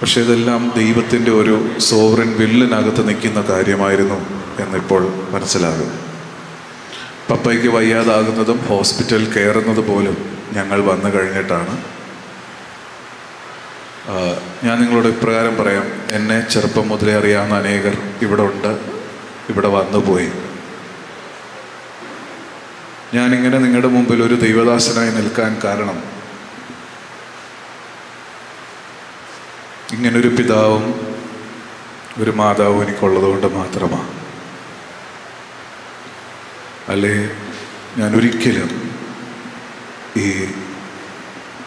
പക്ഷെ ഇതെല്ലാം ദൈവത്തിന്റെ ഒരു സോവറിൻ വില്ലിനകത്ത് നിൽക്കുന്ന കാര്യമായിരുന്നു എന്നിപ്പോൾ മനസ്സിലാകും. പപ്പയ്ക്ക് വയ്യാതാകുന്നതും ഹോസ്പിറ്റൽ കയറുന്നത് പോലും ഞങ്ങൾ വന്നു കഴിഞ്ഞിട്ടാണ്. ഞാൻ നിങ്ങളോട് ഇപ്രകാരം പറയാം. എന്നെ ചെറുപ്പം മുതലേ അറിയാവുന്ന അനേകർ ഇവിടെ ഉണ്ട് ഇവിടെ വന്നുപോയി ഞാനിങ്ങനെ നിങ്ങളുടെ മുമ്പിൽ ഒരു ദൈവദാസനായി നിൽക്കാൻ കാരണം ഇങ്ങനൊരു പിതാവും ഒരു മാതാവും എനിക്കുള്ളത് കൊണ്ട് മാത്രമാണ് അല്ലേ? ഞാൻ ഒരിക്കലും ഈ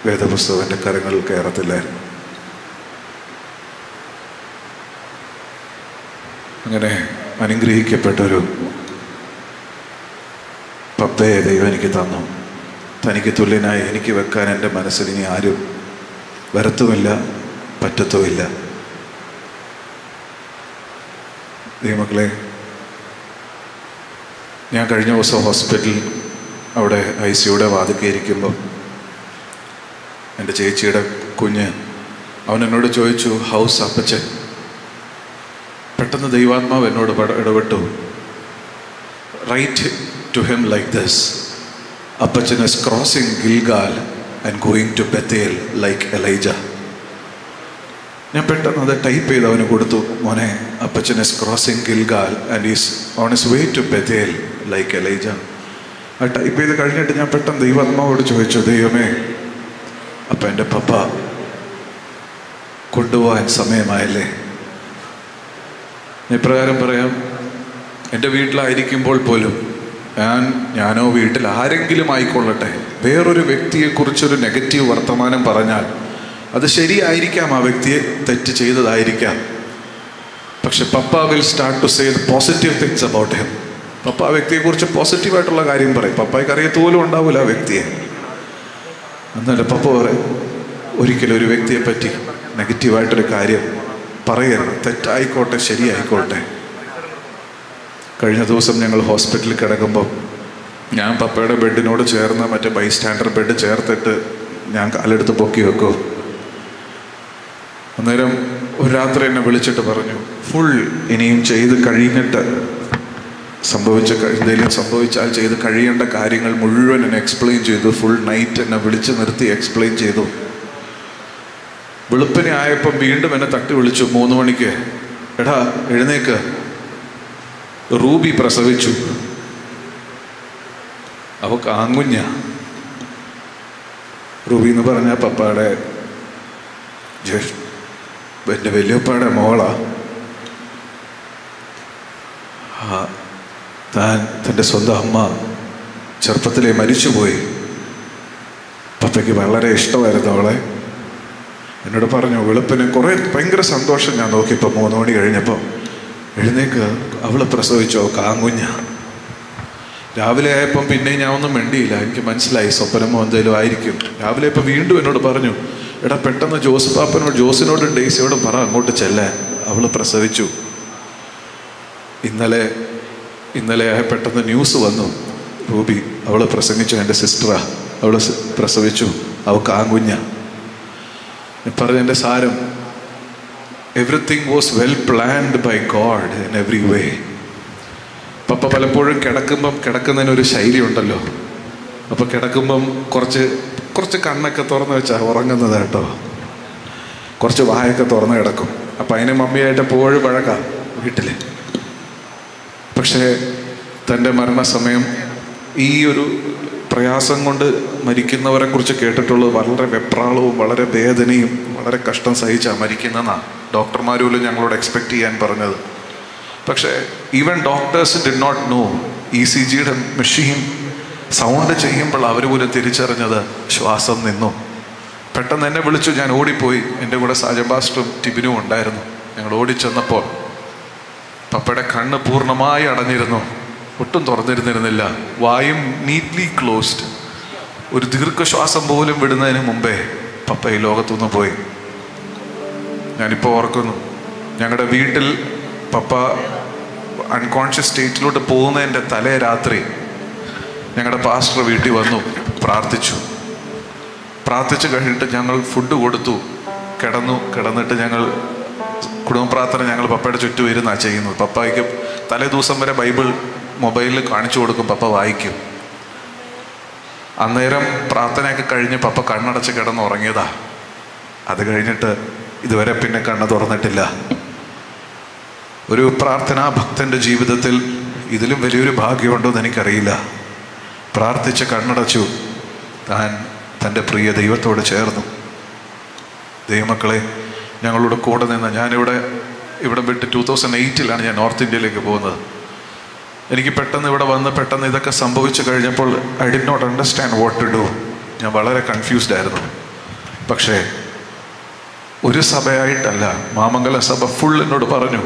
വേദപുസ്തകന്റെ കരങ്ങളിൽ കയറത്തില്ലായിരുന്നു അങ്ങനെ അനുഗ്രഹിക്കപ്പെട്ടൊരു പപ്പയെ ദൈവം എനിക്ക് തന്നു. തനിക്ക് തുല്യനായി എനിക്ക് വെക്കാൻ എന്റെ മനസ്സിൽ ഇനി ആരും വരത്തുമില്ല പറ്റത്തുമില്ല. ദൈവമക്കളെ ഞാൻ കഴിഞ്ഞ ദിവസം ഹോസ്പിറ്റലിൽ അവിടെ ഐ സിയുടെ വാതിക്കയിരിക്കുമ്പോൾ എന്റെ ചേച്ചിയുടെ കുഞ്ഞ് അവൻ എന്നോട് ചോദിച്ചു ഹൗസ് അപ്പച്ചൻ പെട്ടെന്ന് ദൈവാത്മാവ് എന്നോട് പട- ഇടപെട്ടു. Write to him like this appachan is crossing Gilgal and going to Bethel like Elijah ഞാൻ പെട്ടെന്ന് അത് ടൈപ്പ് ചെയ്ത് അവന് കൊടുത്തു. മോനെ appachan is crossing Gilgal and is on his way to Bethel like Elijah ആ ടൈപ്പ് ചെയ്ത് കഴിഞ്ഞിട്ട് ഞാൻ പെട്ടെന്ന് ദൈവാത്മാവോട് ചോദിച്ചു ദൈവമേ അപ്പം എന്റെ പപ്പ കൊണ്ടുപോകാൻ സമയമായല്ലേ? ഇപ്രകാരം പറയാം എന്റെ വീട്ടിലായിരിക്കുമ്പോൾ പോലും ഞാൻ ഞാനോ വീട്ടിൽ ആരെങ്കിലും ആയിക്കൊള്ളട്ടെ. വേറൊരു വ്യക്തിയെക്കുറിച്ചൊരു നെഗറ്റീവ് വർത്തമാനം പറഞ്ഞാൽ അത് ശരിയായിരിക്കാം ആ വ്യക്തിയെ തെറ്റ് ചെയ്തതായിരിക്കാം. പക്ഷെ papa will start to say positive things about him papa ആ വ്യക്തിയെക്കുറിച്ച് പോസിറ്റീവായിട്ടുള്ള കാര്യം പറയും. പപ്പായ്ക്ക് അറിയത്ത് പോലും ഉണ്ടാവില്ല ആ വ്യക്തിയെ. എന്നല്ല പപ്പ പറയും ഒരിക്കലും ഒരു വ്യക്തിയെ പറ്റി നെഗറ്റീവായിട്ടൊരു കാര്യം പറയരുത്. തെറ്റായിക്കോട്ടെ ശരിയായിക്കോട്ടെ. കഴിഞ്ഞ ദിവസം ഞങ്ങൾ ഹോസ്പിറ്റലിൽ കിടക്കുമ്പോൾ ഞാൻ പപ്പയുടെ ബെഡിനോട് ചേർന്ന് മറ്റേ ബൈ സ്റ്റാൻഡർ ബെഡ് ചേർത്തിട്ട് ഞാൻ കാലെടുത്ത് പൊക്കി വെക്കും. അന്നേരം ഒരു രാത്രി എന്നെ വിളിച്ചിട്ട് പറഞ്ഞു ഫുൾ ഇനിയും ചെയ്ത് കഴിഞ്ഞിട്ട് സംഭവിച്ച എന്തെങ്കിലും സംഭവിച്ചാൽ ചെയ്ത് കഴിയേണ്ട കാര്യങ്ങൾ മുഴുവൻ എന്നെ എക്സ്പ്ലെയിൻ ചെയ്തു. ഫുൾ നൈറ്റ് എന്നെ വിളിച്ച് നിർത്തി എക്സ്പ്ലെയിൻ ചെയ്തു. വെളുപ്പിനെ ആയപ്പം വീണ്ടും എന്നെ തട്ടി വിളിച്ചു മൂന്ന് മണിക്ക്. എടാ എഴുന്നേക്ക്. റൂബി പ്രസവിച്ചു. അവക്ക് ആങ്കുഞ്ഞ റൂബി എന്ന് പറഞ്ഞ പപ്പാടെ ജ്യേഷ്ഠ എന്റെ വലിയപ്പയുടെ മോളാ. താൻ തന്റെ സ്വന്തം അമ്മ ചെറുപ്പത്തിലെ മരിച്ചുപോയി. പപ്പയ്ക്ക് വളരെ ഇഷ്ടമായിരുന്നു അവളെ. എന്നോട് പറഞ്ഞു വെളുപ്പിന് കുറേ ഭയങ്കര സന്തോഷം ഞാൻ നോക്കിയപ്പോൾ മൂന്ന് മണി കഴിഞ്ഞപ്പോൾ എഴുന്നേക്ക്. അവൾ പ്രസവിച്ചോ? കാങ്കുഞ്ഞ രാവിലെ ആയപ്പം പിന്നെ ഞാൻ ഒന്നും മിണ്ടിയില്ല. എനിക്ക് മനസ്സിലായി സ്വപ്നമോ എന്തെങ്കിലും ആയിരിക്കും. രാവിലെ ഇപ്പം വീണ്ടും എന്നോട് പറഞ്ഞു എടാ പെട്ടെന്ന് ജോസ് പാപ്പനോട് ജോസിനോടും ഡേസിയോടും പറ അങ്ങോട്ട് ചെല്ലാൻ. അവൾ പ്രസവിച്ചു. ഇന്നലെ ഇന്നലെ പെട്ടെന്ന് ന്യൂസ് വന്നു. റൂബി അവൾ പ്രസംഗിച്ചു എന്റെ സിസ്റ്ററാ. അവൾ പ്രസവിച്ചു. അവൾക്ക് ആങ്കുഞ്ഞ പറഞ്ഞ എന്റെ സാരം everything was well planned by God in every way papa പലപ്പോഴും കിടക്കുമ്പം കിടക്കുന്നതിന് ഒരു ശൈലി ഉണ്ടല്ലോ. അപ്പോൾ കിടക്കുമ്പം കുറച്ച് കുറച്ച് കണ്ണൊക്കെ തുറന്ന് വെച്ചാൽ ഉറങ്ങുന്നത് കേട്ടോ. കുറച്ച് വായൊക്കെ തുറന്ന് കിടക്കും. അപ്പം അതിന് മമ്മിയായിട്ട് എപ്പോഴും വഴക്കാം വീട്ടിൽ പക്ഷേ തന്റെ മരണസമയം ഈ ഒരു പ്രയാസം കൊണ്ട് മരിക്കുന്നവരെ കുറിച്ച് കേട്ടിട്ടുള്ളത് വളരെ വെപ്രാളവും വളരെ വേദനയും വളരെ കഷ്ടം സഹിച്ചാണ് മരിക്കുന്നതെന്നാണ് ഡോക്ടർമാർ പോലും ഞങ്ങളോട് എക്സ്പെക്ട് ചെയ്യാൻ പറഞ്ഞത്. പക്ഷേ even doctors did not know E C ജിയുടെ മെഷീൻ സൗണ്ട് ചെയ്യുമ്പോൾ അവർ പോലും തിരിച്ചറിഞ്ഞത് ശ്വാസം നിന്നു. പെട്ടെന്ന് എന്നെ വിളിച്ചു ഞാൻ ഓടിപ്പോയി. എന്റെ കൂടെ സാജബാസ്റ്ററും ടിബിനും ഉണ്ടായിരുന്നു. ഞങ്ങൾ ഓടിച്ചെന്നപ്പോൾ പപ്പയുടെ കണ്ണ് പൂർണമായി അടഞ്ഞിരുന്നു. ഒട്ടും തുറന്നിരുന്നിരുന്നില്ല. വായും നീറ്റ്ലി ക്ലോസ്ഡ് ഒരു ദീർഘശ്വാസം പോലും വിടുന്നതിന് മുമ്പേ പപ്പ ഈ ലോകത്തുനിന്ന് പോയി. ഞാനിപ്പോൾ ഓർക്കുന്നു. ഞങ്ങളുടെ വീട്ടിൽ പപ്പ അൺകോൺഷ്യസ് സ്റ്റേറ്റിലോട്ട് പോകുന്നതിന്റെ തലേ രാത്രി ഞങ്ങളുടെ പാസ്റ്റർ വീട്ടിൽ വന്നു പ്രാർത്ഥിച്ചു. പ്രാർത്ഥിച്ചു കഴിഞ്ഞിട്ട് ഞങ്ങൾ ഫുഡ് കൊടുത്തു. കിടന്നു കിടന്നിട്ട് ഞങ്ങൾ കുടുംബ പ്രാർത്ഥന ഞങ്ങൾ പപ്പയുടെ ചുറ്റും ഇരുന്നാണ് ചെയ്യുന്നത്. പപ്പായ്ക്ക് തലേ ദിവസം വരെ ബൈബിൾ മൊബൈലിൽ കാണിച്ചു കൊടുക്കും പപ്പ വായിക്കും. അന്നേരം പ്രാർത്ഥനയൊക്കെ കഴിഞ്ഞ് പപ്പ കണ്ണടച്ച് കിടന്ന് ഉറങ്ങിയതാ അത് കഴിഞ്ഞിട്ട് ഇതുവരെ പിന്നെ കണ്ണ് തുറന്നിട്ടില്ല. ഒരു പ്രാർത്ഥനാ ഭക്തന്റെ ജീവിതത്തിൽ ഇതിലും വലിയൊരു ഭാഗ്യമുണ്ടോ എന്ന് എനിക്കറിയില്ല. പ്രാർത്ഥിച്ച് കണ്ണടച്ചു താൻ തന്റെ പ്രിയ ദൈവത്തോട് ചേർന്നു. ദൈവമക്കളെ ഞങ്ങളോട് കൂടെ നിന്ന് ഞാനിവിടെ ഇവിടെ വിട്ട് ടൂ തൗസൻഡ് എയ്റ്റിലാണ് ഞാൻ നോർത്ത് ഇന്ത്യയിലേക്ക് പോകുന്നത്. എനിക്ക് പെട്ടെന്ന് ഇവിടെ വന്ന് പെട്ടെന്ന് ഇതൊക്കെ സംഭവിച്ചു കഴിഞ്ഞപ്പോൾ I did not understand what to do ഞാൻ വളരെ കൺഫ്യൂസ്ഡ് ആയിരുന്നു. പക്ഷേ ഒരു സഭയായിട്ടല്ല മാമംഗല സഭ ഫുൾ എന്നോട് പറഞ്ഞു.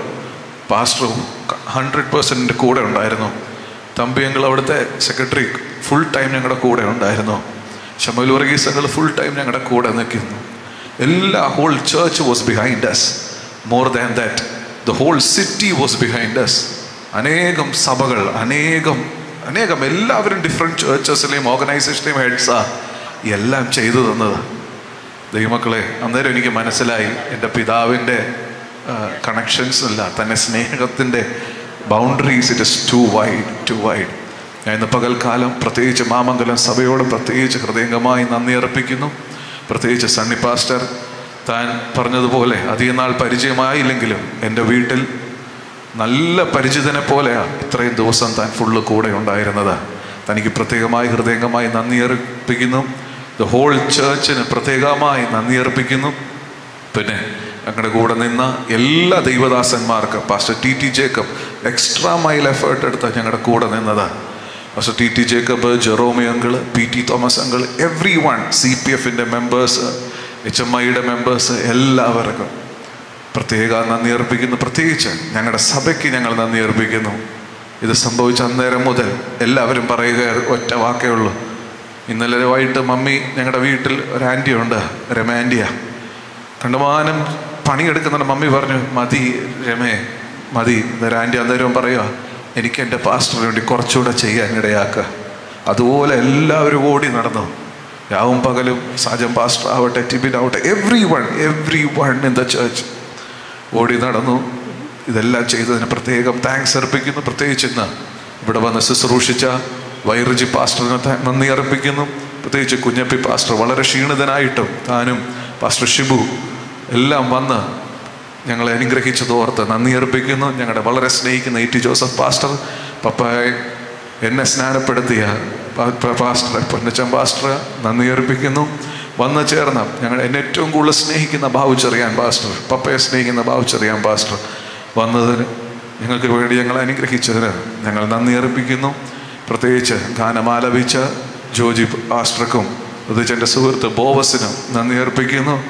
പാസ്റ്ററും ഹൺഡ്രഡ് പേഴ്സന്റിന്റെ കൂടെ ഉണ്ടായിരുന്നു. തമ്പി ഞങ്ങൾ അവിടുത്തെ സെക്രട്ടറി ഫുൾ ടൈം ഞങ്ങളുടെ കൂടെ ഉണ്ടായിരുന്നു. ഷമൽ വർഗീസങ്ങൾ ഫുൾ ടൈം ഞങ്ങളുടെ കൂടെ നിൽക്കുന്നു. എല്ലാ whole church was behind us more than that the whole city was behind us അനേകം സഭകൾ അനേകം അനേകം എല്ലാവരും ഡിഫറെന്റ് ചേർച്ചസിലെയും ഓർഗനൈസേഷനെയും ഹെഡ്സാണ് എല്ലാം ചെയ്തു തന്നത്. ദൈവമക്കളെ അന്നേരം എനിക്ക് മനസ്സിലായി എന്റെ പിതാവിന്റെ കണക്ഷൻസ് അല്ല തന്നെ സ്നേഹത്തിന്റെ boundaries it is too wide too wide ഞാൻ ഇന്ന് പകൽക്കാലം പ്രത്യേകിച്ച് മാമംഗലം സഭയോട് പ്രത്യേകിച്ച് ഹൃദയംഗമായി നന്ദി അർപ്പിക്കുന്നു. പ്രത്യേകിച്ച് സണ്ണി പാസ്റ്റർ താൻ പറഞ്ഞതുപോലെ അധികം നാൾ പരിചയമായില്ലെങ്കിലും എന്റെ വീട്ടിൽ നല്ല പരിചിതനെ പോലെയാണ് ഇത്രയും ദിവസം താൻ ഫുള്ള് കൂടെ ഉണ്ടായിരുന്നത്. തനിക്ക് പ്രത്യേകമായി ഹൃദയംഗമായി നന്ദി അർപ്പിക്കുന്നു. ദ ഹോൾ ചേർച്ചിന് പ്രത്യേകമായി നന്ദി അർപ്പിക്കുന്നു. പിന്നെ ഞങ്ങളുടെ കൂടെ നിന്ന എല്ലാ ദൈവദാസന്മാർക്കും pastor T T Jacob extra mile effort എടുത്ത് ഞങ്ങളുടെ കൂടെ നിന്നത്. Pastor T T Jacob Jeromy uncle P T Thomas uncle everyone C P എഫിന്റെ മെമ്പേഴ്സ് എച്ച് എം ഐയുടെ മെമ്പേഴ്സ് എല്ലാവർക്കും പ്രത്യേക നന്ദി അർപ്പിക്കുന്നു. പ്രത്യേകിച്ച് ഞങ്ങളുടെ സഭയ്ക്ക് ഞങ്ങൾ നന്ദി അർപ്പിക്കുന്നു. ഇത് സംഭവിച്ച അന്നേരം മുതൽ എല്ലാവരും പറയുക ഒറ്റ വാക്കേ ഉള്ളൂ. ഇന്നലെ വൈകിട്ട് മമ്മി ഞങ്ങളുടെ വീട്ടിൽ ഒരു ആന്റി ഉണ്ട് രമാന്റിയ കണ്ടുമാനം പണിയെടുക്കുന്നുണ്ട്. മമ്മി പറഞ്ഞു മതി രമേ മതി ആന്റി അന്നേരവും പറയുക എനിക്ക് എന്റെ പാസ്റ്ററിന് വേണ്ടി കുറച്ചുകൂടെ ചെയ്യാൻ ഇടയാക്കുക അതുപോലെ എല്ലാവരും ഓടി നടന്നു. രാവും പകലും സാജൻ പാസ്റ്റർ ആവട്ടെ ടിബിൻ ആവട്ടെ everyone everyone in the church ഓടി നടന്നു. ഇതെല്ലാം ചെയ്തതിന് പ്രത്യേകം താങ്ക്സ് അർപ്പിക്കുന്നു. പ്രത്യേകിച്ച് ഇന്ന് ഇവിടെ വന്ന് ശുശ്രൂഷിച്ച വൈറജി പാസ്റ്ററിന് നന്ദി അർപ്പിക്കുന്നു. പ്രത്യേകിച്ച് കുഞ്ഞപ്പി പാസ്റ്റർ വളരെ ക്ഷീണിതനായിട്ടും താനും പാസ്റ്റർ ഷിബു എല്ലാം വന്ന് ഞങ്ങളെ അനുഗ്രഹിച്ചത് ഓർത്ത് നന്ദി അർപ്പിക്കുന്നു. ഞങ്ങളുടെ വളരെ സ്നേഹിക്കുന്ന ഇ ടി ജോസഫ് പാസ്റ്റർ പപ്പായെ എന്നെ സ്നാനപ്പെടുത്തിയ പാസ്റ്റർ പൊന്നച്ചൻ പാസ്റ്റർ നന്ദി അർപ്പിക്കുന്നു. വന്നു ചേർന്ന ഞങ്ങൾ എന്നെ ഏറ്റവും കൂടുതൽ സ്നേഹിക്കുന്ന ബാവുച്ചെറിയാൻ പാസ്റ്റർ പപ്പയെ സ്നേഹിക്കുന്ന ബാവുച്ചെറിയാൻ പാസ്റ്റർ വന്നതിന് ഞങ്ങൾക്ക് വേണ്ടി ഞങ്ങളെ അനുഗ്രഹിച്ചതിന് ഞങ്ങൾ നന്ദി അർപ്പിക്കുന്നു. പ്രത്യേകിച്ച് ഗാനമാലപിച്ച ജോജി ആസ്ട്രക്കും പ്രത്യേകിച്ച് എന്റെ സുഹൃത്ത് ബോവസിനും നന്ദി അർപ്പിക്കുന്നു.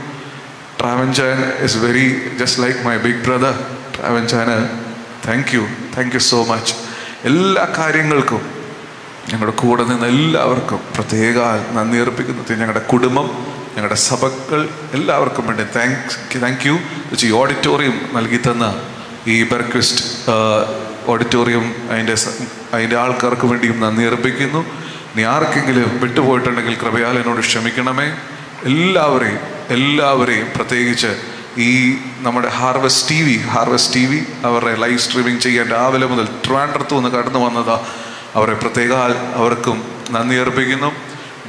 Travanchan is very just like my big brother ട്രാവൻചാന് thank you thank you so much എല്ലാ കാര്യങ്ങൾക്കും ഞങ്ങളുടെ കൂടെ നിന്ന് എല്ലാവർക്കും പ്രത്യേക നന്ദി അർപ്പിക്കുന്നു. ഞങ്ങളുടെ കുടുംബം ഞങ്ങളുടെ സഭകൾ എല്ലാവർക്കും വേണ്ടി താങ്ക് താങ്ക് യു ഈ ഓഡിറ്റോറിയം നൽകി തന്ന ഈ ബർക്വിസ്റ്റ് ഓഡിറ്റോറിയം അതിന്റെ അതിന്റെ ആൾക്കാർക്ക് വേണ്ടിയും നന്ദി അർപ്പിക്കുന്നു. ഇനി ആർക്കെങ്കിലും വിട്ടുപോയിട്ടുണ്ടെങ്കിൽ കൃപയാൽ എന്നോട് ക്ഷമിക്കണമേ. എല്ലാവരെയും എല്ലാവരെയും പ്രത്യേകിച്ച് ഈ നമ്മുടെ harvest T V harvest T V അവരുടെ ലൈവ് സ്ട്രീമിംഗ് ചെയ്യാൻ രാവിലെ മുതൽ ട്രിവാൻഡ്രത്ത് നിന്ന് കടന്നു വന്നതാ അവരെ പ്രത്യേക അവർക്കും നന്ദി അർപ്പിക്കുന്നു.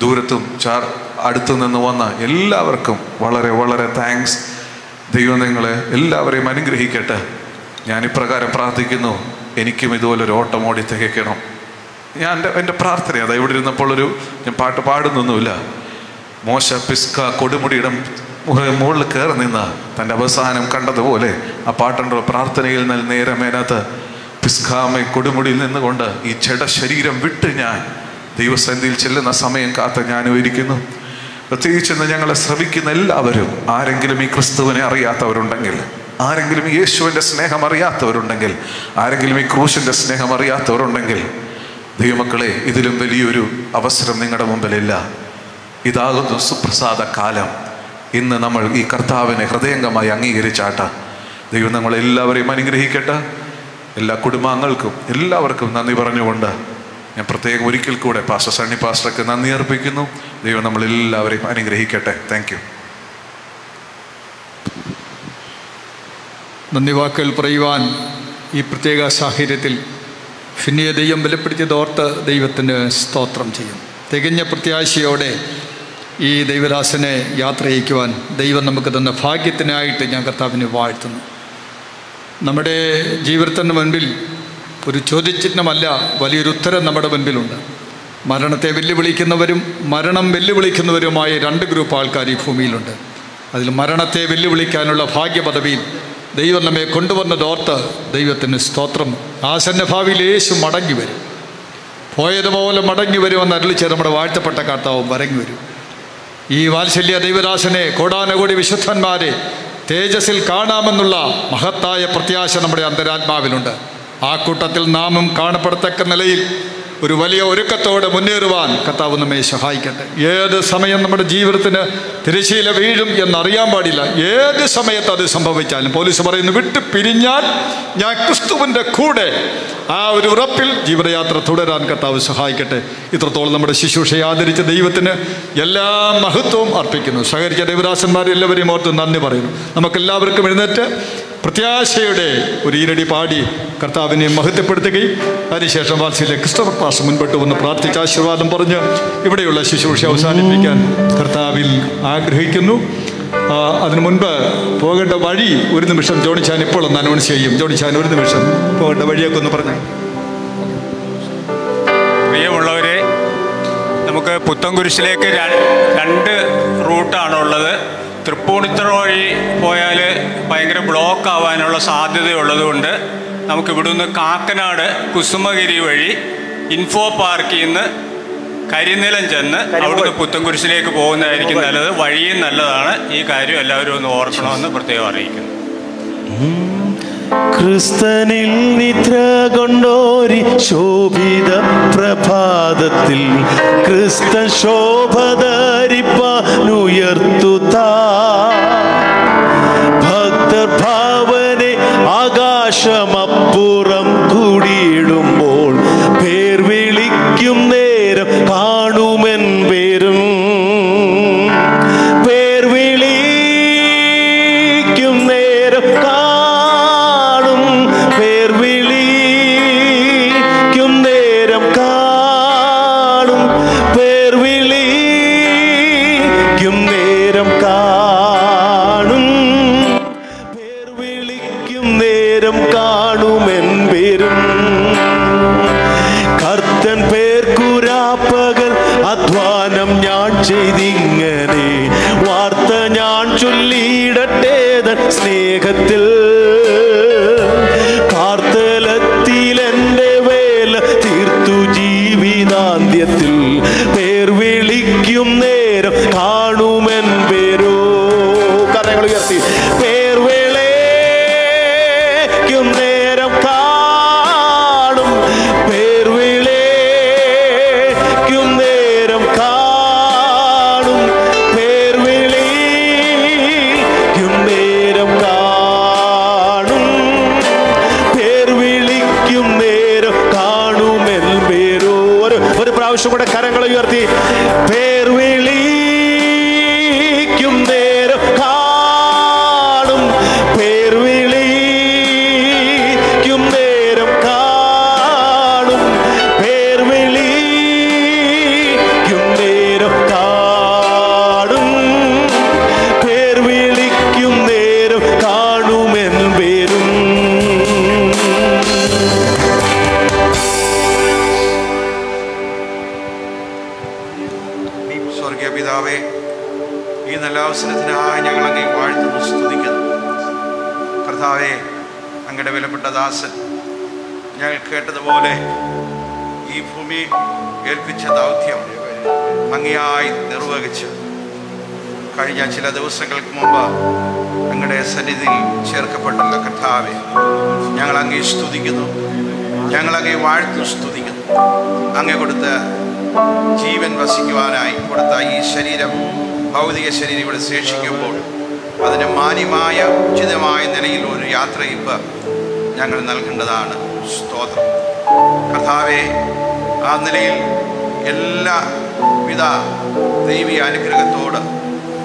ദൂരത്തും ചാർ അടുത്തു നിന്ന് വന്ന എല്ലാവർക്കും വളരെ വളരെ താങ്ക്സ് ദൈവം നിങ്ങളെ എല്ലാവരെയും അനുഗ്രഹിക്കട്ടെ. ഞാൻ ഇപ്രകാരം പ്രാർത്ഥിക്കുന്നു. എനിക്കും ഇതുപോലെ ഒരു ഓട്ടം ഓടി തികയ്ക്കണം. ഞാൻ എന്റെ എന്റെ പ്രാർത്ഥന അതാ ഇവിടെ ഇരുന്നപ്പോൾ ഒരു ഞാൻ പാട്ട് പാടുന്നൊന്നുമില്ല. മോശ പിസ്ക കൊടുമുടിയുടെ മുകളിൽ കയറി നിന്ന തന്റെ അവസാനം കണ്ടതുപോലെ ആ പാട്ടുണ്ടോ പ്രാർത്ഥനയിൽ നിന്ന് നേരമേനകത്ത് പിസ്കാമെ കൊടുമുടിയിൽ നിന്നുകൊണ്ട് ഈ ചെട ശരീരം വിട്ട് ഞാൻ ദൈവസന്ധിയിൽ ചെല്ലുന്ന സമയം കാത്ത് ഞാനും ഇരിക്കുന്നു. പ്രത്യേകിച്ച് ഞങ്ങളെ ശ്രവിക്കുന്ന എല്ലാവരും ആരെങ്കിലും ഈ ക്രിസ്തുവിനെ അറിയാത്തവരുണ്ടെങ്കിൽ ആരെങ്കിലും യേശുവിന്റെ സ്നേഹം അറിയാത്തവരുണ്ടെങ്കിൽ ആരെങ്കിലും ഈ ക്രൂശിന്റെ സ്നേഹം അറിയാത്തവരുണ്ടെങ്കിൽ ദൈവമക്കളെ ഇതിലും വലിയൊരു അവസരം നിങ്ങളുടെ മുമ്പിലില്ല. ഇതാകുന്നു സുപ്രസാദ കാലം. ഇന്ന് നമ്മൾ ഈ കർത്താവിനെ ഹൃദയംഗമായി അംഗീകരിച്ചാട്ട. ദൈവം നമ്മളെല്ലാവരെയും അനുഗ്രഹിക്കട്ടെ. എല്ലാ കുടുംബാംഗങ്ങൾക്കും എല്ലാവർക്കും നന്ദി പറഞ്ഞുകൊണ്ട് ഞാൻ പ്രത്യേകം ഒരിക്കൽ കൂടെ പാസ്റ്റർ സണ്ണി പാസ്റ്റർക്ക് നന്ദി അർപ്പിക്കുന്നു. ദൈവം നമ്മളെല്ലാവരെയും അനുഗ്രഹിക്കട്ടെ. താങ്ക് നന്ദി വാക്കുകൾ പറയുവാൻ ഈ പ്രത്യേക സാഹചര്യത്തിൽ ഫിന്നിയെ ദൈവം ബലപ്പെടുത്തിയതോർത്ത് ദൈവത്തിന് സ്തോത്രം ചെയ്യും. തികഞ്ഞ പ്രത്യാശയോടെ ഈ ദൈവദാസനെ യാത്ര അയക്കുവാൻ ദൈവം നമുക്ക് തന്ന ഭാഗ്യത്തിനായിട്ട് ഞാൻ കർത്താവിനെ വാഴ്ത്തുന്നു. നമ്മുടെ ജീവിതത്തിന് മുൻപിൽ ഒരു ചോദ്യചിഹ്നമല്ല വലിയൊരു ഉത്തരം നമ്മുടെ മുൻപിലുണ്ട്. മരണത്തെ വെല്ലുവിളിക്കുന്നവരും മരണം വെല്ലുവിളിക്കുന്നവരുമായ രണ്ട് ഗ്രൂപ്പ് ആൾക്കാർ ഈ ഭൂമിയിലുണ്ട്. അതിൽ മരണത്തെ വെല്ലുവിളിക്കാനുള്ള ഭാഗ്യപദവിയിൽ ദൈവം നമ്മെ കൊണ്ടുവന്നതോർത്ത് ദൈവത്തിന് സ്തോത്രം. ആസന്ന ഭാവിയിൽ യേശു മടങ്ങി വരും. പോയതുപോലെ മടങ്ങി വരുമെന്ന് അരുളിച്ച് നമ്മുടെ വാഴ്ത്തപ്പെട്ട കർത്താവ് മടങ്ങി വരും. ഈ വാത്സല്യ ദൈവദാസനെ കോടാനകോടി വിശുദ്ധന്മാരെ തേജസ്സിൽ കാണാമെന്നുള്ള മഹത്തായ പ്രത്യാശ നമ്മുടെ അന്തരാത്മാവിലുണ്ട്. ആ കൂട്ടത്തിൽ നാമും കാണപ്പെടത്തക്ക നിലയിൽ ഒരു വലിയ ഒരുക്കത്തോടെ മുന്നേറുവാൻ കർത്താവ് നമ്മെ സഹായിക്കട്ടെ. ഏത് സമയം നമ്മുടെ ജീവിതത്തിന് തിരശീല വീഴും എന്നറിയാൻ പാടില്ല. ഏത് സമയത്ത് അത് സംഭവിച്ചാലും പോലീസ് പറയുന്നു വിട്ട് പിരിഞ്ഞാൽ ഞാൻ ക്രിസ്തുവിന്റെ കൂടെ. ആ ഒരു ഉറപ്പിൽ ജീവിതയാത്ര തുടരാൻ കർത്താവ് സഹായിക്കട്ടെ. ഇത്രത്തോളം നമ്മുടെ ശുശ്രൂഷയെ ആദരിച്ച ദൈവത്തിന് എല്ലാ മഹത്വവും അർപ്പിക്കുന്നു. സഹകരിച്ച ദൈവദാസന്മാരെല്ലാവരെയും ഓർത്ത് നന്ദി പറയുന്നു. നമുക്കെല്ലാവർക്കും എഴുന്നേറ്റ് പ്രത്യാശയുടെ ഒരു ഈരടി പാടി കർത്താവിനെ മഹത്വപ്പെടുത്തുകയും അതിനുശേഷം വാത്സല്യ ക്രിസ്തവ പാസ് മുൻപോട്ട് വന്ന് പ്രാർത്ഥിച്ച ആശീർവാദം പറഞ്ഞ് ഇവിടെയുള്ള ശുശ്രൂഷ അവസാനിപ്പിക്കാൻ കർത്താവിൽ ആഗ്രഹിക്കുന്നു. അതിനു മുൻപ് പോകേണ്ട വഴി ഒരു നിമിഷം ജോണിച്ചാൻ ഇപ്പോൾ ഒന്ന് അനൗൺസ് ചെയ്യും. ജോണിച്ചാൻ ഒരു നിമിഷം പോകേണ്ട വഴിയൊക്കെ ഒന്ന് പറഞ്ഞു. പ്രിയമുള്ളവരെ നമുക്ക് പുത്തൻകുരിശിലേക്ക് രണ്ട് റൂട്ടാണുള്ളത്. തൃപ്പൂണിത്തുറ വഴി പോയാൽ ഭയങ്കര ബ്ലോക്ക് ആവാനുള്ള സാധ്യതയുള്ളതുകൊണ്ട് നമുക്ക് ഇവിടുന്ന് കാക്കനാട് കുസുമഗിരി വഴി ഇൻഫോ പാർക്കിൽ നിന്ന് കരിനിലം ചെന്ന് അവിടുന്ന് പുത്തൻകുരിശിലേക്ക് പോകുന്നതായിരിക്കും നല്ലത്. വഴിയും നല്ലതാണ്. ഈ കാര്യം എല്ലാവരും ഒന്ന് ഓർക്കണമെന്ന് പ്രത്യേകം അറിയിക്കുന്നു. ക്രിസ്തനിൽ നിദ്ര കൊണ്ടോരി ശോഭിത പ്രഭാതത്തിൽ ക്രിസ്ത ശോഭധരിപ്പാനുയർത്തുതാ ഭക്തർ ജീവൻ വസിക്കുവാനായി കൊടുത്ത ഈ ശരീരം ഭൗതിക ശരീരം ഇവിടെ ശേഷിക്കുമ്പോൾ അതിന് മാന്യമായ ഉചിതമായ നിലയിൽ ഒരു യാത്ര യാത്രയിപ്പ് ഞങ്ങൾ നൽകേണ്ടതാണ്. സ്തോത്രം. കർത്താവെ ആ നിലയിൽ എല്ലാ വിധ ദൈവീയ അനുഗ്രഹത്തോട്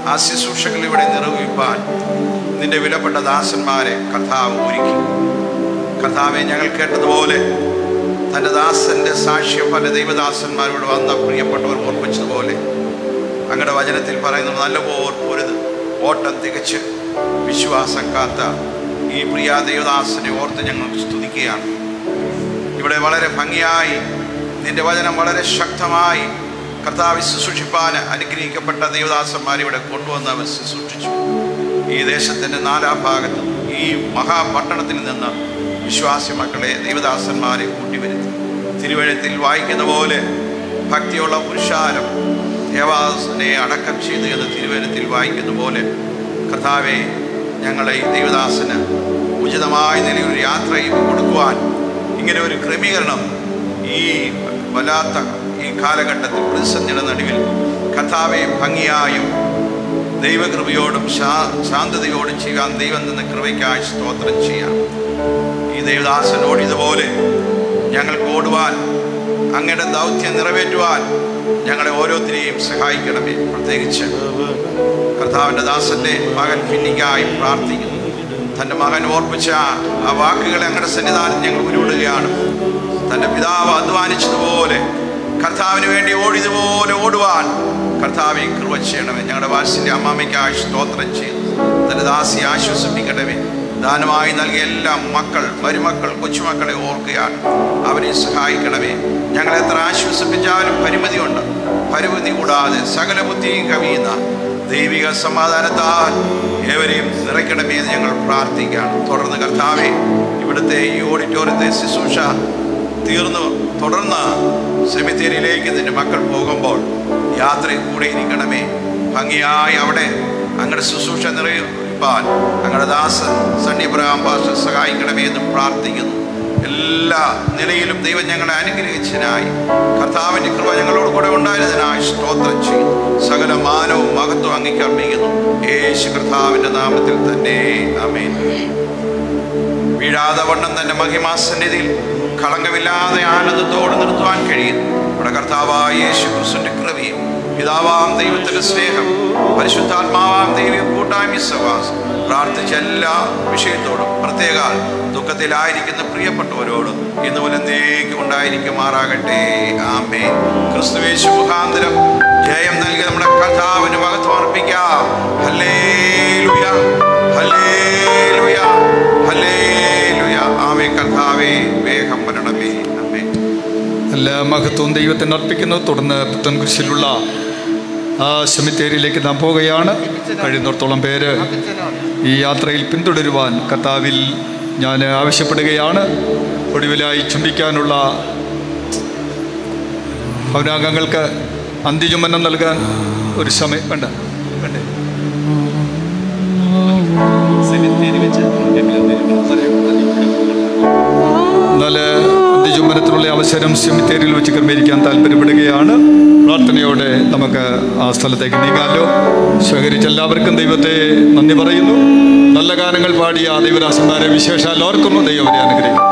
ആ ശുശ്രൂഷകൾ ഇവിടെ നിർവഹിപ്പാൻ നിന്റെ വിലപ്പെട്ട ദാസന്മാരെ കർത്താവ് ഒരുക്കി. കർത്താവെ ഞങ്ങൾ കേട്ടതുപോലെ തന്റെ ദാസന്റെ സാക്ഷ്യം പല ദൈവദാസന്മാരോട് വന്ന പ്രിയപ്പെട്ടവർ ഓർപ്പിച്ചതുപോലെ അങ്ങയുടെ വചനത്തിൽ പറയുന്നത് നല്ല പോർ ഓട്ടം തികച്ച് വിശ്വാസം കാത്ത ഈ പ്രിയ ദൈവദാസനെ ഓർത്ത് ഞങ്ങൾ സ്തുതിക്കുകയാണ്. ഇവിടെ വളരെ ഭംഗിയായി നിന്റെ വചനം വളരെ ശക്തമായി കർത്താവ് ശുശ്രൂഷിപ്പാൻ അനുഗ്രഹിക്കപ്പെട്ട ദൈവദാസന്മാർ ഇവിടെ കൊണ്ടുവന്ന് അവർ ശുശ്രൂഷിച്ചു. ഈ ദേശത്തിന്റെ നാലാം ഭാഗത്തും ഈ മഹാപട്ടണത്തിൽ നിന്ന് വിശ്വാസി മക്കളെ ദേവദാസന്മാരെ കൂട്ടിവരുത്തി. തിരുവഴുത്തിൽ വായിക്കുന്ന പോലെ ഭക്തിയുള്ള പുരുഷാരം ദേവദാസനെ അടക്കം ചെയ്തു എന്ന് തിരുവഴുത്തിൽ വായിക്കുന്ന പോലെ കർത്താവെ ഞങ്ങളെ ഈ ദേവദാസന് ഉചിതമായ നിലയിൽ ഒരു യാത്രയും കൊടുക്കുവാൻ ഇങ്ങനെ ഒരു ക്രമീകരണം ഈ വല്ലാത്ത ഈ കാലഘട്ടത്തിൽ പ്രതിസന്ധിയുടെ നടുവിൽ കഥാവെ ഭംഗിയായും ദൈവകൃപയോടും ശാ ശാന്തതയോടും ചെയ്യാൻ ദൈവം നിന്ന് കൃപയ്ക്കായി സ്തോത്രം ചെയ്യാം. ദേവദാസനോട് ഇതുപോലെ ഞങ്ങൾ ഓടുവാൻ അങ്ങയുടെ ദൗത്യം നിറവേറ്റുവാൻ ഞങ്ങളെ ഓരോരുത്തരെയും സഹായിക്കണമേ. പ്രത്യേകിച്ച് കർത്താവിന്റെ ദാസന്റെ മകൻ ഫിന്നിക്കായി പ്രാർത്ഥിക്കുന്നു. തന്റെ മകൻ ഓർപ്പിച്ച ആ വാക്കുകളെ അങ്ങയുടെ സന്നിധാനം ഞങ്ങൾ ഉരുവിടുകയാണ്. തന്റെ പിതാവ് അധ്വാനിച്ചതുപോലെ കർത്താവിന് വേണ്ടി ഓടിയതുപോലെ ഓടുവാൻ കർത്താവെ കൃപ ചെയ്യണമേ. ഞങ്ങളുടെ വാത്സല്യ അമ്മാമയ്ക്കായി സ്തോത്രം ചെയ്യുന്നു. തന്റെ ദാസി ആശ്വസിപ്പിക്കണമേ. ദാനമായി നൽകിയ എല്ലാ മക്കൾ മരുമക്കൾ കൊച്ചുമക്കളെ ഓർക്കുകയാണ്. അവരെ സഹായിക്കണമേ. ഞങ്ങൾ എത്ര ആശ്വസിപ്പിച്ചാലും പരിമിതിയുണ്ട് പരിമിതി കൂടാതെ സകല ബുദ്ധിയും കവിയുന്ന ദൈവിക സമാധാനത്താൽ ഏവരെയും നിറയ്ക്കണമേ എന്ന് ഞങ്ങൾ പ്രാർത്ഥിക്കുകയാണ്. തുടർന്ന് കർത്താവെ ഇവിടുത്തെ ഈ ഓഡിറ്റോറിയത്തെ ശുശ്രൂഷ തീർന്നു. തുടർന്ന് സെമിത്തേരിയിലേക്ക് നിന്റെ മക്കൾ പോകുമ്പോൾ യാത്രയിൽ കൂടെ ഇരിക്കണമേ. ഭംഗിയായി അവിടെ അങ്ങയുടെ ശുശ്രൂഷ നിറയുവാൻ അങ്ങയുടെ ദാസൻ സണ്ണി ബ്രഹാം പാസ്റ്റർ സഹായിക്കണമേ എന്ന് പ്രാർത്ഥിക്കുന്നു. എല്ലാ നിലയിലും ദൈവം ഞങ്ങളെ അനുഗ്രഹിച്ചതിനായി കർത്താവിന്റെ കൃപ ഞങ്ങളോട് കൂടെ ഉണ്ടായിരുന്നതിനായി സ്തോത്രം ചെയ്യുന്നു. സകല മാനവും മഹത്വം അംഗീകർമ്മിക്കുന്നു യേശു കർത്താവിന്റെ നാമത്തിൽ തന്നെ. അമേൻ വീഴാതെ വണ്ണം തന്നെ മഹിമാസന്നിധിയിൽ കളങ്കമില്ലാതെ ആനന്ദത്തോട് നിർത്തുവാൻ കഴിയുന്നു. നമ്മുടെ കർത്താവായ യേശു ക്രിസ്തുവിന്റെ കൃപയും പിതാവാം ദൈവത്തിന്റെ സ്നേഹം പരിശുദ്ധാത്മാവാം ദൈവം കൂട്ടായ്മ സവാസം പ്രാർത്ഥിച്ച എല്ലാ വിഷയത്തോടും പ്രത്യേക ദുഃഖത്തിലായിരിക്കുന്ന പ്രിയപ്പെട്ടവരോടും ഇന്ന് മുലന്തേക്ക് ഉണ്ടായിരിക്കുമാറാകട്ടെ. ആമേ ക്രിസ്തുവേശു മുഖാന്തരം ജയം നൽകി നമ്മുടെ കഥാവിന് മഹത്വം അർപ്പിക്കാം. ഹല്ലേലൂയ ഹല്ലേലൂയ ആമേ കർത്താവേ വേഗം വരണമേ. എല്ലാ മഹത്വവും ദൈവത്തിന് അർപ്പിക്കുന്നു. തുടർന്ന് പുത്തൻകുരിശിലുള്ള ആ സെമിത്തേരിയിലേക്ക് നാം പോവുകയാണ്. കഴിയുന്നിടത്തോളം പേര് ഈ യാത്രയിൽ പിന്തുടരുവാൻ കർത്താവിൽ ഞാൻ ആവശ്യപ്പെടുകയാണ്. ഒടുവിലായി ചുംബിക്കാനുള്ള ഭവനാംഗങ്ങൾക്ക് അന്ത്യചുമനം നൽകാൻ ഒരു സമയം വേണ്ട. വേണ്ടേ? സെമിത്തേരി വെച്ച് അവസരം സെമിത്തേരിയിൽ വെച്ച് ക്രമീകരിക്കാൻ താല്പര്യപ്പെടുകയാണ്. പ്രാർത്ഥനയോടെ നമുക്ക് ആ സ്ഥലത്തേക്ക് നീങ്ങാലോ. സ്വീകരിച്ച എല്ലാവർക്കും ദൈവത്തെ നന്ദി പറയുന്നു. നല്ല ഗാനങ്ങൾ പാടിയ ദൈവദാസന്മാരെ വിശേഷാൽ ഓർക്കുന്നു. ദൈവം അനുഗ്രഹിക്കുന്നു